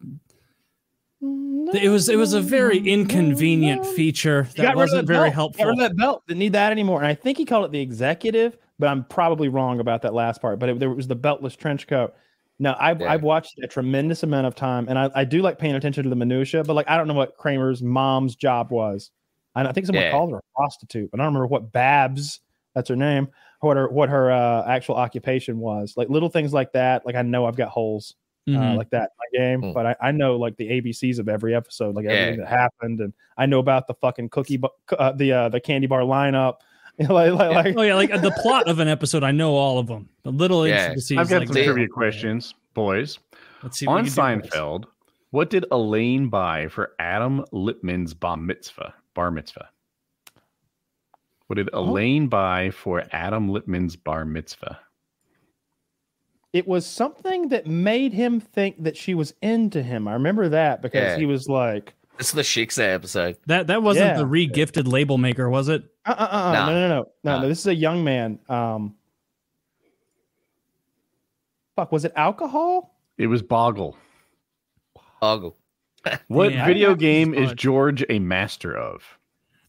No, It was it was a very inconvenient feature He got that rid of wasn't that very belt. helpful. Got rid of that belt. Didn't need that anymore. And I think he called it the executive, but I'm probably wrong about that last part. But it, there was the beltless trench coat. No, I've, Yeah. I've watched it a tremendous amount of time, and I, I do like paying attention to the minutia. But like, I don't know what Kramer's mom's job was. I, I think someone Yeah. called her a prostitute, but I don't remember what Babs. That's her name. What her what her uh, actual occupation was. Like little things like that. Like I know I've got holes uh, Mhm. like that in my game, Mm. but I, I know like the ABCs of every episode, like Yeah. everything that happened, and I know about the fucking cookie, bu- uh, the uh, the candy bar lineup. *laughs* like, like, like oh yeah, like the plot of an episode, I know all of them. The little Yeah. intricacies. I've got like some that. trivia questions, boys. Let's see On we can do with this. Seinfeld, what did Elaine buy for Adam Lippman's bar mitzvah? Bar mitzvah. What did Oh. Elaine buy for Adam Lippman's bar mitzvah? it was something that made him think that she was into him. I remember that because Yeah. he was like, "This is the Shiksa episode. That that wasn't Yeah. the re-gifted label maker, was it? uh, uh, uh, Nah. no, no, no, no, Nah. no. This is a young man. Um, fuck, was it alcohol? It was Boggle. Ogle. *laughs* What Yeah. video game is. George a master of?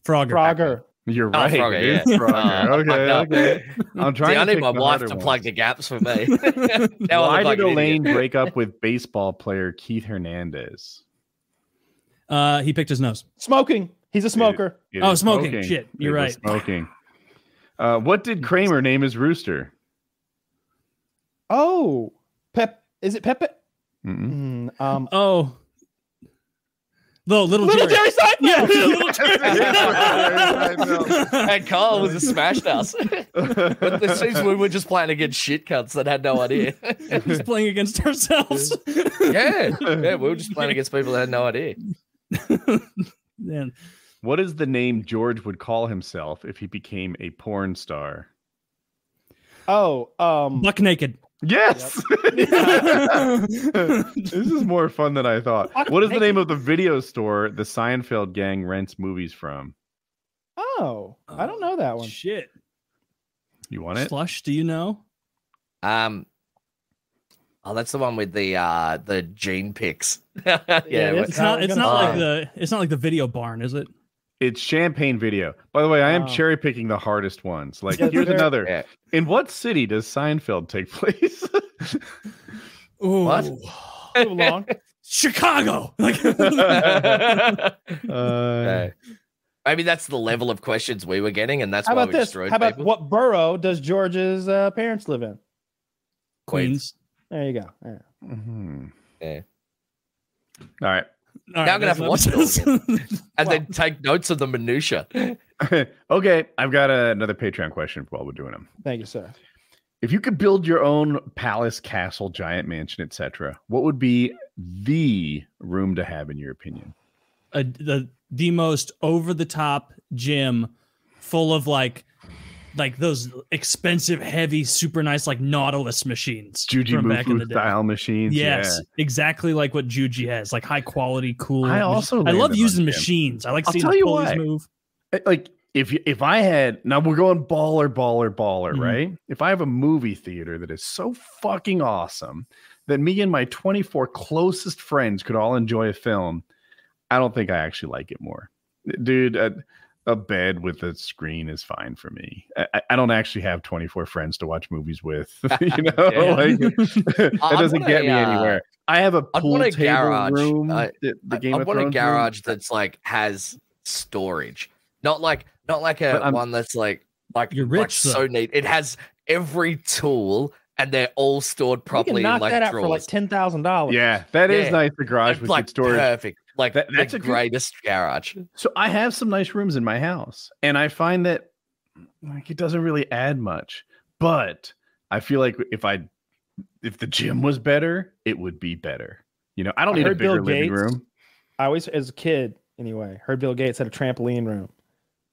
Frogger. Frogger. You're Oh, right. Frogger, yeah. Frogger. Uh, okay, no. okay. *laughs* I'm trying See, I need my wife to ones. plug the gaps for me. *laughs* Why look like did Elaine break up with baseball player Keith Hernandez? Uh, he picked his nose. Smoking. He's a smoker. It Oh, is smoking. Shit, you're It right. Smoking. Uh, what did Kramer name his rooster? Oh, Pep. Is it Pepe? Mm-mm. Mm, um, Oh, little little, Little Jerry. Jerry Seinfeld. Yeah, *laughs* little Jerry. and Carl was a smashed us. *laughs* but the scenes we're just playing against shit cunts that had no idea. *laughs* He's playing against ourselves. yeah, yeah, we were just playing against people that had no idea. Man, What is the name George would call himself if he became a porn star? Oh, um, buck naked. Yes. *laughs* this is more fun than I thought. What is the name of the video store the Seinfeld gang rents movies from? oh, I don't know that one. Shit. You want it? Slush, do you know? Um, oh, that's the one with the uh the gene pics. *laughs* yeah, it is. It's not. It's gonna not like the. It's not like the video barn, is it? It's Champagne Video. By the way, I am Oh. cherry picking the hardest ones. Like, Yes, here's sir. another. Yeah. In what city does Seinfeld take place? *laughs* Ooh. What? Too long. *laughs* Chicago. Like, *laughs* uh, Yeah. Maybe that's the level of questions we were getting, and that's How why about we this? destroyed How about people. what borough does George's uh, parents live in? Queens. There you go. Yeah. mhm. Yeah. All right. All Now I'm gonna have to watch it all *laughs* and Well- then take notes of the minutia. okay. I've got a, another Patreon question while we're doing them. Thank you, sir. If you could build your own palace, castle, giant mansion, etc., what would be the room to have in your opinion? a, the the most over the top gym full of like like those expensive heavy super nice like nautilus machines Juji from back in the day style machines. yes exactly like what Juji has like high quality cool I also i love using machines i like I'll seeing tell the you why. move Like if if I had now we're going baller, baller, baller, Mhm. right? If I have a movie theater that is so fucking awesome that me and my 24 closest friends could all enjoy a film, I don't think I actually like it more. Dude, a, a bed with a screen is fine for me. I- I, I don't actually have 24 friends to watch movies with. *laughs* you *laughs* know, like *laughs* that I'd doesn't get a, me uh, anymore. I have a I'd pool want a table garage. room. I- the, the I- Game I of want a Thrones room. garage that's like has storage, not like not like a one that's like like You're like rich, so neat. It has every tool and they're all stored You properly can knock in like that out drawers. for like ten thousand dollars. Yeah, that is Yeah. nice. The garage It's with like good storage. perfect. Like That- that's the a good- greatest garage. So I have some nice rooms in my house, and I find that like it doesn't really add much. But I feel like if I if the gym was better, it would be better. You know, I don't I need a heard Bill bigger living Gates- room. I always, as a kid, anyway, heard Bill Gates had a trampoline room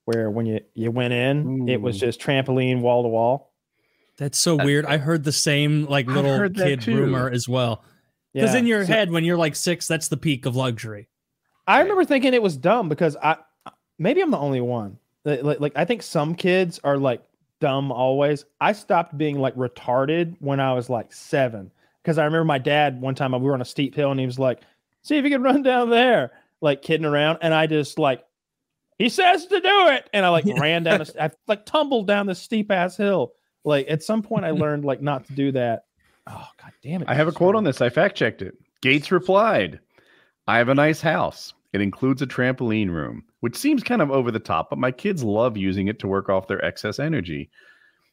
where when you you went in, it was just trampoline wall to wall. That's so That- weird. I heard the same like little kid too. rumor as well. Because Yeah. in your So- head, when you're like six, that's the peak of luxury. I remember thinking it was dumb because I maybe I'm the only one. Like, like, like, I think some kids are like dumb always. I stopped being like retarded when I was like seven because I remember my dad one time we were on a steep hill and he was like, "See if you can run down there," like kidding around, and I just like. He says to do it, and I like *laughs* ran down. The, I like tumbled down the steep ass hill. Like at some point, I *laughs* learned like not to do that. Oh god damn it! I have a quote on this. I fact checked it. Gates replied, I have a nice house. It includes a trampoline room, which seems kind of over the top, but my kids love using it to work off their excess energy.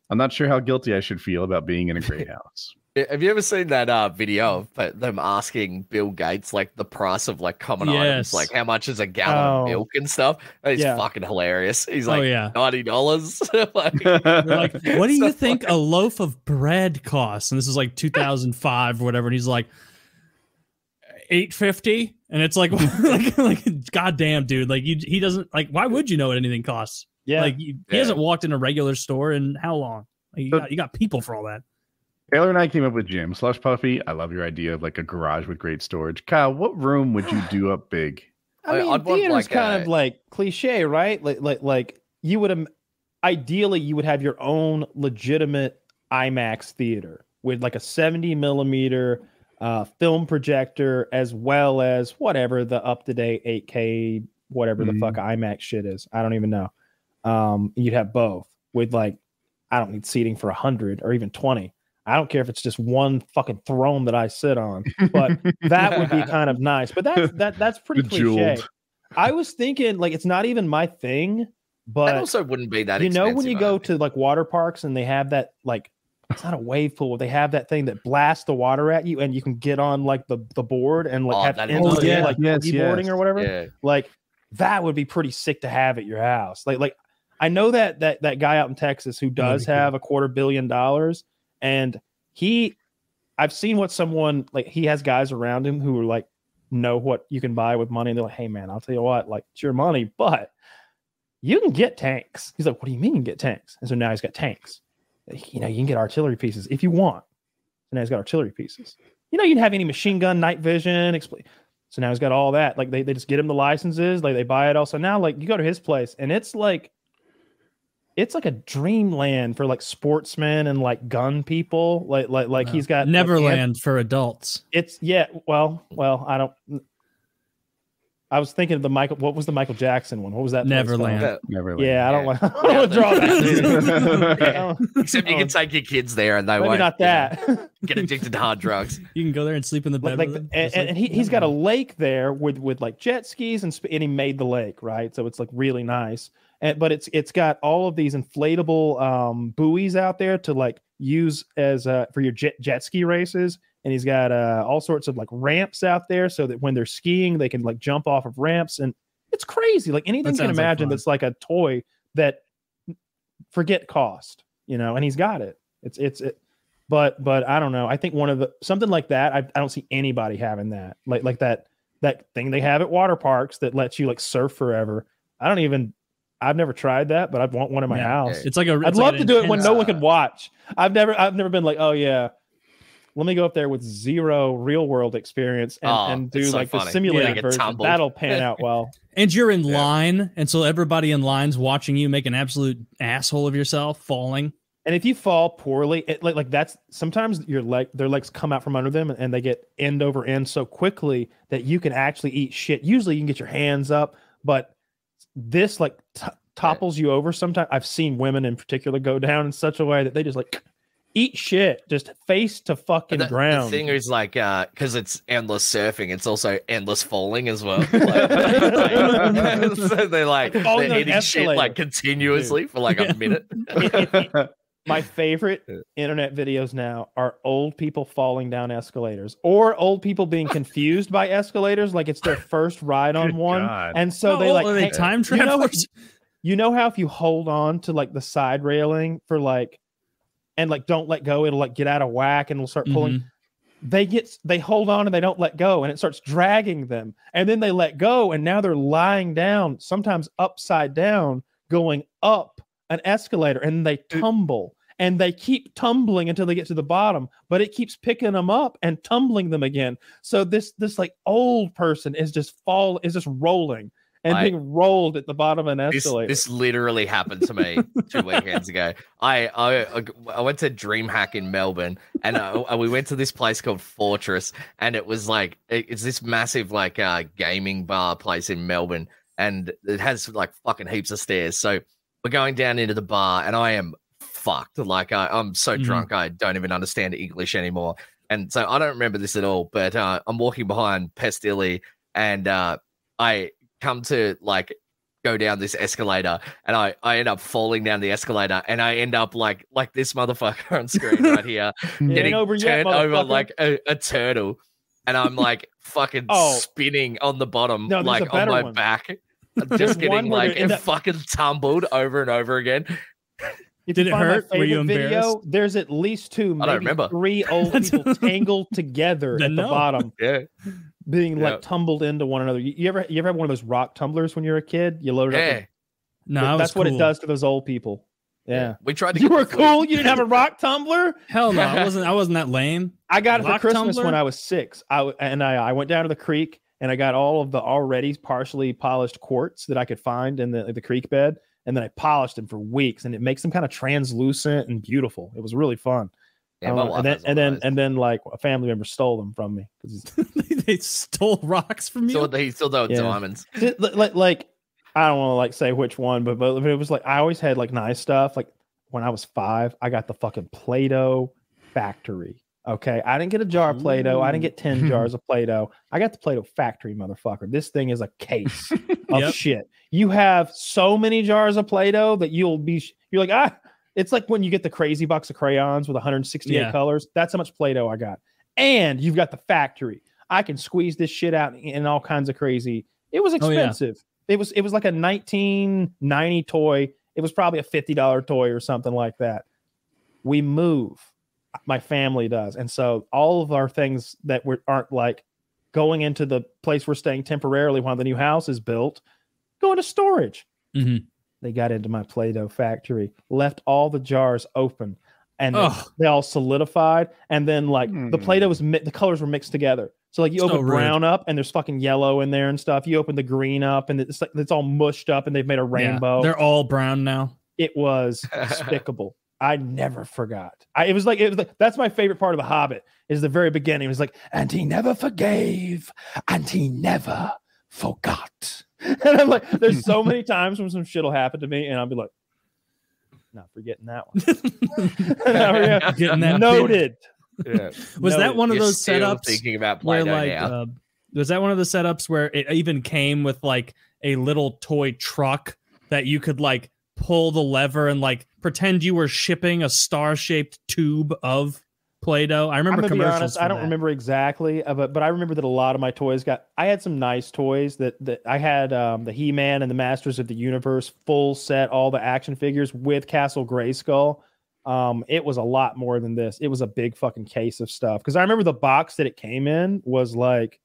I'm not sure how guilty I should feel about being in a great *laughs* house. Have you ever seen that uh, video of them asking Bill Gates like the price of like common items, Yes. like how much is a gallon Oh. of milk and stuff? It's Yeah. fucking hilarious. He's like, oh like yeah. ninety dollars. *laughs* like, *laughs* like, what do you So think a loaf of bread costs? And this is like 2005 or whatever. And he's like, 850 and it's like, *laughs* like, like, goddamn, dude. Like, you, he doesn't, like, why would you know what anything costs? Yeah, Like, you, he Yeah. hasn't walked in a regular store in how long? Like, you, So- got, you got people for all that. Taylor and I came up with gym. Slush Puppy, I love your idea of like a garage with great storage. Kyle, what room would you do up big? I I- mean, I'd theater's like, kind a- of like cliche, right? Like, like, like you would, im- ideally, you would have your own legitimate IMAX theater with like a 70 millimeter uh, film projector, as well as whatever the up to date 8K, whatever the Mhm. fuck IMAX shit is. I don't even know. Um, you'd have both with like, I don't need seating for 100 or even 20. I don't care if it's just one fucking throne that I sit on, but *laughs* that would be kind of nice. But that's that that's pretty cliche. I was thinking like it's not even my thing, but that also wouldn't be that. you know when you go to like water parks and they have that like it's not a wave pool, they have that thing that blasts the water at you and you can get on like the the board and like Oh, have that is instant, nice. like Yes, keyboarding yes. or whatever. yeah, Like that would be pretty sick to have at your house. Like like I know that that that guy out in Texas who does be cool. have a quarter billion dollars and he I've seen what someone like he has guys around him who are like know what you can buy with money and they're like, "Hey man, I'll tell you what, like it's your money, but you can get tanks." He's like, "What do you mean get tanks?" And so now he's got tanks. You know, you can get artillery pieces if you want. So now he's got artillery pieces. You know, you can have any machine gun, night vision, expl- so now he's got all that. Like they, they just get him the licenses, like they buy it all. So now like you go to his place and it's like it's like a dreamland for like sportsmen and like gun people. Like like like he's got like, Neverland for adults. it's yeah, well, well, I don't I was thinking of the Michael what was the Michael Jackson one? What was that? place called? Neverland. Yeah, I don't Yeah. want, *laughs* I don't to *laughs* draw that. Yeah. *laughs* Except you can take your kids there and they Maybe won't not you know, that. get addicted to hard drugs. You can go there and sleep in the bed. like, like with them, and, just like and he, he's got a lake there with with like jet skis and sp- and he made the lake right so it's like really nice and but it's it's got all of these inflatable um buoys out there to like use as uh for your jet jet ski races and he's got uh all sorts of like ramps out there so that when they're skiing they can like jump off of ramps and it's crazy like anything you can sounds like imagine that's like a toy that forget cost you know and he's got it it's it's it but but I don't know. I think one of the something like that. I, I don't see anybody having that like like that that thing they have at water parks that lets you like surf forever. I don't even. I've never tried that, but I'd want one in my Yeah. house. It's like a. I'd it's like love to do it when no one can watch. I've never I've never been like, oh yeah, let me go up there with zero real world experience and, Oh, and do so like the funny. simulated Yeah, version. tumbled. That'll pan out well. *laughs* And you're in Yeah. line, and so everybody in line's watching you make an absolute asshole of yourself, falling. And if you fall poorly, it, like like that's sometimes your leg their legs come out from under them and they get end over end so quickly that you can actually eat shit. Usually you can get your hands up, but this like t- topples you over. Sometimes I've seen women in particular go down in such a way that they just like eat shit just face to fucking The, the thing is like uh because it's endless surfing, it's also endless falling as well. *laughs* Like, *laughs* *laughs* so they're like they're on eating shit like continuously for like a minute. If, if- My *laughs* favorite internet videos now are old people falling down escalators or old people being confused by escalators, like it's their first ride on Good one, God. and so Oh, they like are they hang- time you know, travelers? you know how if you hold on to like the side railing for like and like don't let go, it'll like get out of whack and it'll start pulling. Mhm. They get they hold on and they don't let go, and it starts dragging them. And then they let go, and now they're lying down, sometimes upside down, going up an escalator, and they tumble. And they keep tumbling until they get to the bottom, but it keeps picking them up and tumbling them again. So this this like old person is just fall is just rolling and I- being rolled at the bottom of an escalator. this literally happened to me two weekends ago. *laughs* I, I I went to DreamHack in Melbourne, and uh, we went to this place called Fortress, and it was like it's this massive like uh, gaming bar place in Melbourne, and it has like fucking heaps of stairs. So we're going down into the bar, and I am fucked. Like I, I'm so Mhm. drunk, I don't even understand English anymore, and so I don't remember this at all. But uh, I'm walking behind Pestily, and uh, I come to like go down this escalator and I, I end up falling down the escalator and I end up like like this motherfucker *laughs* on screen right *laughs* here getting over yet, turned over like a, a turtle and I'm like fucking Oh. spinning on the bottom No, like on my *laughs* one. back There's just getting like fucking tumbled over and over again If Did it find my hurt? Were you favorite video, embarrassed? there's at least two, I maybe remember. three *laughs* old people tangled together Then at the bottom, *laughs* yeah being Yeah. like tumbled into one another. You, you ever you ever have one of those rock tumblers when you're a kid? You load it up. yeah No, I was that's what it does to those old people. Yeah. we tried to You get were cool. You didn't have a rock tumbler. *laughs* Hell no, I wasn't. I wasn't that lame. I got it for Christmas tumbler? when I was six. I w- and I, I went down to the creek and I got all of the already partially polished quartz that I could find in the the creek bed, and then I polished them for weeks, and it makes them kind of translucent and beautiful. It was really fun. yeah, I my don't know, wife and then and then and then like a family member stole them from me because *laughs* they stole rocks from you. still, he still doing Yeah. diamonds like, like I don't want to like say which one, but but it was like I always had like nice stuff. Like when I was five, I got the fucking Play-Doh factory. Okay, I didn't get a jar of Play-Doh. I didn't get ten jars of *laughs* Play-Doh. I got the Play-Doh factory, motherfucker. This thing is a case *laughs* of Yep. shit. You have so many jars of Play-Doh that you'll be. You're like ah. It's like when you get the crazy box of crayons with 168 Yeah. colors. That's how much Play-Doh I got. And you've got the factory. I can squeeze this shit out in all kinds of crazy. It was Oh, yeah. expensive. It was it was like a 1990 toy. It was probably a $50 toy or something like that. We move. My family does. And so all of our things that we aren't like going into the place we're staying temporarily while the new house is built, go into storage. Mhm. They got into my Play-Doh factory, left all the jars open, and they- Ugh. they all solidified. And then like the Hmm. Play-Doh was mi- the colors were mixed together. So like you So open rude. brown up and there's fucking yellow in there and stuff. You open the green up and it's like it's all mushed up and they've made a Yeah, rainbow. they're all brown now. it was *laughs* despicable. I never forgot. I, it was like it was like that's my favorite part of the Hobbit is the very beginning. It was like, and he never forgave, and he never forgot. *laughs* And I'm like, there's so many *laughs* times when some shit will happen to me, and I'll be like, not forgetting that one. *laughs* Not forget- Getting that Noted. yeah. Was that one of You're those setups thinking about where like now. uh, was that one of the setups where it even came with like a little toy truck that you could like pull the lever and like pretend you were shipping a star-shaped tube of Play-Doh? I I'm remember gonna be commercials. honest. I don't that. remember exactly, uh, but but I remember that a lot of my toys got. I had some nice toys that that I had um, the He Man and the Masters of the Universe full set, all the action figures with Castle Grayskull. Um, it was a lot more than this. It was a big fucking case of stuff because I remember the box that it came in was like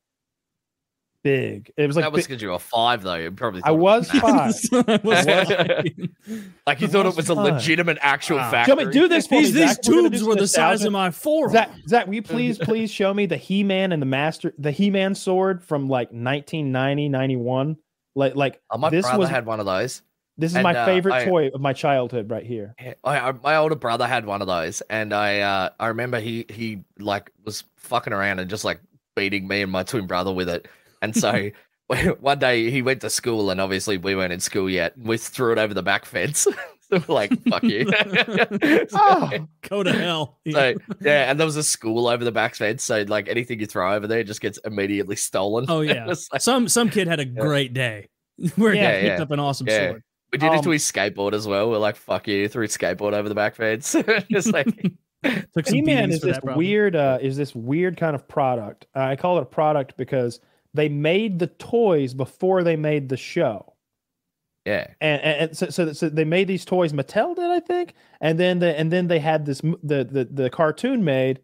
big. It was like that was big- because you were five, though. You probably. I was five. *laughs* It was *laughs* Like you I thought was it was a legitimate actual Wow. factory. Show me, do this for these me. these Zach. We're gonna do tubes were the size of my forearm. Zach, Zach, will you please, *laughs* please show me the He Man and the Master, the He Man sword from like 1990, 91? Like, like Oh, my this brother was had one of those. this is and, my uh, favorite I- toy of my childhood right here. I, I, my older brother had one of those, and I uh, I remember he he like was fucking around and just like beating me and my twin brother with it, and so. *laughs* One day he went to school, and obviously we weren't in school yet. We threw it over the back fence. *laughs* so we're like, "Fuck you!" *laughs* Oh, Go to hell. so, yeah, and there was a school over the back fence, so like anything you throw over there just gets immediately stolen. Oh yeah. like- Some some kid had a great day where Yeah, he picked yeah. up an awesome Yeah. sword. We did it Um, to his skateboard as well. We're like, fuck you, threw his skateboard over the back fence. Just like, Took some He-Man beatings is this weird uh, is this weird kind of product. Uh, I call it a product because they made the toys before they made the show. yeah. and, and, and so, so, so they made these toys mattel did i think. And then the, and then they had this the, the the cartoon made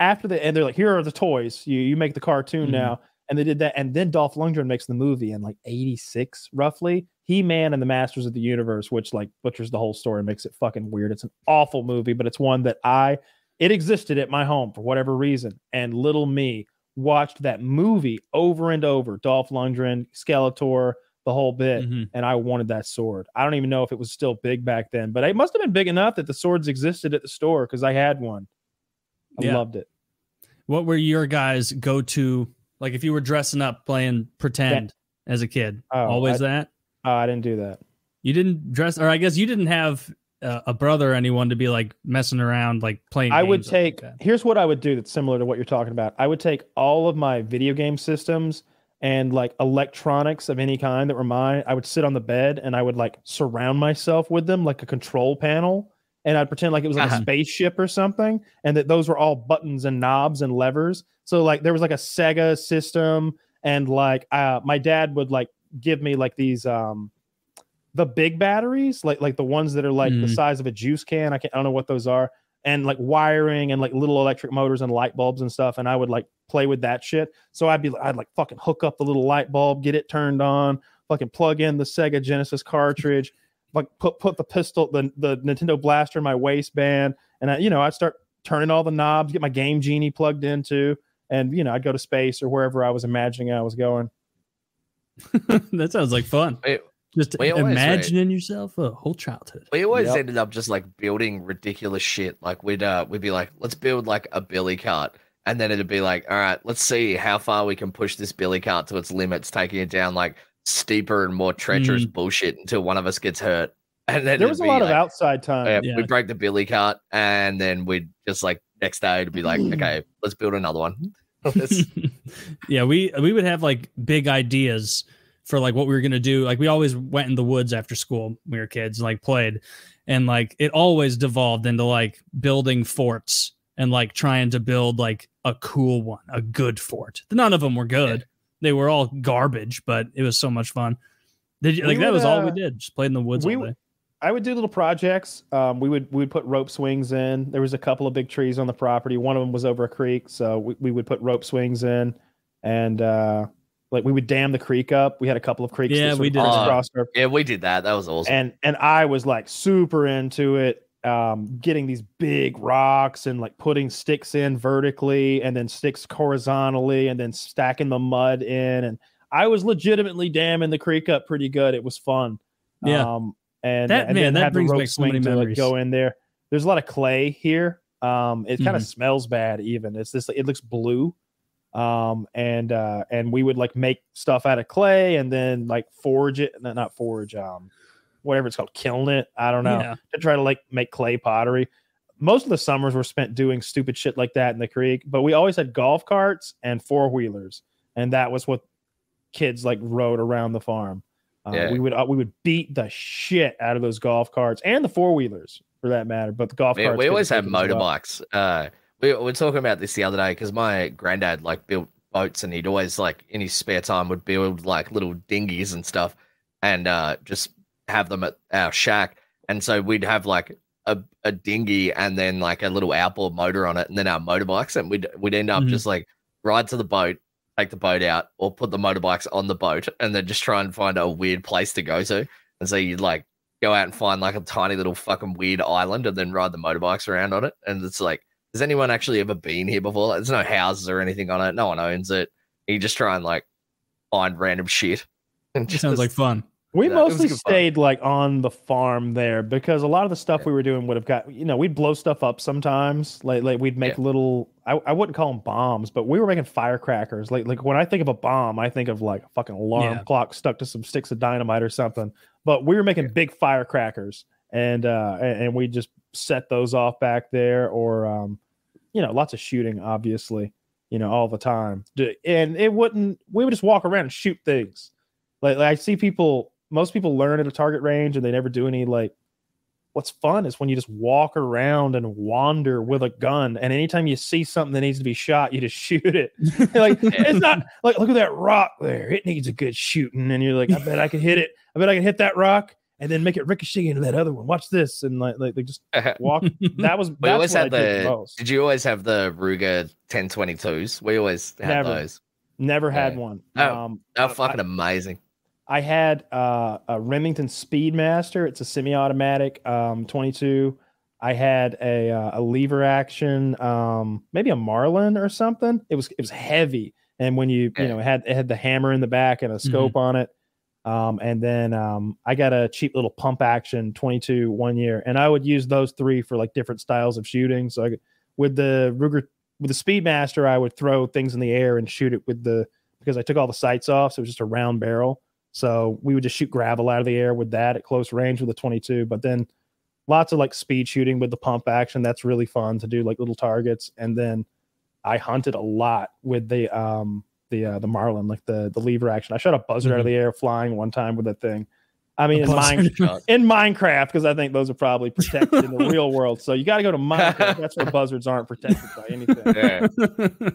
after the and they're like here are the toys. You you make the cartoon Mhm. now. And they did that. And then dolph lundgren makes the movie in like 86 roughly. He-man and the masters of the universe which like butchers the whole story and makes it fucking weird. It's an awful movie but it's one that i it existed at my home for whatever reason. And little me watched that movie over and over dolph lundgren skeletor the whole bit Mhm. and I wanted that sword. I don't even know if it was still big back then, but it must have been big enough that the swords existed at the store because I had one. I Yeah. loved it. What were your guys go to? Like if you were dressing up playing pretend as a kid, Oh, always that. Uh, I didn't do that. You didn't dress, or I guess you didn't have uh, a brother or anyone to be like messing around, like playing. I would games like take. that. Here's what I would do that's similar to what you're talking about. I would take all of my video game systems and like electronics of any kind that were mine. I would sit on the bed and I would like surround myself with them like a control panel. And I'd pretend like it was like Uh-huh. a spaceship or something, and that those were all buttons and knobs and levers. So like there was like a Sega system, and like uh, my dad would like give me like these um the big batteries, like like the ones that are like the Mm. size of a juice can. I can't I don't know what those are and like wiring and like little electric motors and light bulbs and stuff. And I would like play with that shit. So I'd be I'd like fucking hook up the little light bulb, get it turned on, fucking plug in the Sega Genesis cartridge, *laughs* like put put the pistol, the the Nintendo blaster in my waistband, and I, you know, I'd start turning all the knobs, get my game genie plugged into, and you know, I'd go to space or wherever I was imagining I was going. *laughs* that sounds like fun. We- Just we always imagining yourself a whole childhood. We always Yep. ended up just like building ridiculous shit. Like we'd uh we'd be like, let's build like a billy cart. And then it'd be like, all right, let's see how far we can push this billy cart to its limits, taking it down like steeper and more treacherous bullshit until one of us gets hurt. *laughs* And then There was a be lot of outside time. yeah, Yeah. we'd break the billy cart and then we'd just like next day it'd be like, okay, let's build another one. *laughs* *laughs* Yeah, we we would have like big ideas for like what we were gonna do. Like we always went in the woods after school when we were kids, and, like played, and like it always devolved into like building forts and like trying to build like a cool one, a good fort. None of them were good; they were all garbage, but it was so much fun. Did you, We like that was all we uh, did? Just played in the woods we all day. I would do little projects. Um, we would we would put rope swings in. There was a couple of big trees on the property. One of them was over a creek, so we, we would put rope swings in, and uh, like we would dam the creek up. We had a couple of creeks. Yeah, sort we did that. our- yeah, we did that. That was awesome. and and I was like super into it. Um, getting these big rocks and like putting sticks in vertically, and then sticks horizontally, and then stacking the mud in, and I was legitimately damming the creek up pretty good. It was fun. Yeah. Um, and That- and man, then that had the brings rope back so many swing to, like, memories. go in there. There's a lot of clay here. Um, it kind of smells bad. Even it's this. It looks blue. Um, and uh, and we would like make stuff out of clay and then like forge it. No, not forge. Um, whatever it's called, kiln it. I don't know Yeah. to try to like make clay pottery. Most of the summers were spent doing stupid shit like that in the creek, but we always had golf carts and four wheelers, and that was what kids like rode around the farm. Uh, Yeah. We would uh, we would beat the shit out of those golf carts and the four wheelers for that matter. But the golf We, carts we always had it as well. motorbikes. Uh, we we were talking about this the other day because my granddad like built boats and he'd always like in his spare time would build like little dinghies and stuff and uh, just have them at our shack. And so we'd have like a, a dinghy and then like a little outboard motor on it and then our motorbikes and we'd we'd end up Mhm. just like ride to the boat, take the boat out, or put the motorbikes on the boat and then just try and find a weird place to go to. And so you'd like go out and find like a tiny little fucking weird island and then ride the motorbikes around on it. And it's like, has anyone actually ever been here before? There's no houses or anything on it. No one owns it. You just try and like find random shit. *laughs* And It sounds like fun. We Yeah, it was mostly good fun. stayed like on the farm there because a lot of the stuff we were doing would have got you know we'd blow stuff up sometimes like like we'd make little I, I wouldn't call them bombs but we were making firecrackers like like when I think of a bomb I think of like a fucking alarm Yeah. clock stuck to some sticks of dynamite or something but we were making big firecrackers and uh and, and we just set those off back there or um you know lots of shooting obviously you know all the time. And it wouldn't we would just walk around and shoot things. Like, like I see people most people learn at a target range and they never do any like what's fun is when you just walk around and wander with a gun and anytime you see something that needs to be shot you just *laughs* shoot it. *laughs* Like it's not like look at that rock there. It needs a good shooting. And you're like i bet i can hit it. I bet i can hit that rock and then make it ricochet into that other one watch this and like like they just *laughs* walk that was we that's always had I did the. Did you always have the Ruger 1022s? We always had Never. those. never had Yeah. one Oh, um They're I- fucking amazing. I had uh, a Remington Speedmaster. It's a semi-automatic um, 22. I had a uh, a lever action, um, maybe a Marlin or something. It was it was heavy, and when you Yeah. you know it had it had the hammer in the back and a scope on it. Um, and then um, I got a cheap little pump action 22 one year, and I would use those three for like different styles of shooting. So I, with the Ruger with the Speedmaster, I would throw things in the air and shoot it with the because I took all the sights off, so it was just a round barrel. So we would just shoot gravel out of the air with that at close range with the 22. But then lots of like speed shooting with the pump action. That's really fun to do like little targets. And then I hunted a lot with the um the uh, the Marlin, like the the lever action. I shot a buzzard out of the air flying one time with that thing. I mean, in, mine, in Minecraft, because I think those are probably protected in the *laughs* real world. So you got to go to Minecraft. That's where buzzards aren't protected by anything Yeah.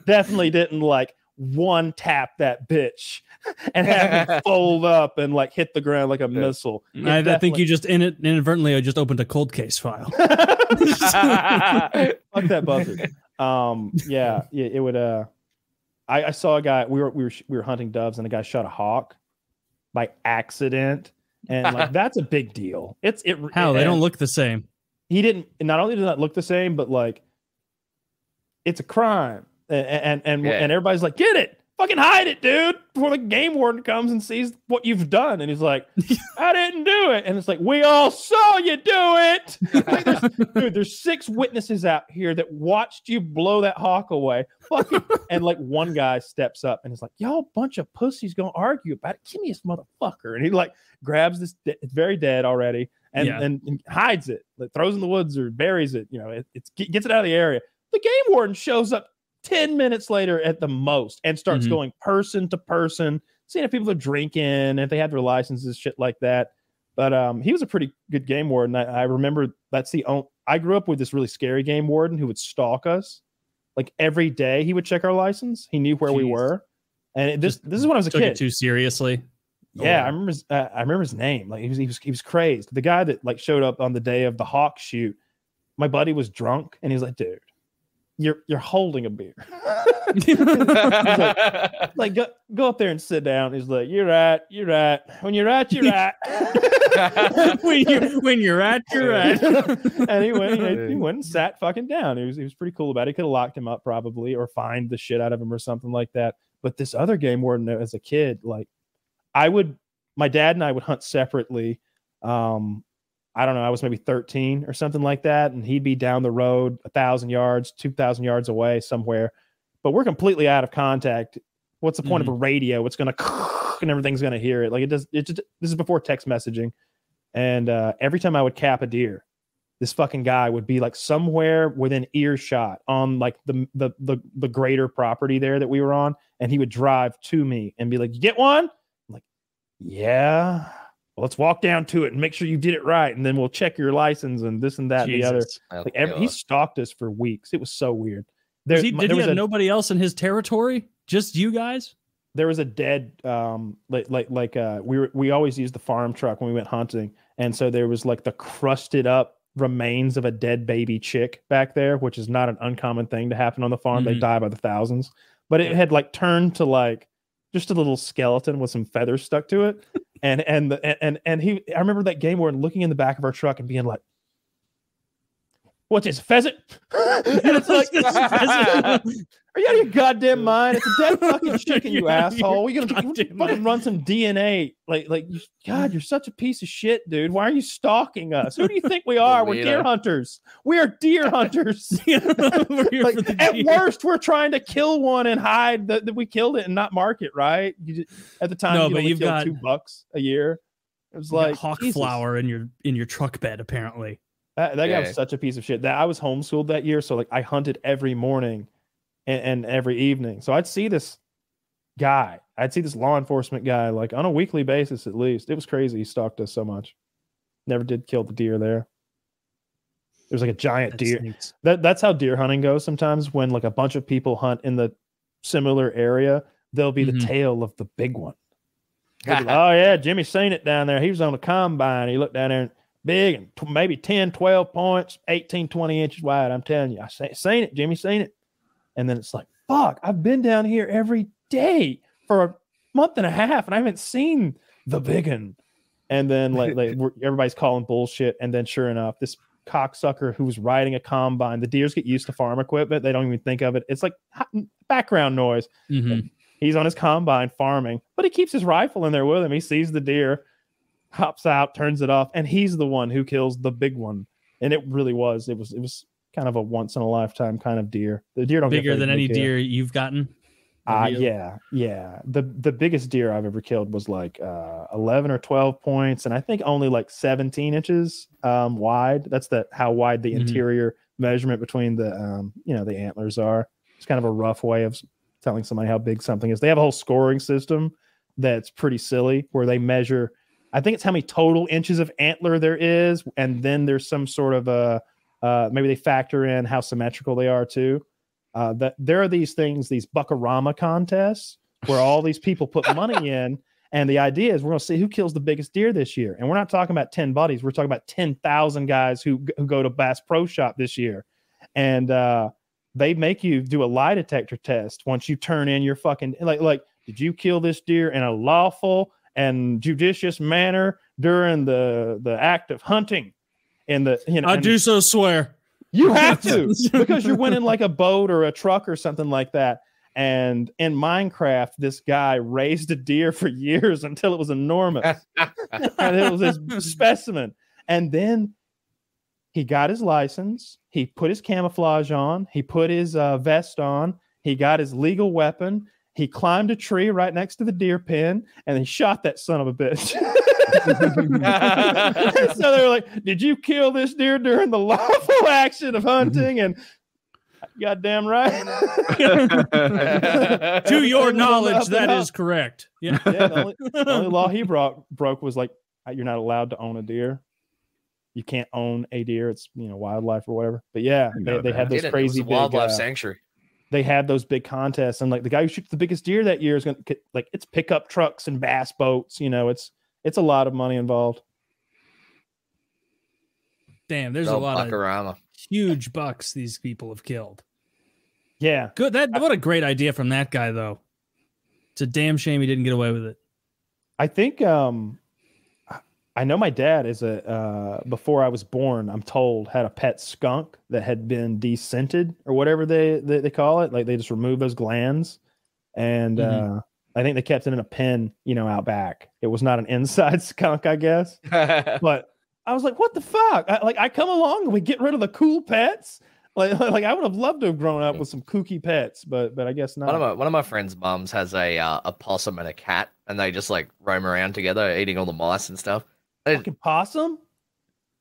definitely didn't like one tap that bitch *laughs* and have it *laughs* fold up and like hit the ground like a missile. I, I think you just in it, inadvertently I just opened a cold case file. fuck that buzzard. Um, yeah, yeah, it would. Uh, I, I saw a guy. We were we were we were hunting doves, and a guy shot a hawk by accident, and like *laughs* that's a big deal. It's it. How they don't look the same. He didn't. Not only did not look the same, but like it's a crime, and and and, Yeah. and everybody's like, get it. Fucking hide it, dude, before the game warden comes and sees what you've done. And he's like, I didn't do it. And it's like, we all saw you do it. Like, there's- *laughs* dude, there's six witnesses out here that watched you blow that hawk away. Fucking, and like one guy steps up and is like, y'all bunch of pussies gonna argue about it. Give me this motherfucker. And he like grabs this, de- it's very dead already, and, Yeah. and, and hides it, like throws in the woods or buries it. You know, it, it's gets it out of the area. The game warden shows up 10 minutes later at the most and starts Mhm. going person to person, seeing if people are drinking, if they have their licenses, shit like that. But um, he was a pretty good game warden. I, I remember that's the only. I grew up with this really scary game warden who would stalk us, like every day. He would check our license. He knew where we were, and it, this Just this is when I was a kid. too seriously. Yeah, Or- I remember. His, uh, I remember his name. Like he was, he was, he was crazed. The guy that like showed up on the day of the hawk shoot. My buddy was drunk, and he was like, "Dude, you're you're holding a beer. *laughs* like go go up there and sit down." He's like, "You're right. You're right. When you're right, you're right." *laughs* when you're when you're right, you're at. *laughs* and he went, he, he went and sat fucking down. He was, he was pretty cool about it. He could have locked him up probably or fined the shit out of him or something like that. But this other game warden as a kid, like I would, my dad and I would hunt separately. Um, I don't know, I was maybe 13 or something like that. And he'd be down the road a thousand yards, 2000 yards away somewhere, but we're completely out of contact. What's the point of a radio? It's going *laughs* to, and everything's going to hear it. Like it does. It just, this is before text messaging. And uh, every time I would cap a deer, this fucking guy would be like somewhere within earshot on like the the the, the greater property there that we were on, and he would drive to me and be like, "You get one?" I'm like, "Yeah." Well, let's walk down to it and make sure you did it right, and then we'll check your license and this and that and the other. Like every, he stalked us for weeks. It was so weird. There, Was he, did there he was have a, nobody else in his territory? Just you guys? there was a dead um like like like uh we were we always used the farm truck when we went hunting and so there was like the crusted up remains of a dead baby chick back there which is not an uncommon thing to happen on the farm they Mhm. die by the thousands but it had like turned to like just a little skeleton with some feathers stuck to it and and the, and and he i remember that game warden looking in the back of our truck and being like What's this, pheasant? *laughs* and it's like, *laughs* are you out of your goddamn mind? It's a dead *laughs* fucking chicken, you You're out asshole. We gonna fucking mind. run some DNA. Like, like, you- God, you're such a piece of shit, dude. Why are you stalking us? Who do you think we *laughs* are? We're deer hunters. We are deer *laughs* hunters. Like, for at deer. worst, we're trying to kill one and hide that, that we killed it and not mark it, right? You just, at the time, No, you but only you've got- two bucks a year. It was like hawk Jesus. flower in your in your truck bed, apparently. That, that guy was such a piece of shit. That I was homeschooled that year, so like I hunted every morning and, and every evening. So I'd see this guy. I'd see this law enforcement guy like on a weekly basis at least. It was crazy. He stalked us so much. Never did kill the deer there. There's like a giant That deer. That that's how deer hunting goes sometimes when like a bunch of people hunt in the similar area, there'll be the Mhm. tail of the big one. *laughs* Like, oh yeah, Jimmy seen it down there. He was on a combine. He looked down there and big and tw- maybe 10, 12 points, 18, 20 inches wide. I'm telling you, I se- seen it. Jimmy seen it. And then it's like, fuck, I've been down here every day for a month and a half and I haven't seen the big one. And then *laughs* like, like everybody's calling bullshit. And then sure enough, this cocksucker who was riding a combine, the deers get used to farm equipment. They don't even think of it. It's like background noise. Mhm. He's on his combine farming, but he keeps his rifle in there with him. He sees the deer, hops out, turns it off, and he's the one who kills the big one. And it really was. It was. It was kind of a once in a lifetime kind of deer. The deer don't Bigger than any deer you've gotten. Uh, Real. yeah, yeah. The the biggest deer I've ever killed was like uh, eleven or twelve points, and I think only like seventeen inches um, wide. That's the how wide the Mhm. interior measurement between the um, you know the antlers are. It's kind of a rough way of telling somebody how big something is. They have a whole scoring system that's pretty silly, where they measure. I think it's how many total inches of antler there is, and then there's some sort of a uh, maybe they factor in how symmetrical they are too uh, that there are these things, these Buckarama contests, where all these people put *laughs* money in, and the idea is we're going to see who kills the biggest deer this year. And we're not talking about ten buddies; we're talking about ten thousand guys who who go to Bass Pro Shop this year, and uh, they make you do a lie detector test once you turn in your fucking like like did you kill this deer in a lawful and judicious manner during the the act of hunting? And the you know I do so swear. you have *laughs* to because you're winning like a boat or a truck or something like that. And in Minecraft, this guy raised a deer for years *laughs* until it was enormous. *laughs* and it was this specimen. And then he got his license. He put his camouflage on. He put his uh, vest on. He got his legal weapon. He climbed a tree right next to the deer pen and he shot that son of a bitch. *laughs* so they were like, Did you kill this deer during the lawful action of hunting? And goddamn right. *laughs* to your knowledge, and that up. is correct. Yeah. Yeah, the only, *laughs* the only law he brought broke was like uh, you're not allowed to own a deer. You can't own a deer. It's you know wildlife or whatever. But yeah, they, they had that. those Did it. It was crazy a big, wildlife uh, sanctuary. they had those big contests, and like the guy who shoots the biggest deer that year is going to like it's pickup trucks and bass boats. You know, it's it's a lot of money involved. Damn, there's Oh, a lot of huge bucks these people have killed. Yeah, Good. That what a great idea from that guy though. It's a damn shame he didn't get away with it. I think um I- I know my dad is a uh before I was born, I'm told had a pet skunk that had been descented or whatever they they, they call it. Like they just remove those glands. And Mhm. uh I think they kept it in a pen, you know, out back. It was not an inside *laughs* skunk, I guess. *laughs* But I was like, what the fuck? I, like I come along and we get rid of the cool pets. Like, *laughs* like I would have loved to have grown up with some kooky pets, but but I guess not. One of my one of my friends' mums has a uh, a possum and a cat, and they just like roam around together, eating all the mice and stuff. They- Fucking possum.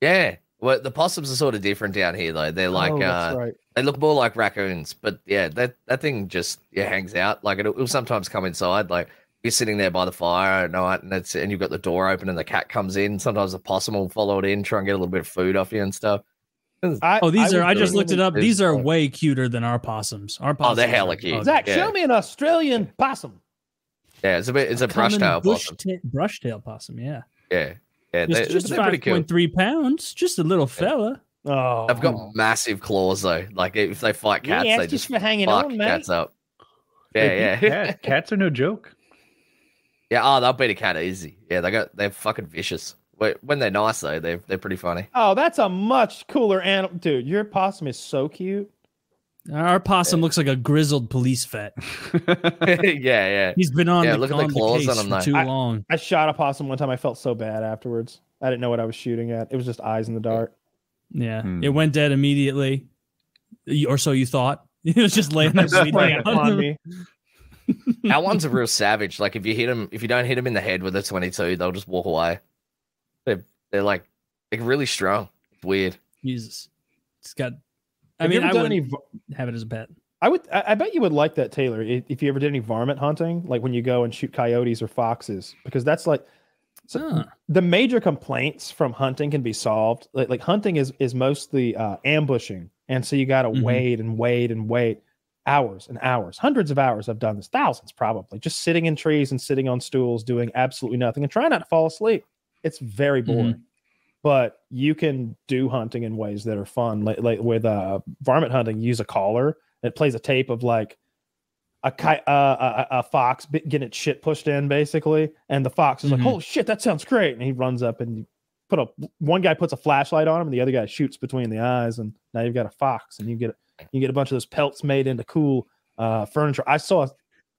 yeah, well, the possums are sort of different down here, though. They're like oh, that's uh, right. They look more like raccoons, but yeah, that that thing just yeah hangs out. Like it'll, it'll sometimes come inside, like you're sitting there by the fire at night, and it's and you've got the door open, and the cat comes in. Sometimes the possum will follow it in, try and get a little bit of food off you and stuff. I, Oh, these I are. I just looked it up. These are way cuter than our possums. Our oh, possums. Oh, possums. they're hella cute. Zach, Yeah. show me an Australian possum. Yeah, it's a bit it's a brush tail possum. ta- brush tail possum. Yeah, Yeah, yeah, just, they're, just they're pretty five cool. point three pounds. Just a little fella. Oh, I've got massive claws though. Like if they fight cats, yeah, they just just for hanging fuck on, mate. cats up. Yeah, beat yeah, cat- *laughs* Cats are no joke. yeah. Oh, they'll beat a cat easy. Yeah, they got they're fucking vicious. Wh- When they're nice though, they're they're pretty funny. Oh, that's a much cooler animal, dude. Your possum is so cute. Our possum looks like a grizzled police vet. *laughs* *laughs* yeah, yeah. He's been on Yeah, the, look at the on claws case on him, for too I- long. I shot a possum one time. I felt so bad afterwards. I didn't know what I was shooting at. It was just eyes in the dark. Yeah, Hmm. it went dead immediately, or so you thought. *laughs* It was just laying there bleeding on me. *laughs* Our ones are real savage. Like if you hit them, if you don't hit him in the head with a twenty-two, they'll just walk away. They're they're like they're really strong. It's weird. Jesus, it's got. I Have mean, I ever would done any? have it as a pet. I would. I, I bet you would like that, Taylor, if you ever did any varmint hunting, like when you go and shoot coyotes or foxes, because that's like so the major complaints from hunting can be solved. Like, like hunting is is mostly uh, ambushing, and so you got to Mhm. wait and wait and wait hours and hours, hundreds of hours. I've done this, thousands probably, just sitting in trees and sitting on stools, doing absolutely nothing, and trying not to fall asleep. It's very boring. But you can do hunting in ways that are fun. Like, like with uh, varmint hunting, use a collar. It plays a tape of like a ki- uh, a, a fox getting its shit pushed in, basically, and the fox is like, Mhm. "Holy shit, that sounds great!" And he runs up and put a one guy puts a flashlight on him, and the other guy shoots between the eyes, and now you've got a fox, and you get you get a bunch of those pelts made into cool uh, furniture. I saw.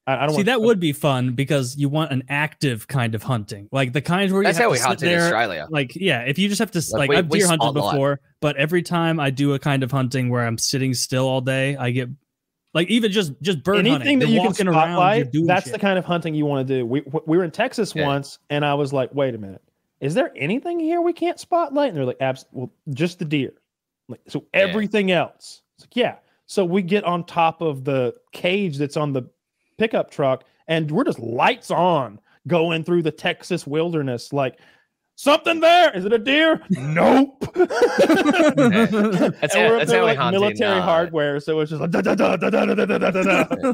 I, I don't See, want that would be fun because you want an active kind of hunting, like the kind where you That's have how to we sit hunt in there. Australia. Like, yeah, if you just have to, Like, like, we- I've deer hunted before, but every time I do a kind of hunting where I'm sitting still all day, I get like even just just bird anything hunting. that You're you can walking around, That's shit. the kind of hunting you want to do. We we were in Texas Yeah. once, and I was like, "Wait a minute, is there anything here we can't spotlight?" And they're like, "Abs, well, just the deer." Like, so Yeah. everything else, it's like, yeah. So we get on top of the cage that's on the pickup truck, and we're just lights on going through the Texas wilderness, like. Something there. Is it a deer? Nope. *laughs* That's And how- we're up that's there how like hunt in, military uh, hardware, so it's just like da da da da da da da da da da. *laughs*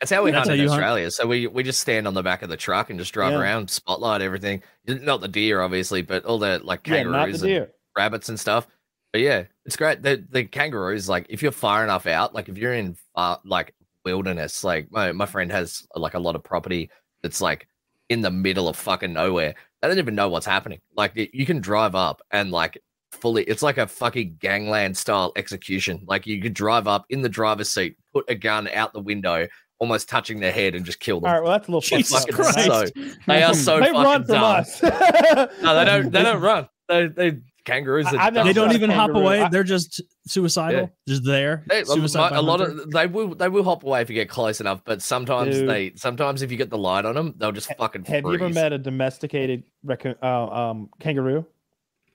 That's how we That's hunt how in you hunt? Australia. So we we just stand on the back of the truck and just drive Yeah. around, spotlight everything. Not the deer, obviously, but all the like Yeah, the kangaroos and rabbits and stuff. But yeah, it's great. The the kangaroos, like if you're far enough out, like if you're in far like wilderness, like my, my friend has like a lot of property that's like in the middle of fucking nowhere. They don't even know what's happening. Like you can drive up and like fully it's like a fucking gangland style execution. Like you could drive up in the driver's seat, put a gun out the window, almost touching their head and just kill them. All right, well that's a little Jesus fucking Christ. So they are so they fucking run from dumb. us. No, they don't they *laughs* don't run. They they kangaroos are I- I've they don't shot a even hop away. I- They're just suicidal, just there. They, Suicide by a lot hunter. of they will they will hop away if you get close enough, but sometimes Dude. they sometimes if you get the light on them, they'll just fucking. Have you ever met a domesticated raccoon, uh, um, kangaroo?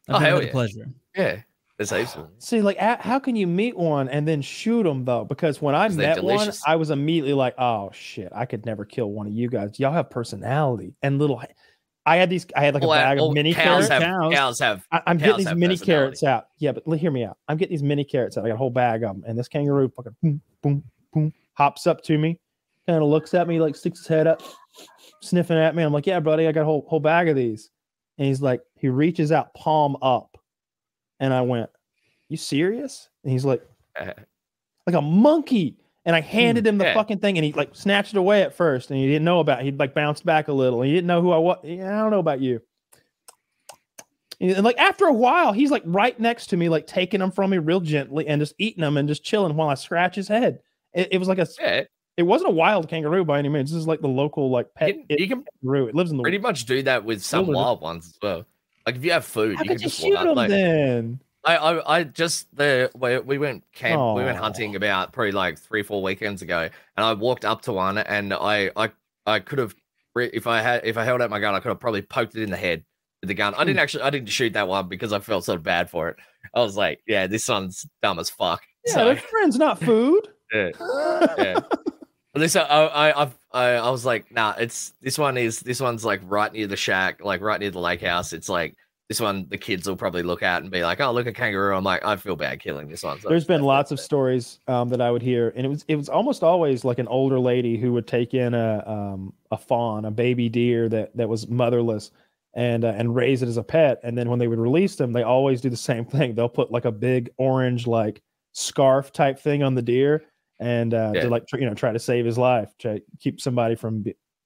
I've Oh, hell yeah. pleasure. Yeah, there's heaps *gasps* of them. See, like, a- how can you meet one and then shoot them though? Because when I met one. I was immediately like, "Oh shit, I could never kill one of you guys. Y'all have personality and little." I had these. I had like a bag all of mini cows carrots. have Cows. cows have I, I'm cows getting these mini carrots out. Yeah, but hear me out. I'm getting these mini carrots out. I got a whole bag of them, and this kangaroo fucking boom, boom, boom, hops up to me, kind of looks at me, like sticks his head up, sniffing at me. I'm like, "Yeah, buddy, I got a whole whole bag of these." And he's like, he reaches out, palm up, and I went, "You serious?" And he's like, Uh, like a monkey. And I hmm. handed him the yeah. fucking thing, and he like snatched it away at first, and he didn't know about. It. He'd like bounced back a little. And he didn't know who I was. Yeah, I don't know about you. And like after a while, he's like right next to me, like taking them from me real gently and just eating them and just chilling while I scratch his head. It, it was like a. yeah, It wasn't a wild kangaroo by any means. This is like the local like pet you, you can kangaroo. It lives in the. pretty much do that with some wild ones as well. Like if you have food, How you could can just shoot them. Like, then? I, I I just the we, we went camp we went hunting about probably like three four weekends ago, and I walked up to one and I I I could have if I had if I held out my gun I could have probably poked it in the head with the gun. I Hmm. didn't actually I didn't shoot that one because I felt so bad for it. I was like, yeah, this one's dumb as fuck. Yeah, So, friends, not food. *laughs* yeah, yeah. At least I, I, I, I, I was like, nah, it's this one is this one's like right near the shack, like right near the lake house. It's like this one the kids will probably look at and be like, oh, look at kangaroo. I'm like, I feel bad killing this one. So There's been lots of bad. stories um, that I would hear, and it was it was almost always like an older lady who would take in a um, a fawn, a baby deer that that was motherless, and uh, and raise it as a pet. And then when they would release them, they always do the same thing. They'll put like a big orange like scarf type thing on the deer, and uh, Yeah. to like you know try to save his life, try keep somebody from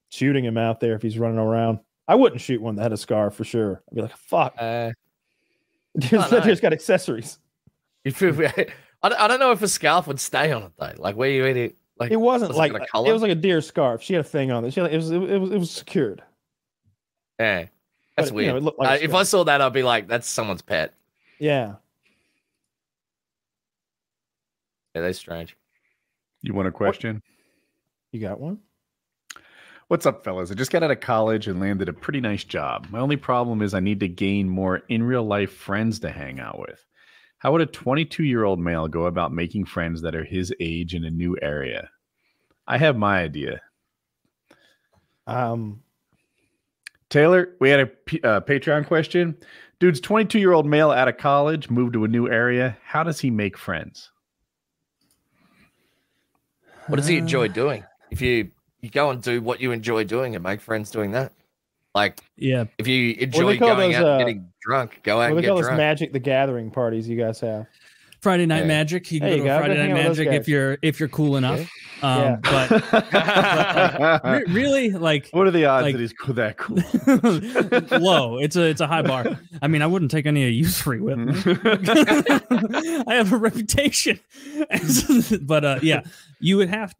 shooting him out there if he's running around. I wouldn't shoot one that had a scarf for sure. I'd be like, fuck, Uh, *laughs* that no. deer's got accessories. *laughs* I, don't, I don't know if a scarf would stay on it though. Like where you eat it, like It wasn't was like got a it was like a deer scarf. She had a thing on it. She had, it was it was it was secured. yeah, But, that's you know, weird. like uh, if I saw that, I'd be like, that's someone's pet. Yeah. Yeah, that's strange. You want a question? You got one? What's up, fellas? I just got out of college and landed a pretty nice job. My only problem is I need to gain more in real life friends to hang out with. How would a 22 year old male go about making friends that are his age in a new area? I have my idea. Um, Taylor, we had a P- uh, Patreon question. Dude's 22 year old male out of college, moved to a new area. How does he make friends? What does he enjoy doing? *sighs* If you you go and do what you enjoy doing and make friends doing that, like Yeah, if you enjoy call going those, out uh, getting drunk, go out what and they get call this drunk. Magic the Gathering parties you guys have? Friday Night Yeah. Magic. You can There go to go. Friday Night out with those Magic if you're if you're cool enough. Um, Yeah. But re- really, like what are the odds like- that he's cool, that cool? *laughs* low. It's a it's a high bar. I mean, I wouldn't take any of you three with me. *laughs* I have a reputation. *laughs* but uh yeah, you would have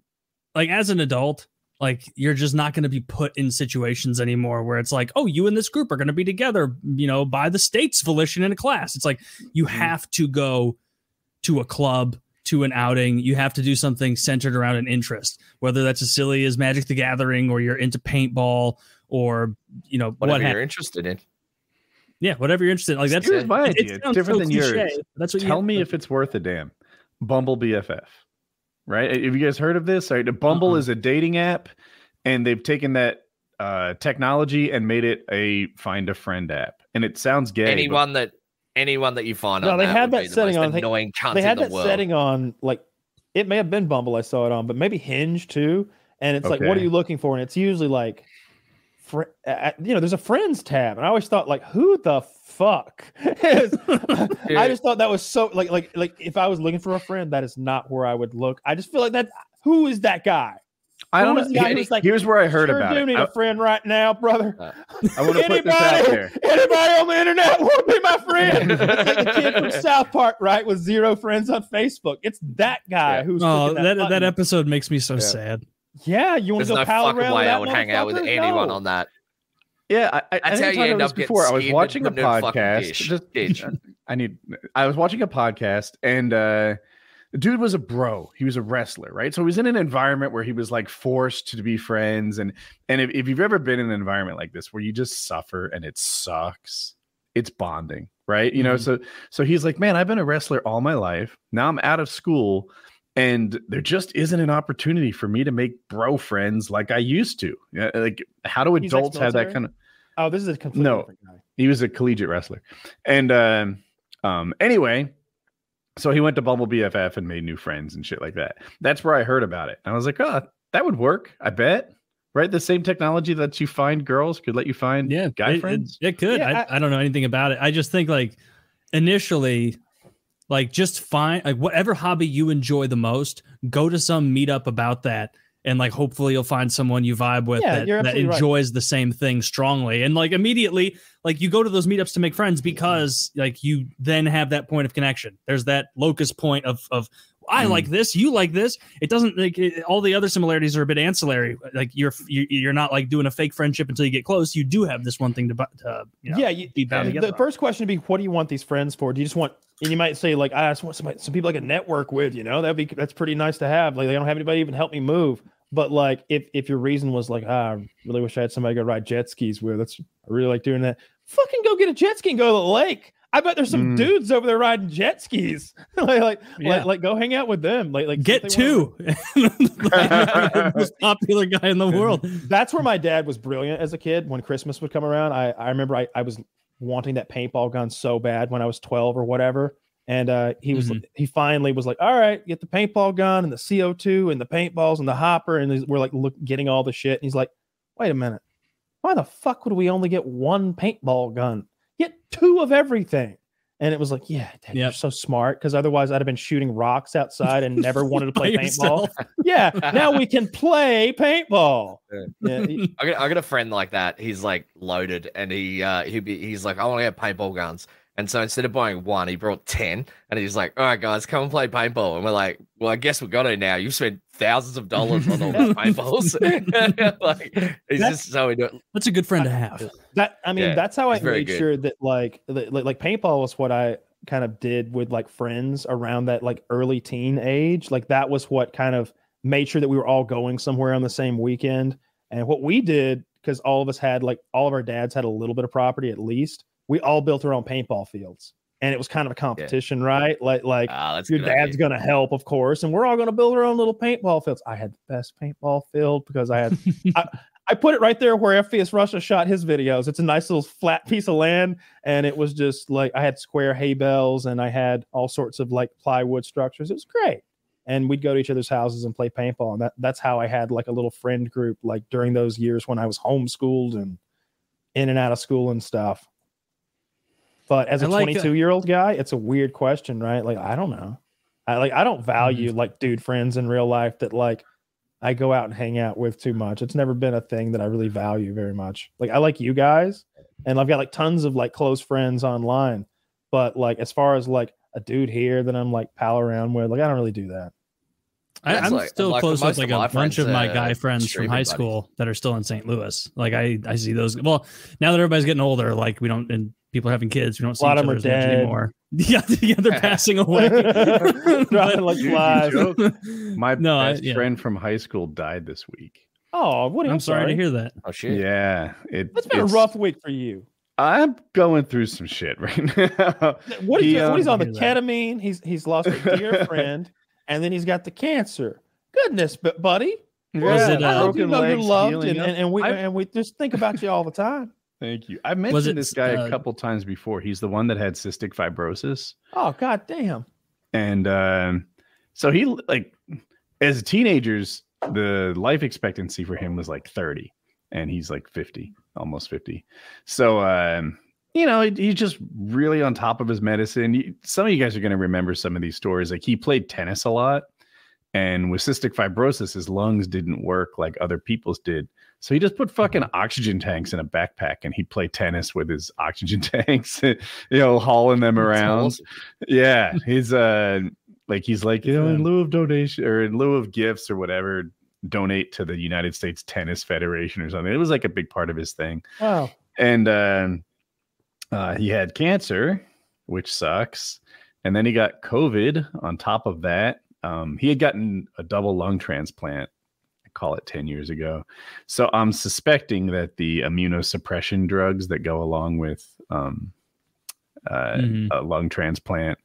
like as an adult, like you're just not going to be put in situations anymore where it's like, oh, you and this group are going to be together, you know, by the state's volition in a class. It's like you mm-hmm. have to go to a club, to an outing. You have to do something centered around an interest, whether that's as silly as Magic the Gathering or you're into paintball or you know Whatever what you're interested in. yeah, whatever you're interested in. Like that's Here's my it- it idea. It's different so than cliche, yours. That's what you Tell have me to- if it's worth a damn. Bumble BFF, right? Have you guys heard of this? Right, Bumble is a dating app, and they've taken that uh, technology and made it a find a friend app. And it sounds gay. but- Anyone that anyone that you find No, on they that had that be the setting on. They- annoying cunt they had the that world. setting on like it may have been Bumble I saw it on, but maybe Hinge too. And it's like, what are you looking for? And it's usually like, fr- uh, you know, there's a friends tab, and I always thought like, who the fuck? *laughs* I just thought that was so like like like if I was looking for a friend, that is not where I would look. I just feel like that. Who is that guy? I don't know. is the guy Here- who's like, Here's where I heard sure about do it. need I, a friend right now, brother. Uh, I want to put this out Anybody, there. anybody on the internet want to be my friend? *laughs* It's like the kid from South Park, right, with zero friends on Facebook. It's that guy Yeah. who's Oh, clicking that that, episode makes me so Yeah. sad. Yeah, you want There's to go no pal fucking around way I would hang out with anyone No. on that. Yeah, I, I, I That's think how I you end up before. I was watching a put in a fucking podcast. Just. I need. I was watching a podcast, and uh, the dude was a bro. He was a wrestler, right? So he was in an environment where he was like forced to be friends, and and if, if you've ever been in an environment like this where you just suffer and it sucks, it's bonding, right? You know. So so he's like, man, I've been a wrestler all my life. Now I'm out of school. And there just isn't an opportunity for me to make bro friends like I used to. Yeah, like how do He's adults have that kind of Oh, this is a completely No. different guy. he was a collegiate wrestler. And um, um, anyway, so he went to Bumble BFF and made new friends and shit like that. That's where I heard about it. And I was like, oh, that would work. I bet. Right? The same technology that you find girls could let you find Yeah, guy it, friends. It, it could. Yeah, I, I don't know anything about it. I just think like initially, like just find like whatever hobby you enjoy the most, go to some meetup about that. And like, hopefully, you'll find someone you vibe with Yeah, that, that absolutely right. enjoys the same thing strongly. And like, immediately, like, you go to those meetups to make friends because like you then have that point of connection. There's that locus point of of I Mm. like this, you like this. It doesn't like it, all the other similarities are a bit ancillary. Like you're you, you're not like doing a fake friendship until you get close. You do have this one thing to, bu- to you know, yeah, you, be bound the together. on. first question would be, what do you want these friends for? Do you just want? And you might say like, I just want somebody, some people I can network with. You know, that'd be that's pretty nice to have. Like, they don't have anybody even help me move. But like, if if your reason was like, ah, I really wish I had somebody to go ride jet skis with. That's I really like doing that. Fucking go get a jet ski and go to the lake. I bet there's some Mm. dudes over there riding jet skis. *laughs* like, like, Yeah. like, like, go hang out with them. Like, like Get if they two. *laughs* *laughs* the most popular guy in the world. That's where my dad was brilliant as a kid. When Christmas would come around, I, I remember I, I was wanting that paintball gun so bad when I was 12 or whatever. And uh, he was Mhm. he finally was like, all right, get the paintball gun and the CO2 and the paintballs and the hopper. And we're like look, getting all the shit. And he's like, wait a minute. Why the fuck would we only get one paintball gun? Get two of everything. And it was like, yeah, Dad, you're so smart. Because otherwise, I'd have been shooting rocks outside and never wanted to *laughs* play paintball. Yeah, now we can play paintball. Yeah, he- I got, I got a friend like that. He's like loaded, and he uh he be he's like, I want to get paintball guns. And so instead of buying one, he brought ten, and he's like, "All right, guys, come and play paintball." And we're like, "Well, I guess we got to now. You've spent thousands of dollars on all these *laughs* paintballs." *laughs* like he's That's- just so into it. That's a good friend to have. That I mean, Yeah, that's how I made good. sure that like, li- like like paintball was what I kind of did with like friends around that like early teen age. Like that was what kind of made sure that we were all going somewhere on the same weekend. And what we did, because all of us had like all of our dads had a little bit of property at least, we all built our own paintball fields. and it was kind of a competition, right? Like like Ah, your dad's idea. gonna help, of course, and we're all gonna build our own little paintball fields. I had the best paintball field because I had *laughs* I, I put it right there where FPS Russia shot his videos. It's a nice little flat *laughs* piece of land, and it was just like I had square hay bales and I had all sorts of like plywood structures. It was great. And we'd go to each other's houses and play paintball. And that, that's how I had like a little friend group like during those years when I was homeschooled and in and out of school and stuff. But as a like, uh, 22 year old guy, it's a weird question, right? Like, I don't know. I like I don't value Mm-hmm. like dude friends in real life that like I go out and hang out with too much. It's never been a thing that I really value very much. Like I like you guys, and I've got like tons of like close friends online. But like as far as like a dude here that I'm like pal around with, like I don't really do that. I, I'm like- still like close with like of a bunch of my uh, guy friends from high buddies. school that are still in St. Louis. Like I, I see those. Well, now that everybody's getting older, like we don't, and people having kids, we don't see lot each of them are dead. anymore. *laughs* Yeah, *laughs* yeah, they're passing *laughs* away. Dropping like You- you flies. My no, I, best yeah. friend from high school died this week. Oh, what? I'm sorry, to hear that. Oh shit. Yeah, it, It's been a rough week for you. I'm going through some shit right now. What is He, what he's um, on the hear that. ketamine? He's he's lost a dear friend, and then he's got the cancer. Goodness, but buddy, Was it, I uh, hope you broken know you're loved, and, and, and we I- and we just think about you all the time. Thank you. I mentioned it, this guy uh, a couple times before. He's the one that had cystic fibrosis, Oh god damn! and um, so he like as teenagers, the life expectancy for him was like 30, and he's like 50, almost 50. So um, you know, he- he's just really on top of his medicine. Some of you guys are going to remember some of these stories. Like he played tennis a lot, and with cystic fibrosis, his lungs didn't work like other people's did. So he just put fucking oxygen tanks in a backpack, and he'd play tennis with his *laughs* oxygen tanks, *laughs* you know, hauling them That's around. awesome. Yeah, *laughs* he's uh, like he's like you know, in lieu of donation or in lieu of gifts or whatever, donate to the United States Tennis Federation or something. It was like a big part of his thing Wow. and um, uh, he had cancer, which sucks. And then he got COVID on top of that. Um, he had gotten a double lung transplant, I call it 10 years ago. So I'm suspecting that the immunosuppression drugs that go along with um, uh, Mhm. a lung transplant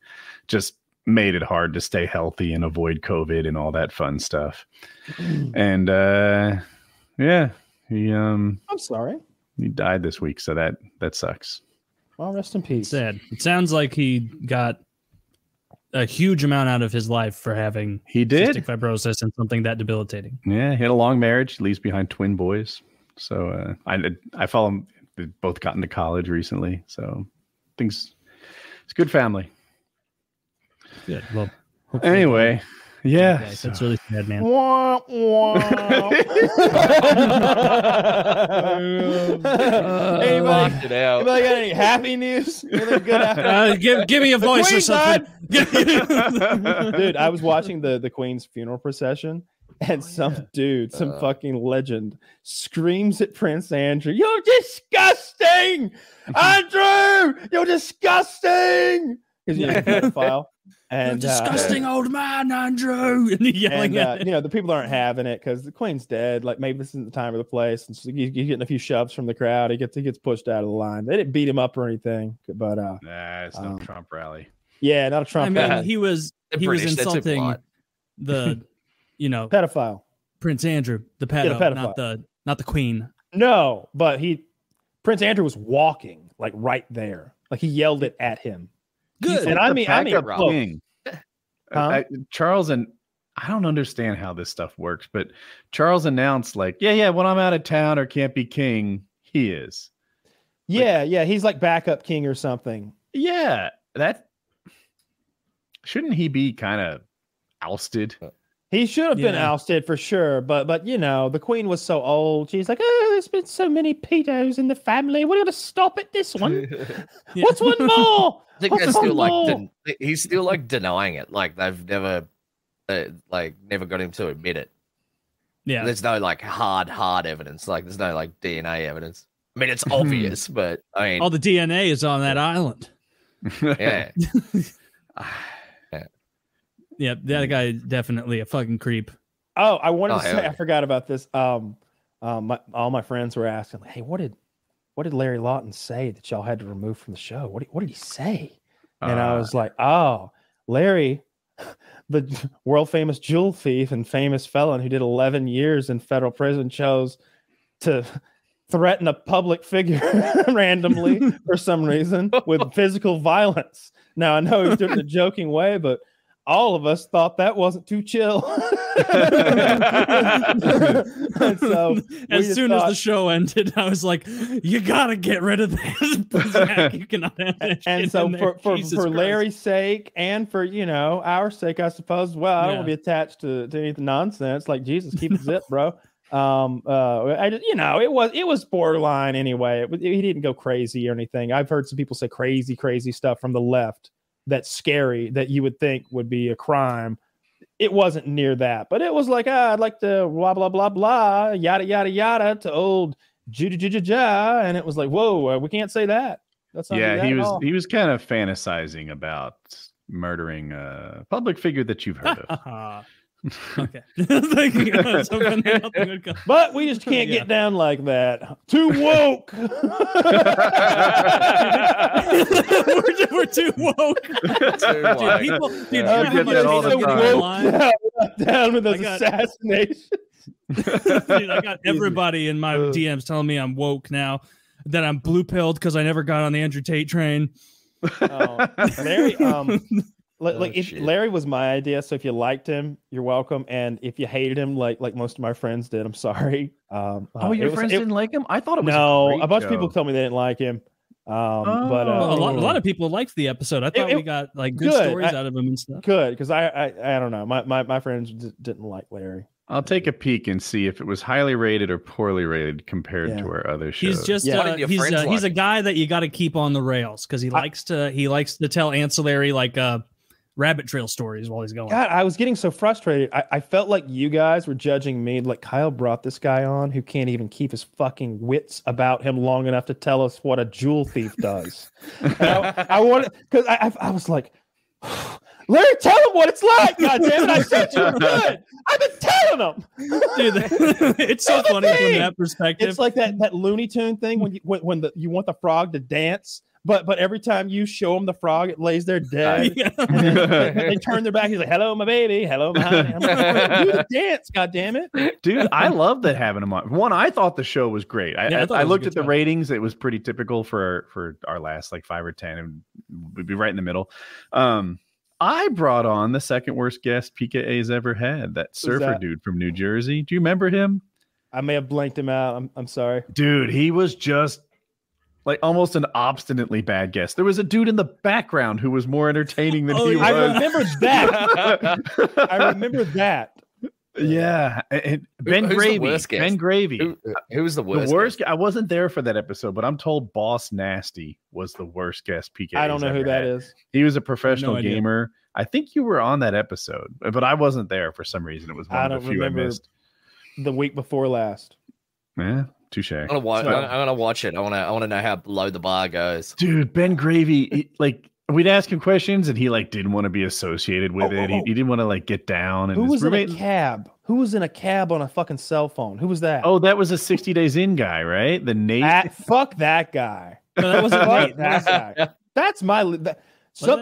just made it hard to stay healthy and avoid COVID and all that fun stuff. And uh, yeah, he um, I'm sorry. he died this week, so that that sucks. Well, rest in peace. Sad. It sounds like he got a huge amount out of his life for having He did. cystic fibrosis and something that debilitating. Yeah, he had a long marriage. Leaves behind twin boys. So uh, I I follow him. They both got into college recently. So things. It's good family. Good. Well, hopefully- Anyway, yeah. Okay, so- that's really sad, man. Wah, *laughs* wah. anybody, Locked it out. anybody got any happy news? Anything good? *laughs* Uh, give give me a voice or something. *laughs* Dude, I was watching the the Queen's funeral procession, and some dude, some Uh. fucking legend, screams at Prince Andrew, "You're disgusting, Andrew! You're disgusting!" Because you're a pedophile. And You're uh, disgusting old man, Andrew. *laughs* And yelling and uh, at you know the people aren't having it because the queen's dead. Like maybe this isn't the time or the place. And so he's, he's getting a few shoves from the crowd. He gets he gets pushed out of the line. They didn't beat him up or anything, but uh, Nah, it's not Um, Trump rally. yeah, not a Trump I mean, guy. he was The he was British, that's a insulting the, you know, pedophile. Prince Andrew, the Yeah, pedophile. not the not the queen. No, but he Prince Andrew was walking like right there. Like he yelled it at him. Good. And I mean, I mean, Backup look, king. Uh, huh? I- Charles and I don't understand how this stuff works, but Charles announced like, yeah, yeah, when I'm out of town or can't be king, he is. yeah, yeah, he's like backup king or something. Yeah, that shouldn't he be kind of ousted? Uh, He should have been Yeah. ousted for sure, but but you know the queen was so old. She's like, oh, there's been so many pedos in the family. We're gonna stop at this one. *laughs* *laughs* Yeah. What's one more? *laughs* I think What's that's one still like more? den- he's still like denying it. Like they've never, uh, like never got him to admit it. Yeah. There's no like hard, hard evidence. Like there's no like DNA evidence. I mean, it's obvious, but I mean, All the DNA is on that island. yeah. Yeah, that guy definitely a fucking creep. Oh, I wanted Oh, to say yeah. I forgot about this. Um, um, my, all my friends were asking, like, "Hey, what did what did Larry Lawton say that y'all had to remove from the show? What did, what did he say?" and I Uh, was like, "Oh, Larry, the world famous jewel thief and famous felon who did 11 years in federal prison, chose to threaten a public figure *laughs* randomly *laughs* for some reason with physical violence." Now I know he's doing it in a joking way, but all of us thought that wasn't too chill. *laughs* And so as soon as the show ended, I was like, "You gotta get rid of this. *laughs* Zach. *laughs* You cannot have that and so for for, Jesus for Christ. Larry's sake and for you know our sake, I suppose. Well, I don't want to be attached to, to anything nonsense. Like Jesus, keep it zip, bro. Um, uh, I just you know it was it was borderline anyway. It, was- he didn't go crazy or anything. I've heard some people say crazy, crazy stuff from the left that's scary that you would think would be a crime. It wasn't near that, but it was like ah, I'd like to blah blah blah blah yada yada yada to old Judah Judah ja, and it was like whoa, uh, we can't say that. That's not yeah, that he was he was kind of fantasizing about murdering a public figure that you've heard of. *laughs* okay. Thank *laughs* you. I was hoping that nothing would come. But we just can't Yeah. get down like that. Too woke. *laughs* we're, we're too woke. *laughs* Too Dude, people, dude, you Yeah. know I how get all the time. online? down with those got- assassinations. Dude, I got everybody in my DMs telling me I'm woke now, that I'm blue pilled because I never got on the Andrew Tate train. Oh, Larry, um, like, Oh, like if shit. Larry was my idea, so if you liked him, you're welcome, and if you hated him, like like most of my friends did, I'm sorry. *laughs* Um, uh, Oh, your it was- friends it- didn't like him? I thought it was No, great a bunch of people show. told me they didn't like him. Um, but uh, Well, a lot, a Oh. lot of people liked the episode. I thought it- we got like good, good. stories I- out of him and stuff. good because I, I I don't know, my my, my friends d- didn't like Larry. I'll take a peek and see if it was highly rated or poorly rated compared Yeah. to our other shows. He's just Yeah. Uh, he's friends uh, he's a guy that you got to keep on the rails because he I- likes to he likes to tell ancillary like uh rabbit trail stories while he's going. God, I was getting so frustrated. I, I felt like you guys were judging me. Like Kyle brought this guy on who can't even keep his fucking wits about him long enough to tell us what a jewel thief does. I, I wanted because I, I I was like, *sighs* Larry, tell him what it's like. God damn it! I said you were good. I've been telling him. Dude, *laughs* it's so funny from that perspective. It's like that that Looney Tune thing when you when, when the you want the frog to dance, but but every time you show him the frog, it lays there dead. Yeah. *laughs* They, *laughs* they turn their back. He's like, "Hello, my baby. Hello, my honey." I'm like, "Do the dance, God damn it!" Dude, I *laughs* love that having him on. One, I thought the show was great. I, Yeah, I I, I it was a looked at the show. ratings; it was pretty typical for for our last like five or ten, and we'd be right in the middle. Um, I brought on the second worst guest PKA's ever had. That surfer that? dude from New Jersey. Do you remember him? I may have blanked him out. I'm I'm sorry. Dude, he was just like almost an obstinately bad guest. There was a dude in the background who was more entertaining than Oh, he was. I remember that. *laughs* I remember that. yeah, and- and Ben who's the Gravy. worst guest? Ben Gravy. Who, uh, who was the The worst? worst. guest? I wasn't there for that episode, but I'm told Boss Nasty was the worst guest PK. I don't know who that is. He was a professional idea. gamer. I think you were on that episode, but I wasn't there for some reason. It was one I of don't the few I missed. The week before last. Yeah, touche. I'm gonna watch. So- I'm, I'm gonna watch it. I wanna. I wanna know how low the bar goes. Dude, Ben Gravy, he- like we'd ask him questions, and he like didn't want to be associated with Oh, it. oh, He, oh. he didn't want to like get down. And Who his was in a cab? Who was in a cab on a fucking cell phone? Who was that? oh, that was a 60 Days In guy, right? The Nate. Ah, fuck that guy. No, that wasn't Fuck Nate. that guy. *laughs* That's my. li- That, so,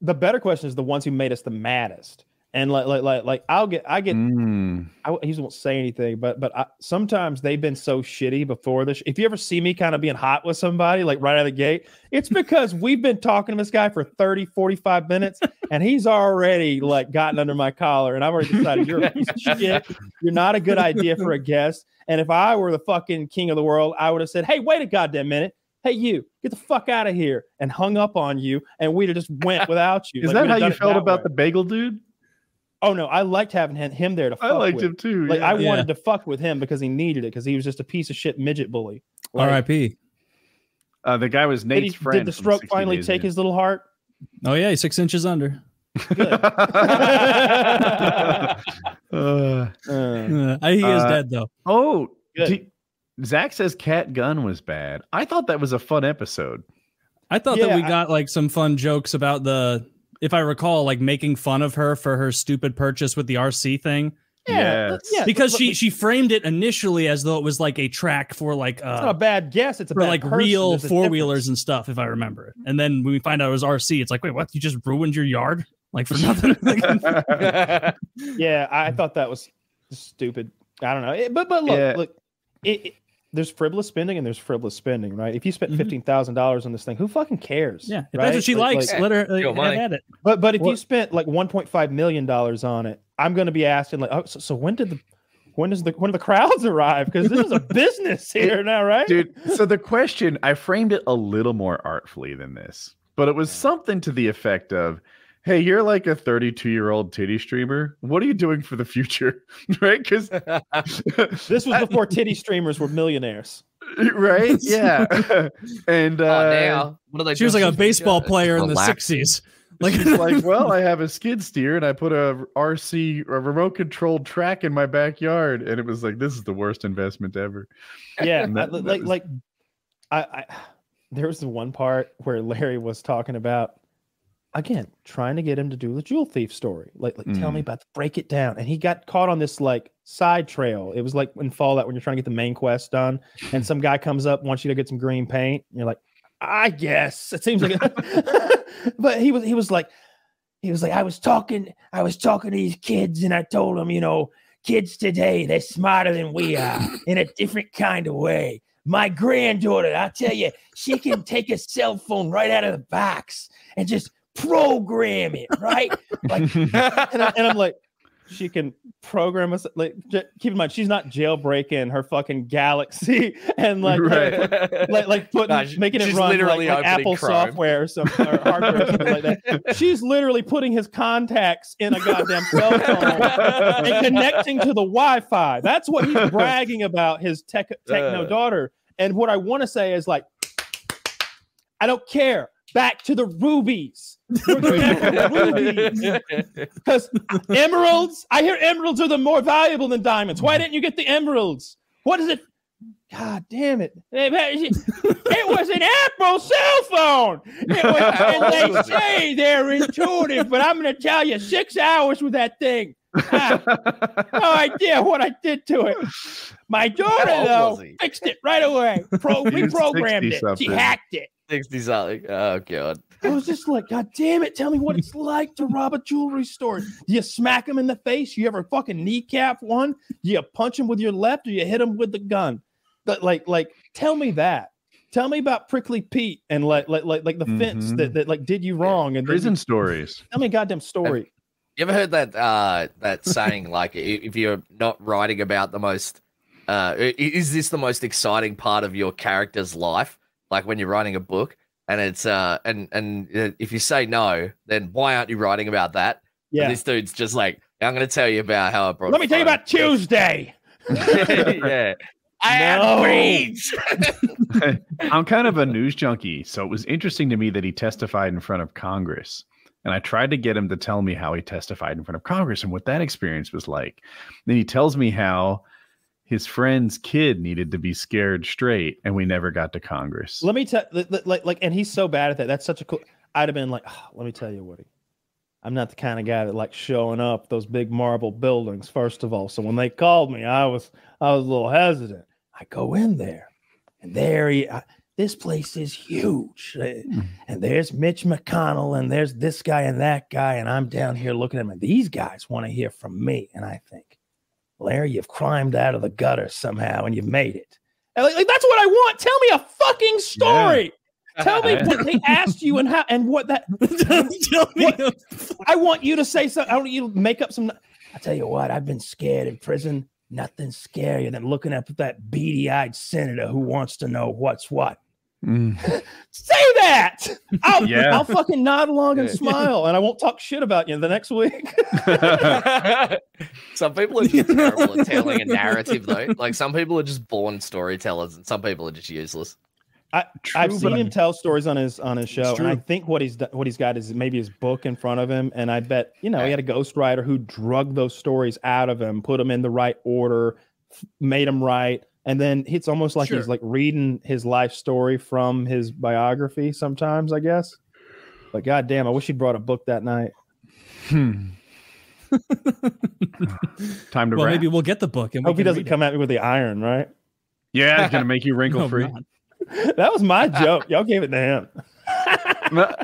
the better question is the ones who made us the maddest. And like, like, like, like, I'll get, I get, Mm. I he won't say anything, but, but I, sometimes they've been so shitty before this. If you ever see me kind of being hot with somebody, like right out of the gate, it's because we've been talking to this guy for 30, 45 minutes and he's already like gotten under my collar. And I've already decided you're a piece of *laughs* shit. You're not a good idea for a guest. And if I were the fucking king of the world, I would have said, Hey, wait a goddamn minute. Hey, you get the fuck out of here and hung up on you. And we'd have just went without you. Is Like, that how you felt about way. the bagel dude? Oh no, I liked having him, him there to fuck I liked with. him too. Like yeah. I Yeah. wanted to fuck with him because he needed it because he was just a piece of shit midget bully. Like, R.I.P. uh, the guy was did, he, Nate's friend. did the stroke finally take In. his little heart? Oh yeah, he's six inches under. Uh, *laughs* Uh, Uh, he is Uh, dead though. oh, Good. do- Zach says Cat Gun was bad. I thought that was a fun episode. I thought that we I- got like some fun jokes about the, if I recall, like making fun of her for her stupid purchase with the RC thing. Yes. yeah. because she she framed it initially as though it was like a track for like It's not a uh bad guess. It's a for bad like person. real four wheelers and stuff, if I remember it. And then when we find out it was RC, it's like, wait, what? You just ruined your yard like for nothing? *laughs* *laughs* *laughs* Yeah, I thought that was stupid. I don't know, It- but but look, Yeah. look, it, it- there's frivolous spending and there's frivolous spending, right? If you spent Mhm. fifteen thousand dollars on this thing, who fucking cares? yeah, if right? that's what she Like- likes, like- let her like, Go have at it. but but if you spent like one point five million dollars on it, I'm going to be asking like, oh, so, so when did the when does the when do the crowds *laughs* arrive? Because this is a business here now, right? Dude, so the question, I framed it a little more artfully than this, but it was something to the effect of, Hey, you're like a 32 year old titty streamer. What are you doing for the future? *laughs* right? Because *laughs* This was before titty streamers were millionaires. *laughs* right? Yeah. and uh, oh, now what are they? She was like a baseball future? player in the '60s. Like, she's like, well, I have a skid steer and I put a RC, a remote controlled track in my backyard. And it was like, this is the worst investment ever. Yeah, that- I- that like was- like I, I there was the one part where Larry was talking about again trying to get him to do the jewel thief story. Like like tell me Mm. about the, break it down, and he got caught on this like side trail. It was like in Fallout when you're trying to get the main quest done, and *laughs* some guy comes up wants you to get some green paint. And you're like, I guess it seems like, *laughs* but he was he was like he was like I was talking I was talking to these kids and I told them you know kids today they're smarter than we are in a different kind of way my granddaughter i'll tell you she can take a cell phone right out of the box and just program it right like and, I, i'm like she can program us like j- keep in mind she's not jailbreaking her fucking galaxy *laughs* and like Right. like like putting Nah, she- making it run like, literally like opening Apple Chrome. software or something or hardware or something like that. *laughs* She's literally putting his contacts in a goddamn cell phone and *laughs* connecting to the Wi-Fi. That's what he's bragging about his tech techno Uh. daughter. And what I want to say is like, I don't care. Back to the rubies. We're going back to the rubies. *laughs* Because emeralds, I hear emeralds are the more valuable than diamonds. Why didn't you get the emeralds? What is it? God damn it. It was an Apple cell phone. It was, *laughs* and they say they're intuitive, but I'm going to tell you six hours with that thing. Ah, no idea what I did to it. My daughter, though, fixed it right away. Pro- *laughs* He was reprogrammed it. She hacked it. 60 something. Oh god. I was just like, God damn it, tell me what it's like to rob a jewelry store. Do you smack him in the face? You ever fucking kneecap one? Do you punch him with your left or you hit him with the gun? But like, like, tell me that. Tell me about Prickly Pete and like like like, like the fence Mhm. that, that like did you wrong and Prison you- stories. tell me a goddamn story. You ever heard that uh that saying like if you're not writing about the most uh is this the most exciting part of your character's life like when you're writing a book and it's uh and and uh, if you say no then why aren't you writing about that And Yeah. this dude's just like I'm going to tell you about how I brought Let me tell you about Tuesday. *laughs* yeah I *laughs* No. have *laughs* rage I'm kind of a news junkie, so it was interesting to me that he testified in front of Congress. And I tried to get him to tell me how he testified in front of Congress and what that experience was like. Then he tells me how his friend's kid needed to be scared straight, and we never got to Congress. Let me tell like like and he's so bad at that. That's such a cool I'd have been like, "Ah, let me tell you, Woody. I'm not the kind of guy that likes showing up those big marble buildings, first of all. So when they called me, I was I was a little hesitant. I go in there, and there he I, this place is huge. Uh, And there's Mitch McConnell, and there's this guy and that guy, and I'm down here looking at them, and these guys want to hear from me. And I think, Larry, you've climbed out of the gutter somehow and you've made it. Like, like, that's what I want. Tell me a fucking story. Tell me *laughs* what they asked you and how and what that *laughs* Tell me What? I want you to say something. I want you to make up some. I tell you what, I've been scared in prison. Nothing scarier than looking up at that beady-eyed senator who wants to know what's what. Mm. Say that. I'll, *laughs* Yeah. I'll fucking nod along and Yeah. smile, and I won't talk shit about you the next week. *laughs* some people are just *laughs* terrible at telling a narrative though like some people are just born storytellers and some people are just useless True, I've but seen him tell stories on his on his show, and I think what he's what he's got is maybe his book in front of him, and I bet you know he had a ghostwriter who drug those stories out of him, put them in the right order, f- made them right, and then it's almost like he's like reading his life story from his biography. Sometimes I guess, but goddamn, I wish he brought a book that night. Hmm. *laughs* Time to well, wrap. maybe we'll get the book and we Hope he doesn't read it. come at me with the iron, right? Yeah, it's gonna make you No, *laughs* wrinkle free. not. *laughs* That was my joke. Y'all gave it to him.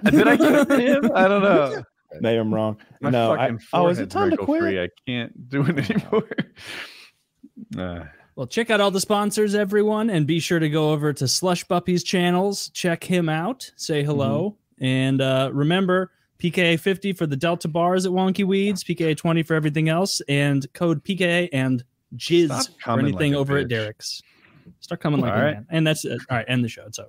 Did I give it to him? I don't know. Maybe I'm wrong. My no, I, oh, is it time to quit? free. I can't do it anymore. Uh, Well, check out all the sponsors, everyone, and be sure to go over to Slush Puppy's channels. Check him out. Say hello. Mm-hmm. And uh, remember, PKA 50 for the Delta bars at Wonky Weeds, PKA 20 for everything else, and code PKA and Jizz for anything like over at. Derek's. Start coming like All a right. man. And that's it. All right, end the show. It's over.